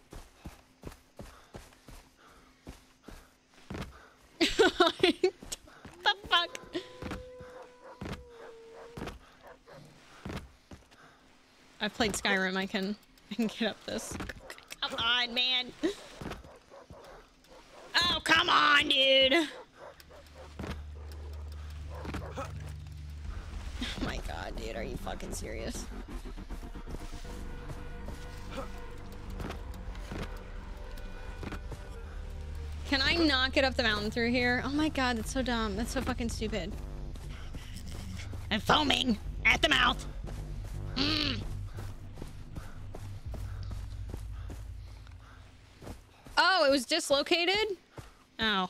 Speaker 1: <laughs> the fuck? I've played Skyrim. I can, I can get up this. <laughs> Come on, man. Oh, come on, dude. Oh my god, dude. Are you fucking serious? Can I not get up the mountain through here? Oh my god, that's so dumb. That's so fucking stupid. I'm foaming at the mouth. Mm. Oh, it was dislocated? Oh.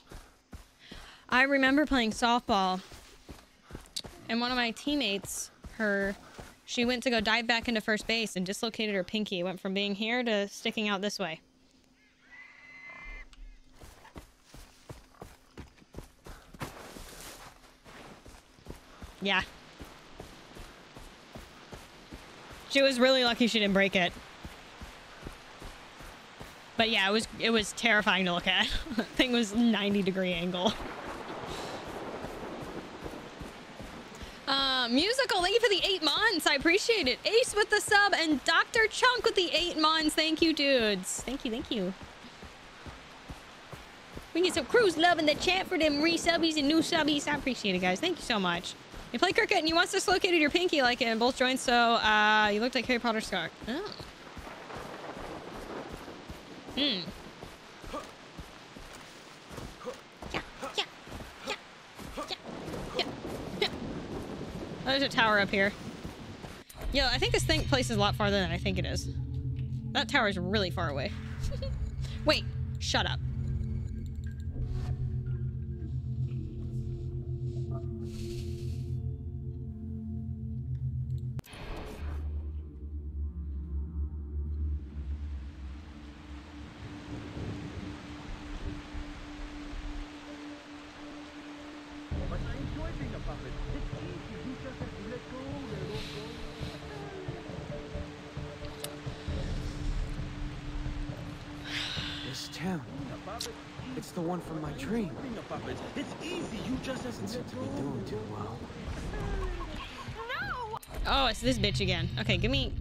Speaker 1: I remember playing softball. And one of my teammates, her, she went to go dive back into first base and dislocated her pinky. Went from being here to sticking out this way. Yeah. She was really lucky she didn't break it. But yeah, it was it was terrifying to look at. <laughs> thing was 90 degree angle. Uh, musical, thank you for the eight months. I appreciate it. Ace with the sub and Dr. Chunk with the eight months. Thank you, dudes. Thank you, thank you. We get some crews loving the chat for them resubbies and new subbies. I appreciate it, guys. Thank you so much. You play cricket and you once dislocated your pinky like it in both joints, so uh, you looked like Harry Potter Scar. Oh. Hmm. There's a tower up here. Yo, I think this thing place is a lot farther than I think it is. That tower is really far away. <laughs> Wait, shut up.
Speaker 15: It's
Speaker 3: this
Speaker 1: bitch again. Okay, give me...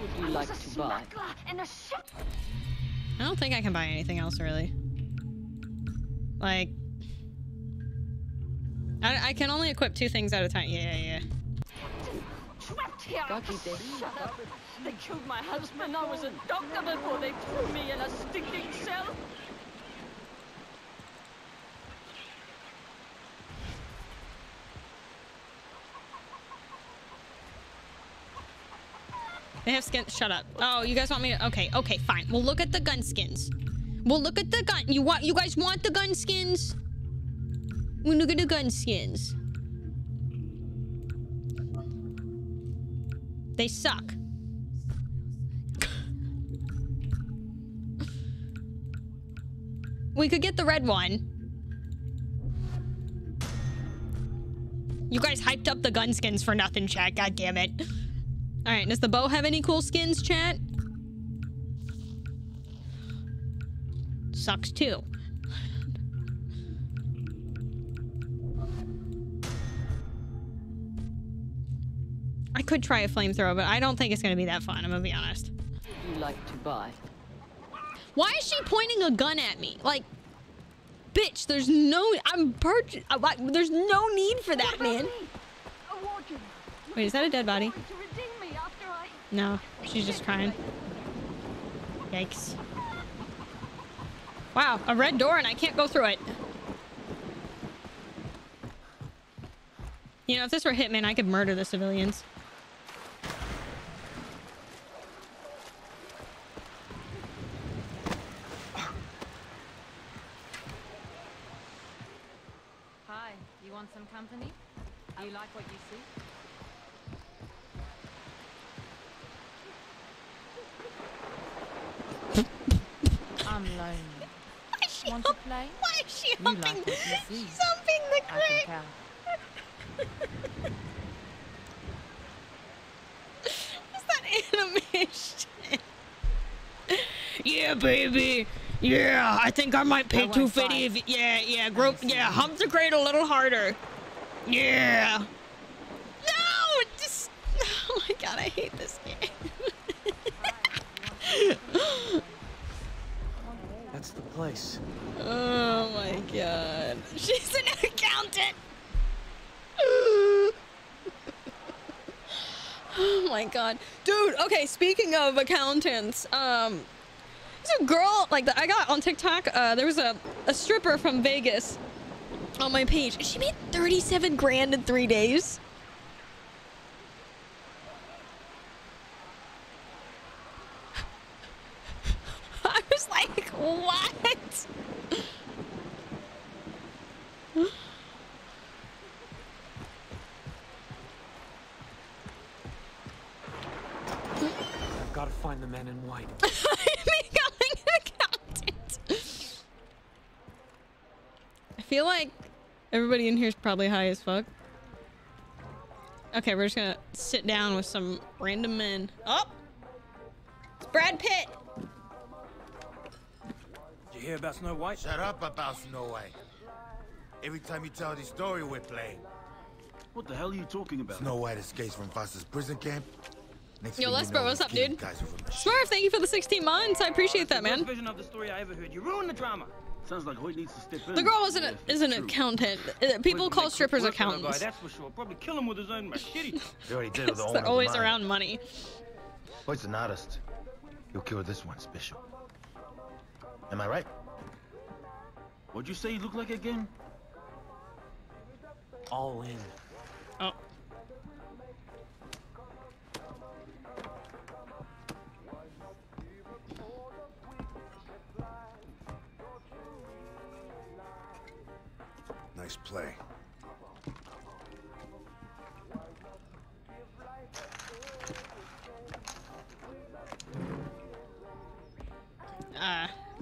Speaker 12: Would you like to buy?
Speaker 1: I don't think I can buy anything else, really. Like... I, I can only equip two things at a time. Yeah, yeah, yeah.
Speaker 12: Trapped here. You, Dave. Shut up. They killed my husband. I was a doctor before they threw me in a stinking cell.
Speaker 1: They have skins. Shut up. Oh, you guys want me to? Okay, okay, fine. We'll look at the gun skins. We'll look at the gun. You want? You guys want the gun skins? We'll look at the gun skins. They suck. we could get the red one. You guys hyped up the gun skins for nothing, chat. God damn it. All right, does the bow have any cool skins, chat? Sucks too. I could try a flamethrower, but I don't think it's gonna be that fun. I'm gonna be honest.
Speaker 12: You like to buy?
Speaker 1: Why is she pointing a gun at me? Like, bitch, there's no. I'm purch. uh, There's no need for that, man. Wait, is that a dead body? No, she's just crying. Yikes. Wow, a red door and I can't go through it. You know, if this were Hitman, I could murder the civilians.
Speaker 28: Hi, you want some company? Do you like what you see? I'm lonely. Want to play? <laughs>
Speaker 1: Why is she
Speaker 28: You
Speaker 1: humping?
Speaker 28: like what you see.
Speaker 1: She's humping the
Speaker 28: I can
Speaker 1: crate.
Speaker 28: tell. <laughs>
Speaker 1: What's that animation? <laughs> yeah, baby. Yeah, I think I might pay 250 if yeah, yeah, grope, yeah, hump the crate a little harder. Yeah. No, just Oh my god, I hate this game.
Speaker 3: That's the place.
Speaker 1: oh my god. <laughs> She's an accountant. <laughs> oh my god. Dude, okay, speaking of accountants, um there's a girl like that I got on TikTok, uh there was a, a stripper from Vegas on my page. She made 37 grand in three days. I was like, what?
Speaker 3: I've got to find the man in white. <laughs>
Speaker 1: Becoming an accountant. I feel like everybody in here is probably high as fuck. Okay, we're just gonna sit down with some random men. Oh! It's Brad Pitt!
Speaker 20: Did you hear about Snow White? Shut up about Snow White. Every time you tell this story, we're playing.
Speaker 7: What the hell are you talking about?
Speaker 20: Snow White escapes from Foster's prison camp. Next
Speaker 1: Yo,
Speaker 20: thing you know,
Speaker 1: what's up, dude?
Speaker 20: Guys with a.
Speaker 1: Smurf, thank you for the 16 months. I appreciate that, man.
Speaker 7: version of the story I ever heard. You ruined the drama. Sounds like Hoyt needs to step in.
Speaker 1: The girl wasn't a, is an accountant. Uh, People call strippers
Speaker 7: Work on a guy,
Speaker 1: accountants.
Speaker 7: That's for sure. Probably kill him with his own machete. <laughs>
Speaker 20: They already did with the owner
Speaker 1: They're always around money.
Speaker 20: Hoyt's an artist. You'll kill this one special. Am I right?
Speaker 3: What'd you say you look like again? All in.
Speaker 1: Oh.
Speaker 29: Nice play.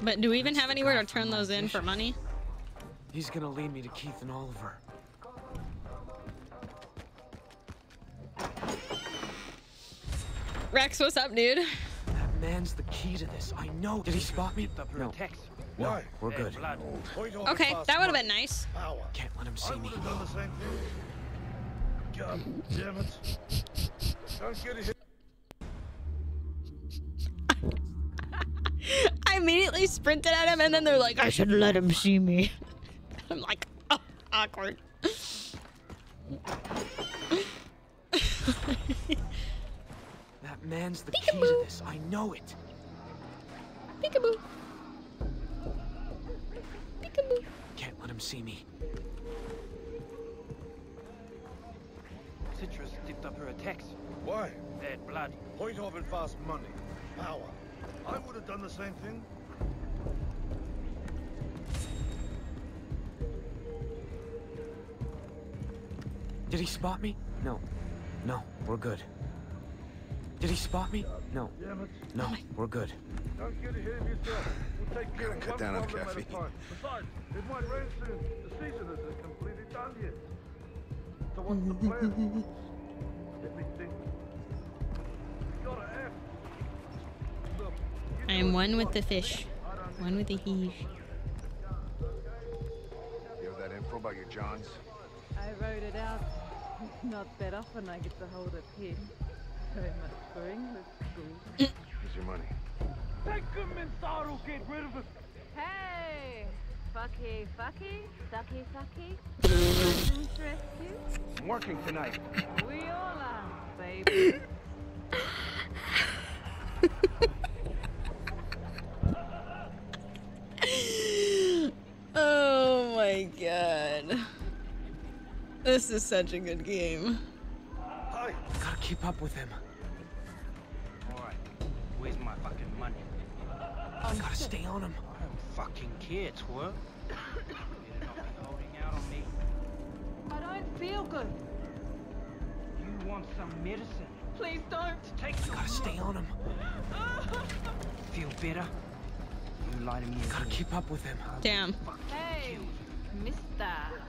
Speaker 1: But do we even have anywhere to turn those in for money?
Speaker 3: He's gonna lead me to Keith and Oliver.
Speaker 1: Rex, what's up, dude?
Speaker 3: That man's the key to this. I know. Did he spot me? No. No, we're good.
Speaker 1: Okay, that would have been nice.
Speaker 3: Can't let him see me.
Speaker 5: God damn it. Don't get hit. <laughs>
Speaker 1: I immediately sprinted at him, and then they're like, I should let him see me. <laughs> I'm like, oh, awkward.
Speaker 3: That man's the key to this. I know it.
Speaker 1: Peekaboo. Peekaboo.
Speaker 3: Can't let him see me.
Speaker 21: Citra's tipped up her attacks.
Speaker 5: Why?
Speaker 21: Bad blood.
Speaker 5: Point of and fast money. Power. I would have done the same thing.
Speaker 3: Did he spot me? No. No, we're good. Did he spot me? No. No, we're good.
Speaker 5: Don't get ahead of yourself. We'll take care of
Speaker 29: cut down on
Speaker 5: problem at a
Speaker 29: caffeine.
Speaker 5: Besides, it might rain soon. The season isn't completely done yet. So what's the plan? <laughs>
Speaker 1: I am one with the fish. One with the heave.
Speaker 29: You have that info about your Johns?
Speaker 28: I wrote it out. <laughs> Not that often I get to hold a pen. So much for English school.
Speaker 29: Here's your money.
Speaker 5: Take him inside or get rid of him.
Speaker 28: Hey! Fucky, fucky, sucky, sucky. Interest you?
Speaker 30: I'm working tonight.
Speaker 28: We all are, baby. <laughs>
Speaker 1: oh my god. This is such a good game.
Speaker 5: Hi.
Speaker 3: Gotta keep up with him.
Speaker 21: Alright, where's my fucking money?
Speaker 3: I oh, gotta stay on him.
Speaker 21: I don't fucking care, twerp. Better not be holding out on me.
Speaker 31: I don't feel good.
Speaker 21: You want some medicine?
Speaker 31: Please don't.
Speaker 21: Take some.
Speaker 3: Gotta stay on him.
Speaker 21: Feel better? You lie to me.
Speaker 3: Gotta keep up with him.
Speaker 1: Damn.
Speaker 28: Hey, mister.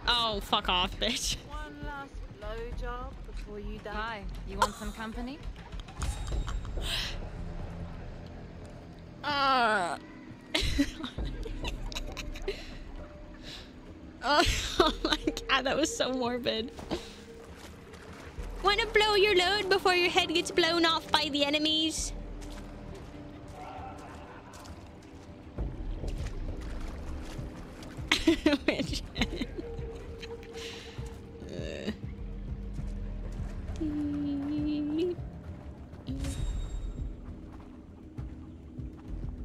Speaker 1: Oh, fuck off, bitch.
Speaker 28: One last blowjob before you die. Hi, you want some company?
Speaker 1: Uh. oh, <laughs> oh my god, that was so morbid. Wanna blow your load before your head gets blown off by the enemies? Which- Uh.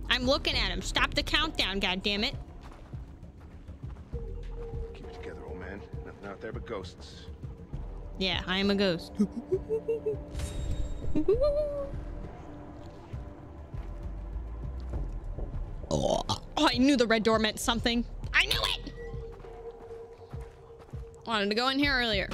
Speaker 1: I'm looking at him. Stop the countdown, goddammit.
Speaker 29: Keep it together, old man. Nothing out there but ghosts.
Speaker 1: Yeah, I am a ghost. <laughs> oh, I knew the red door meant something. I knew it! Wanted to go in here earlier.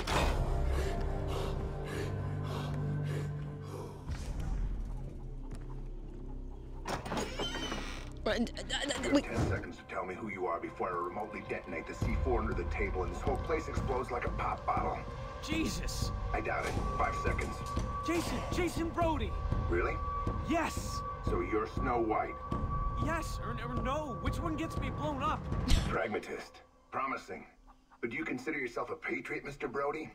Speaker 1: But, uh, uh,
Speaker 20: You
Speaker 1: wait.
Speaker 20: 10 seconds to tell me who you are before I remotely detonate the C4 under the table and this whole place explodes like a pop bottle.
Speaker 3: Jesus!
Speaker 20: I doubt it. Five seconds.
Speaker 3: Jason! Jason Brody!
Speaker 20: Really?
Speaker 3: Yes!
Speaker 20: So you're Snow White.
Speaker 3: Yes or, or no? Which one gets me blown up?
Speaker 20: Pragmatist. Promising. But do you consider yourself a patriot, Mr. Brody?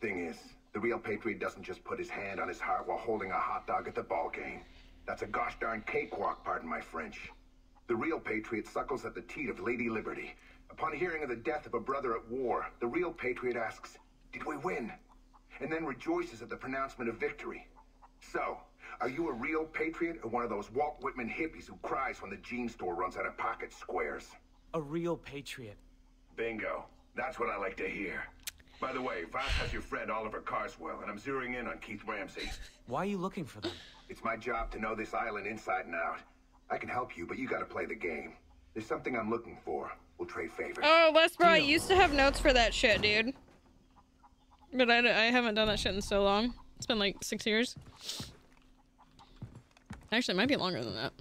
Speaker 20: Thing is, the real patriot doesn't just put his hand on his heart while holding a hot dog at the ball game. That's a gosh darn cakewalk, pardon my French. The real patriot suckles at the teat of Lady Liberty. Upon hearing of the death of a brother at war, the real patriot asks, Did we win? And then rejoices at the pronouncement of victory. So, are you a real patriot or one of those Walt Whitman hippies who cries when the jean store runs out of pocket squares?
Speaker 3: a real patriot.
Speaker 32: Bingo. That's what I like to hear. By the way, Vaas has your friend Oliver Carswell, and I'm zeroing in on Keith Ramsey.
Speaker 3: Why are you looking for them?
Speaker 32: It's my job to know this island inside and out. I can help you, but you gotta play the game. There's something I'm looking for. We'll trade favors.
Speaker 1: Oh, Les Bro, I used to have notes for that shit, dude. But I, I haven't done that shit in so long. It's been like six years. Actually, it might be longer than that.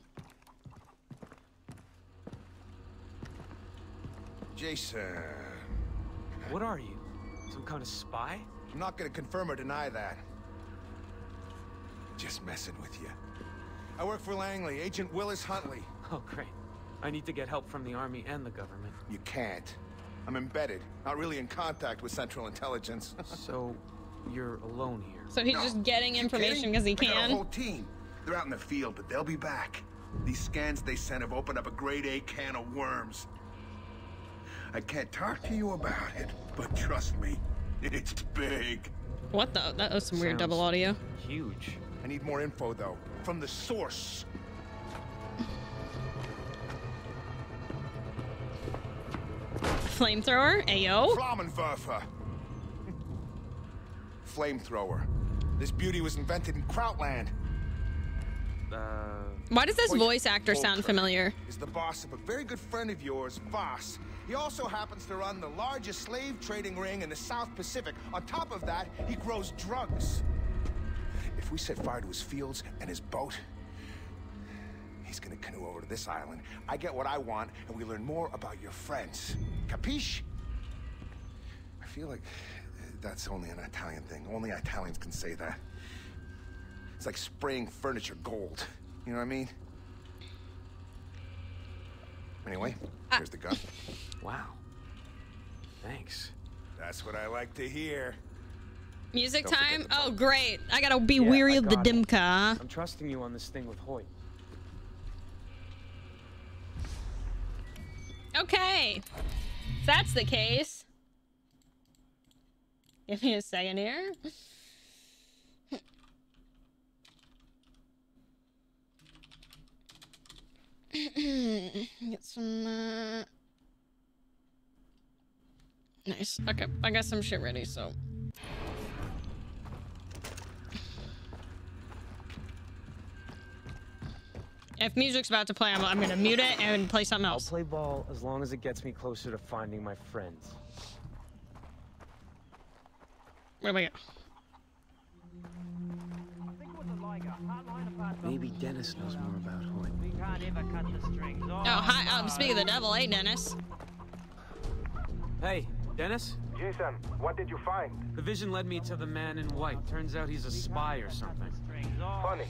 Speaker 20: Jason.
Speaker 3: What are you? Some kind of spy?
Speaker 20: I'm not gonna confirm or deny that. Just messing with you. I work for Langley, Agent Willis Huntley.
Speaker 3: Oh, great. I need to get help from the army and the government.
Speaker 20: You can't. I'm embedded, not really in contact with Central Intelligence. <laughs>
Speaker 3: so, you're alone here?
Speaker 1: So he's
Speaker 20: No.
Speaker 1: just getting information because he
Speaker 20: I got a
Speaker 1: can.
Speaker 20: whole team. They're out in the field, but they'll be back. These scans they sent have opened up a grade A can of worms. I can't talk to you about it, but trust me, <laughs> it's big.
Speaker 1: What the? That was some weird double audio.
Speaker 3: Huge.
Speaker 20: I need more info, though, from the source.
Speaker 1: Flamethrower? Ayo.
Speaker 20: Flammenwerfer. <laughs> Flamethrower. This beauty was invented in Krautland.
Speaker 3: Uh,
Speaker 1: Why does this
Speaker 20: Hoyt
Speaker 1: voice actor sound
Speaker 20: Volker
Speaker 1: familiar?
Speaker 20: Is the boss of a very good friend of yours, Vaas. He also happens to run the largest slave trading ring in the South Pacific. On top of that, he grows drugs. If we set fire to his fields and his boat, he's gonna canoe over to this island. I get what I want, and we learn more about your friends. Capiche? I feel like that's only an Italian thing. Only Italians can say that. It's like spraying furniture gold. You know what I mean? Anyway, ah. here's the gun.
Speaker 3: Wow. Thanks.
Speaker 20: That's what I like to hear.
Speaker 1: Music
Speaker 20: Don't
Speaker 1: time? Oh, great. I gotta be
Speaker 3: Yeah,
Speaker 1: weary
Speaker 3: I
Speaker 1: of the
Speaker 3: got it.
Speaker 1: Dimka. huh?
Speaker 3: I'm trusting you on this thing with Hoyt.
Speaker 1: Okay. If that's the case. Give me a second here. <clears throat> Get some, uh... Nice. Okay, I got some shit ready, so... If music's about to play, I'm, I'm gonna mute it and play something else.
Speaker 3: I'll
Speaker 1: else.
Speaker 3: play ball as long as it gets me closer to finding my friends.
Speaker 1: Where do we go?
Speaker 3: Maybe Dennis knows more about Hoyt.
Speaker 21: We can't ever cut the strings.
Speaker 1: Oh, hi. Um, speak of the devil, hey, Dennis.
Speaker 3: Hey, Dennis?
Speaker 13: Jason, what did you find?
Speaker 3: The vision led me to the man in white. Turns out he's a spy or something.
Speaker 13: Funny.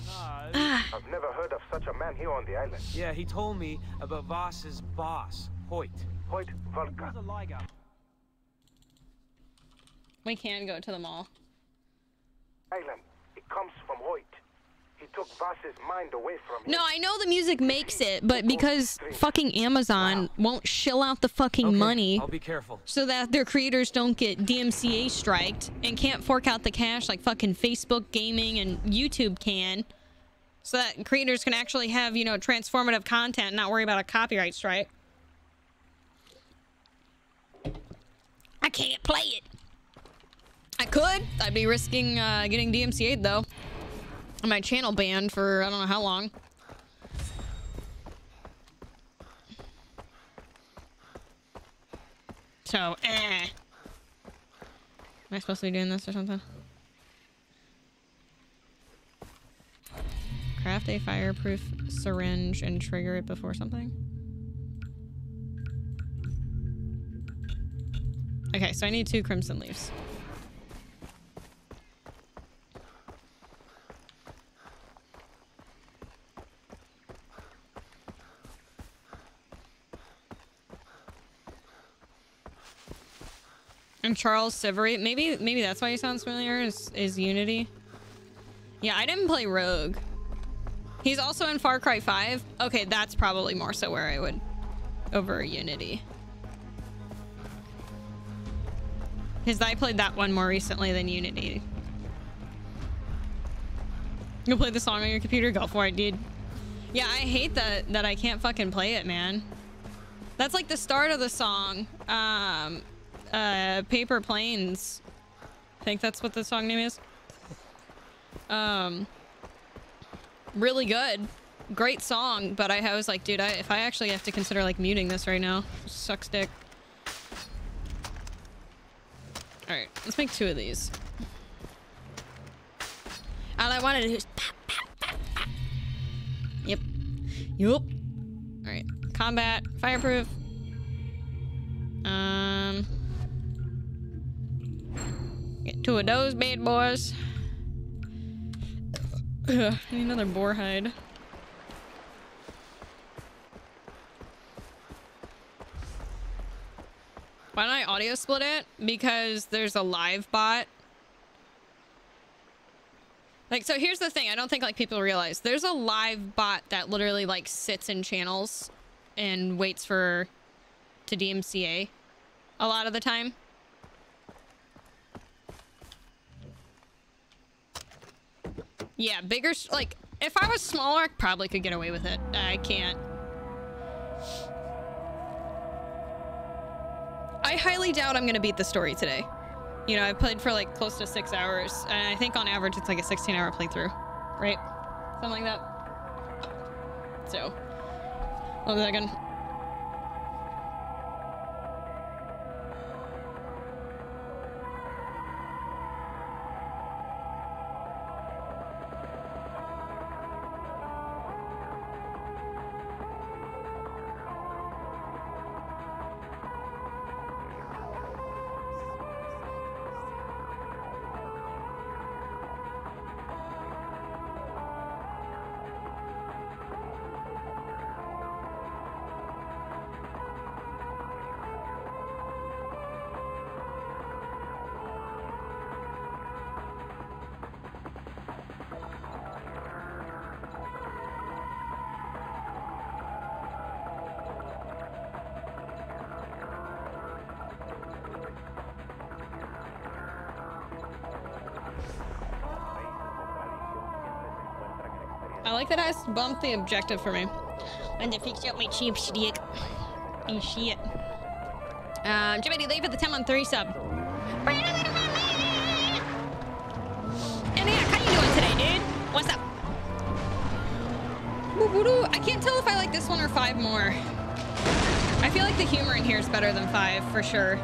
Speaker 13: I've never heard of such a man here on the island.
Speaker 3: Yeah, he told me about Vaas's boss, Hoyt.
Speaker 13: Hoyt Volker.
Speaker 1: We can go to the mall.
Speaker 13: Island. It comes from Hoyt. He took Vaas's mind away from him.
Speaker 1: No, I know the music makes it, but because fucking Amazon won't shill out the fucking money
Speaker 3: I'll be careful.
Speaker 1: so that their creators don't get DMCA striked and can't fork out the cash like fucking Facebook gaming and YouTube can. So that creators can actually have, you know, transformative content and not worry about a copyright strike. I can't play it. I could. I'd be risking uh, getting DMCA'd though. My channel banned for I don't know how long. So, eh. Am I supposed to be doing this or something? Craft a fireproof syringe and trigger it before something. Okay, so I need two crimson leaves. And Charles Sivery, maybe maybe that's why he sounds familiar. Is is Unity? Yeah, I didn't play Rogue. He's also in Far Cry 5. Okay, that's probably more so where I would over Unity. Because I played that one more recently than Unity. You play the song on your computer? Go for it, dude. Yeah, I hate that that I can't fucking play it, man. That's like the start of the song. Um, uh, Paper Planes. I think that's what the song name is. Um, really good. Great song, but I was like, dude, I, if I actually have to consider like muting this right now, sucks dick. Alright, let's make two of these. All I wanted to do is pop, pop, pop, pop. Yep. Yup. Alright. Combat. Fireproof. Um. Get two of those bad boys. I need another boar hide. Why don't I audio split it? Because there's a live bot. Like, so here's the thing. I don't think, like, people realize. There's a live bot that literally, like, sits in channels and waits for... to DMCA a lot of the time. Yeah, bigger... Like, if I was smaller, I probably could get away with it. I can't. I highly doubt I'm gonna beat the story today. You know, I played for like close to six hours, and I think on average it's like a 16 hour playthrough, right? Something like that. So, one second. That I bumped the objective for me. And to fix up my cheap stick. And shit. Um, Jimmy, leave at the 10 month 3 sub. And yeah, how you doing today, dude? What's up? I can't tell if I like this one or five more. I feel like the humor in here is better than five, for sure.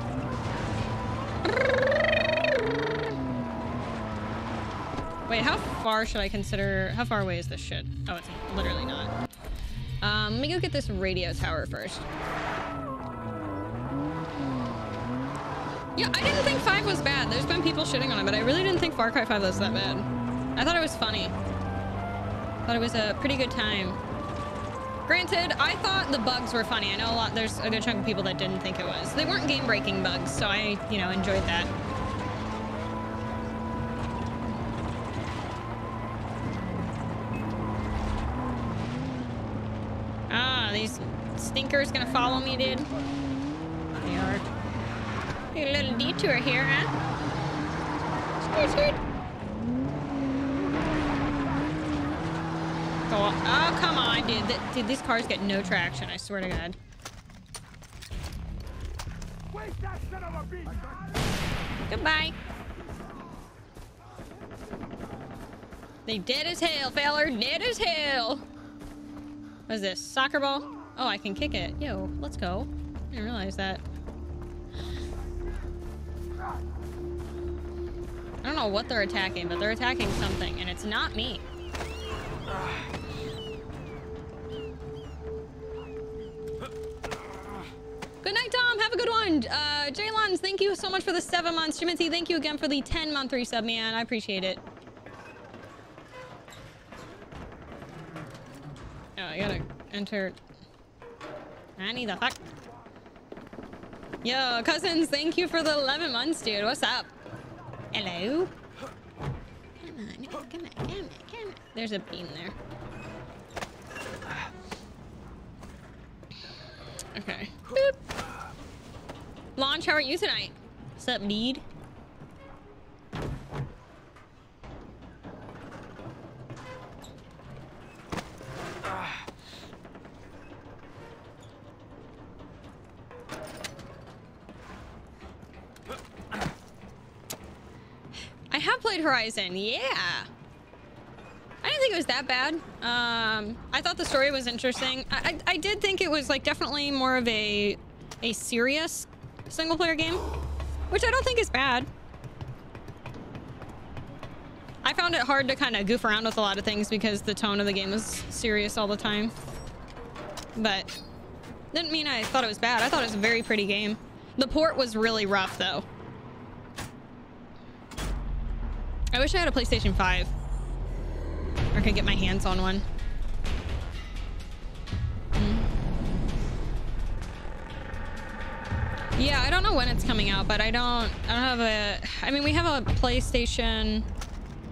Speaker 1: Wait, how far should I consider... How far away is this shit? Oh, it's literally not. Um, let me go get this radio tower first. Yeah, I didn't think 5 was bad. There's been people shitting on it, but I really didn't think Far Cry 5 was that bad. I thought it was funny. Thought it was a pretty good time. Granted, I thought the bugs were funny. I know a lot, there's a good chunk of people that didn't think it was. They weren't game-breaking bugs, so I, you know, enjoyed that. Stinkers gonna follow me, dude. They are. A little detour here, huh? Skirt. Oh, oh, come on, dude. Th dude, these cars get no traction, I swear to God. Goodbye. They dead as hell, feller. Dead as hell. What is this? Soccer ball? Oh, I can kick it. Yo, let's go. I didn't realize that. I don't know what they're attacking, but they're attacking something, and it's not me. Good night, Tom. Have a good one. Uh, Jaylons, thank you so much for the seven months. Jiminty, thank you again for the 10 month resub, man. I appreciate it. Oh, I gotta enter. I need the fuck. Yo, cousins, thank you for the 11 months, dude. What's up? Hello? Come on, come on, come on, come on. There's a bean there. Okay. Boop. Launch, how are you tonight? What's up, need? Played Horizon. Yeah. I didn't think it was that bad. Um, I thought the story was interesting. I, I, I did think it was like definitely more of a a serious single player game, which I don't think is bad. I found it hard to kind of goof around with a lot of things because the tone of the game was serious all the time. But didn't mean I thought it was bad. I thought it was a very pretty game. The port was really rough though. I wish I had a PlayStation 5. Or could get my hands on one. Mm. Yeah, I don't know when it's coming out, but I don't I don't have a I mean we have a PlayStation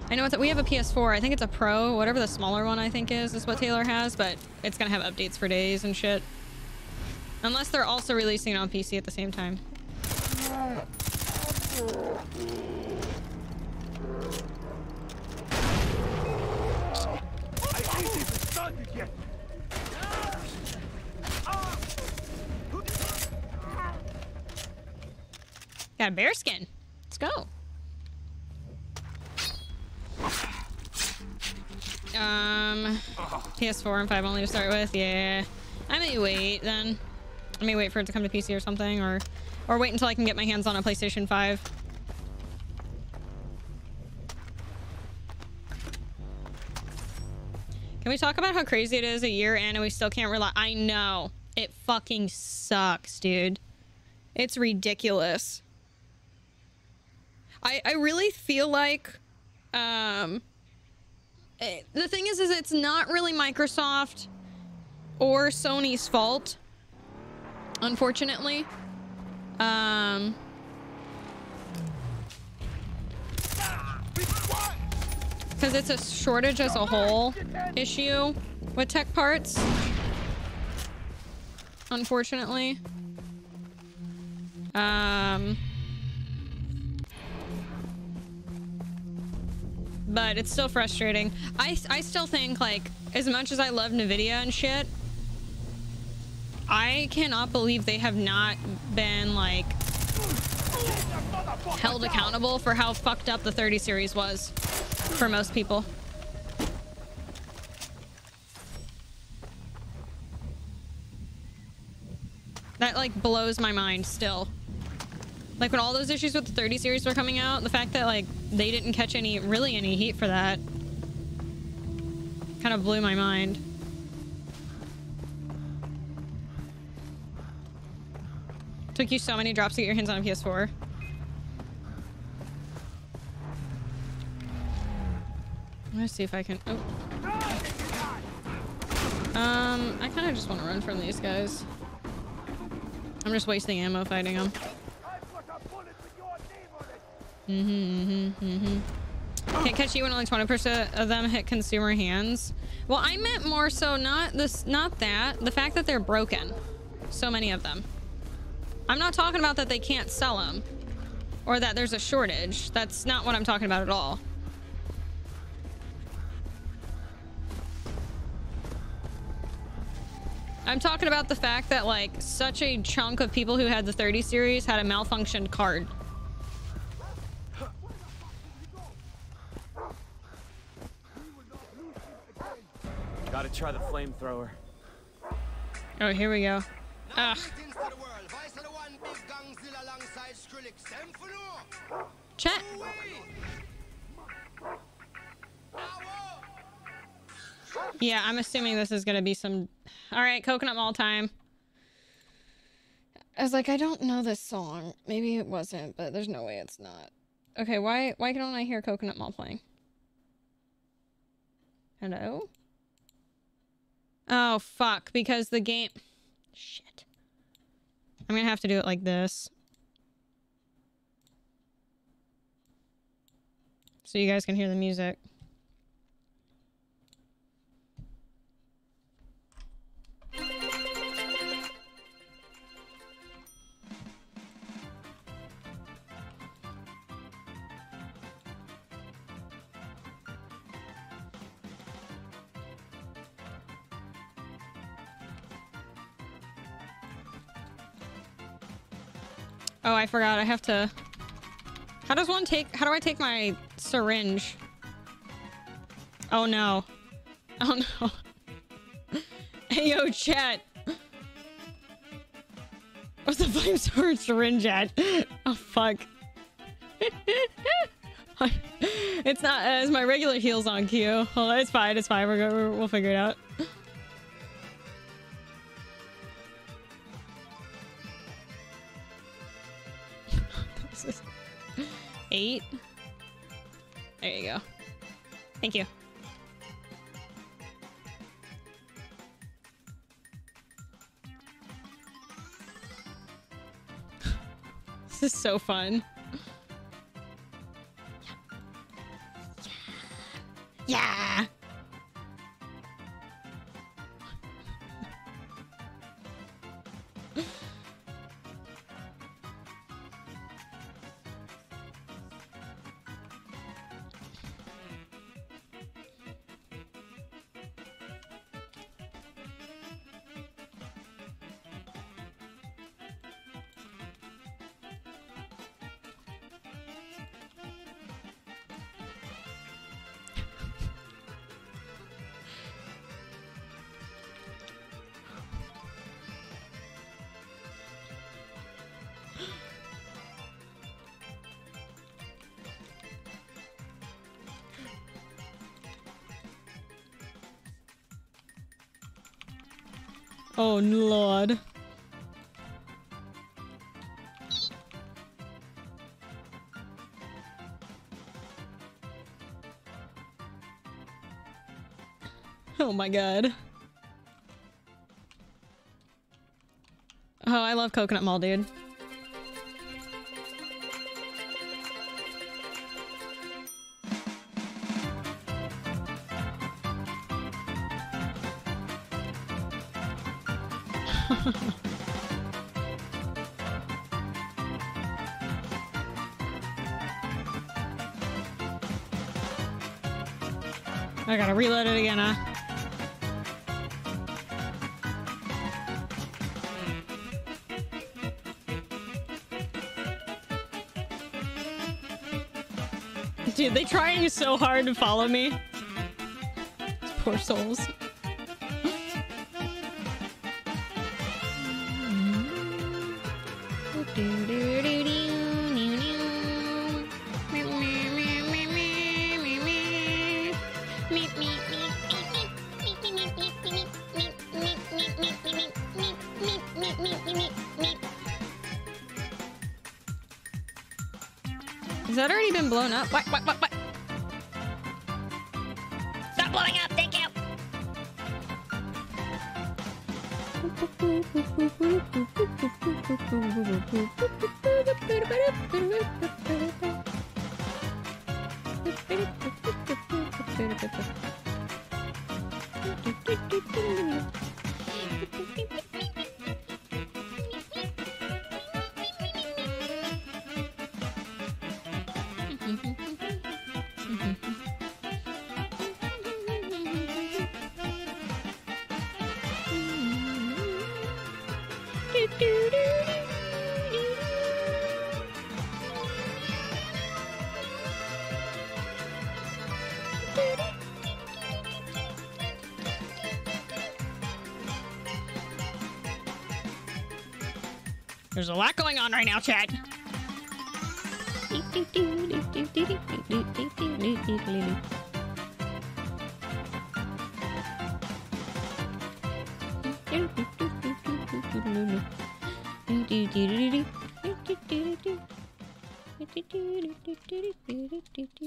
Speaker 1: I know it's we have a PS4. I think it's a Pro, whatever the smaller one I think is, is what Taylor has, but it's gonna have updates for days and shit. Unless they're also releasing it on PC at the same time.
Speaker 15: I ain't even started yet.
Speaker 1: Got a bear skin. Let's go. Um, PS4 and 5 only to start with. Yeah. I may wait then. I may wait for it to come to PC or something, or or wait until I can get my hands on a PlayStation 5. Can we talk about how crazy it is a year in and we still can't rely? I know. It fucking sucks, dude. It's ridiculous. I, I really feel like um eh, the thing is is it's not really Microsoft or Sony's fault unfortunately um because it's a shortage as a whole issue with tech parts. Unfortunately. Um. But it's still frustrating. I, I still think, like, as much as I love NVIDIA and shit, I cannot believe they have not been, like, held accountable for how fucked up the 30 series was for most people. That, like, blows my mind still. Like when all those issues with the 30 series were coming out, the fact that like they didn't catch any really any heat for that kind of blew my mind. Took you so many drops to get your hands on a PS4. Let's see if I can. Oh. Um, I kind of just want to run from these guys. I'm just wasting ammo fighting them. Mm-hmm, mm-hmm, mm-hmm. Can't catch you when only 20% of them hit consumer hands. Well, I meant more so not this, not that. The fact that they're broken. So many of them. I'm not talking about that they can't sell them. Or that there's a shortage. That's not what I'm talking about at all. I'm talking about the fact that like such a chunk of people who had the 30 series had a malfunctioned card.
Speaker 3: Gotta try the flamethrower.
Speaker 1: Oh, here we go. Ugh. Chat. Yeah, I'm assuming this is gonna be some... Alright, Coconut Mall time. I was like, I don't know this song. Maybe it wasn't, but there's no way it's not. Okay, why why don't I hear Coconut Mall playing? Hello? Oh, fuck, because the game... Shit. I'm gonna have to do it like this. So you guys can hear the music. Oh, I forgot. I have to... How does one take... How do I take my syringe. Oh no. <laughs> Oh no. <laughs> hey yo, chat. What's the flamethrower syringe at? <laughs> Oh fuck. it's not. Uh, it's my regular heels on cue. Well, it's fine. It's fine. We're, we'll figure it out. Eight. There you go. Thank you. <laughs> This is so fun. Yeah. Oh lord. Oh my god. Oh, I love coconut mall, dude. Reload it again, huh? Dude, they trying so hard to follow me. These poor souls. There's a lot going on right now, chat. <laughs>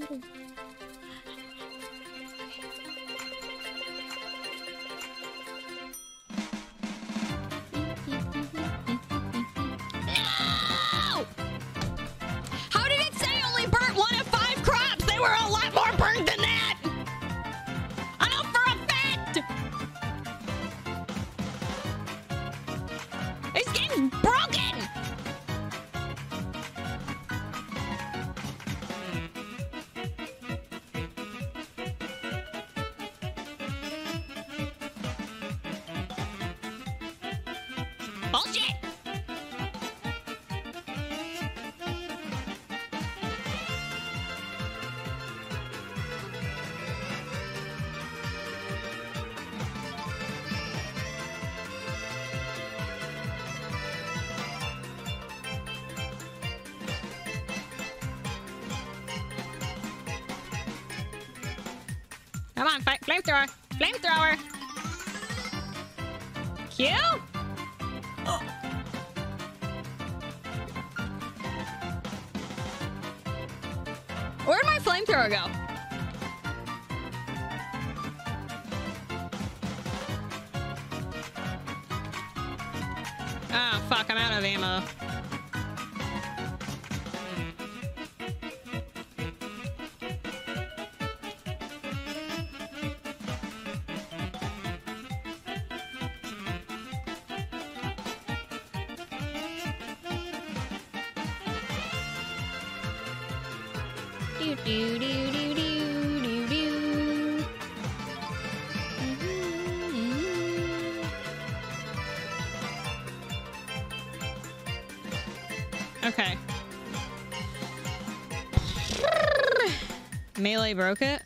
Speaker 1: Melee broke it.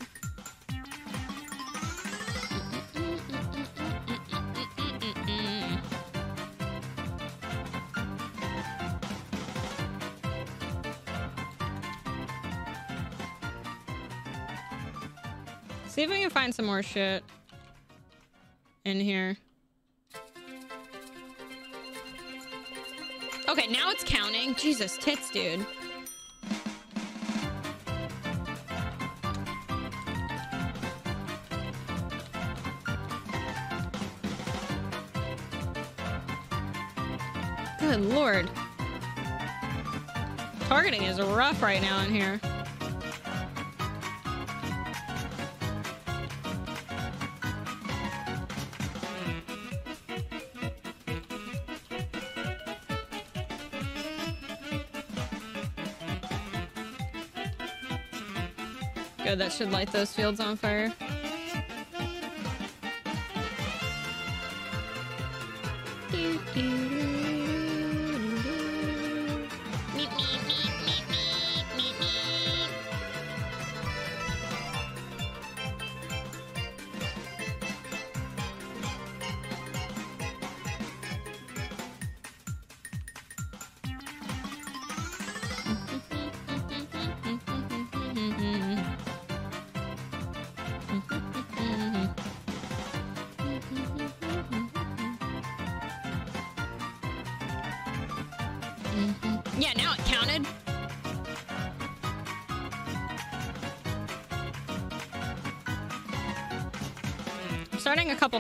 Speaker 1: See if we can find some more shit in here. Okay, now it's counting. Jesus, tits, dude. Right now in here. Good, that should light those fields on fire.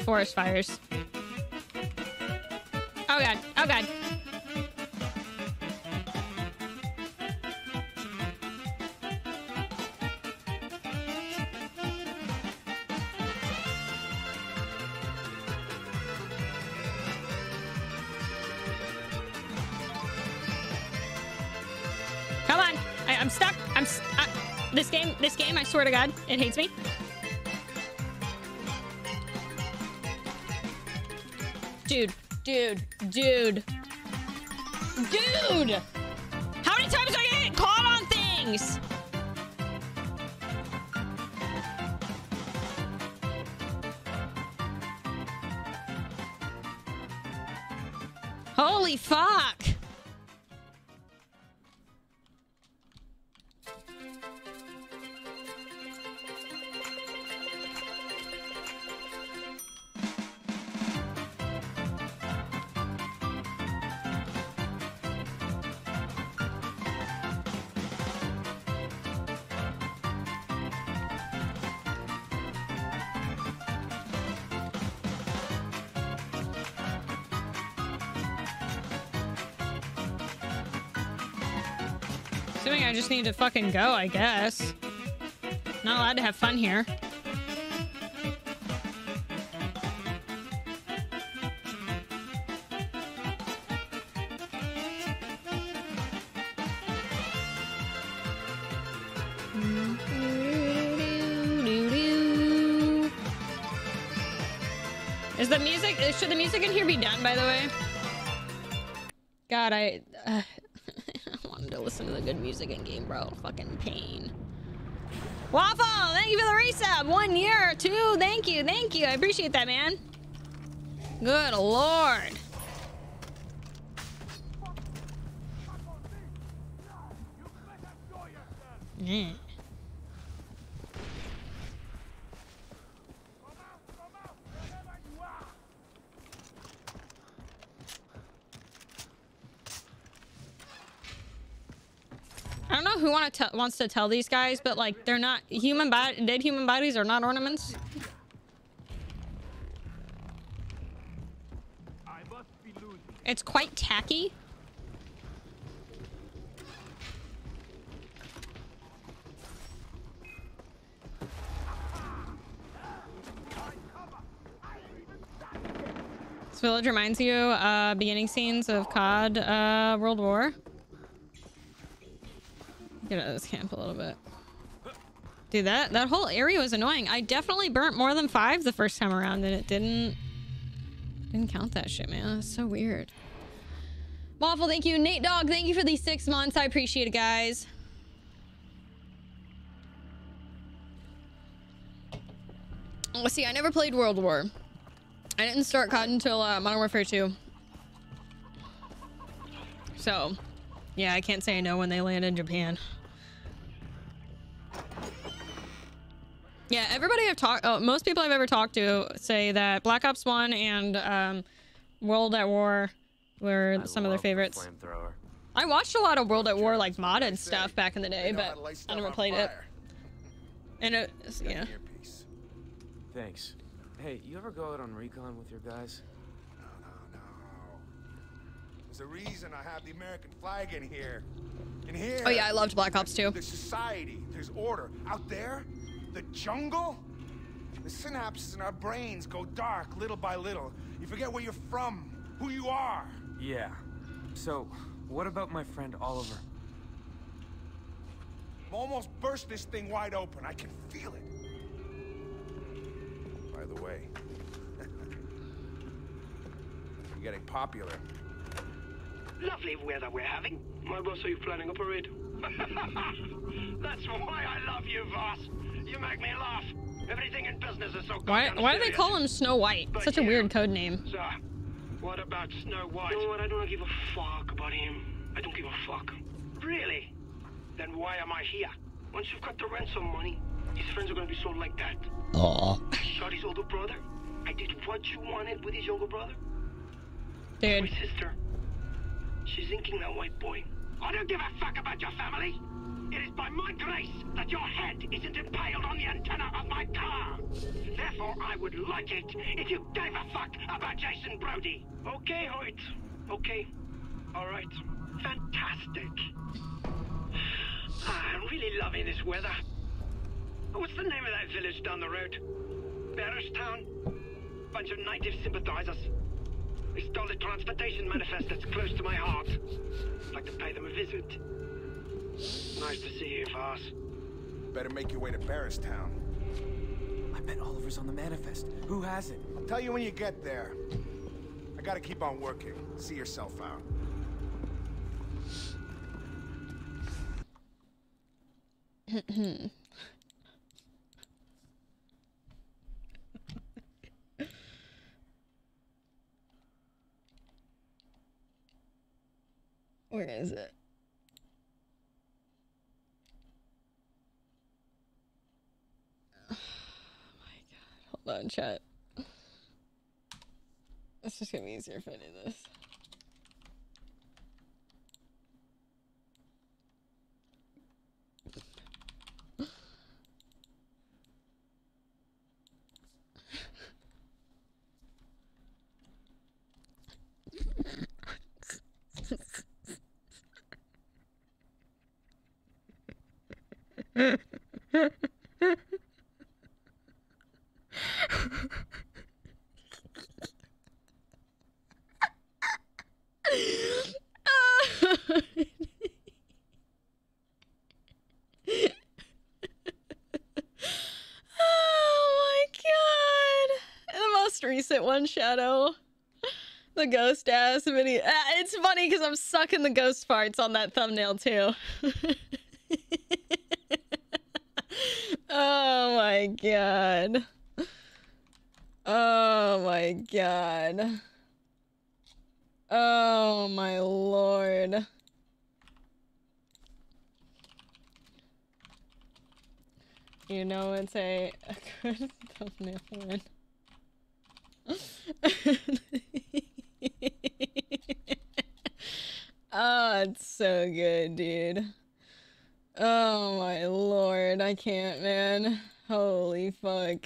Speaker 1: Forest fires. Oh god, oh god. Come on. I, I'm stuck. I'm s uh, this game. This game. I swear to God, it hates me. Dude, dude. How many times do I get caught on things? Just need to fucking go, I guess. Not allowed to have fun here. Is the music, should the music in here be done, by the way? God, I, I wanted to listen to the good music in game, bro. Fucking pain. Waffle, thank you for the resub. One year, two. Thank you, thank you. I appreciate that, man. Good lord. Yeah. I don't to wants to tell these guys, but like they're not human body. Dead human bodies are not ornaments. It's quite tacky. This village reminds you uh, beginning scenes of COD uh, World War. Get out of this camp a little bit. Dude, that, that whole area was annoying. I definitely burnt more than five the first time around and it didn't... Didn't count that shit, man. That's so weird. Waffle, thank you. Nate Dog, thank you for these six months. I appreciate it, guys. Let's see, I never played World War. I didn't start COD until uh, Modern Warfare 2. So, yeah, I can't say I know when they land in Japan. Yeah, everybody oh, most people I've ever talked to say that Black Ops 1 and um, World at War were
Speaker 3: I
Speaker 1: some of their
Speaker 3: love the
Speaker 1: favorites. I watched a lot of World at War, like modded stuff back in the day, but I never
Speaker 20: on
Speaker 1: played it.
Speaker 20: fire.
Speaker 1: And it, yeah.
Speaker 3: Thanks. Hey, you ever go out on recon with your guys?
Speaker 11: There's a reason I have the American flag in here. In here.
Speaker 1: Oh yeah, I loved Black Ops too.
Speaker 11: There's society. There's order. Out there, the jungle. The synapses in our brains go dark little by little. You forget where you're from, who you are.
Speaker 3: Yeah. So, what about my friend Oliver?
Speaker 11: I've almost burst this thing wide open. I can feel it. By the way, <laughs> you're getting popular.
Speaker 25: Lovely weather we're having. My boss, are you planning a parade? <laughs> That's why I love you, Vaas. You make me laugh. Everything in business is so
Speaker 1: Why, why do they call him Snow White?
Speaker 25: But
Speaker 1: Such a
Speaker 25: you-
Speaker 1: weird code name.
Speaker 25: So, what about Snow White? You know what? I don't give a fuck about him. I don't give a fuck. Really? Then why am I here? Once you've got the ransom money, his friends are gonna be sold like that.
Speaker 1: Aw.
Speaker 25: Shot his older brother. I did what you wanted with his younger brother.
Speaker 1: Dude.
Speaker 25: My sister. She's inking that white boy. I don't give a fuck about your family. It is by my grace that your head isn't impaled on the antenna of my car. Therefore, I would like it if you gave a fuck about Jason Brody. Okay, Hoyt. Okay. All right. Fantastic. Ah, I'm really loving this weather. What's the name of that village down the road? Barristown? Bunch of native sympathizers. They stole a transportation manifest that's close to my heart. I'd like to pay them a visit. Nice to see you, Vaas.
Speaker 11: Better make your way to Barristown.
Speaker 3: I bet Oliver's on the manifest. Who has it?
Speaker 11: I'll tell you when you get there. I gotta keep on working. See yourself out. <laughs>
Speaker 1: Where is it? <sighs> Oh my god. Hold on, chat. It's just gonna be easier if I do this. oh my god! The most Shadow. The ghost ass video. Uh, It's funny because I'm sucking the ghost parts on that thumbnail too. <laughs> oh my god. Oh my god. Oh my lord. You know it's a, <laughs> a good thumbnail one. <laughs> oh, it's so good, dude. Oh my lord, I can't, man. Holy fuck.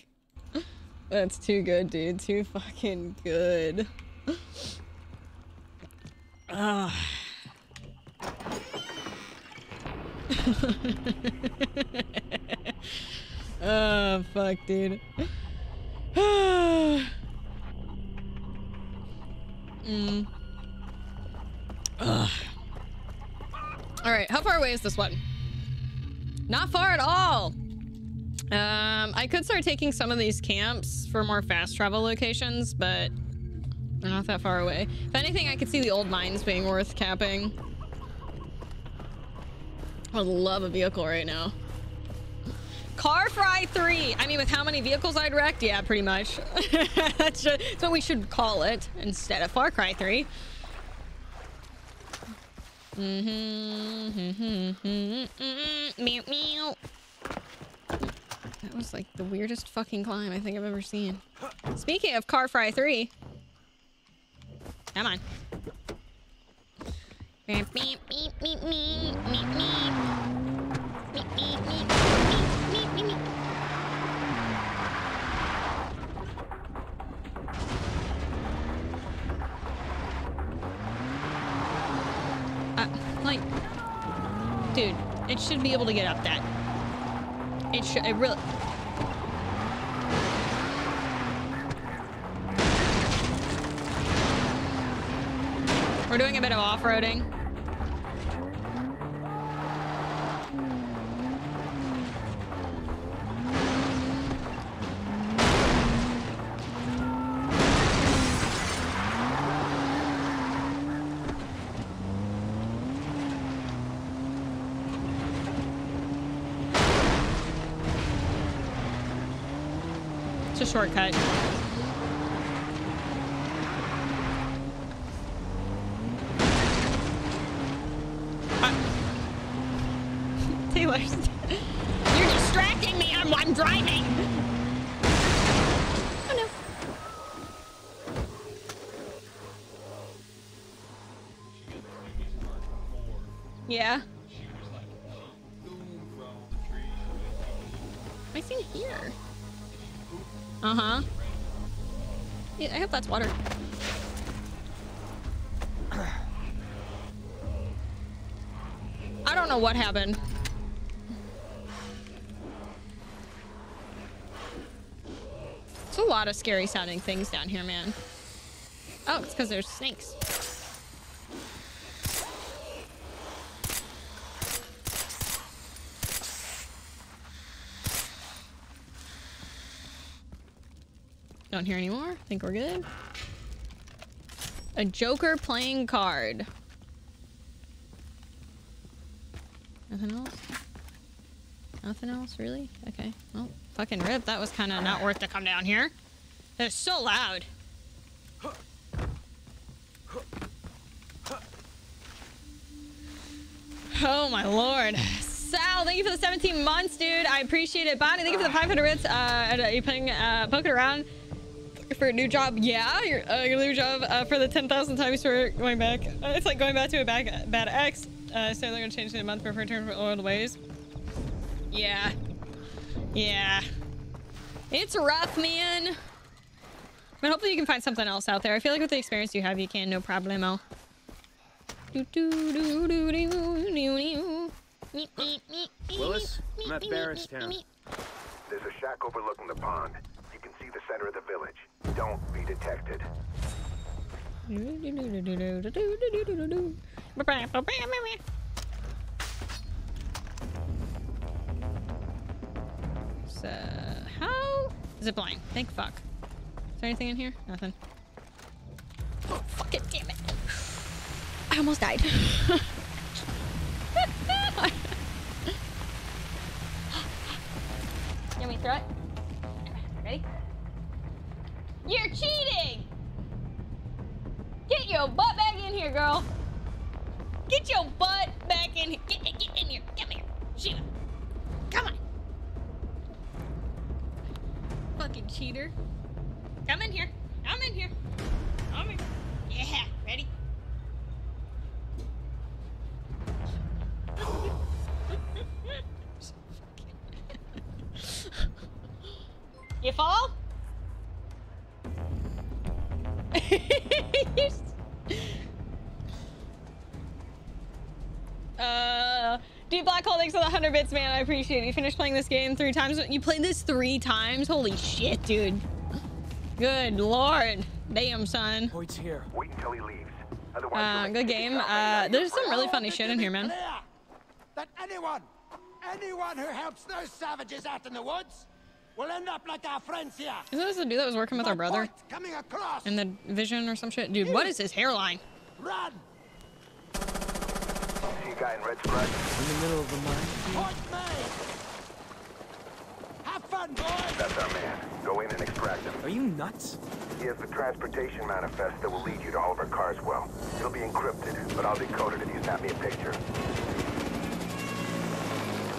Speaker 1: That's too good, dude. Too fucking good. Ah. oh, <laughs> fuck, dude. <sighs> <sighs> mm. Ugh. All right, how far away is this one? Not far at all. Um, I could start taking some of these camps for more fast travel locations, but they're not that far away. If anything, I could see the old mines being worth capping. I would love a vehicle right now. Car Fry 3. I mean, with how many vehicles I'd wrecked, yeah, pretty much. that's, just, that's what we should call it instead of Far Cry 3. Mm-hmm. Meow, meow. That was like the weirdest fucking climb I think I've ever seen. Speaking of Car Fry 3. Come on. Beep, beep, beep, beep, beep, beep, beep. Beep, beep, beep, Uh, like, dude, it should be able to get up that. It should, it really... We're doing a bit of off-roading. Shortcut. That's water. I don't know what happened. It's a lot of scary sounding things down here, man. Oh, it's because there's snakes. Don't hear anymore. Think we're good. A Joker playing card. Nothing else? Nothing else, really? Okay. Well, fucking rip. That was kind of not worth to come down here. It's so loud. Oh my lord. Sal, thank you for the 17 months, dude. I appreciate it. Bonnie, thank you for the 500 bits. Uh, you putting, uh, poking around for a new job. Yeah, your, uh, your new job uh, for the 10,000 times for going back. Uh, it's like going back to a back, bad ex. Uh, so they're gonna change in a month for return for old ways. Yeah. Yeah. It's rough, man. But hopefully you can find something else out there. I feel like with the experience you have, you can, no problemo. Do, do, do, do, do, do, do. Meep, meep, meep, meep,
Speaker 13: Willis,
Speaker 1: meep,
Speaker 13: I'm at
Speaker 1: meep,
Speaker 13: Barristown.
Speaker 1: meep, meep.
Speaker 13: There's a shack overlooking the pond. You can see the center of the village. Don't be detected.
Speaker 1: So, how? Zip line. Thank fuck. Is there anything in here? Nothing. Oh, fuck it, damn it. I almost died. me to throw it? Ready? You're cheating! Get your butt back in here, girl. Get your butt back in here. Get, get in here. Come here. Shiva. Come on. Fucking cheater. Come in here. Come in here. Come in here. Yeah. Ready? <laughs> you fall? <laughs> uh, dude, Black Hole, thanks for the 100 bits, man. I appreciate it. You finished playing this game three times. You played this three times? Holy shit, dude. Good lord. Damn, son.
Speaker 3: Point's here.
Speaker 13: Wait until he leaves.
Speaker 1: Uh, good game. Uh, there's some really funny shit in here, man.
Speaker 33: That anyone, anyone who helps those savages out in the woods will end up like our friends here.
Speaker 1: Isn't this the dude that was working with our brother?
Speaker 33: Coming across.
Speaker 1: In the vision or some shit? Dude, what is his hairline?
Speaker 33: Run!
Speaker 13: See a guy in red stripe?
Speaker 3: In the middle of the mine.
Speaker 33: Point me! Have fun, boys!
Speaker 13: That's our man. Go in and extract him.
Speaker 3: Are you nuts?
Speaker 13: He has the transportation manifest that will lead you to Oliver Carswell. It'll be encrypted, but I'll decode it if you snap me a picture.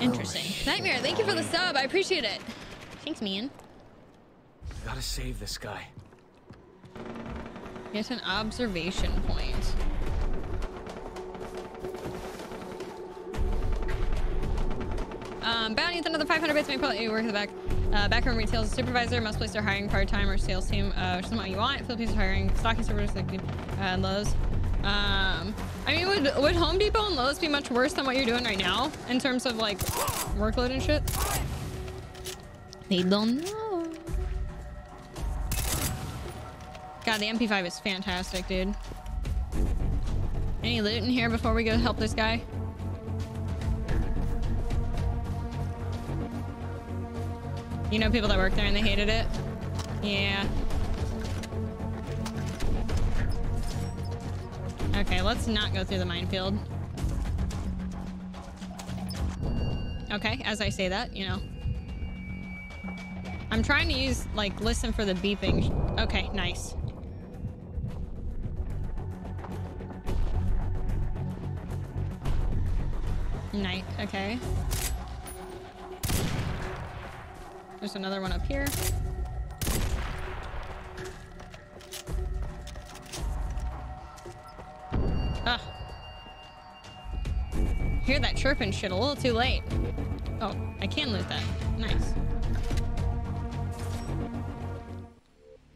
Speaker 1: Interesting. Nightmare, thank you for the oh, sub. I appreciate it. Thanks, man.
Speaker 3: Gotta save this guy.
Speaker 1: Get an observation point. Um, bounty with another 500 bits may put you work in the back. Uh, backroom retail supervisor must place their hiring part-time or sales team, uh, which is what you want. Philippines is hiring stocking supervisors like uh, Lowe's. Um, I mean, would would Home Depot and Lowe's be much worse than what you're doing right now in terms of like workload and shit? They don't know. God, the MP5 is fantastic, dude. Any loot in here before we go help this guy? You know people that work there and they hated it? Yeah. Okay, let's not go through the minefield. Okay, as I say that, you know. I'm trying to use, like, listen for the beeping. Okay, nice. Night, okay. There's another one up here. Ah. Hear that chirping shit a little too late. Oh, I can loot that. Nice.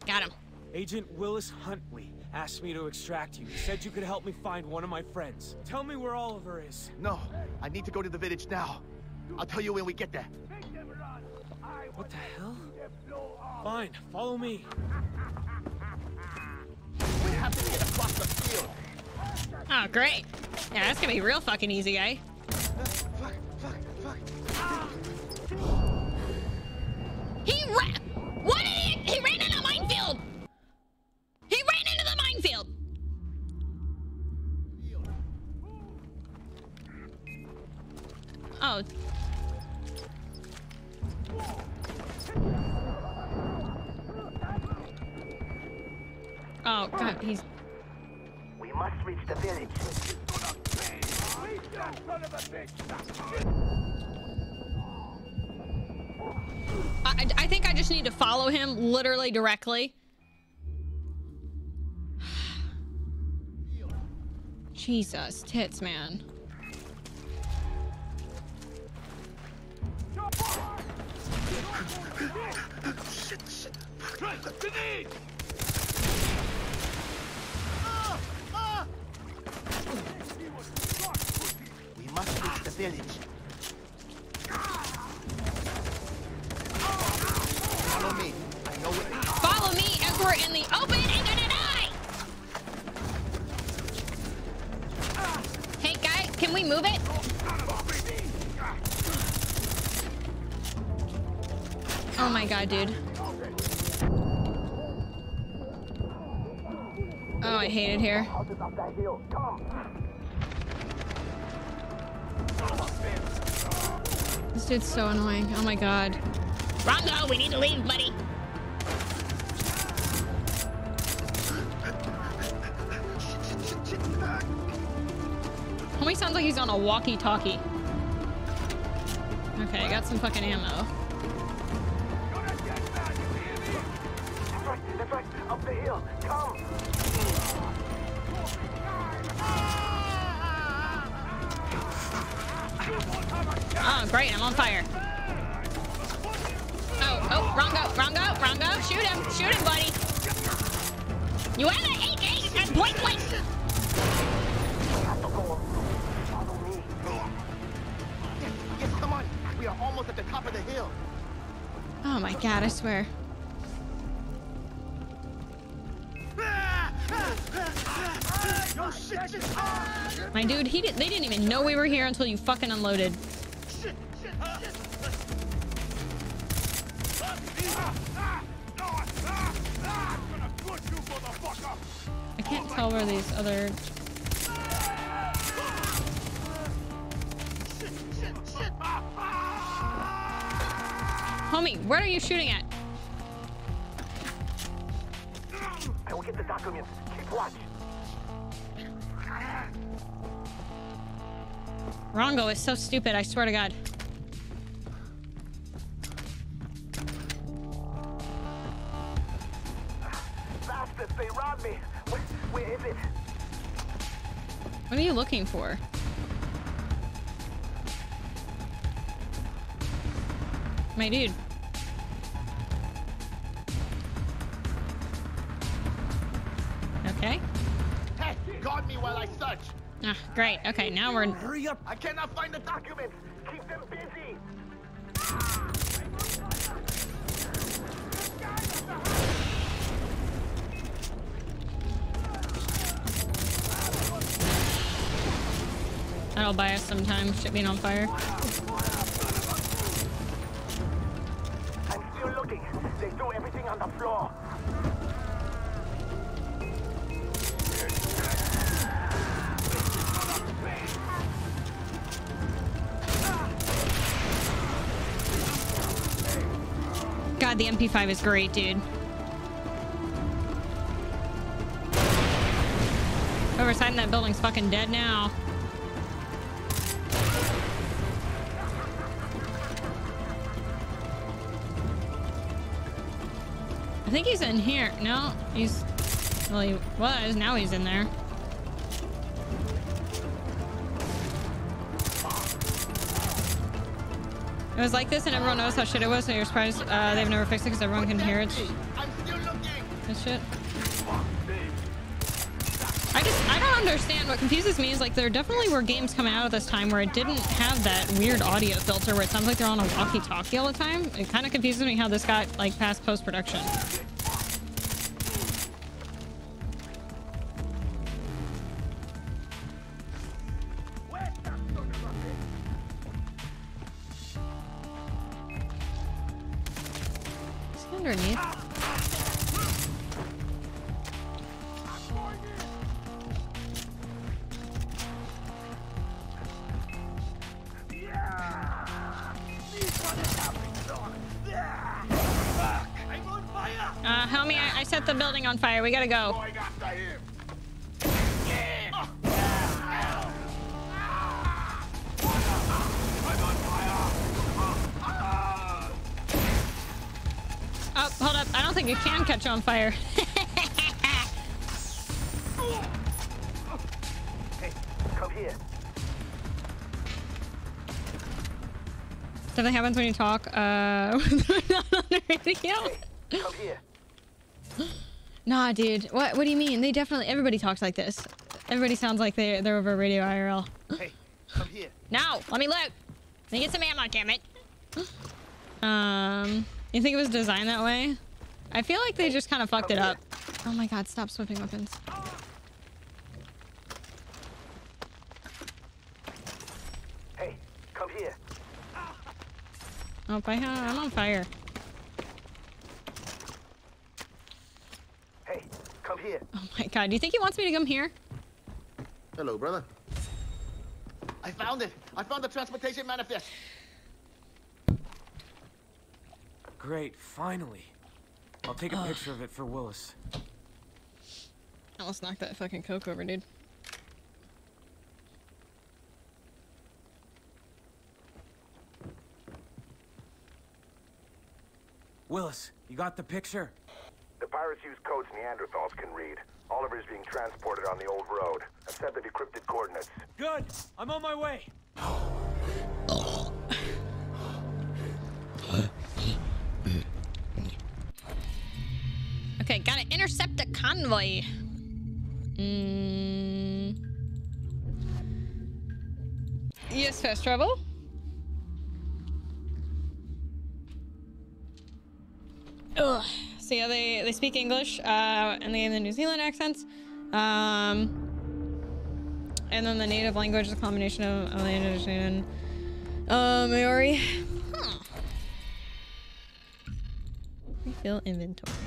Speaker 1: Got him.
Speaker 3: Agent Willis Huntley asked me to extract you. He said you could help me find one of my friends. Tell me where Oliver is.
Speaker 6: No, I need to go to the village now. I'll tell you when we get there.
Speaker 3: What the hell? Fine, follow me.
Speaker 6: We have to get across the field.
Speaker 1: Oh, great. Yeah, that's gonna be real fucking easy, guy. He ran. What did he? He ran Oh. Oh god, he's
Speaker 25: We must reach the village.
Speaker 1: I, I think I just need to follow him literally directly. <sighs> Jesus, tits, man.
Speaker 25: We must reach the village. Follow me. I know it.
Speaker 1: Follow me as we're in the open and gonna die! Hey, guy, can we move it? Oh my god, dude. Oh, I hate it here. This dude's so annoying. Oh my god. Rongo, we need to leave, buddy. Homie sounds like he's on a walkie-talkie. Okay, I got some fucking ammo.
Speaker 25: Up the hill. Come.
Speaker 1: Oh, great, I'm on fire. Oh. Oh, wrong go, wrong go, wrong go. Shoot him, shoot him, buddy. You have an AK at point blank.
Speaker 25: Yes, yes, come on. We are almost at the top of the hill.
Speaker 1: Oh my god, I swear. My dude, he did, they didn't even know we were here until you fucking unloaded. I can't tell where these other... Homie, where are you shooting at?
Speaker 25: Get the documents. Keep watch.
Speaker 1: Rongo is so stupid, I swear to god.
Speaker 25: Bastards, they robbed me. Where, where is it?
Speaker 1: What are you looking for? My dude. Okay.
Speaker 25: Hey, guard me while I search.
Speaker 1: Ah, great. Okay, now we're...
Speaker 25: Hurry up. I cannot find the documents. Keep them busy.
Speaker 1: That'll buy us some time. Shit being on fire.
Speaker 25: I'm still looking. They threw everything on the floor.
Speaker 1: God, the MP5 is great, dude. Whoever side in that building's fucking dead now. I think he's in here. No, he's... Well, he was. Now he's in there. It was like this and everyone knows how shit it was, so you're surprised uh, they've never fixed it because everyone can hear it. This shit. I just, I don't understand. What confuses me is like there definitely were games coming out at this time where it didn't have that weird audio filter where it sounds like they're on a walkie-talkie all the time. It kind of confuses me how this got like past post-production. Gotta go. Oh, hold up. I don't think it can catch on fire. <laughs>
Speaker 25: Hey, come here.
Speaker 1: Something happens when you talk. Uh, <laughs> not on the radio.
Speaker 25: Come here.
Speaker 1: Nah, dude. What? What do you mean? They definitely. Everybody talks like this. Everybody sounds like they they're over radio IRL.
Speaker 25: Hey, come here.
Speaker 1: No, let me look. Let me get some ammo, damn it. Um, you think it was designed that way? I feel like they just kind of fucked it up. Oh my god, stop swapping weapons.
Speaker 25: Hey, come here.
Speaker 1: Oh, I have, I'm on fire.
Speaker 25: Hey, come here.
Speaker 1: Oh my god, do you think he wants me to come here?
Speaker 25: Hello, brother. I found it. I found the transportation manifest.
Speaker 3: Great, finally. I'll take a
Speaker 1: Ugh.
Speaker 3: picture of it for Willis.
Speaker 1: I almost knocked that fucking coke over, dude.
Speaker 3: Willis, you got the picture?
Speaker 13: The pirates use codes Neanderthals can read. Oliver's being transported on the old road. I've sent the decrypted coordinates.
Speaker 3: Good! I'm on my way!
Speaker 1: okay, gotta intercept a convoy. Mm. Yes, fast travel. Ugh. So yeah, they they speak English, uh, and they have the New Zealand accents. Um, and then the native language is a combination of Outlandish and uh, Maori. Huh. Refill inventory.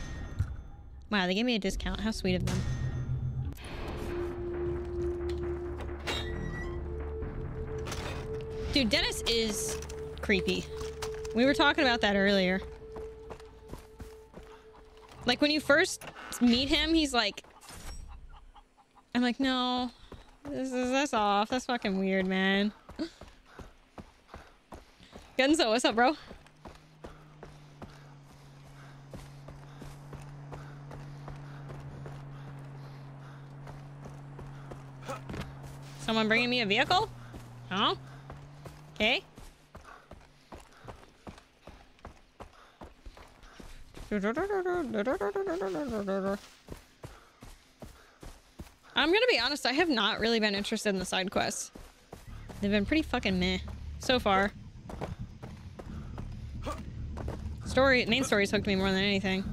Speaker 1: Wow, they gave me a discount. How sweet of them. Dude, Dennis is creepy. We were talking about that earlier. Like when you first meet him, he's like, I'm like, no, this is that's off. That's fucking weird, man. <gasps> Gunzo, what's up, bro? Someone bringing me a vehicle? Huh? Okay. I'm gonna be honest, I have not really been interested in the side quests. They've been pretty fucking meh so far. Story, main story's hooked me more than anything.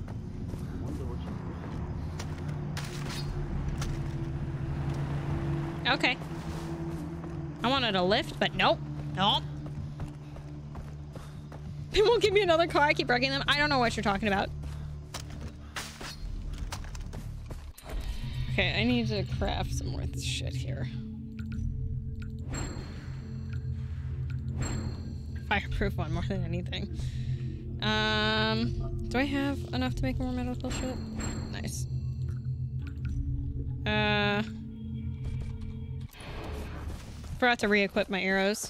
Speaker 1: Okay. I wanted a lift, but nope. Nope. They won't give me another car. I keep wrecking them. I don't know what you're talking about. Okay, I need to craft some more shit here. Fireproof one more than anything. Um, do I have enough to make more medical shit? Nice. Uh, forgot to re-equip my arrows.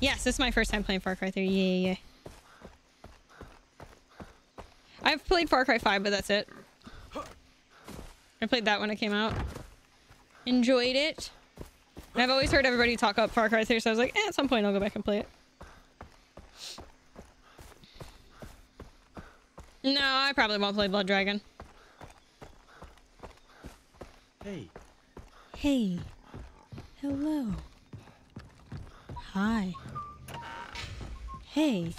Speaker 1: Yes, this is my first time playing Far Cry 3. Yeah, yeah, yeah. I've played Far Cry 5, but that's it. I played that when it came out. Enjoyed it. And I've always heard everybody talk up Far Cry 3, so I was like, eh, at some point I'll go back and play it. No, I probably won't play Blood Dragon.
Speaker 3: Hey.
Speaker 1: Hey. Hello. Hi. Hey.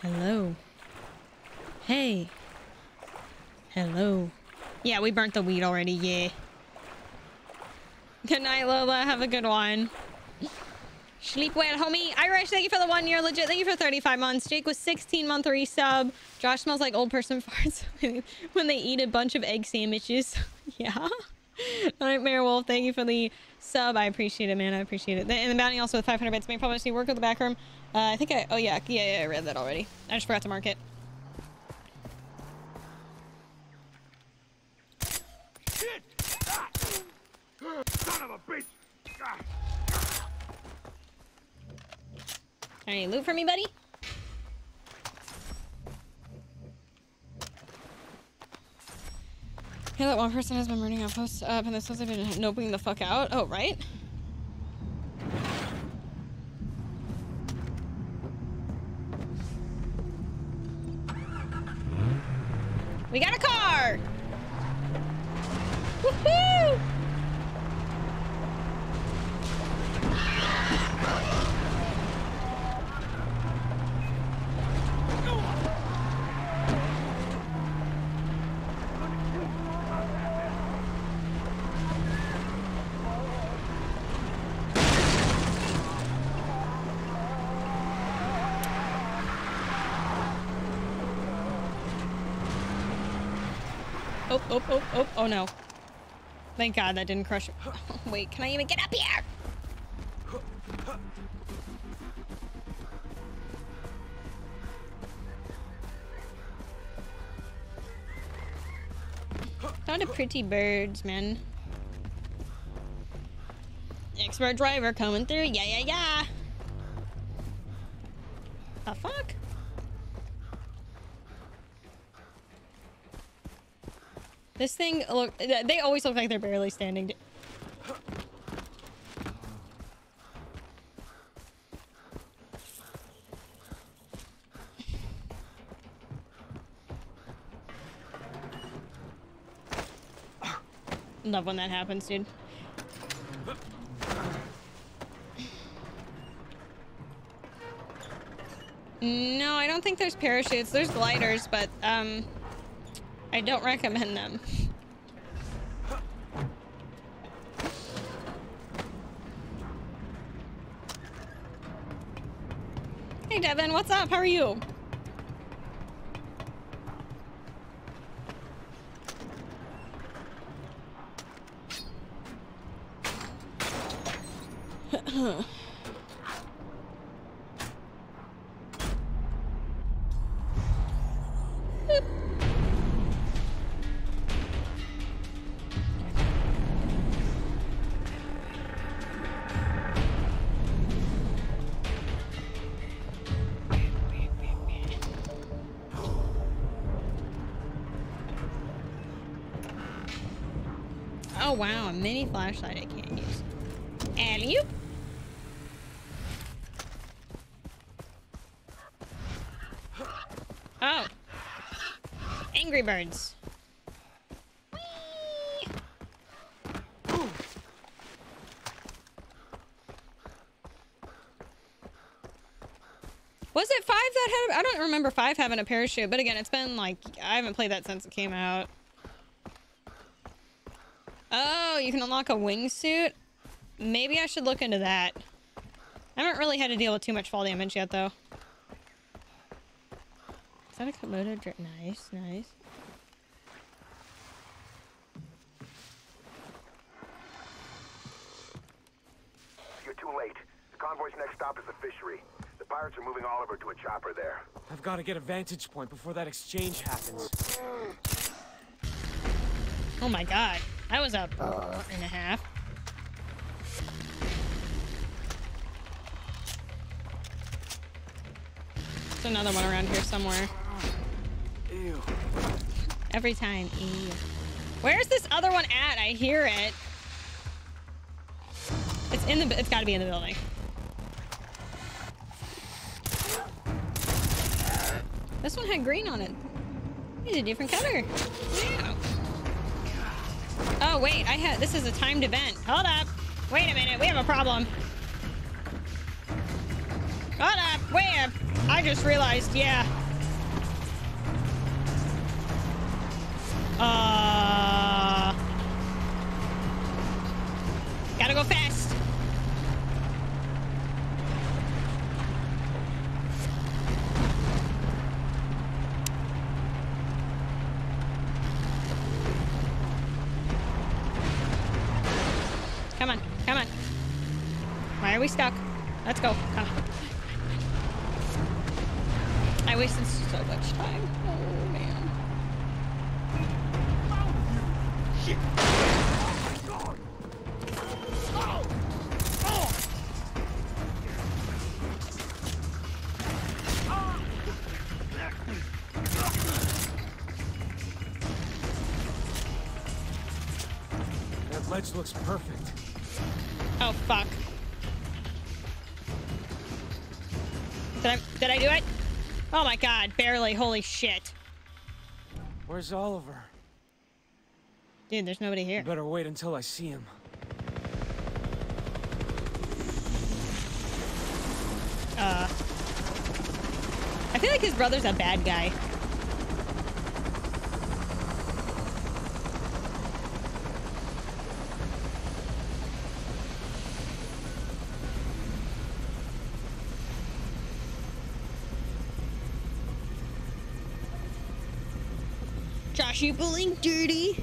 Speaker 1: Hello. Hey. Hello. Yeah, we burnt the weed already, yeah. Good night, Lola. Have a good one. Sleep well, homie. Irish, thank you for the one year. Legit, thank you for 35 months. Jake was 16 month resub. Josh smells like old person <laughs> farts when they eat a bunch of egg sandwiches. <laughs> yeah. Nightmare Wolf, thank you for the sub. I appreciate it, man. I appreciate it. And the bounty also with 500 bits. May probably work with the back room. Uh, I think I... Oh, yeah. Yeah, yeah, I read that already. I just forgot to mark it.
Speaker 15: Ah! Son of a bitch! Ah!
Speaker 1: Loot for me, buddy? Yeah, that one person has been running outposts up and this one's been noping the fuck out. Oh, right? We got a car! Woohoo! Oh, oh, oh, oh, oh no. Thank God that didn't crush. <laughs> Wait, can I even get up here? Not a pretty birds, man. Expert driver coming through. Yeah, yeah, yeah. The fuck? This thing look they always look like they're barely standing. Love when that happens, dude. No, I don't think there's parachutes. There's gliders, but, um... I don't recommend them. Hey Devin, what's up? How are you? <clears throat> flashlight I can't use. alley -oop. Oh. Angry Birds. Was it five that had? I don't remember five having a parachute, but again, it's been like I haven't played that since it came out. Oh, you can unlock a wingsuit. Maybe I should look into that. I haven't really had to deal with too much fall damage yet, though. Is that a Komodo drip? Nice, nice.
Speaker 13: You're too late. The convoy's next stop is the fishery. The pirates are moving Oliver to a chopper there.
Speaker 3: I've got to get a vantage point before that exchange happens.
Speaker 1: Oh my god. That was a uh. and a half. There's another one around here somewhere.
Speaker 3: Ew.
Speaker 1: Every time. Ew. Where's this other one at? I hear it. It's in the. It's got to be in the building. This one had green on it. It's a different color. Yeah. Oh wait, I had. This is a timed event. Hold up. Wait a minute. We have a problem. Hold up. Wait up. I just realized. Yeah. Uh. Gotta go fast.
Speaker 3: Ledge looks perfect.
Speaker 1: Oh fuck. Did I did I do it? Oh my god, barely. Holy shit.
Speaker 3: Where's Oliver?
Speaker 1: Dude, there's nobody here.
Speaker 3: Better wait until I see him.
Speaker 1: Uh I feel like his brother's a bad guy. Dirty.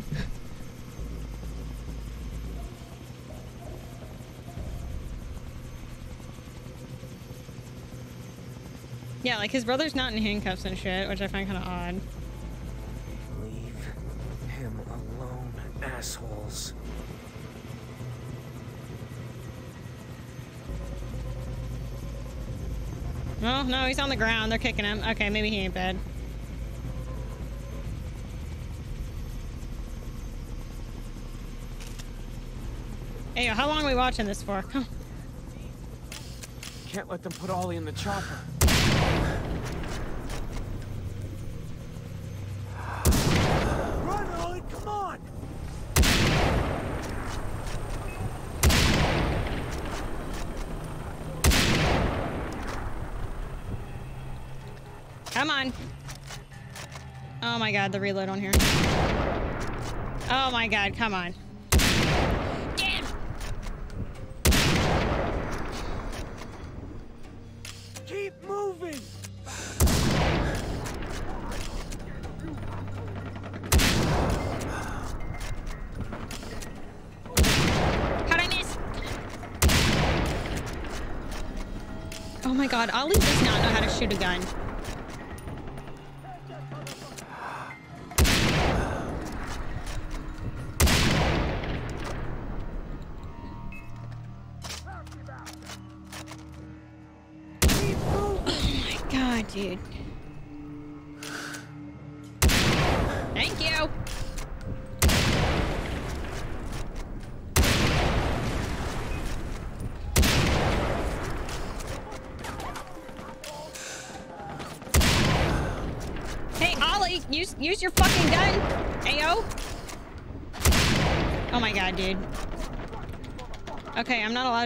Speaker 1: Yeah, like his brother's not in handcuffs and shit, which I find kind of odd.
Speaker 3: Leave him alone, assholes.
Speaker 1: Oh, no, he's on the ground. They're kicking him. Okay, maybe he ain't bad. Hey, how long are we watching this for? Come. On.
Speaker 3: Can't let them put Ollie in the chopper.
Speaker 33: Run, Ollie, come on!
Speaker 1: Come on. Oh my god, the reload on here. Oh my god, come on. My god, Ollie does not know how to shoot a gun.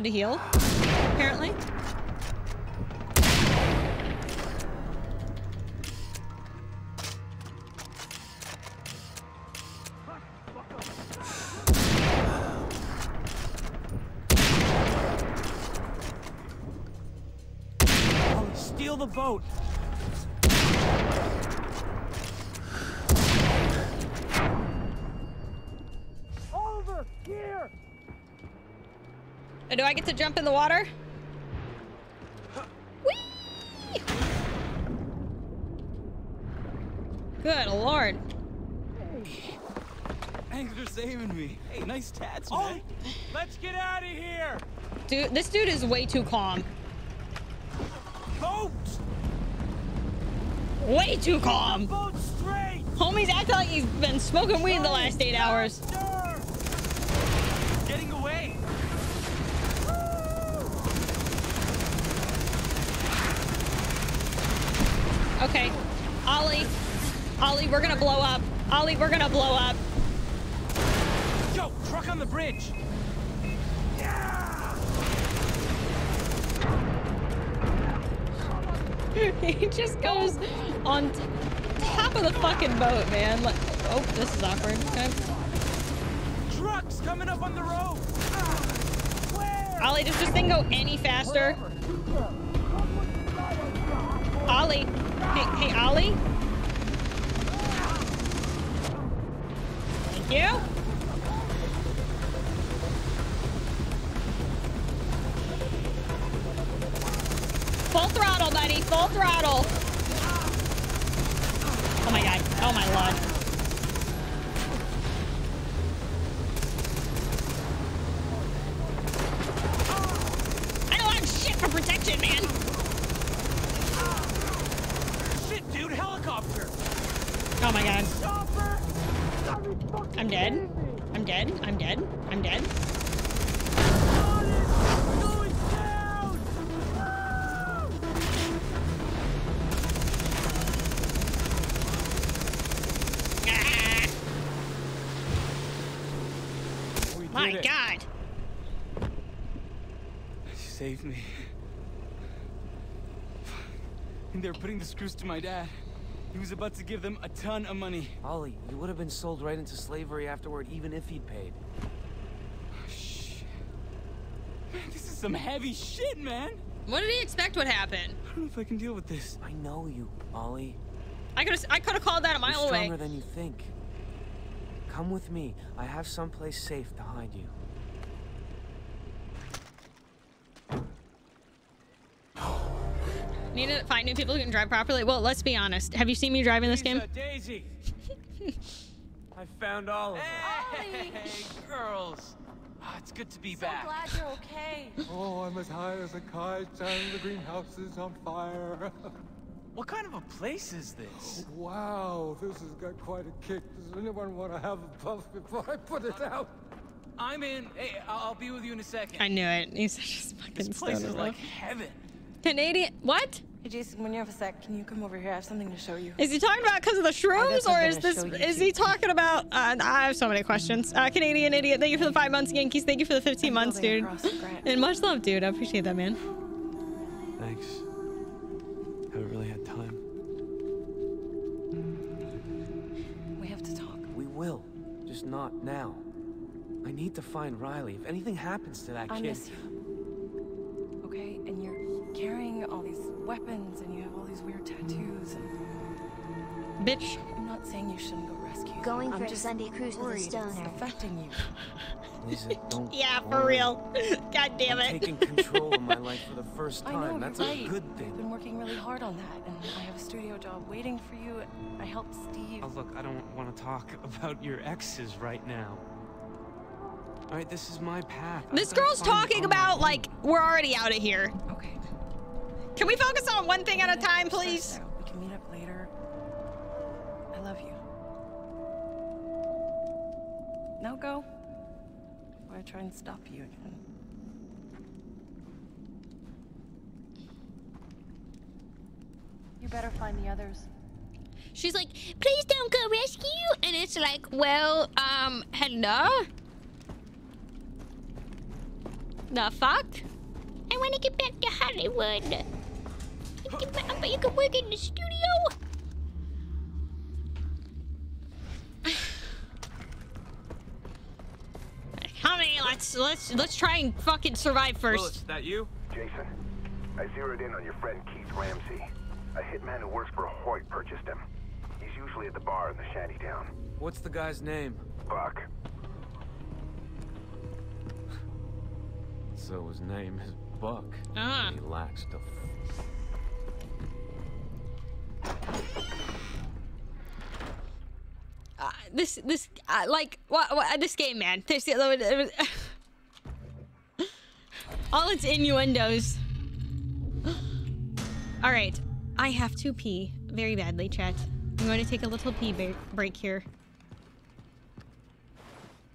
Speaker 1: To heal. Jump in the water? Whee! Good lord.
Speaker 34: Thanks for saving me. Hey, nice tats, oh, man. let's get out of here.
Speaker 1: Dude, this dude is way too calm.
Speaker 34: Boat!
Speaker 1: Way too calm.
Speaker 34: Boat straight!
Speaker 1: Homie's acting like he's been smoking weed the last eight hours.
Speaker 34: Getting away.
Speaker 1: Okay. Ollie. Ollie, we're gonna blow up. Ollie, we're gonna blow up.
Speaker 34: Yo, truck on the bridge. Yeah. <laughs>
Speaker 1: he just goes on t- top of the fucking boat, man. Like, oh, this is awkward. Okay.
Speaker 34: Trucks coming up on the road.
Speaker 1: Ah, Ollie, does this thing go any faster? Ollie. Hey, hey, Ollie. Thank you. Full throttle, buddy. Full throttle. Oh my god. Oh my lord. I don't have shit for protection, man.
Speaker 34: Shit, dude, helicopter.
Speaker 1: Oh my god. I'm dead. I'm dead. I'm dead. I'm dead. Ah.
Speaker 34: We did
Speaker 1: My
Speaker 34: it.
Speaker 1: god.
Speaker 34: Saved me. And they're putting the screws to my dad. He was about to give them a ton of money.
Speaker 3: Ollie, you would have been sold right into slavery afterward, even if he'd paid.
Speaker 34: Man, this is some heavy shit, man.
Speaker 1: What did he expect would happen?
Speaker 34: I don't know if I can deal with this.
Speaker 3: I know you, Ollie.
Speaker 1: I could have I could have called that a
Speaker 3: You're
Speaker 1: mile away.
Speaker 3: stronger than you think. Come with me. I have someplace safe to hide you. <sighs> <sighs>
Speaker 1: Need to find new people who can drive properly. Well, let's be honest. Have you seen me driving this game?
Speaker 34: Daisy. <laughs> I found all of them. Hey, girls. Ah, it's good to be back.
Speaker 35: glad you're okay. <laughs>
Speaker 17: Oh, I'm as high as a kite and the greenhouse is on fire. <laughs>
Speaker 34: What kind of a place is this?
Speaker 17: wow, this has got quite a kick. Does anyone want to have a puff before I put it out?
Speaker 34: I'm in. Hey, I'll I'll be with you in a second.
Speaker 1: I knew it. He's such a fucking
Speaker 34: This place
Speaker 1: stoner,
Speaker 34: is like heaven.
Speaker 1: Canadian. What?
Speaker 36: Hey Jason, when you have a sec, can you come over here? I have something to show you.
Speaker 1: Is he talking about because of the
Speaker 36: oh,
Speaker 1: shrooms, or is this is he talking about? Uh, I have so many questions. Uh, Canadian idiot, thank you for the five months. Yankees, thank you for the 15 months, dude. And much love, dude. I appreciate that, man.
Speaker 3: Thanks. Haven't really had time. We have to talk. We will, just not now. I need to find Riley. If anything happens to that
Speaker 36: I
Speaker 3: kid, I
Speaker 36: miss you. Okay, and you're carrying all these weapons and you have all these weird tattoos and...
Speaker 1: Bitch.
Speaker 36: I'm not saying you shouldn't go rescue them.
Speaker 37: Going
Speaker 36: I'm
Speaker 37: for a
Speaker 36: just
Speaker 37: Sunday cruise with a
Speaker 36: worried it's
Speaker 37: stoner.
Speaker 36: affecting you. <laughs>
Speaker 3: Liza, <laughs> don't
Speaker 1: Yeah, for
Speaker 3: worry.
Speaker 1: real. <laughs> God damn it.
Speaker 3: I'm
Speaker 1: it.
Speaker 3: taking control of my life for the first time.
Speaker 36: I
Speaker 3: time.
Speaker 36: know,
Speaker 3: That's
Speaker 36: you're
Speaker 3: a
Speaker 36: right.
Speaker 3: good
Speaker 36: I've been working really hard on that, and I have a studio job waiting for you. I helped Steve.
Speaker 3: Oh, look, I don't want to talk about your exes right now. All right, this is my path.
Speaker 1: This girl's talking about like we're already out of here.
Speaker 36: Okay.
Speaker 1: Can we focus on one thing at a time,
Speaker 36: Stressed
Speaker 1: please?
Speaker 36: out. We can meet up later. I love you. Now go. Before I try and stop you again.
Speaker 18: You better find the others.
Speaker 1: She's like, please don't go rescue. And it's like, well, um, hello? The fuck? I want to get back to Hollywood. You can, but you can work in the studio. <sighs> Honey, let's let's let's try and fucking survive first.
Speaker 3: Willis, that you?
Speaker 13: Jason, I zeroed in on your friend Keith Ramsey. A hitman who works for Hoyt purchased him. He's usually at the bar in the shanty town.
Speaker 3: What's the guy's name?
Speaker 13: Buck.
Speaker 3: So his name is Buck.
Speaker 1: Ah.
Speaker 3: He lacks the.
Speaker 1: Uh, this this uh, like what, what this game, man. This <laughs> all its innuendos. <gasps> all right, I have to pee very badly, chat. I'm going to take a little pee break here.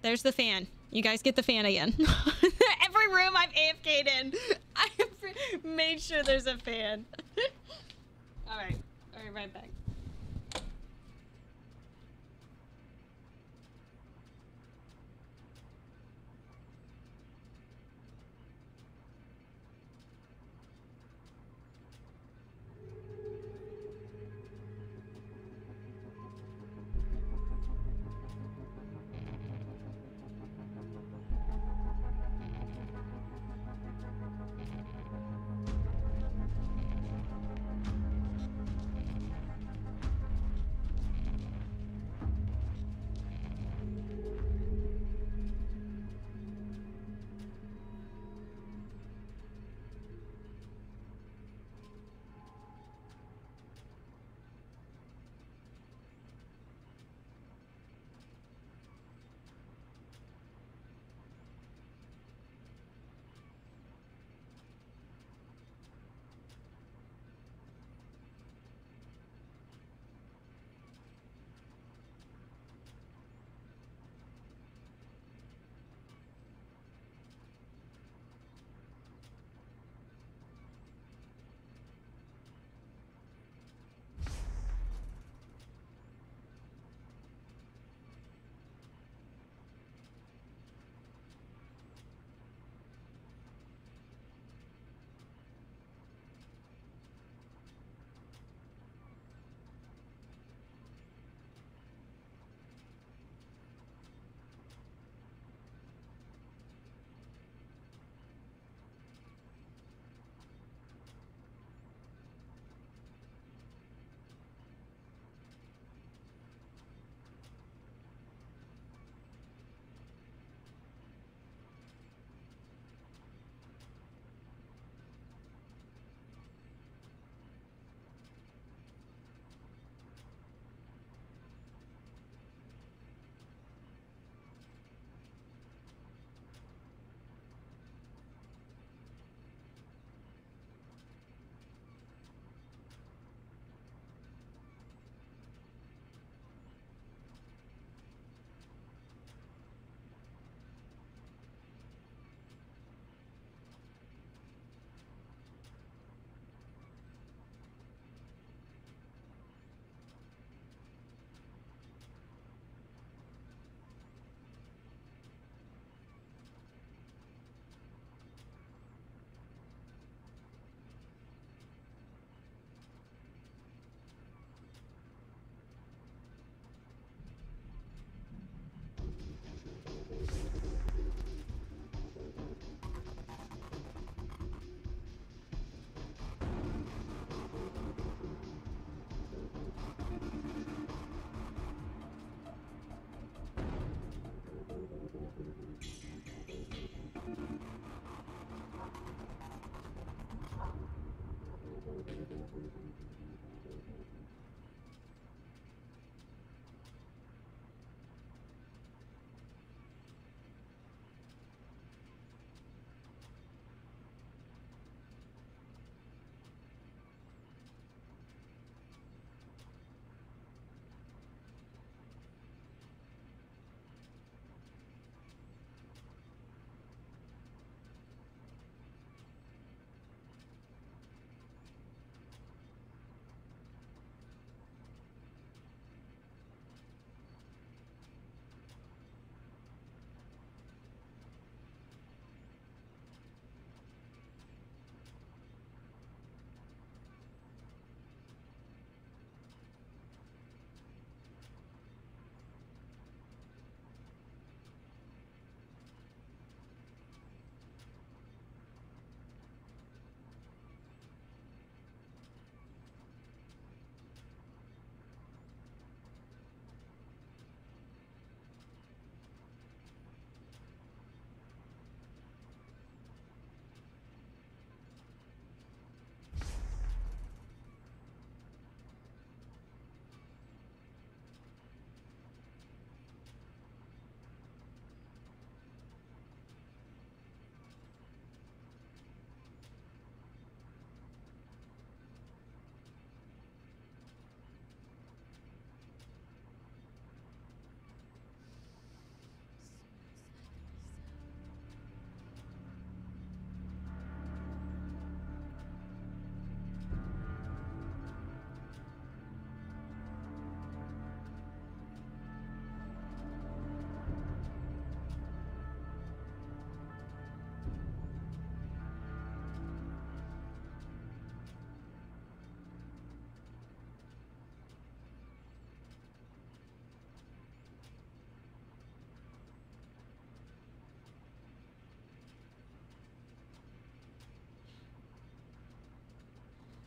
Speaker 1: There's the fan. You guys get the fan again. <laughs> Every room I've AFK'd in, <laughs> I have made sure there's a fan. all right, right,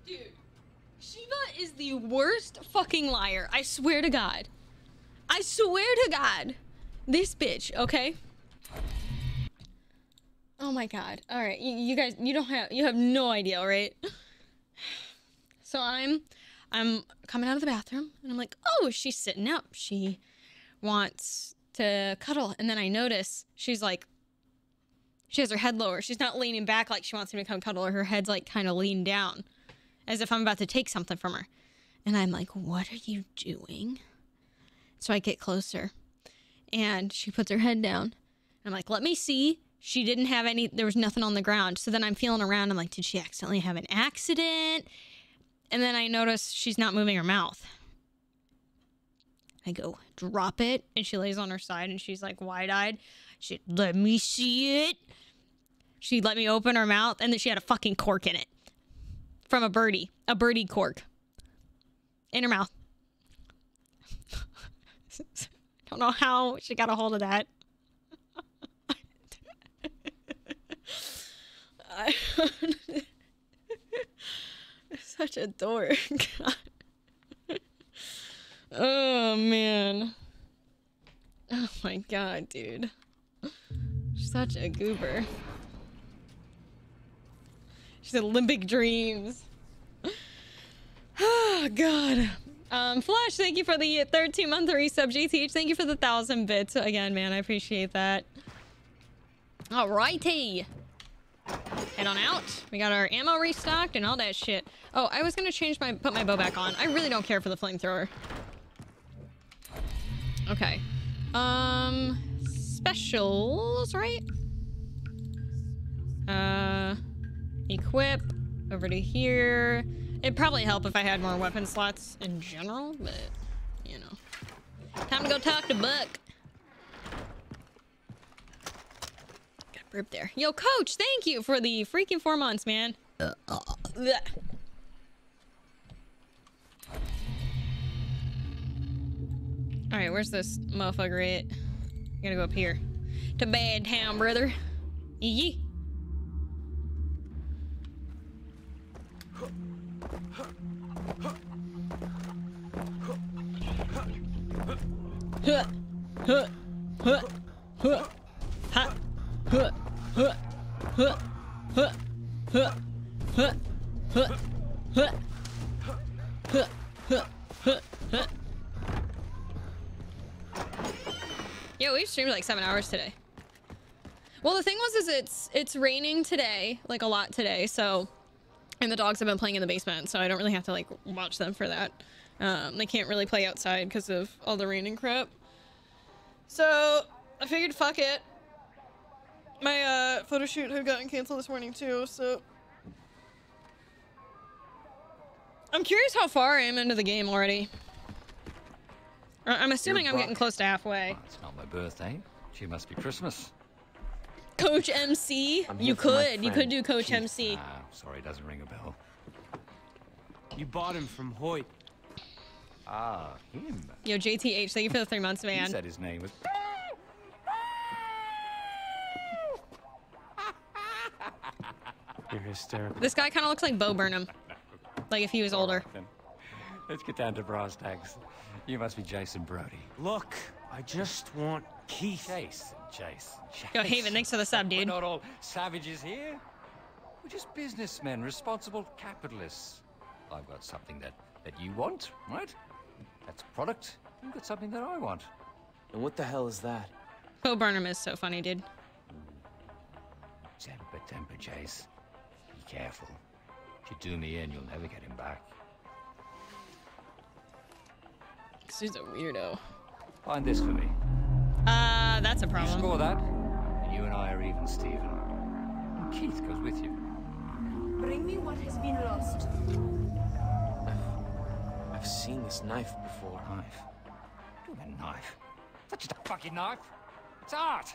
Speaker 1: right back. is the worst fucking liar. I swear to God. I swear to God. This bitch, okay? Oh my god. All right, you, you guys, you don't have, you have no idea, right? <sighs> So I'm, I'm coming out of the bathroom, and I'm like, oh, she's sitting up. She wants to cuddle, and then I notice she's like, she has her head lower. She's not leaning back like she wants me to come cuddle. Her head's like kind of leaned down, as if I'm about to take something from her. And I'm like, what are you doing? So I get closer, and she puts her head down. I'm like, let me see. She didn't have any, there was nothing on the ground. So then I'm feeling around. I'm like, did she accidentally have an accident? And then I notice she's not moving her mouth. I go, drop it. And she lays on her side and she's like wide eyed. She, let me see it. She let me open her mouth and then she had a fucking cork in it from a birdie, a birdie cork in her mouth. <laughs> Don't know how she got a hold of that. <laughs> Such a dork. <laughs> oh man. Oh my god, dude. Such a goober. She's Olympic dreams. <sighs> Oh god. Um, Flash, thank you for the 13 month resub. JTH, thank you for the thousand bits again, man. I appreciate that. Alrighty. Head on out. We got our ammo restocked and all that shit. Oh, I was gonna change my put my bow back on. I really don't care for the flamethrower. Okay. Um specials, right? Uh equip over to here. It'd probably help if I had more weapon slots in general, but you know. Time to go talk to Buck. Got burp there. Yo, coach, thank you for the freaking four months, man. Uh, uh. Alright, where's this motherfucker at? I gotta go up here. To Bad Town, brother. Yee. Yeah, we streamed like seven hours today. Well, the thing was, is it's it's raining today, like a lot today. So, and the dogs have been playing in the basement, so I don't really have to like watch them for that. Um, they can't really play outside because of all the rain and crap. So I figured, fuck it. My uh, photo shoot had gotten canceled this morning too, so I'm curious how far I am into the game already. I'm assuming I'm getting close to halfway.
Speaker 37: It's not my birthday. She must be Christmas.
Speaker 1: Coach MC, you
Speaker 37: here for my
Speaker 1: could, you could do Coach
Speaker 37: Keith.
Speaker 1: MC.
Speaker 37: Ah, sorry, it doesn't ring a bell.
Speaker 3: You bought him from Hoyt.
Speaker 37: Ah, him.
Speaker 1: Yo, JTH, thank you for the three months, man.
Speaker 37: He
Speaker 1: man.
Speaker 37: said his name was. <laughs>
Speaker 3: You're hysterical.
Speaker 1: This guy kind of looks like Bo Burnham, like if he was older.
Speaker 37: Then Let's get down to brass tacks. You must be Jason Brody.
Speaker 3: Look, I just want Keith.
Speaker 37: Chase, Chase, Chase.
Speaker 1: Yo, Haven, thanks for the sub, dude.
Speaker 37: We're
Speaker 1: dude.
Speaker 37: not all savages here. We're just businessmen, responsible capitalists. I've got something that, that you want, right? That's a product. You've got something that I want.
Speaker 3: And what the hell is that?
Speaker 1: Bo Burnham is so funny, dude.
Speaker 37: Temper, temper, Chase. Be careful. If you do me in, you'll never get him back.
Speaker 1: This dude's a weirdo.
Speaker 37: Find this for me.
Speaker 1: Uh, that's a
Speaker 37: You
Speaker 1: problem.
Speaker 37: score that, and you and I are even, Stephen. And Keith goes with you.
Speaker 38: Bring me what has been lost.
Speaker 3: I've seen this knife before.
Speaker 37: Knife? Do a knife? That's just a fucking knife. It's art.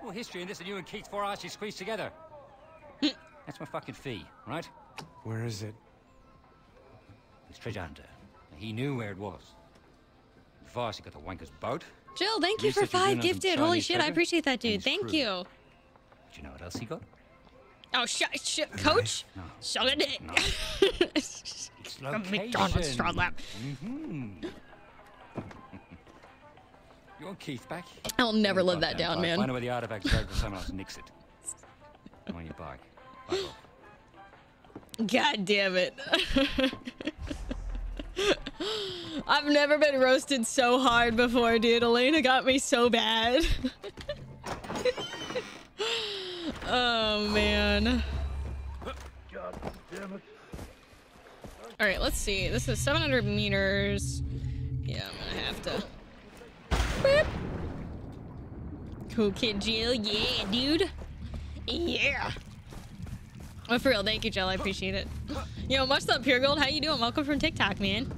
Speaker 37: More history in this than you and Keith four arches squeezed together. <laughs> That's my fucking fee, right?
Speaker 3: Where is it?
Speaker 37: It's treasure hunter. He knew where it was. First, he got the wanker's boat.
Speaker 1: Jill, thank you for
Speaker 37: Research
Speaker 1: five gifted. Holy shit, I appreciate that, dude. Thank
Speaker 37: crew.
Speaker 1: you.
Speaker 37: Do you know what else he got?
Speaker 1: Oh, shut, shut, coach. A dick. <laughs>
Speaker 37: It's
Speaker 1: McDonald's straw lap.
Speaker 37: Mm-hmm. you want Keith back?
Speaker 1: I'll never live that down,
Speaker 37: bike.
Speaker 1: man.
Speaker 37: Find out where the artifact's going before someone else nicks it. I'm on your bike. Off. <laughs>
Speaker 1: God damn it. <laughs> <laughs> I've never been roasted so hard before, dude. Elena got me so bad. <laughs> oh, man. All right, let's see. This is 700 meters. Yeah, I'm gonna have to. Boop. Cool kid Jill, yeah, dude. Yeah. Oh, for real, thank you, Jill. I appreciate it. Yo, much love, Pure Gold. How you doing? Welcome from TikTok, man.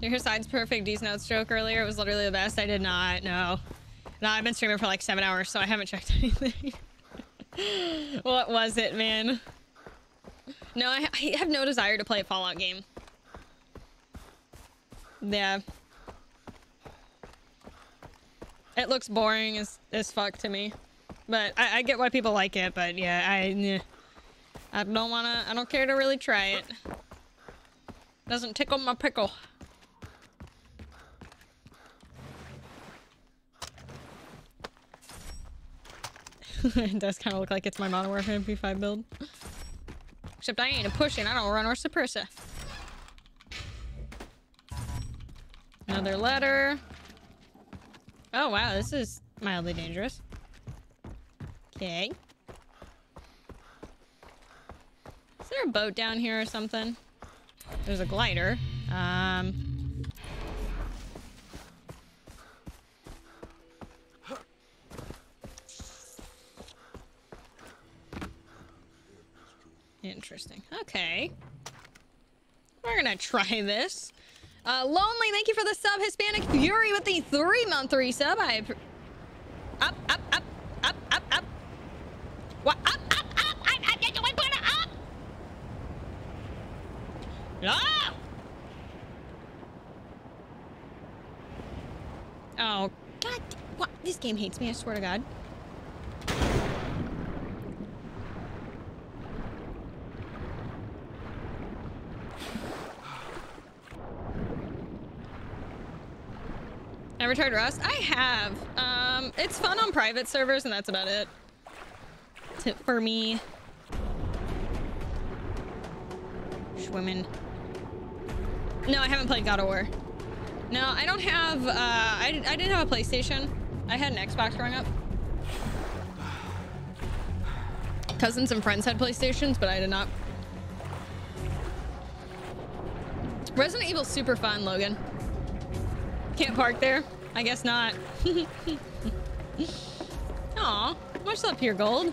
Speaker 1: Your side's perfect. D's note stroke earlier. It was literally the best. I did not. No. No, I've been streaming for like seven hours, so I haven't checked <laughs> anything. what was it, man? No, I, I have no desire to play a Fallout game. Yeah. It looks boring as, as fuck to me. But I, I get why people like it, but yeah, I... I don't wanna... I don't care to really try it. Doesn't tickle my pickle. <laughs> it does kind of look like it's my Modern Warfare MP5 build. Except I ain't a pushing, I don't run or suppressor. Another letter. Oh wow, this is mildly dangerous. Okay. Is there a boat down here or something? There's a glider. Um. Interesting. Okay. We're gonna try this. Uh, Lonely, thank you for the sub. Hispanic Fury with the three-month resub. I... up, up, up. What? Up, up, up! I'm, I'm just one up! No! Oh, God. What? This game hates me, I swear to God. Never tried Rust? I have. Um, it's fun on private servers, and that's about it. Tip for me. Swimming. No, I haven't played God of War. No, I don't have, uh, I, I didn't have a PlayStation. I had an Xbox growing up. Cousins and friends had PlayStations, but I did not. Resident Evil's super fun, Logan. Can't park there? I guess not. <laughs> Aw, much love, Pure Gold.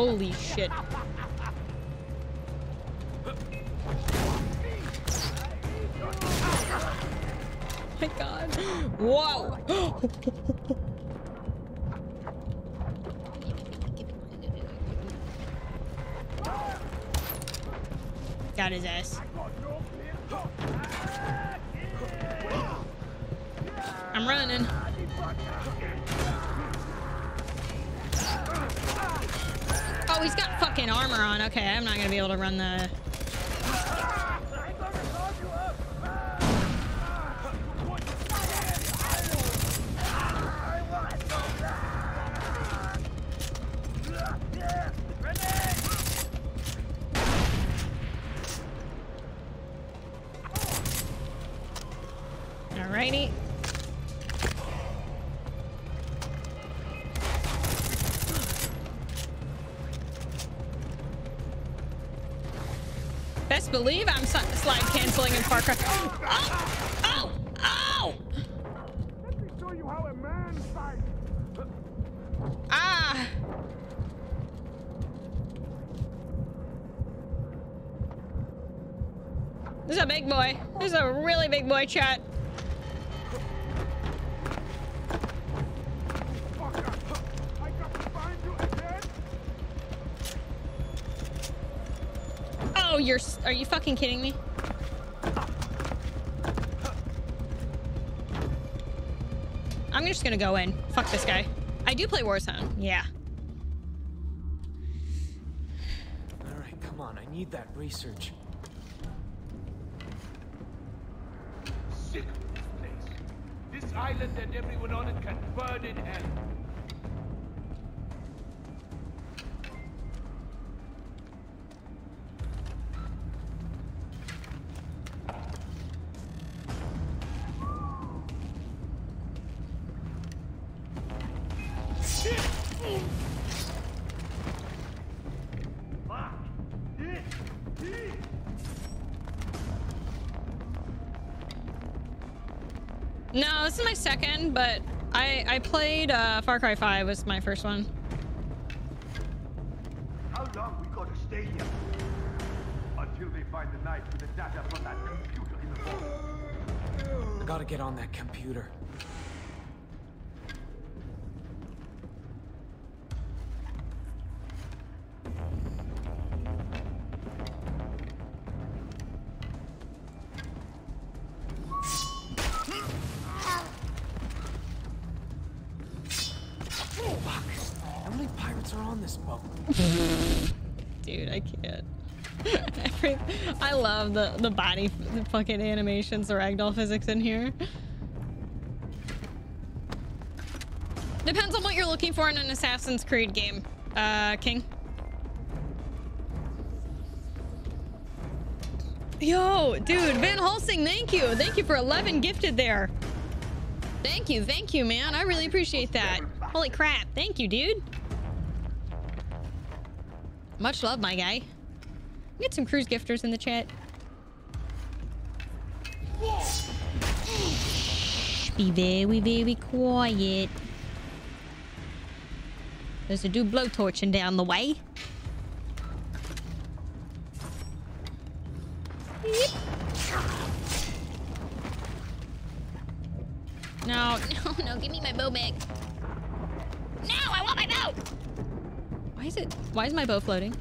Speaker 1: Holy shit. my god. Whoa! Got his ass. I'm running. Oh, he's got fucking armor on. Okay, I'm not gonna be able to run the... This is a big boy. This is a really big boy, chat. Oh, you're. Are you fucking kidding me? I'm just gonna go in. Fuck this guy. I do play Warzone. Yeah.
Speaker 3: All right, come on. I need that research.
Speaker 7: This island and everyone on it can burn in hell.
Speaker 1: Second, but I I played uh, Far Cry 5 was my first one.
Speaker 15: How long we gotta stay here? Until they find the knife with the data from that computer in the vault.
Speaker 3: I gotta get on that computer.
Speaker 1: Love the the body, the fucking animations, the ragdoll physics in here. Depends on what you're looking for in an Assassin's Creed game, uh, King. Yo, dude, Van Helsing, thank you. Thank you for 11 gifted there. Thank you, thank you, man. I really appreciate that. Holy crap. Thank you, dude. Much love, my guy. Get some Kruz gifters in the chat. Shh, Be very, very quiet. There's a dude blowtorching down the way. Yep. No, <laughs> no, no, give me my bow back. No, I want my bow! Why is it, why is my bow floating?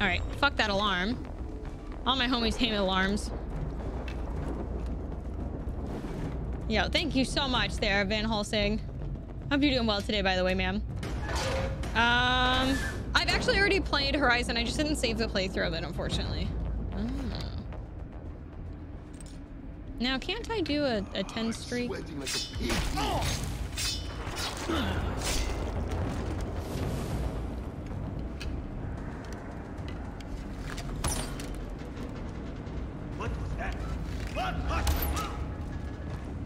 Speaker 1: Alright, fuck that alarm. All my homies hate alarms. Yo, thank you so much there, Van Helsing. Hope you're doing well today, by the way, ma'am. Um, I've actually already played Horizon. I just didn't save the playthrough of it, unfortunately. Oh. Now, can't I do a, a 10 streak?
Speaker 15: What was that? What? What?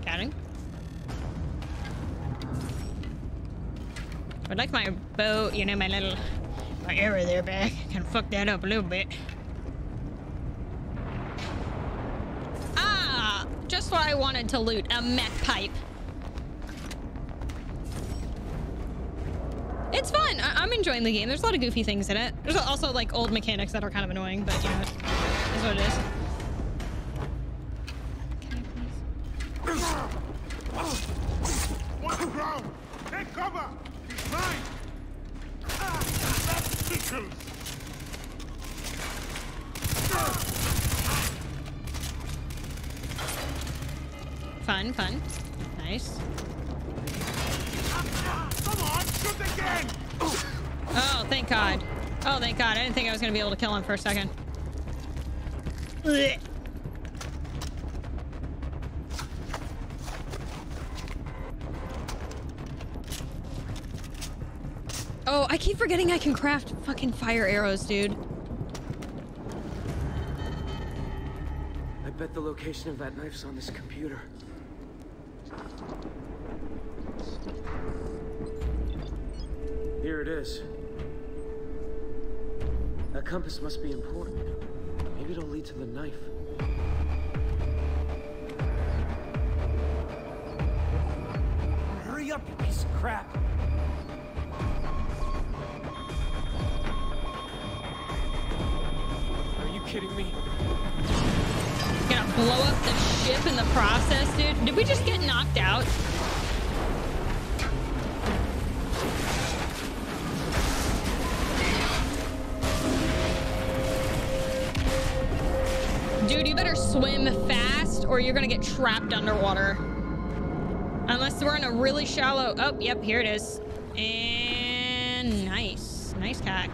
Speaker 1: Counting. I'd like my bow, you know, my little, my arrow there back. Can fuck that up a little bit. Ah, just what I wanted to loot, a meth pipe. It's fun. I I'm enjoying the game. There's a lot of goofy things in it. There's also like old mechanics that are kind of annoying, but you know, it's what it is.
Speaker 15: On the ground! Take cover! He's mine! Ah, that tickles!
Speaker 1: Fun, fun. Nice.
Speaker 15: Come on, shoot again!
Speaker 1: Oh, thank God. Oh, thank God. I didn't think I was going to be able to kill him for a second. Blech. Oh, I keep forgetting I can craft fucking fire arrows, dude.
Speaker 3: I bet the location of that knife's on this computer. Here it is. That compass must be important. Maybe it'll lead to the knife.
Speaker 33: Hurry up, you piece of crap!
Speaker 3: Kidding me?
Speaker 1: Gonna blow up the ship in the process, dude. Did we just get knocked out? Dude, you better swim fast or you're gonna get trapped underwater. Unless we're in a really shallow... Oh, yep, here it is. And nice. Nice tack,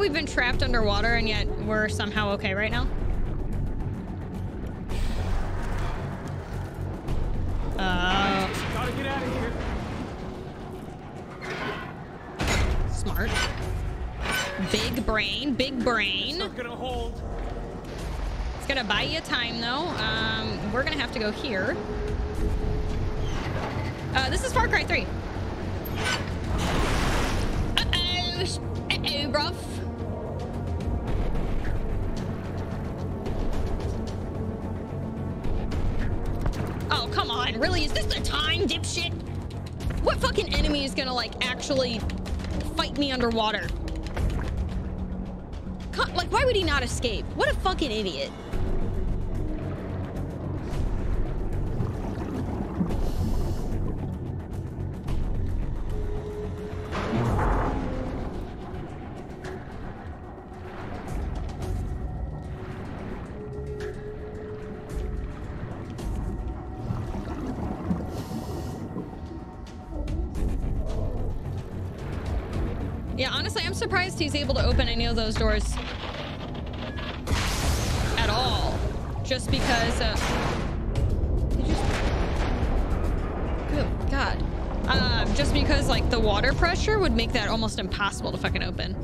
Speaker 1: we've been trapped underwater and yet we're somehow okay right now. Uh,
Speaker 3: Gotta get out of here.
Speaker 1: smart. Big brain, big brain.
Speaker 3: Not gonna hold.
Speaker 1: It's gonna buy you time though. Um, we're gonna have to go here. Uh, this is Far Cry 3. Is gonna, like, actually fight me underwater? Like, why would he not escape? What a fucking idiot. He's able to open any of those doors at all. Just because, uh... Just... Good God. Um, just because, like, the water pressure would make that almost impossible to fucking open.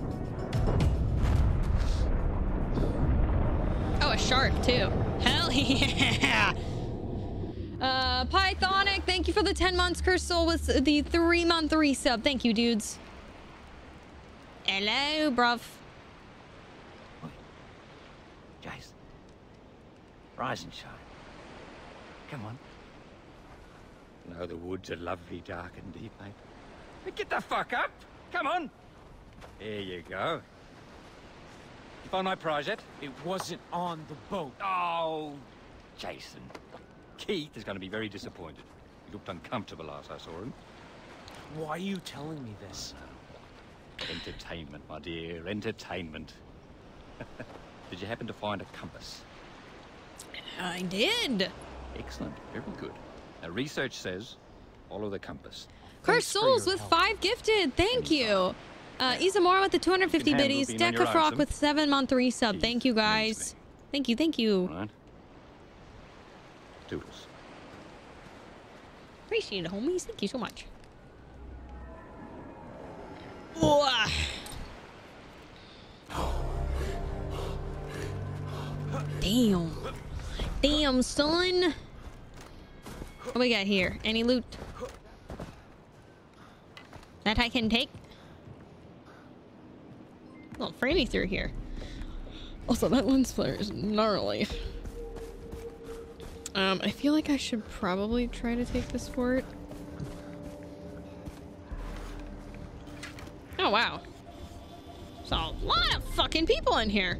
Speaker 1: Oh, a shark, too. Hell <laughs> yeah! Uh, Pythonic, thank you for the 10 months, Crystal, with the three-month resub. Thank you, dudes. Hello, bruv.
Speaker 37: Jace. Rise and shine. Come on. No, the woods are lovely, dark and deep, mate. But get the fuck up! Come on! There you go. You find my prize yet?
Speaker 3: It wasn't on the boat.
Speaker 37: Oh, Jason. Keith is going to be very disappointed. He looked uncomfortable last I saw him.
Speaker 3: Why are you telling me this?
Speaker 37: Entertainment, my dear, entertainment. <laughs> did you happen to find a compass?
Speaker 1: I did.
Speaker 37: Excellent, very good. Now, research says follow the compass.
Speaker 1: Curse Souls with five gifted. Thank you. Uh, Isamar with the 250
Speaker 37: You can
Speaker 1: biddies.
Speaker 37: being on your own,
Speaker 1: Decafrock with seven month resub. Thank you guys. Thank you. Thank you.
Speaker 37: Right? Doodles.
Speaker 1: Appreciate it, homies. Thank you so much. Damn. Damn, son. What we got here? Any loot? That I can take? Free me through here. Also, that lens flare is gnarly. Um, I feel like I should probably try to take this fort. Oh, wow. There's a lot of fucking people in here.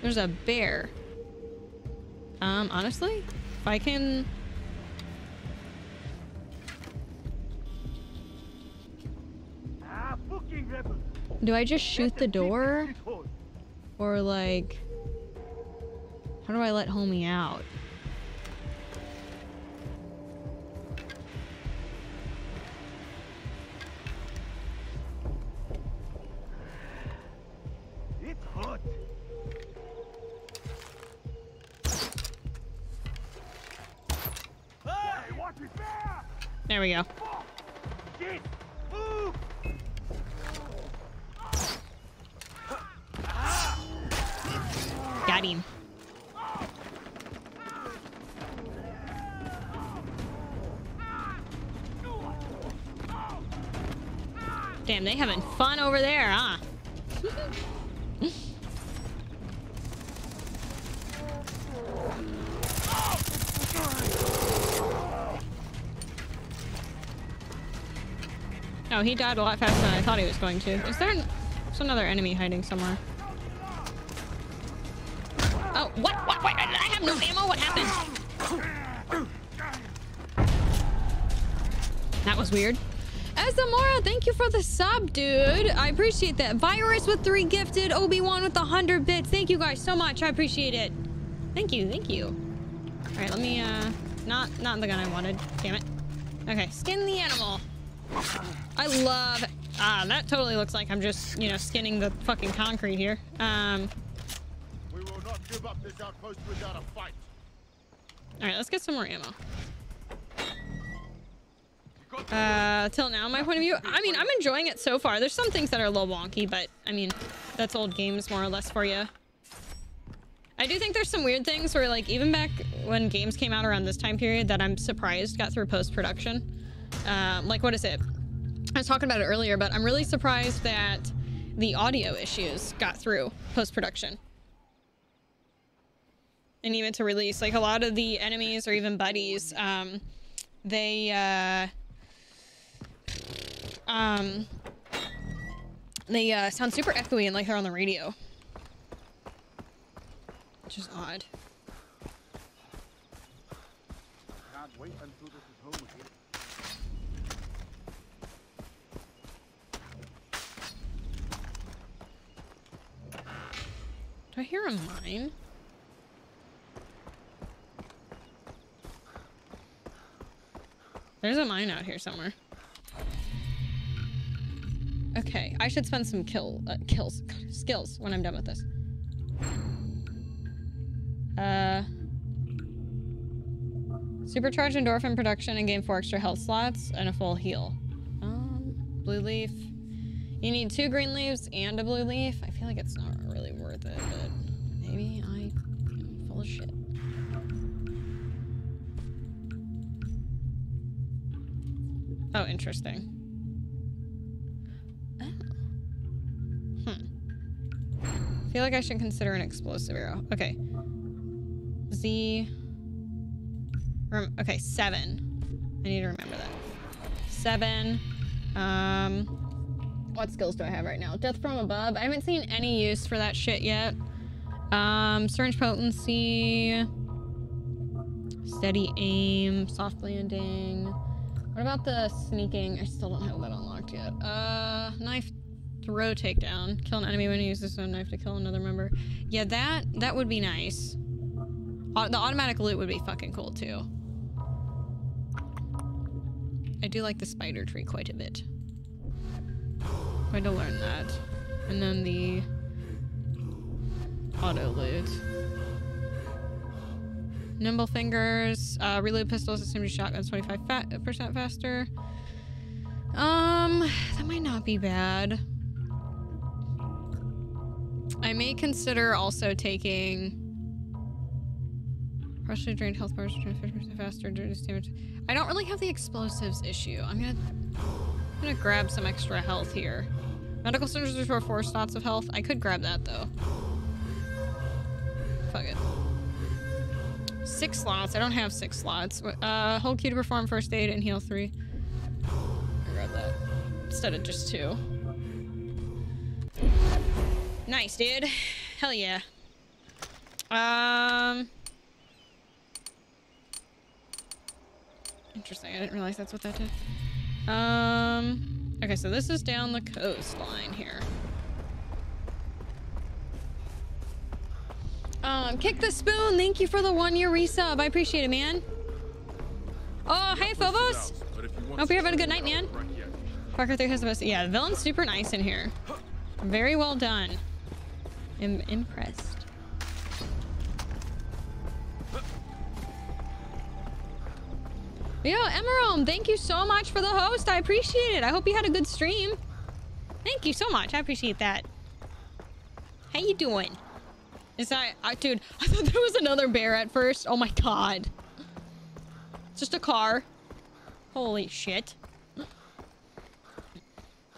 Speaker 1: There's a bear. Um, honestly, if I can... Do I just shoot the door? Or like... How do I let homie out?
Speaker 15: There
Speaker 1: we go. Got him. Damn, they having fun over there, huh? <laughs> Oh, he died a lot faster than I thought he was going to. Is there an, there's another enemy hiding somewhere? Oh, what? What? What? I have no ammo. What happened? That was weird. Zamora, thank you for the sub, dude. I appreciate that. Virus with three gifted. Obi-Wan with a hundred bits. Thank you guys so much. I appreciate it. Thank you. Thank you. All right, let me, uh, not, not the gun I wanted. Damn it. Okay, skin the animal. I love, ah, that totally looks like I'm just, you know, skinning the fucking concrete here. Um.
Speaker 33: We will not give up this outpost without a fight.
Speaker 1: All right, let's get some more ammo. Uh, till now, my point of view, I mean, I'm enjoying it so far. There's some things that are a little wonky, but I mean, that's old games more or less for you. I do think there's some weird things where like even back when games came out around this time period that I'm surprised got through post-production. Um, like what is it? I was talking about it earlier, but I'm really surprised that the audio issues got through post-production. And even to release, like a lot of the enemies or even buddies, um, they, uh, um, they uh, sound super echoey and like they're on the radio. Which is odd.
Speaker 33: Can't wait until this is home again.
Speaker 1: I hear a mine? There's a mine out here somewhere. Okay, I should spend some kill uh, kills <sighs> skills when I'm done with this. Uh, supercharge endorphin production and gain four extra health slots and a full heal. Um, blue leaf. You need two green leaves and a blue leaf. I feel like it's not but maybe I am full of shit. Oh, interesting. Oh. Hmm. I feel like I should consider an explosive arrow. Okay. Z. Rem okay, seven. I need to remember that. Seven. Um, what skills do I have right now? Death from above. I haven't seen any use for that shit yet. Um, syringe potency. Steady aim. Soft landing. What about the sneaking? I still don't have that unlocked yet. Uh, knife throw takedown. Kill an enemy when he uses a knife to kill another member. Yeah, that that would be nice. The automatic loot would be fucking cool too. I do like the spider tree quite a bit. Going to learn that. And then the auto loot. Nimble fingers, uh, reload pistols, assume shotguns 25% faster. Um, that might not be bad. I may consider also taking partially drained health bars, 50% faster, damage. I don't really have the explosives issue. I'm gonna, I'm gonna grab some extra health here. Medical centers restore four slots of health. I could grab that though. Fuck it. Six slots. I don't have six slots. Uh, hold Q to perform first aid and heal three. I grab that instead of just two. Nice, dude. Hell yeah. Um. Interesting. I didn't realize that's what that did. Um. Okay, so this is down the coastline here. Um, Kick the Spoon, thank you for the one year resub. I appreciate it, man. Oh, hey, Phobos. Hope you're having a good night, man. Far Cry 3 has the best. Yeah, the villain's super nice in here. Very well done. I'm impressed. Yo, Emerald, thank you so much for the host. I appreciate it. I hope you had a good stream. Thank you so much. I appreciate that. How you doing? Is that, uh, dude, I thought there was another bear at first. Oh my god. It's just a car. Holy shit.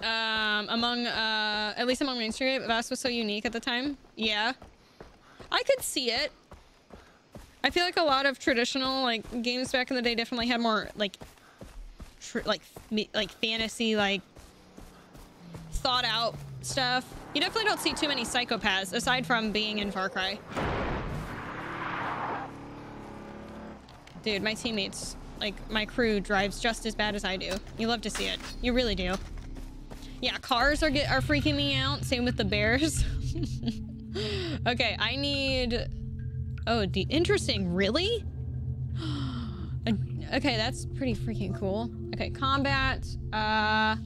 Speaker 1: Um, among, uh, at least among mainstream, Vaas was so unique at the time. Yeah. I could see it. I feel like a lot of traditional, like, games back in the day definitely had more, like, like, like, fantasy, like, thought out stuff. You definitely don't see too many psychopaths, aside from being in Far Cry. Dude, my teammates, like, my crew drives just as bad as I do. You love to see it. You really do. Yeah, cars are get are freaking me out. Same with the bears. <laughs> okay, I need... Oh, interesting. Really? <gasps> Okay, that's pretty freaking cool. Okay, combat. Uh...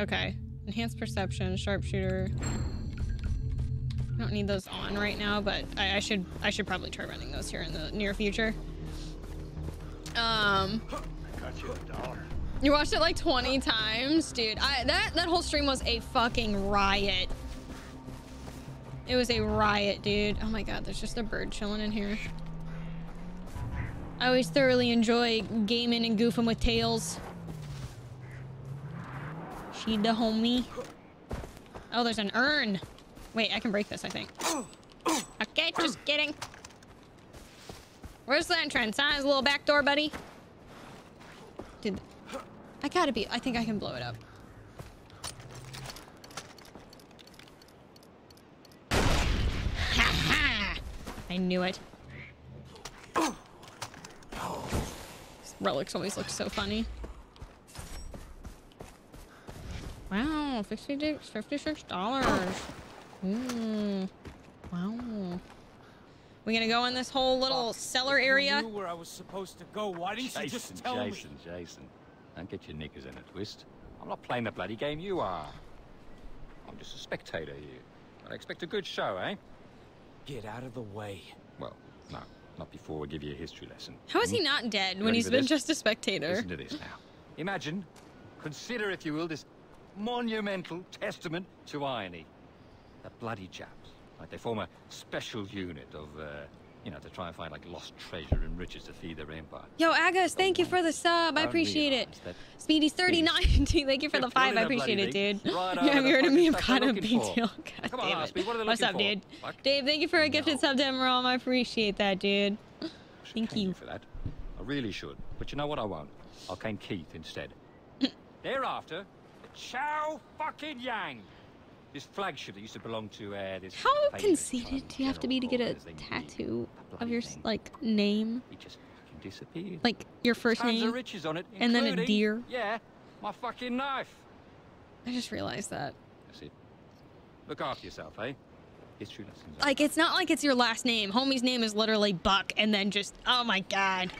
Speaker 1: Okay. Enhanced perception, sharpshooter. I don't need those on right now, but I, I should I should probably try running those here in the near future. Um,
Speaker 15: Got you a dollar.
Speaker 1: you watched it like 20 times, dude. I that that whole stream was a fucking riot. It was a riot, dude. Oh my god, there's just a bird chilling in here. I always thoroughly enjoy gaming and goofing with tails. She the homie. Oh, there's an urn. Wait, I can break this, I think. Okay, just kidding. Where's the entrance? Huh? There's a little back door, buddy. Dude, I gotta be. I think I can blow it up. I knew it. Relics always look so funny. Wow, 56 $56. Ooh. Wow. We gonna go in this whole little cellar area?
Speaker 3: knew where I was supposed to go. Why didn't you just tell me?
Speaker 37: Jason, Jason. Don't get your knickers in a twist. I'm not playing the bloody game you are. I'm just a spectator here. I expect a good show, eh?
Speaker 3: Get out of the way.
Speaker 37: Well, no. Not before we give you a history lesson.
Speaker 1: How is he not dead when he's been
Speaker 37: this?
Speaker 1: just a spectator?
Speaker 37: Listen to this now. Imagine, consider, if you will, this monumental testament to irony. The bloody chaps. Like they form a special unit of, uh, you know, to try and find like lost treasure and riches to feed their empire.
Speaker 1: Yo, Agus, thank you for the sub. I appreciate it. Speedy's 39. <laughs> <laughs> thank you for the five. I appreciate it, dude.
Speaker 37: Right
Speaker 1: yeah,
Speaker 37: over
Speaker 1: I'm
Speaker 37: the
Speaker 1: here to
Speaker 37: fucking
Speaker 1: me. Kind
Speaker 37: they're
Speaker 1: of big
Speaker 37: for.
Speaker 1: deal. God
Speaker 37: Come on,
Speaker 1: it.
Speaker 37: what are they
Speaker 1: What's up, dude?
Speaker 37: for? Fuck.
Speaker 1: Dave, thank you for a gifted sub to Emerald. I appreciate that, dude. Thank you.
Speaker 37: for that. I really should. But you know what? I won't. I'll cane Keith instead. <laughs> Thereafter, the Chow fucking Yang. This flagship that used to belong to uh, this.
Speaker 1: How conceited do you have to be to get a tattoo of your like name?
Speaker 37: He just fucking disappeared.
Speaker 1: Like your first
Speaker 37: Tons
Speaker 1: name
Speaker 37: riches on it,
Speaker 1: and then a deer.
Speaker 37: Yeah, my fucking knife.
Speaker 1: I just realized that.
Speaker 37: That's it. Look after yourself, eh? History lessons.
Speaker 1: Like it's not like it's your last name. Homie's name is literally Buck, and then just oh my god.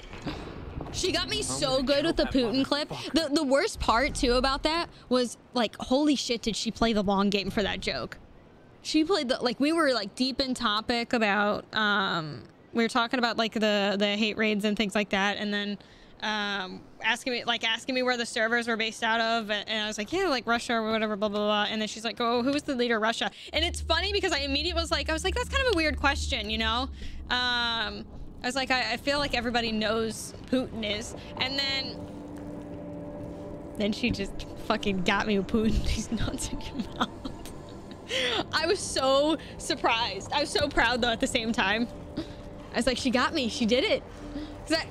Speaker 1: She got me so good with the Putin clip. The the worst part too about that was like, holy shit, did she play the long game for that joke? She played the like we were like deep in topic about um we were talking about like the the hate raids and things like that, and then um asking me like asking me where the servers were based out of, and, and I was like, yeah, like Russia or whatever, blah blah blah. And then she's like, oh, who's the leader of Russia? And it's funny because I immediately was like, I was like, that's kind of a weird question, you know. Um, I was like, I, I feel like everybody knows Putin is, and then then she just fucking got me with Putin. <laughs> These nuts in your mouth. <laughs> I was so surprised. I was so proud though at the same time. I was like, she got me. She did it. 'Cause I-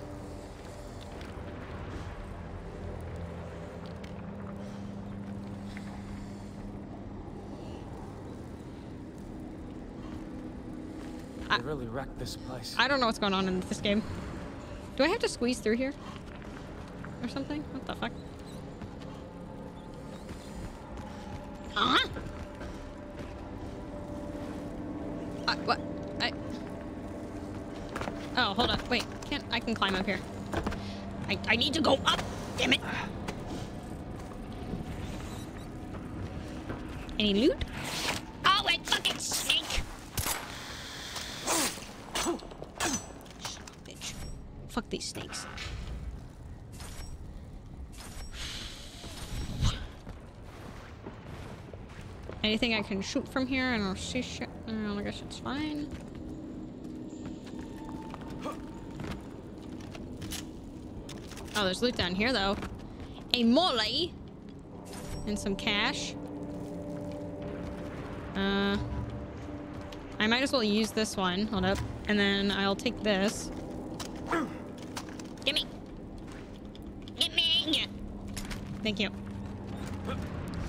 Speaker 3: They really wrecked this place.
Speaker 1: I don't know what's going on in this game. Do I have to squeeze through here? Or something? What the fuck? Huh? Uh, what? I... Oh, hold on. Wait. Can't... I can climb up here. I, I need to go up! Damn it! Any loot? Oh, a fucking snake! Bitch. Fuck these snakes. Anything I can shoot from here? I don't see shit. I guess it's fine. Oh, there's loot down here, though. A molly. And some cash. Uh... I might as well use this one. Hold up. And then I'll take this. Gimme! Gimme! Thank you.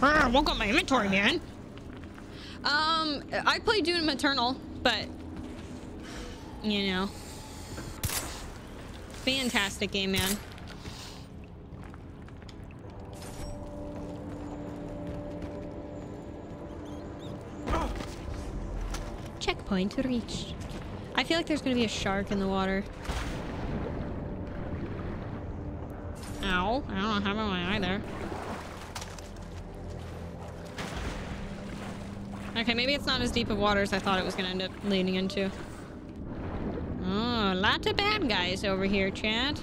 Speaker 1: Ah, woke up my inventory, man. Um, I played Doom Eternal, but... You know. Fantastic game, man. Checkpoint reached. I feel like there's gonna be a shark in the water. Ow. I don't have my eye there. Okay, maybe it's not as deep of water as I thought it was gonna end up leading into. Oh, lots of bad guys over here, chat.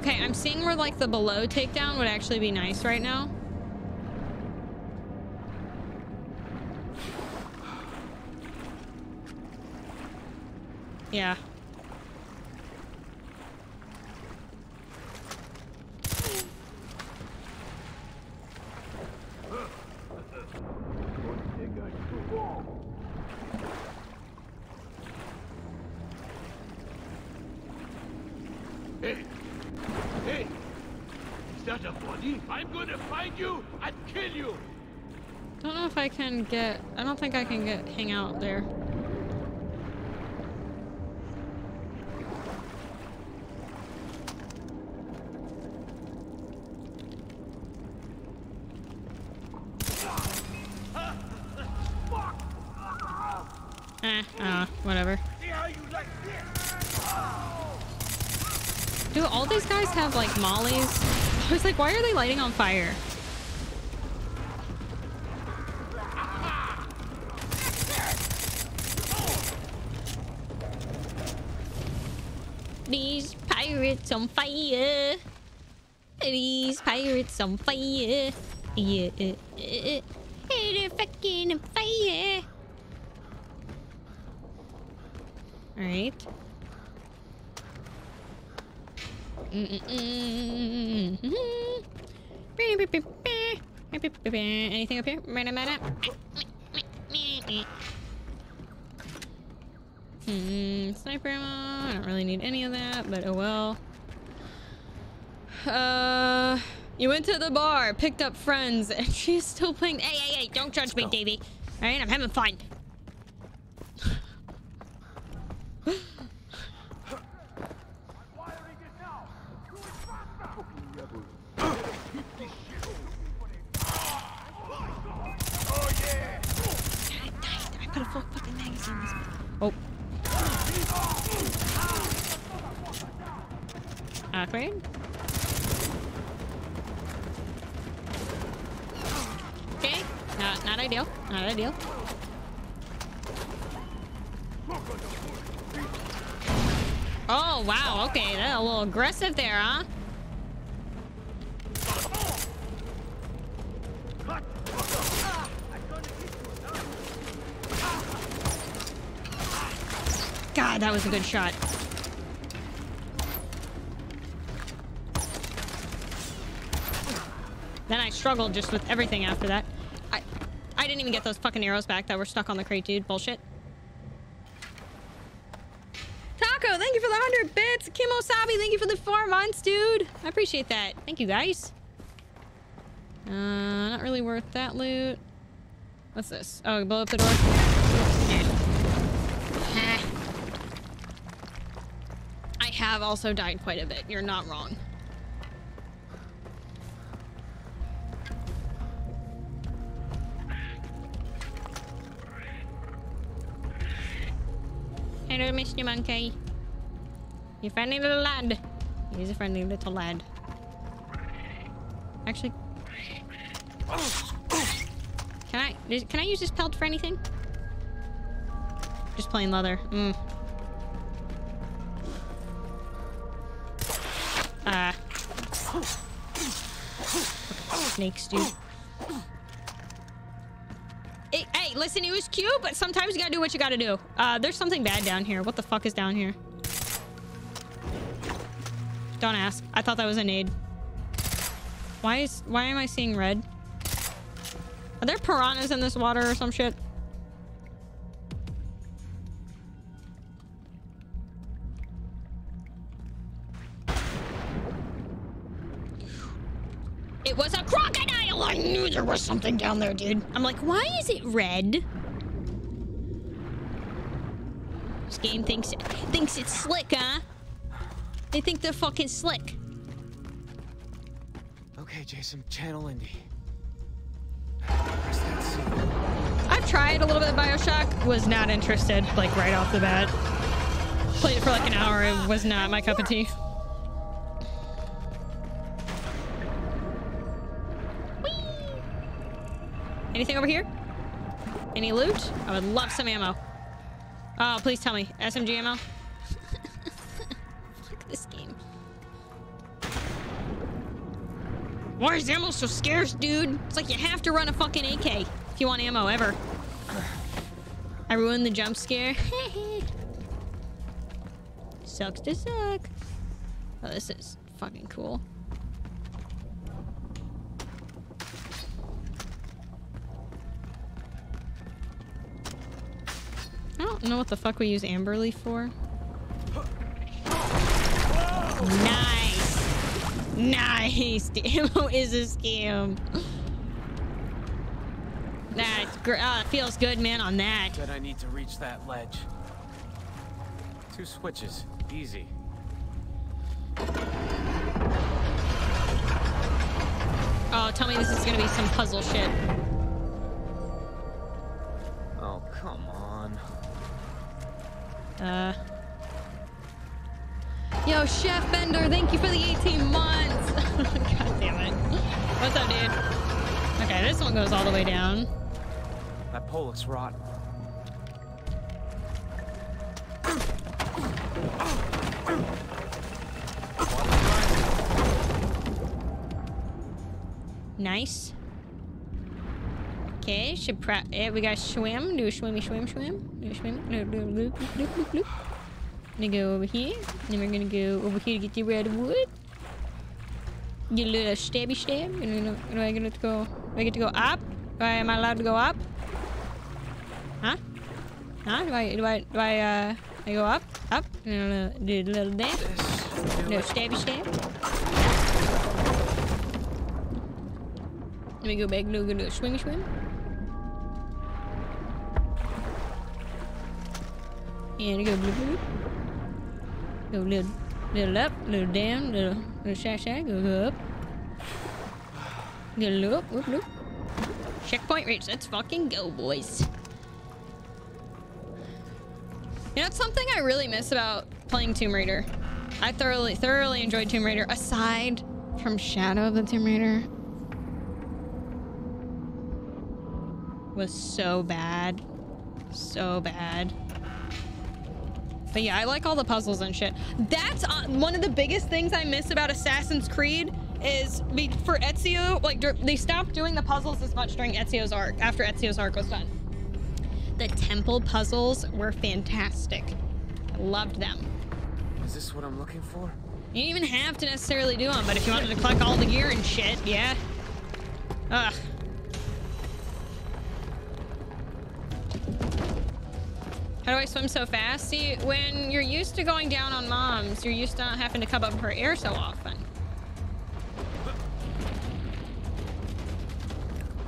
Speaker 1: Okay, I'm seeing where like the below takedown would actually be nice right now. Yeah.
Speaker 7: I'm gonna find you and kill you!
Speaker 1: Don't know if I can get... I don't think I can get hang out there. Eh, uh, whatever. Do all these guys have like mollies? I was like, why are they lighting on fire? These pirates on fire. These pirates on fire. Yeah. Hey, they're fucking on fire. Alright. Anything up here? Hmm, sniper ammo. I don't really need any of that, but oh well. Uh, you went to the bar, picked up friends, <laughs> and she's still playing. Hey, hey, hey! Don't judge me, Davey. All right, I'm having fun. <laughs> I put a full fucking magazine in this. Oh. Uh, Awkward. Okay. Not not ideal. Not ideal. Oh wow, okay, that's a little aggressive there, huh? God, that was a good shot. Then I struggled just with everything after that. I I didn't even get those fucking arrows back that were stuck on the crate, dude. Bullshit. Taco, thank you for the 100 bits. Kimo Sabi, thank you for the four months, dude. I appreciate that. Thank you, guys. Uh, not really worth that loot. What's this? Oh, blow up the door? Yeah. Heh. I have also died quite a bit. You're not wrong. Hello, Mr. Monkey. You friendly little lad. He's a friendly little lad. Actually, can I can I use this pelt for anything? Just plain leather. Mm. Uh. snakes, dude. Hey, hey, listen, it was cute, but sometimes you gotta do what you gotta do. Uh, there's something bad down here. What the fuck is down here? Don't ask. I thought that was a nade. Why is why am I seeing red? Are there piranhas in this water or some shit? Knew there was something down there, dude. I'm like, why is it red? This game thinks thinks it's slick, huh? They think they're fucking slick.
Speaker 3: Okay, Jason, channel Indy.
Speaker 1: I've tried a little bit of Bioshock, was not interested, like right off the bat. Played it for like an hour, it was not my cup of tea. Anything over here? Any loot? I would love some ammo. Oh, please tell me. SMG ammo? <laughs> Fuck this game. Why is ammo so scarce, dude? It's like you have to run a fucking AK if you want ammo ever. I ruined the jump scare. <laughs> Sucks to suck. Oh, this is fucking cool. I don't know what the fuck we use amber leaf for. Nice. Nice. The <laughs> ammo is a scam. That's gr uh, feels good, man, on that.
Speaker 3: Said I need to reach that ledge. Two switches. Easy.
Speaker 1: Oh, tell me this is gonna be some puzzle shit. Uh. Yo, Chef Bender, thank you for the 18 months. <laughs> God damn it. What's up, dude? Okay, this one goes all the way down.
Speaker 3: That pole looks rotten.
Speaker 1: Nice. Okay, should yeah, we got swim. Do a swimmy, swim, swim. Do a swim. Loop, loop, loop, loop, loop. Gonna go over here. Then we're gonna go over here to get the red wood. Get a little stabby stab. And then do I get to go? Do I get to go up? Do I, am I allowed to go up? Huh? Huh? Do I, do I, do I, uh, I go up? Up? And then, uh, do a little dance. No stabby stab. Let me go back. Do a swimmy swim. And go bloop bloop. Go little, little up, little down, little, little shy shy. Go, go up. Go loop, whoop loop. Checkpoint reach. Let's fucking go, boys. You know, it's something I really miss about playing Tomb Raider. I thoroughly, thoroughly enjoyed Tomb Raider, aside from Shadow of the Tomb Raider. Was so bad. So bad. But yeah, I like all the puzzles and shit. That's uh, one of the biggest things I miss about Assassin's Creed is for Ezio, like they stopped doing the puzzles as much during Ezio's arc, after Ezio's arc was done. The temple puzzles were fantastic. I loved them.
Speaker 3: Is this what I'm looking for?
Speaker 1: You didn't even have to necessarily do them, but if you wanted to collect all the gear and shit, yeah. Ugh. How do I swim so fast? See, when you're used to going down on moms, you're used to not having to come up for air so often.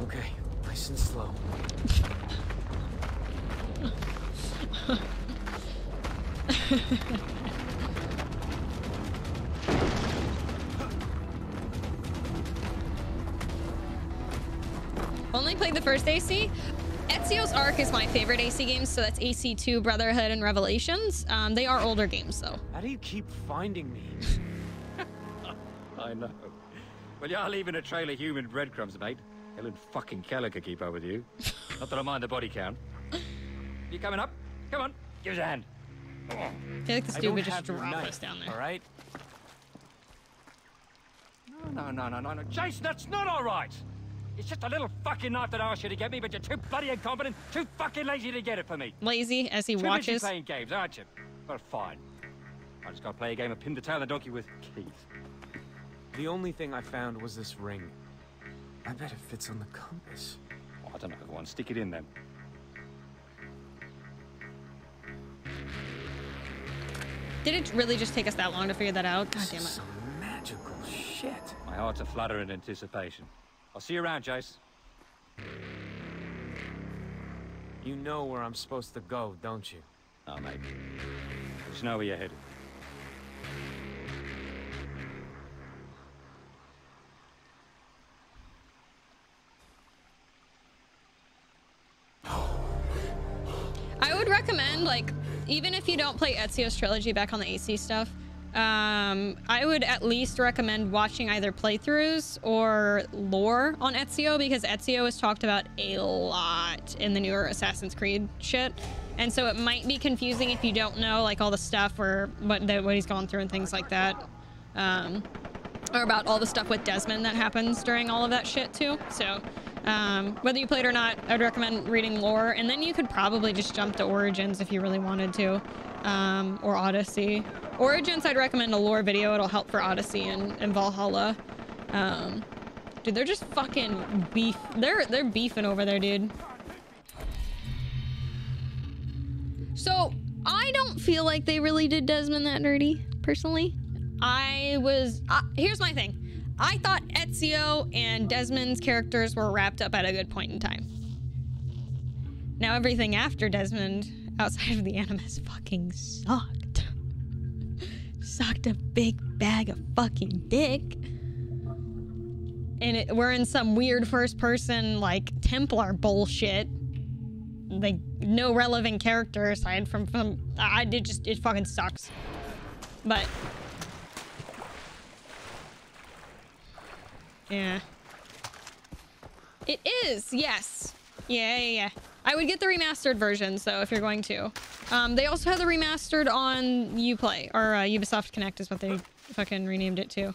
Speaker 3: Okay, nice and slow. <laughs>
Speaker 1: Only played the first AC. Ezio's Arc is my favorite AC games, so that's AC2, Brotherhood, and Revelations. Um, they are older games, though.
Speaker 3: How do you keep finding me? <laughs>
Speaker 37: I know. Well, you're leaving a trail of human breadcrumbs, mate. Helen fucking Keller could keep up with you. Not that I mind the body count. You coming up? Come on, give us a hand.
Speaker 1: I feel like this
Speaker 3: I
Speaker 1: dude
Speaker 3: don't
Speaker 1: would just
Speaker 3: have your
Speaker 1: drop
Speaker 3: knife,
Speaker 1: us down there.
Speaker 3: All right.
Speaker 37: No, no, no, no, no. Jason, that's not all right. It's just a little fucking knife that I asked you to get me, but you're too bloody incompetent, too fucking lazy to get it for me.
Speaker 1: Lazy as he
Speaker 37: too
Speaker 1: watches.
Speaker 37: busy playing games, aren't you? Well, fine. I just gotta play a game of pin the tail of the donkey with Keith.
Speaker 3: The only thing I found was this ring. I bet it fits on the compass.
Speaker 37: Oh, I don't know, go on, stick it in then.
Speaker 1: Did it really just take us that long to figure that out? God damn it.
Speaker 3: Some Magical shit.
Speaker 37: My heart's a flutter in anticipation. I'll see you around, Jace.
Speaker 3: You know where I'm supposed to go, don't you?
Speaker 37: No, mate. Just know where you're headed.
Speaker 1: I would recommend, like, even if you don't play Ezio's trilogy back on the AC stuff, um, I would at least recommend watching either playthroughs or lore on Ezio because Ezio is talked about a lot in the newer Assassin's Creed shit. And so it might be confusing if you don't know like all the stuff or what, the, what he's gone through and things like that. Um, or about all the stuff with Desmond that happens during all of that shit too. So um, whether you played or not, I'd recommend reading lore, and then you could probably just jump to Origins if you really wanted to, um, or Odyssey. Origins, I'd recommend a lore video. It'll help for Odyssey and, and Valhalla. Um, dude, they're just fucking beef. They're they're beefing over there, dude. So I don't feel like they really did Desmond that dirty, personally. I was. Uh, here's my thing. I thought Ezio and Desmond's characters were wrapped up at a good point in time. Now everything after Desmond, outside of the Animus, fucking sucked. sucked a big bag of fucking dick. And it, we're in some weird first person, like, Templar bullshit. Like, no relevant character aside from, from I did just, it fucking sucks. But Yeah. It is, yes. Yeah, yeah, yeah. I would get the remastered versions, though, if you're going to. Um, they also have the remastered on Uplay, or uh, Ubisoft Connect is what they fucking renamed it to.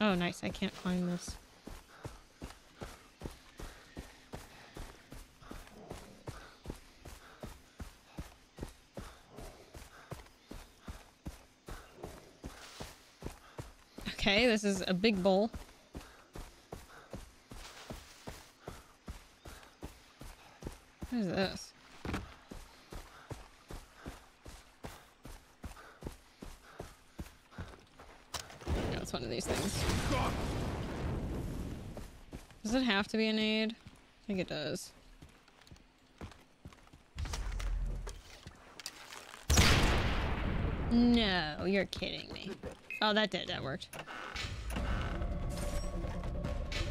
Speaker 1: Oh, nice. I can't climb this. Okay, this is a big bowl. What is this? Yeah, it's one of these things. Does it have to be an aid? I think it does. No, you're kidding me. Oh, that did. That worked.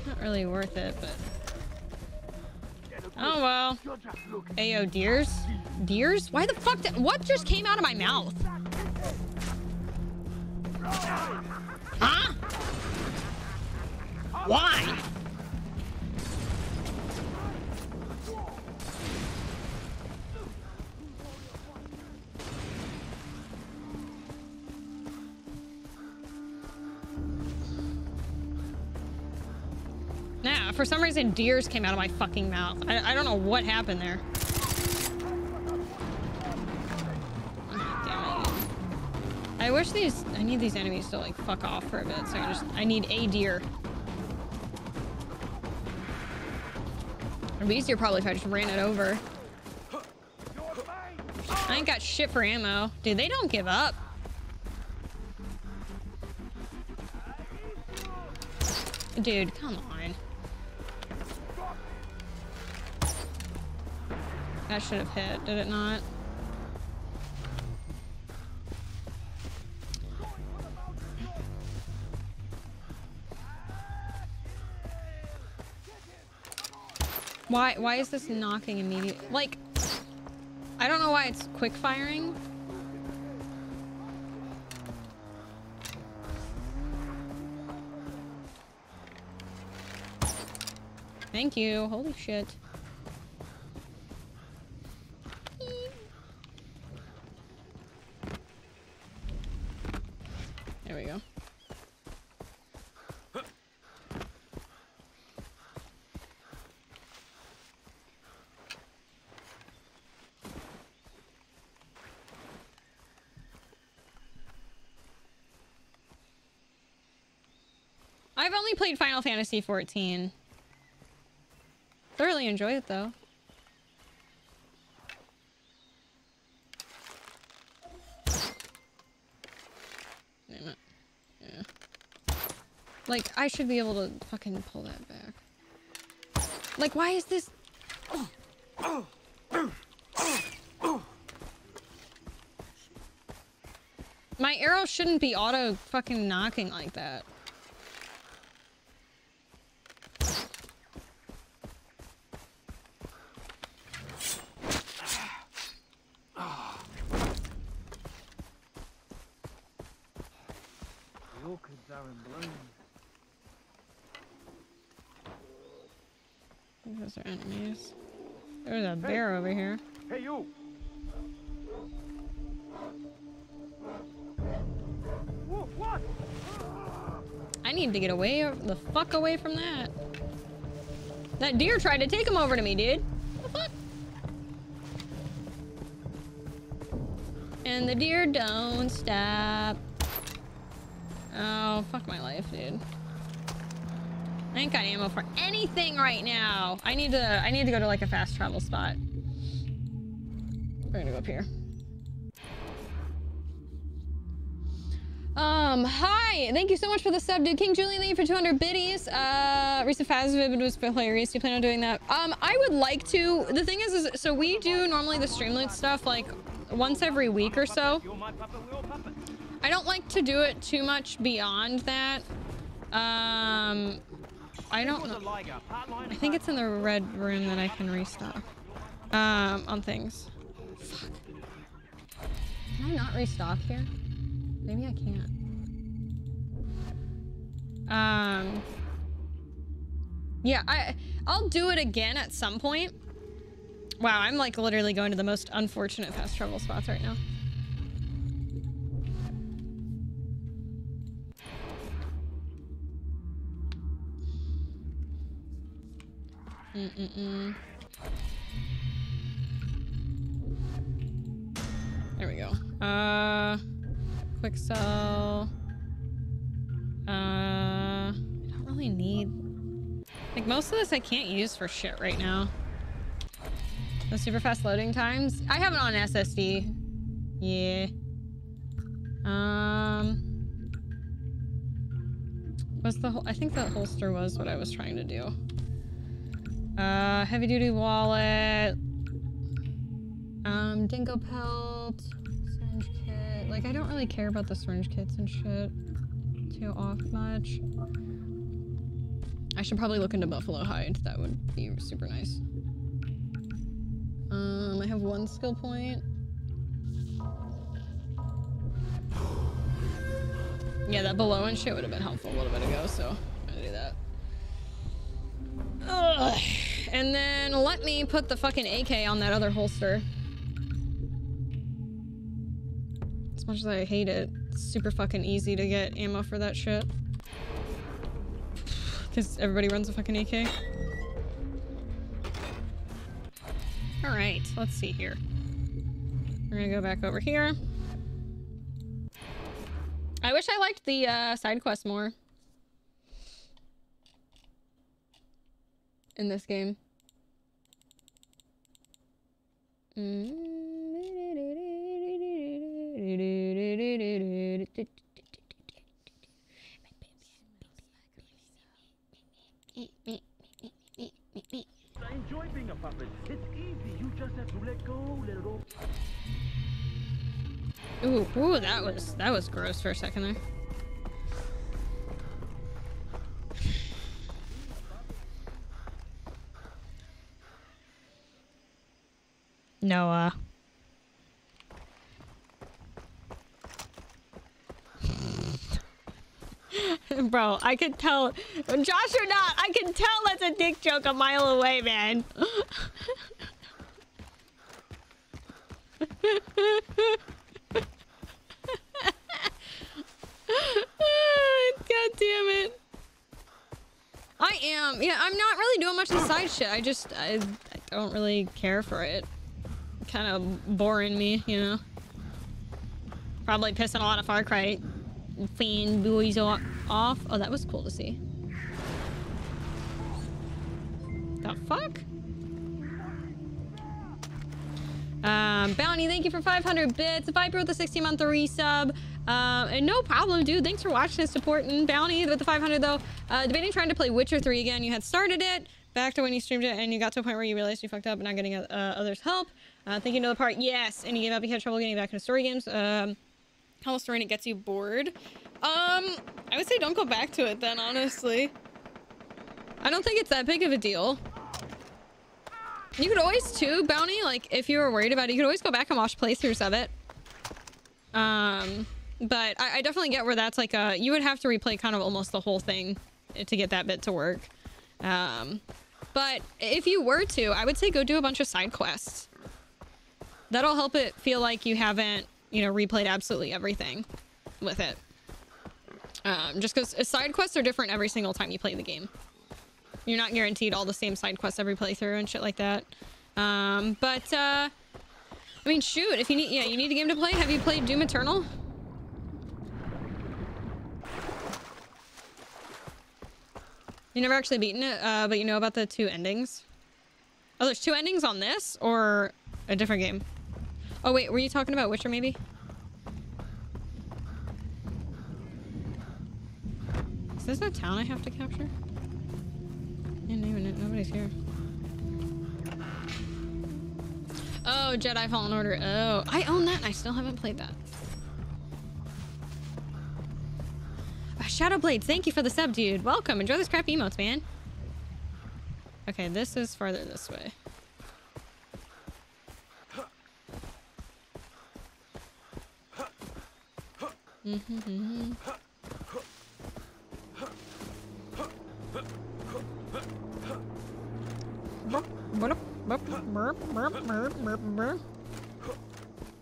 Speaker 1: Not really worth it, but... Oh, well. Ayo, deers? Deers? Why the fuck did... What just came out of my mouth? Huh? Why? For some reason deers came out of my fucking mouth. I, I don't know what happened there. I wish these, I need these enemies to like fuck off for a bit so I just, I need a deer. It'd be easier probably if I just ran it over. I ain't got shit for ammo. Dude, they don't give up. Dude, come on. That should have hit, did it not? Why why is this knocking immediately? Like I don't know why it's quick firing. Thank you. Holy shit. I've played Final Fantasy 14. Thoroughly enjoy it though. Yeah. Like, I should be able to fucking pull that back. Like, why is this... My arrow shouldn't be auto fucking knocking like that.
Speaker 7: The orchids are in bloom.
Speaker 1: Are enemies. There's a bear over here.
Speaker 7: Hey, you! Whoa, what?
Speaker 1: I need to get away the fuck away from that. That deer tried to take him over to me, dude. The fuck? And the deer don't stop. Oh, fuck my life, dude. I ain't got ammo for anything right now. I need to I need to go to like a fast travel spot. We're gonna go up here. Um, hi! Thank you so much for the sub, dude. King Julian, thank you for 200 biddies. Uh, recent Phasvid was hilarious. Do you plan on doing that? Um, I would like to. The thing is, is so we do normally the Streamlit stuff like once every week or so. I don't like to do it too much beyond that. Um, I don't know. I think it's in the red room that I can restock. Um, on things. Fuck. Can I not restock here? Maybe I can't. Um. Yeah, I I'll do it again at some point. Wow, I'm like literally going to the most unfortunate fast travel spots right now. Mm-mm-mm. There we go. Uh, quick sell. Uh, I don't really need... Like, most of this I can't use for shit right now. The super fast loading times. I have it on SSD. Yeah. Um... Was the whole... I think that holster was what I was trying to do. Uh, heavy duty wallet. Um, dingo pelt. Syringe kit. Like, I don't really care about the syringe kits and shit too off much. I should probably look into buffalo hide. That would be super nice. Um, I have one skill point. Yeah, that below and shit would have been helpful a little bit ago, so I'm gonna do that. Ugh. And then let me put the fucking AK on that other holster. As much as I hate it, it's super fucking easy to get ammo for that shit. Because everybody runs a fucking AK. Alright, let's see here. We're gonna go back over here. I wish I liked the uh, side quest more. In this game.
Speaker 7: I enjoy being a puppet. It's easy. You just have to let go.
Speaker 1: Ooh, ooh, that was that was gross for a second there. Noah. <laughs> Bro, I can tell. Josh or not, I can tell that's a dick joke a mile away, man. <laughs> God damn it. I am. Yeah, I'm not really doing much of the side shit. I just, I, I don't really care for it kind of boring me, you know? Probably pissing a lot of Far Cry fanboys off. Oh, that was cool to see. The fuck? Um, Bounty, thank you for 500 bits. Viper with a 16 month resub. Uh, and no problem, dude. Thanks for watching and supporting Bounty with the 500, though. Uh, debating trying to play Witcher 3 again. You had started it back to when you streamed it and you got to a point where you realized you fucked up and not getting uh, others' help. Uh, thinking another part, yes. And you gave up, you had trouble getting back into story games. Um, whole story and it gets you bored. Um, I would say don't go back to it then, honestly. I don't think it's that big of a deal. You could always too, Bounty, like if you were worried about it, you could always go back and watch playthroughs of it. Um, but I, I definitely get where that's like a, you would have to replay kind of almost the whole thing to get that bit to work. Um, but if you were to, I would say go do a bunch of side quests. That'll help it feel like you haven't, you know, replayed absolutely everything with it. Um, just because side quests are different every single time you play the game. You're not guaranteed all the same side quests every playthrough and shit like that. Um, but, uh, I mean, shoot, if you need, yeah, you need a game to play. Have you played Doom Eternal? You never actually beaten it, uh, but you know about the two endings? Oh, there's two endings on this or a different game? Oh, wait, were you talking about Witcher maybe? Is this a town I have to capture? I didn't even know. Nobody's here. Oh, Jedi Fallen Order. Oh, I own that and I still haven't played that. Uh, Shadowblade, thank you for the sub, dude. Welcome. Enjoy this crap emotes, man. Okay, this is farther this way. Mm-hmm.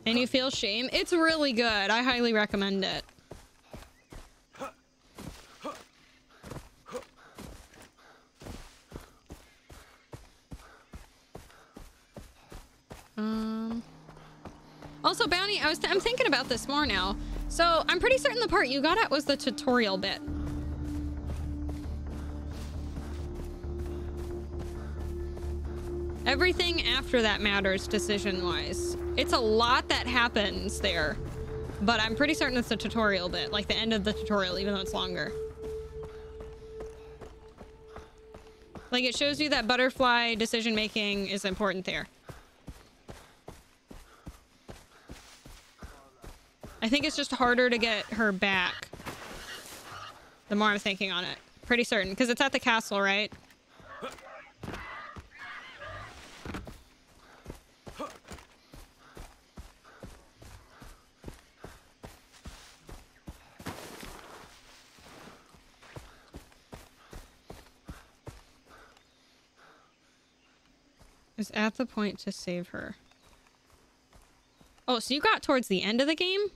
Speaker 1: And you feel shame? It's really good. I highly recommend it. Um. Also, Bounty, I was th I'm thinking about this more now. So, I'm pretty certain the part you got at was the tutorial bit. Everything after that matters decision-wise. It's a lot that happens there. But I'm pretty certain it's the tutorial bit, like the end of the tutorial, even though it's longer. Like, it shows you that butterfly decision-making is important there. I think it's just harder to get her back. The more I'm thinking on it. Pretty certain, because it's at the castle, right? Is at the point to save her. Oh, so you got towards the end of the game?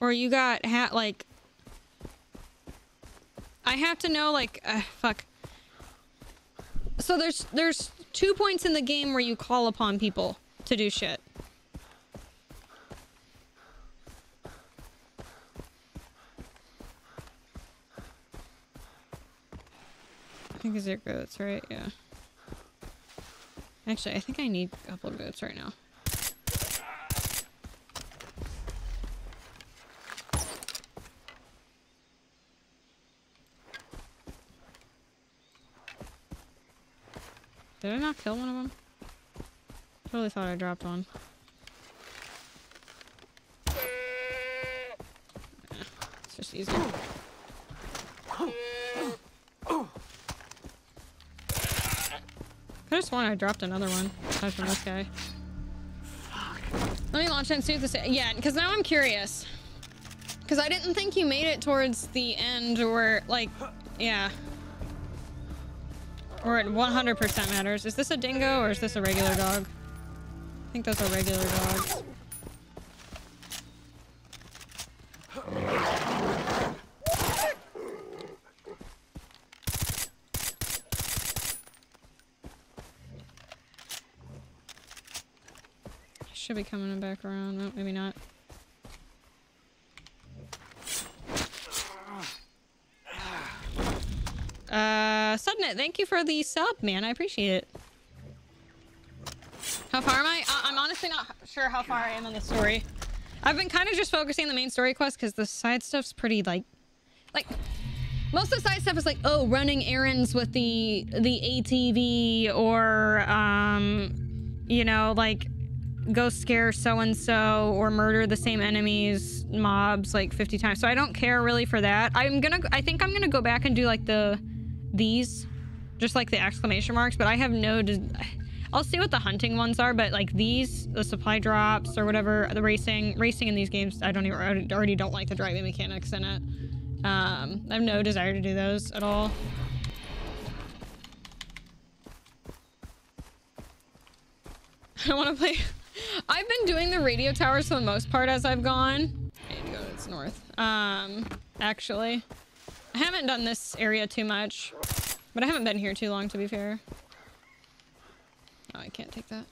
Speaker 1: Or you got hat like I have to know like uh, fuck. So there's there's two points in the game where you call upon people to do shit. I think these are goats, right? Yeah. Actually, I think I need a couple of goats right now. Did I not kill one of them? Totally thought I dropped one. It's just easier. I just sworn I dropped another one aside from this guy. Let me launch it and see what this. Yeah, because now I'm curious. Because I didn't think you made it towards the end where, like, yeah. Or it 100% matters. Is this a dingo or is this a regular dog? I think those are regular dogs. Should be coming back around. Oh, maybe not. Uh... Sudnet, thank you for the sub, man. I appreciate it. How far am I? Uh, I'm honestly not sure how far I am in the story. I've been kind of just focusing on the main story quest because the side stuff's pretty like, like most of the side stuff is like, oh, running errands with the the ATV or um, you know, like go scare so and so or murder the same enemies mobs like 50 times. So I don't care really for that. I'm gonna I think I'm gonna go back and do like the these just like the exclamation marks, but I have no I'll see what the hunting ones are, but like these, the supply drops or whatever, the racing, racing in these games, I don't even, I already don't like the driving mechanics in it. Um, I have no desire to do those at all. <laughs> I want to play. I've been doing the radio towers for the most part as I've gone. I need to go to its north. Um, actually, I haven't done this area too much, but I haven't been here too long to be fair. Oh, I can't take that.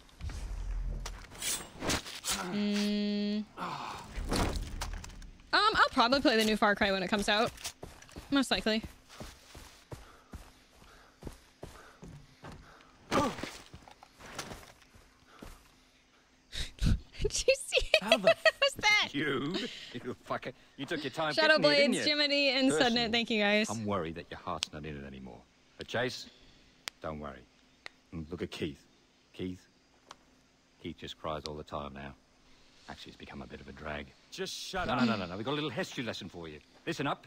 Speaker 1: Mm. Um, I'll probably play the new Far Cry when it comes out. Most likely. Did you see it?
Speaker 37: How the <laughs>
Speaker 1: what was that?
Speaker 37: You, you fucker. You took your time
Speaker 1: Shadow Blades,
Speaker 37: here.
Speaker 1: Jiminy, and
Speaker 37: Personally,
Speaker 1: Sudnet, thank you guys.
Speaker 37: I'm worried that your heart's not in it anymore. But Chase, don't worry. Mm, Look at Keith. Keith? Keith just cries all the time now. Actually, it's become a bit of a drag.
Speaker 3: Just shut
Speaker 37: no,
Speaker 3: up.
Speaker 37: No, no, no, no. We've got a little history lesson for you. Listen up.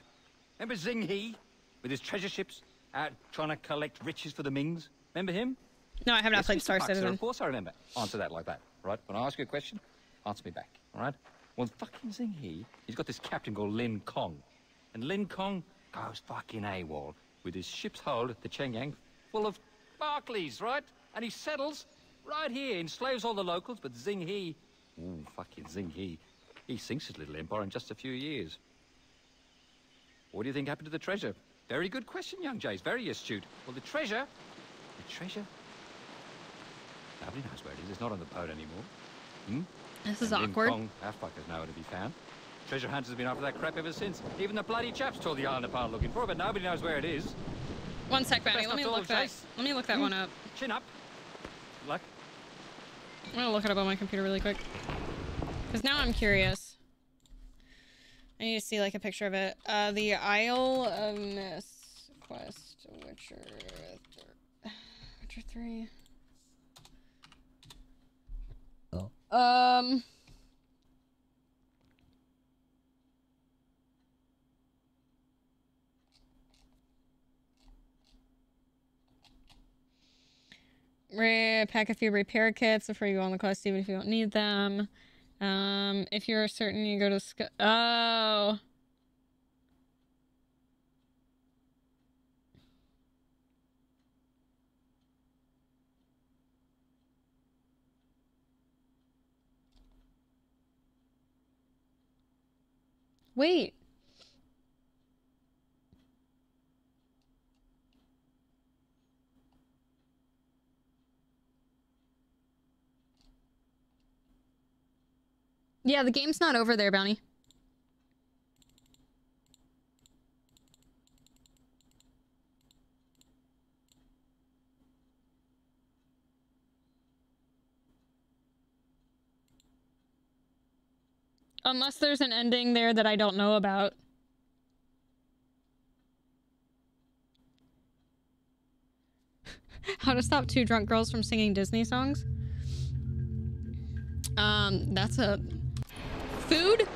Speaker 37: Remember Zheng He? With his treasure ships out trying to collect riches for the Mings? Remember him?
Speaker 1: No, I have not
Speaker 37: Yes,
Speaker 1: played
Speaker 37: Mr.
Speaker 1: Star Citizen.
Speaker 37: Of course I remember. Answer that like that, right? When I ask you a question, answer me back, all right? Well, fucking Zheng He, he's got this captain called Lin Kong. And Lin Kong goes fucking AWOL with his ship's hold at the Chengyang full of Barclays, right? And he settles right here, enslaves all the locals, but Zheng He, ooh, fucking Zheng He, he sinks his little empire in just a few years. What do you think happened to the treasure? Very good question, young Jace. Very astute. Well, the treasure, the treasure, nobody knows where it is. It's not on the boat anymore. Hmm?
Speaker 1: This is
Speaker 37: And
Speaker 1: awkward.
Speaker 37: Kong, fucker's nowhere to be found. Treasure hunters have been after that crap ever since. Even the bloody chaps tore the island apart looking for it, but nobody knows where it is.
Speaker 1: One sec, Bounty. Let me look that.
Speaker 37: chase.
Speaker 1: Let me look that one up.
Speaker 37: Chin up. Luck.
Speaker 1: I'm gonna look it up on my computer really quick. Because now I'm curious. I need to see like a picture of it. Uh, the Isle of Mist quest, Witcher, th Witcher three. Oh. Um. Pack a few repair kits before you go on the quest, even if you don't need them. Um, if you're certain you go to oh. Wait. Yeah, the game's not over there, Bounty. Unless there's an ending there that I don't know about. How to stop two drunk girls from singing Disney songs? Um, that's a food.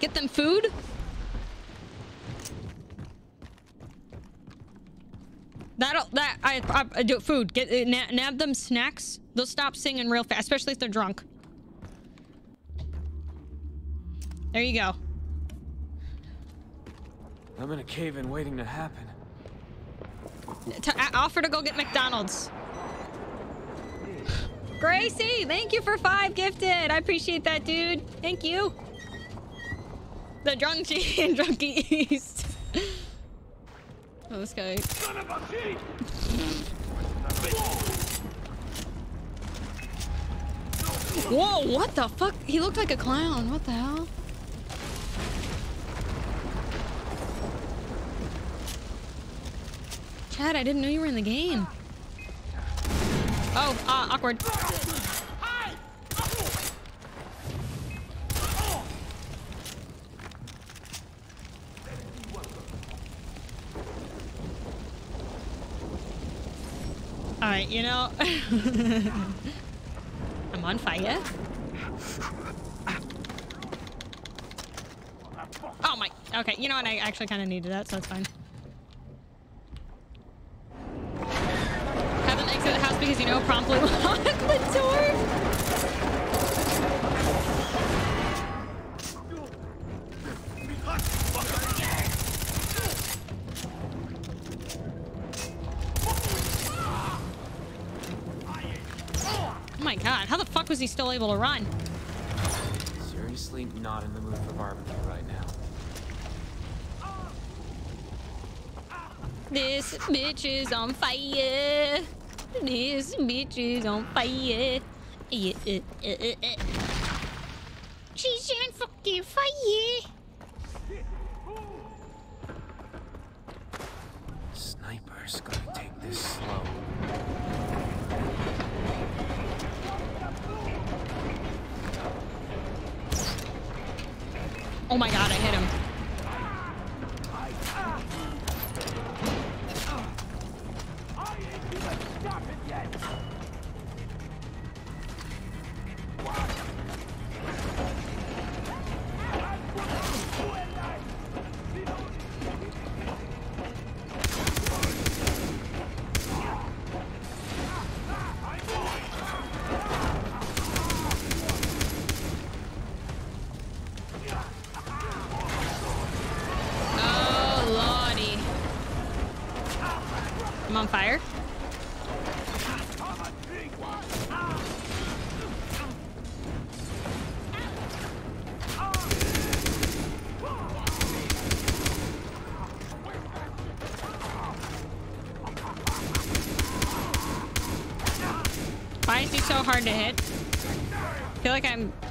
Speaker 1: Get them food. That'll that I, I, I do food. Get uh, na nab them snacks. They'll stop singing real fast, especially if they're drunk. There you go.
Speaker 3: I'm in a cave in waiting to happen.
Speaker 1: T I offer to go get McDonald's. Gracie, thank you for five gifted. I appreciate that, dude. Thank you. The drunk <laughs> and drunky East. oh, this guy. Whoa, what the fuck? He looked like a clown. What the hell? Chad, I didn't know you were in the game. Oh, uh, awkward. Alright, you know... <laughs> I'm on fire. Oh my... Okay, you know what? I actually kind of needed that, so it's fine. Promptly <laughs> lock the door. Oh my god, how the fuck was he still able to run?
Speaker 3: Seriously, not in the mood for barbecue right now.
Speaker 1: This bitch is on fire. This bitch is on fire. Yeah, uh, uh, uh, uh. She's on fucking fire.
Speaker 3: Sniper's gonna take this slow.
Speaker 1: Oh my god, I hit him.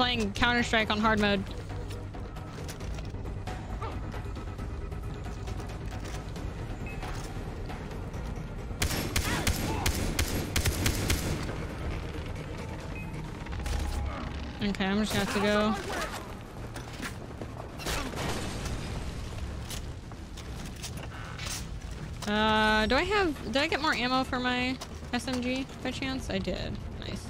Speaker 1: Playing Counter-Strike on hard mode. Okay, I'm just gonna have to go. Uh, do I have, did I get more ammo for my SMG by chance? I did. Nice.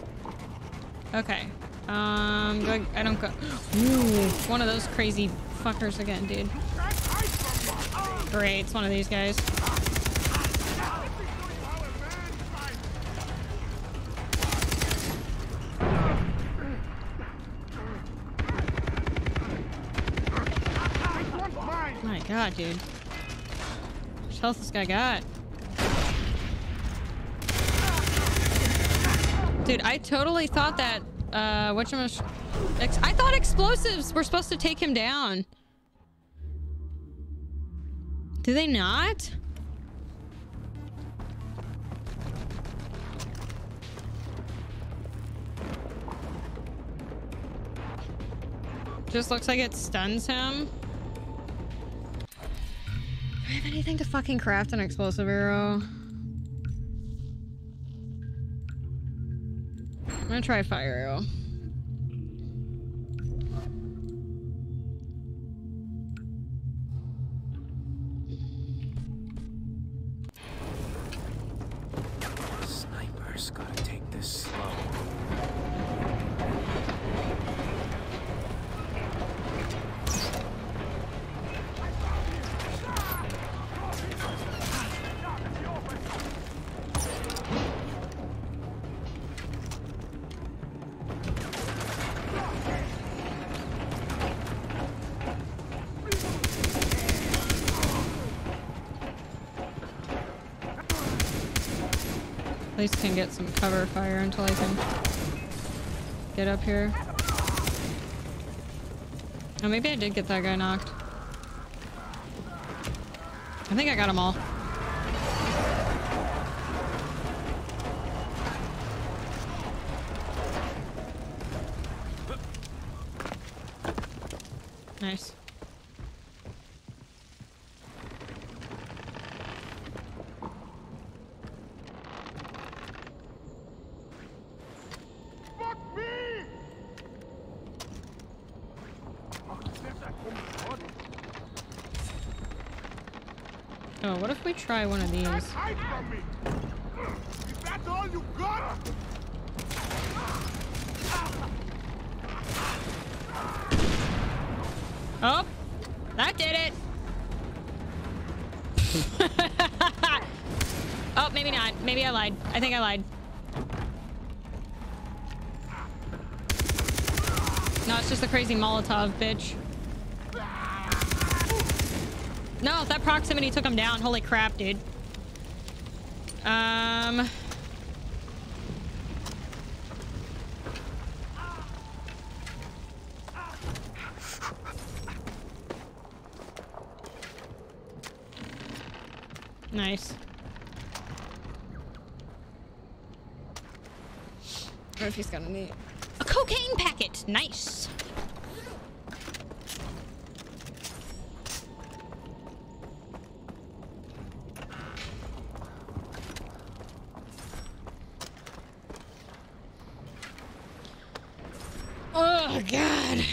Speaker 1: Okay. Um, I, I don't go, ooh, one of those crazy fuckers again, dude. Great, it's one of these guys. My god, dude. How much health this guy got? Dude, I totally thought that, uh, whatchamacallit- ex I thought explosives were supposed to take him down. Do they not? Just looks like it stuns him. Do I have anything to fucking craft an explosive arrow? Gonna try fire arrow. Can get some cover fire until I can get up here. Oh, maybe I did get that guy knocked. I think I got them all. Nice. Oh, what if we try one of these? Oh, that did it. <laughs> oh, maybe not. Maybe I lied. I think I lied. No, it's just a crazy Molotov, bitch. No, proximity took him down. Holy crap, dude. Um... Nice. What if he's got any... A cocaine packet! Nice! Oh, God.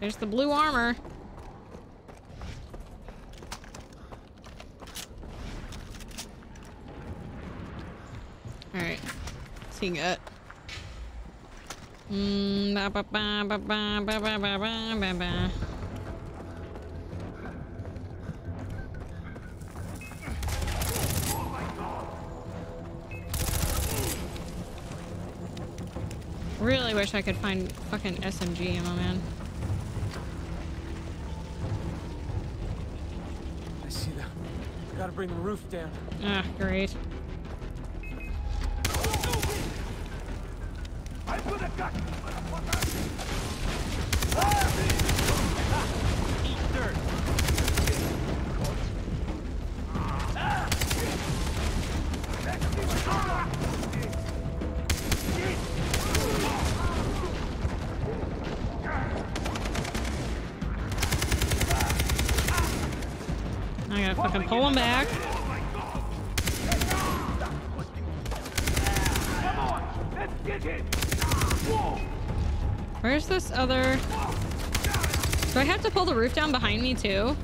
Speaker 1: There's the blue armor. Alright. Mm, ba ba. Really wish I could find fucking SMG ammo, man.
Speaker 3: Bring the roof down.
Speaker 1: Ah, great. Roof down behind me too?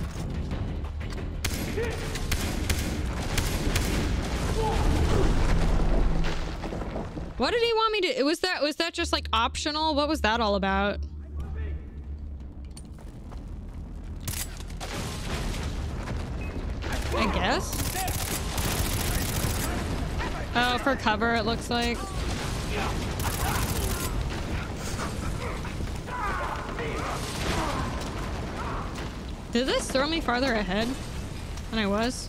Speaker 1: What did he want me to... Was that, was that just like optional? What was that all about? I guess. Oh, for cover it looks like. Did this throw me farther ahead than I was?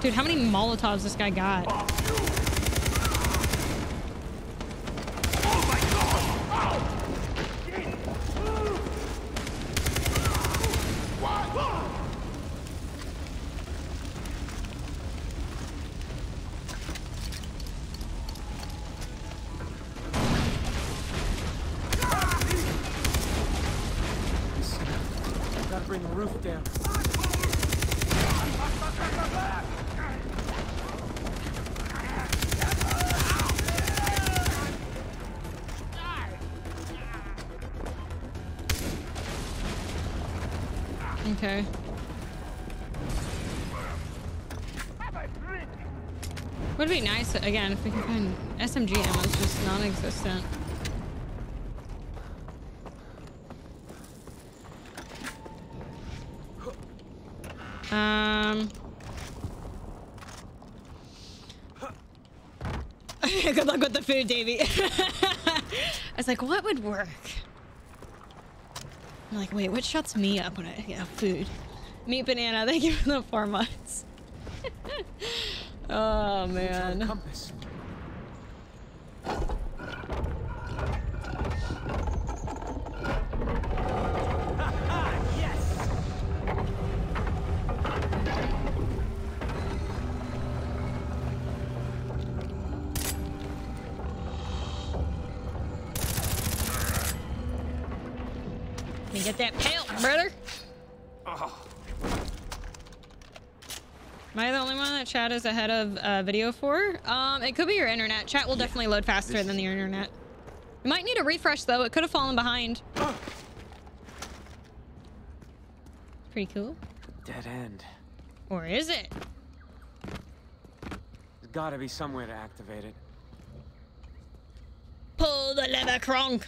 Speaker 1: Dude, how many Molotovs this guy got?
Speaker 3: Roof down.
Speaker 1: Okay. Would be nice, again, if we can find SMG ammo is just non-existent. Um... Good luck with the food, Davey. <laughs> I was like, what would work? I'm like, wait, what shuts me up when I get food? Meat banana, <laughs> thank you for the four months. <laughs> oh man. Chat is ahead of uh, video for? Um, it could be your internet. Chat will definitely load faster than the internet. You might need a refresh though. It could have fallen behind. pretty cool.
Speaker 3: Dead end.
Speaker 1: Or is it?
Speaker 3: There's gotta be some way to activate it.
Speaker 1: Pull the lever, Kronk.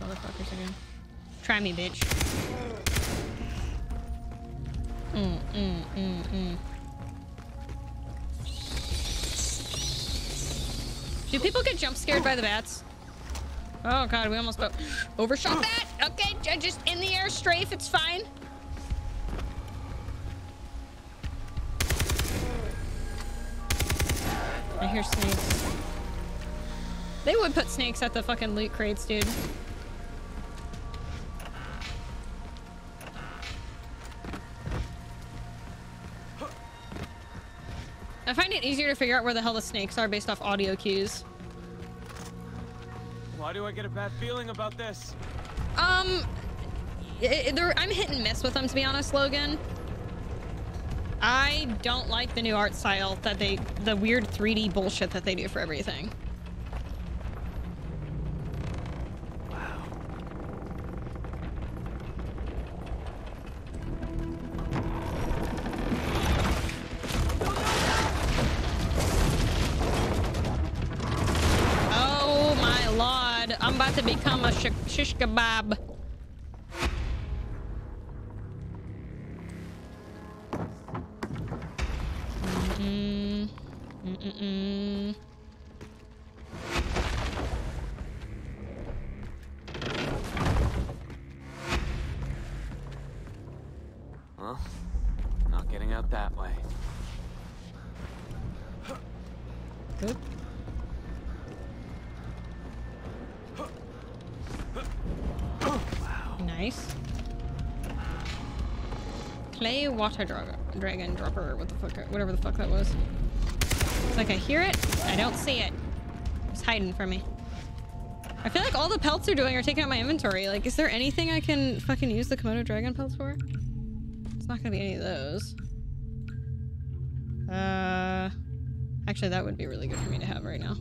Speaker 1: Motherfuckers again? Try me, bitch. Mm, mm, mm, mm. Do people get jump scared by the bats? Oh god, we almost overshot that. Okay, just in the air strafe, it's fine. I hear snakes. They would put snakes at the fucking loot crates, dude. I find it easier to figure out where the hell the snakes are based off audio cues.
Speaker 3: Why do I get a bad feeling about this?
Speaker 1: Um, i- i- they're- I'm hit and miss with them, to be honest, Logan. I don't like the new art style that they, the weird 3D bullshit that they do for everything. Water dra dragon dropper. What the fuck? Whatever the fuck that was. It's like I hear it, I don't see it. It's hiding from me. I feel like all the pelts are doing are taking out my inventory. Like, is there anything I can fucking use the Komodo dragon pelts for? It's not gonna be any of those. Uh, actually, that would be really good for me to have right now.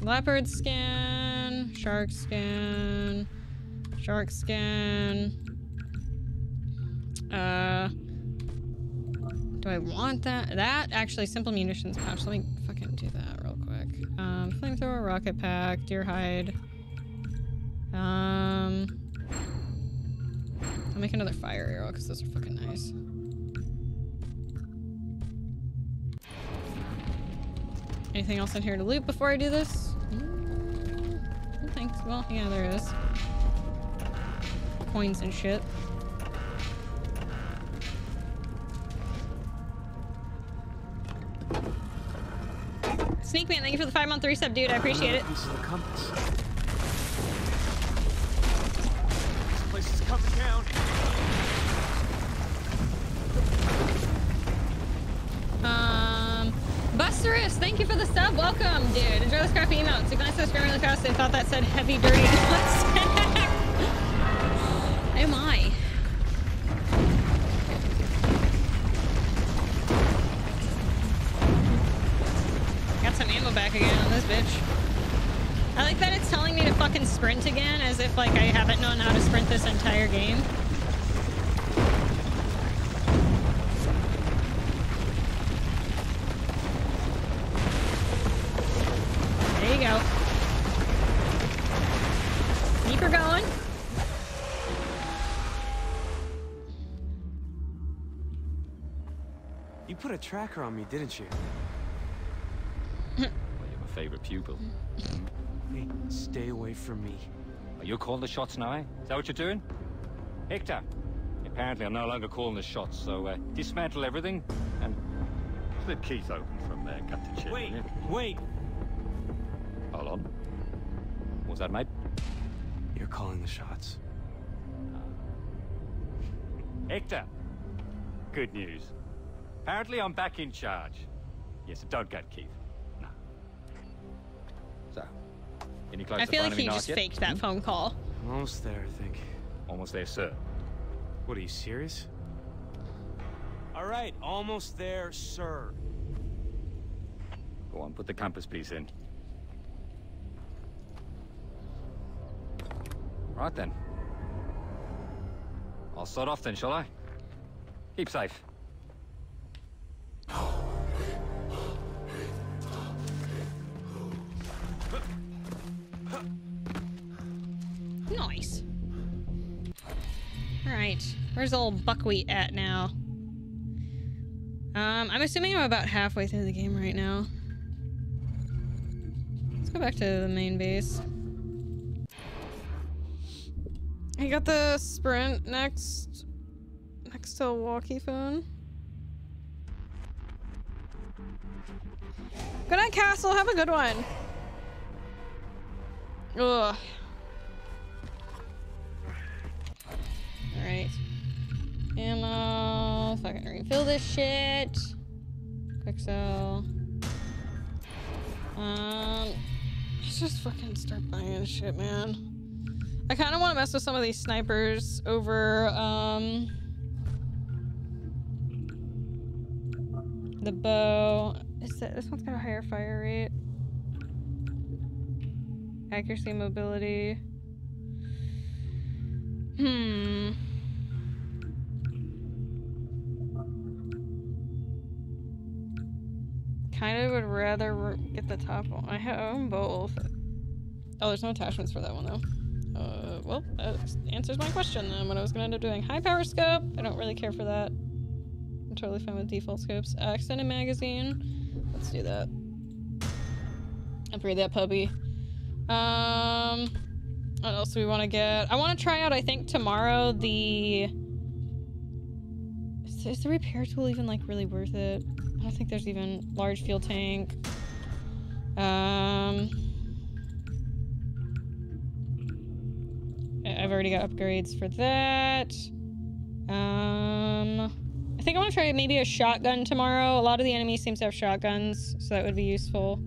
Speaker 1: Leopard skin, shark skin, shark skin. Uh, do I want that? That actually, simple munitions pouch. Let me fucking do that real quick. Um, flamethrower, rocket pack, deer hide. Um, I'll make another fire arrow because those are fucking nice. Anything else in here to loot before I do this? Mm, I think. Well, yeah, there is. Coins and shit. Sneak Man, thank you for the five month resub, dude. I appreciate it.
Speaker 3: Piece of the compass. This place is coming down.
Speaker 1: Um, Busterus, thank you for the sub. Welcome, dude. Enjoy the scrappy emotes. Ignite the screen really fast. I thought that said heavy, dirty. <laughs> oh my. Got some ammo back again on this bitch. I like that it's telling me to fucking sprint again, as if like I haven't known how to sprint this entire game.
Speaker 3: Put a tracker on me, didn't you?
Speaker 37: Well, you're my favorite pupil.
Speaker 3: Hey, stay away from me.
Speaker 37: Are you calling the shots now? eh? Is that what you're doing? Hector, apparently I'm no longer calling the shots, so uh, dismantle everything and slip Keith open from there. Cut the chip.
Speaker 3: Wait, wait.
Speaker 37: Hold on. What was that, mate?
Speaker 3: You're calling the shots.
Speaker 37: Hector, good news. Apparently I'm back in charge. Yes, don't get Keith. No. So, Any close
Speaker 1: I feel like
Speaker 37: finding
Speaker 1: he just
Speaker 37: knife yet?
Speaker 1: faked that hmm? phone call.
Speaker 3: Almost there, I think.
Speaker 37: Almost there, sir.
Speaker 3: What, are you serious? All right, almost there, sir.
Speaker 37: Go on, put the compass piece in. Right then. I'll start off then, shall I? Keep safe.
Speaker 1: Nice. Alright. Where's old Buckwheat at now? Um, I'm assuming I'm about halfway through the game right now. Let's go back to the main base. I got the sprint next next to walkie phone. Good night, Castle. Have a good one. Ugh. Alright. Ammo. Fucking refill this shit. Quick sell. Um, let's just fucking start buying shit, man. I kind of want to mess with some of these snipers over, um, the bow. Is that, this one's got a higher fire rate. Accuracy, mobility. Hmm. Kind of would rather get the top one. I own both. Oh, there's no attachments for that one though. Uh, well, that answers my question then. What I was gonna end up doing. High power scope. I don't really care for that. Totally fine with default scopes. Uh, extended magazine. Let's do that. Upgrade that puppy. Um, what else do we want to get? I want to try out. I think tomorrow the. Is, is the repair tool even like really worth it? I don't think there's even large fuel tank. Um. I've already got upgrades for that. Um, think I want to try maybe a shotgun tomorrow. A lot of the enemies seem to have shotguns, so that would be useful.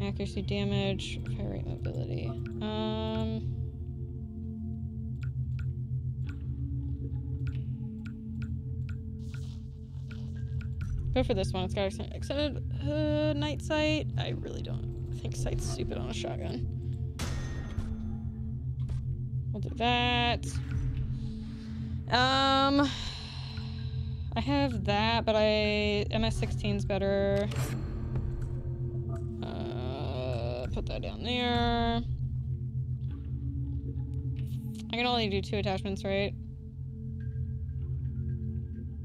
Speaker 1: Accuracy damage, fire rate mobility. Um. Go for this one. It's got extended uh, night sight. I really don't think sight's stupid on a shotgun. We'll do that. Um, I have that, but I MS-16's better. Uh, put that down there. I can only do two attachments, right?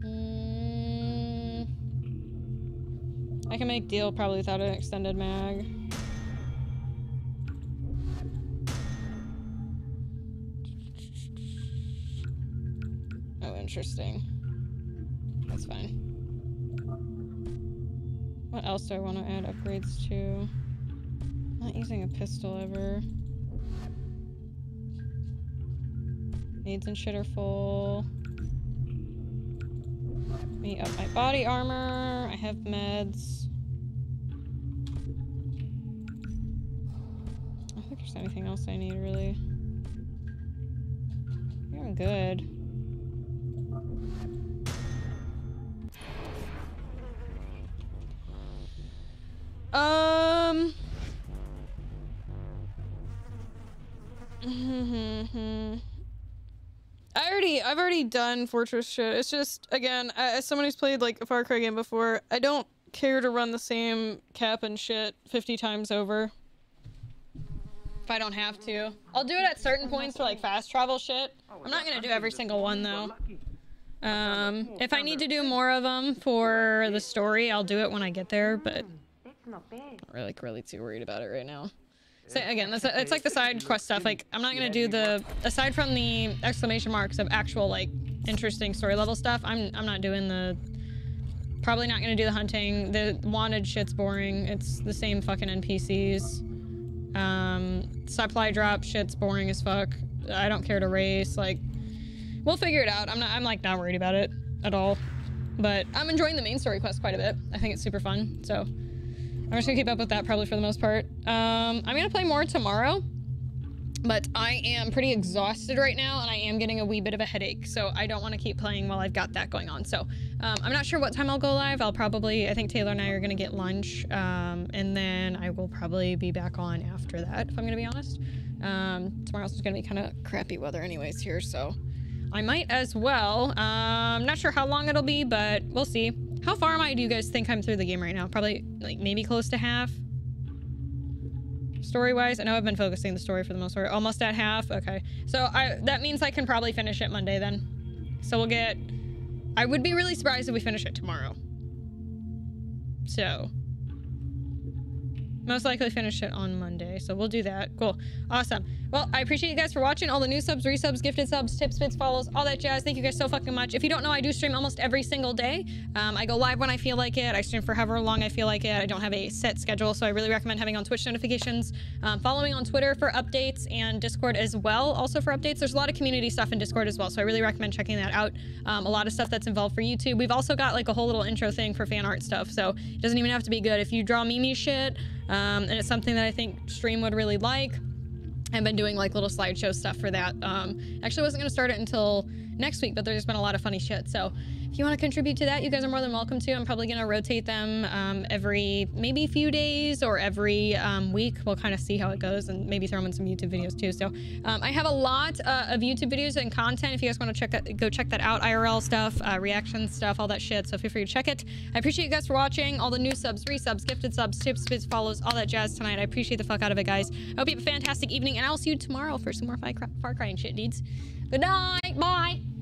Speaker 1: Mm, I can make deal probably without an extended mag. Oh, interesting. That's fine. What else do I want to add upgrades to? Not using a pistol ever. Needs and shit are full. Me up my body armor. I have meds. I don't think there's anything else I need really. I'm good. Um. <laughs> I already, I've already done Fortress shit. It's just, again, as someone who's played like a Far Cry game before, I don't care to run the same cap and shit 50 times over. If I don't have to. I'll do it at certain points for like fast travel shit. I'm not gonna do every single one though. Um, if I need to do more of them for the story, I'll do it when I get there, but not really, like, really too worried about it right now. So again, that's it's like the side quest stuff. Like, I'm not gonna do the aside from the exclamation marks of actual like interesting story level stuff. I'm I'm not doing the probably not gonna do the hunting. The wanted shit's boring. It's the same fucking NPCs. Um, supply drop shit's boring as fuck. I don't care to race. Like, we'll figure it out. I'm not. I'm like not worried about it at all. But I'm enjoying the main story quest quite a bit. I think it's super fun. So I'm just gonna keep up with that probably for the most part. Um, I'm gonna play more tomorrow, but I am pretty exhausted right now, and I am getting a wee bit of a headache, so I don't want to keep playing while I've got that going on. So um, I'm not sure what time I'll go live. I'll probably, I think Taylor and I are gonna get lunch, um, and then I will probably be back on after that, if I'm gonna be honest. Um, tomorrow's gonna be kind of crappy weather, anyways, here, so I might as well. Um, not sure how long it'll be, but we'll see. How far am I? Do you guys think I'm through the game right now? Probably like maybe close to half. Story-wise, I know I've been focusing the story for the most part. Almost at half. Okay, so I that means I can probably finish it Monday then. So we'll get. I would be really surprised if we finish it tomorrow. So most likely finish it on Monday. So we'll do that. Cool. Awesome. Well, I appreciate you guys for watching. All the new subs, resubs, gifted subs, tips, bits, follows, all that jazz. Thank you guys so fucking much. If you don't know, I do stream almost every single day. Um, I go live when I feel like it. I stream for however long I feel like it. I don't have a set schedule, so I really recommend having on Twitch notifications, um, following on Twitter for updates, and Discord as well, also for updates. There's a lot of community stuff in Discord as well, so I really recommend checking that out. Um, a lot of stuff that's involved for YouTube. We've also got like a whole little intro thing for fan art stuff, so it doesn't even have to be good. If you draw Mimi shit, um, and it's something that I think stream would really like. I've been doing like little slideshow stuff for that. Um, actually, wasn't going to start it until next week, but there's been a lot of funny shit. So if you want to contribute to that, you guys are more than welcome to. I'm probably going to rotate them um, every maybe few days or every um, week. We'll kind of see how it goes and maybe throw them in some YouTube videos too. So um, I have a lot uh, of YouTube videos and content. If you guys want to check that, go check that out. IRL stuff, uh, reaction stuff, all that shit. So feel free to check it. I appreciate you guys for watching. All the new subs, resubs, gifted subs, tips, follows, all that jazz tonight. I appreciate the fuck out of it, guys. I hope you have a fantastic evening, and I'll see you tomorrow for some more Far Cry, Far Cry and shit, deeds. Good night. Bye.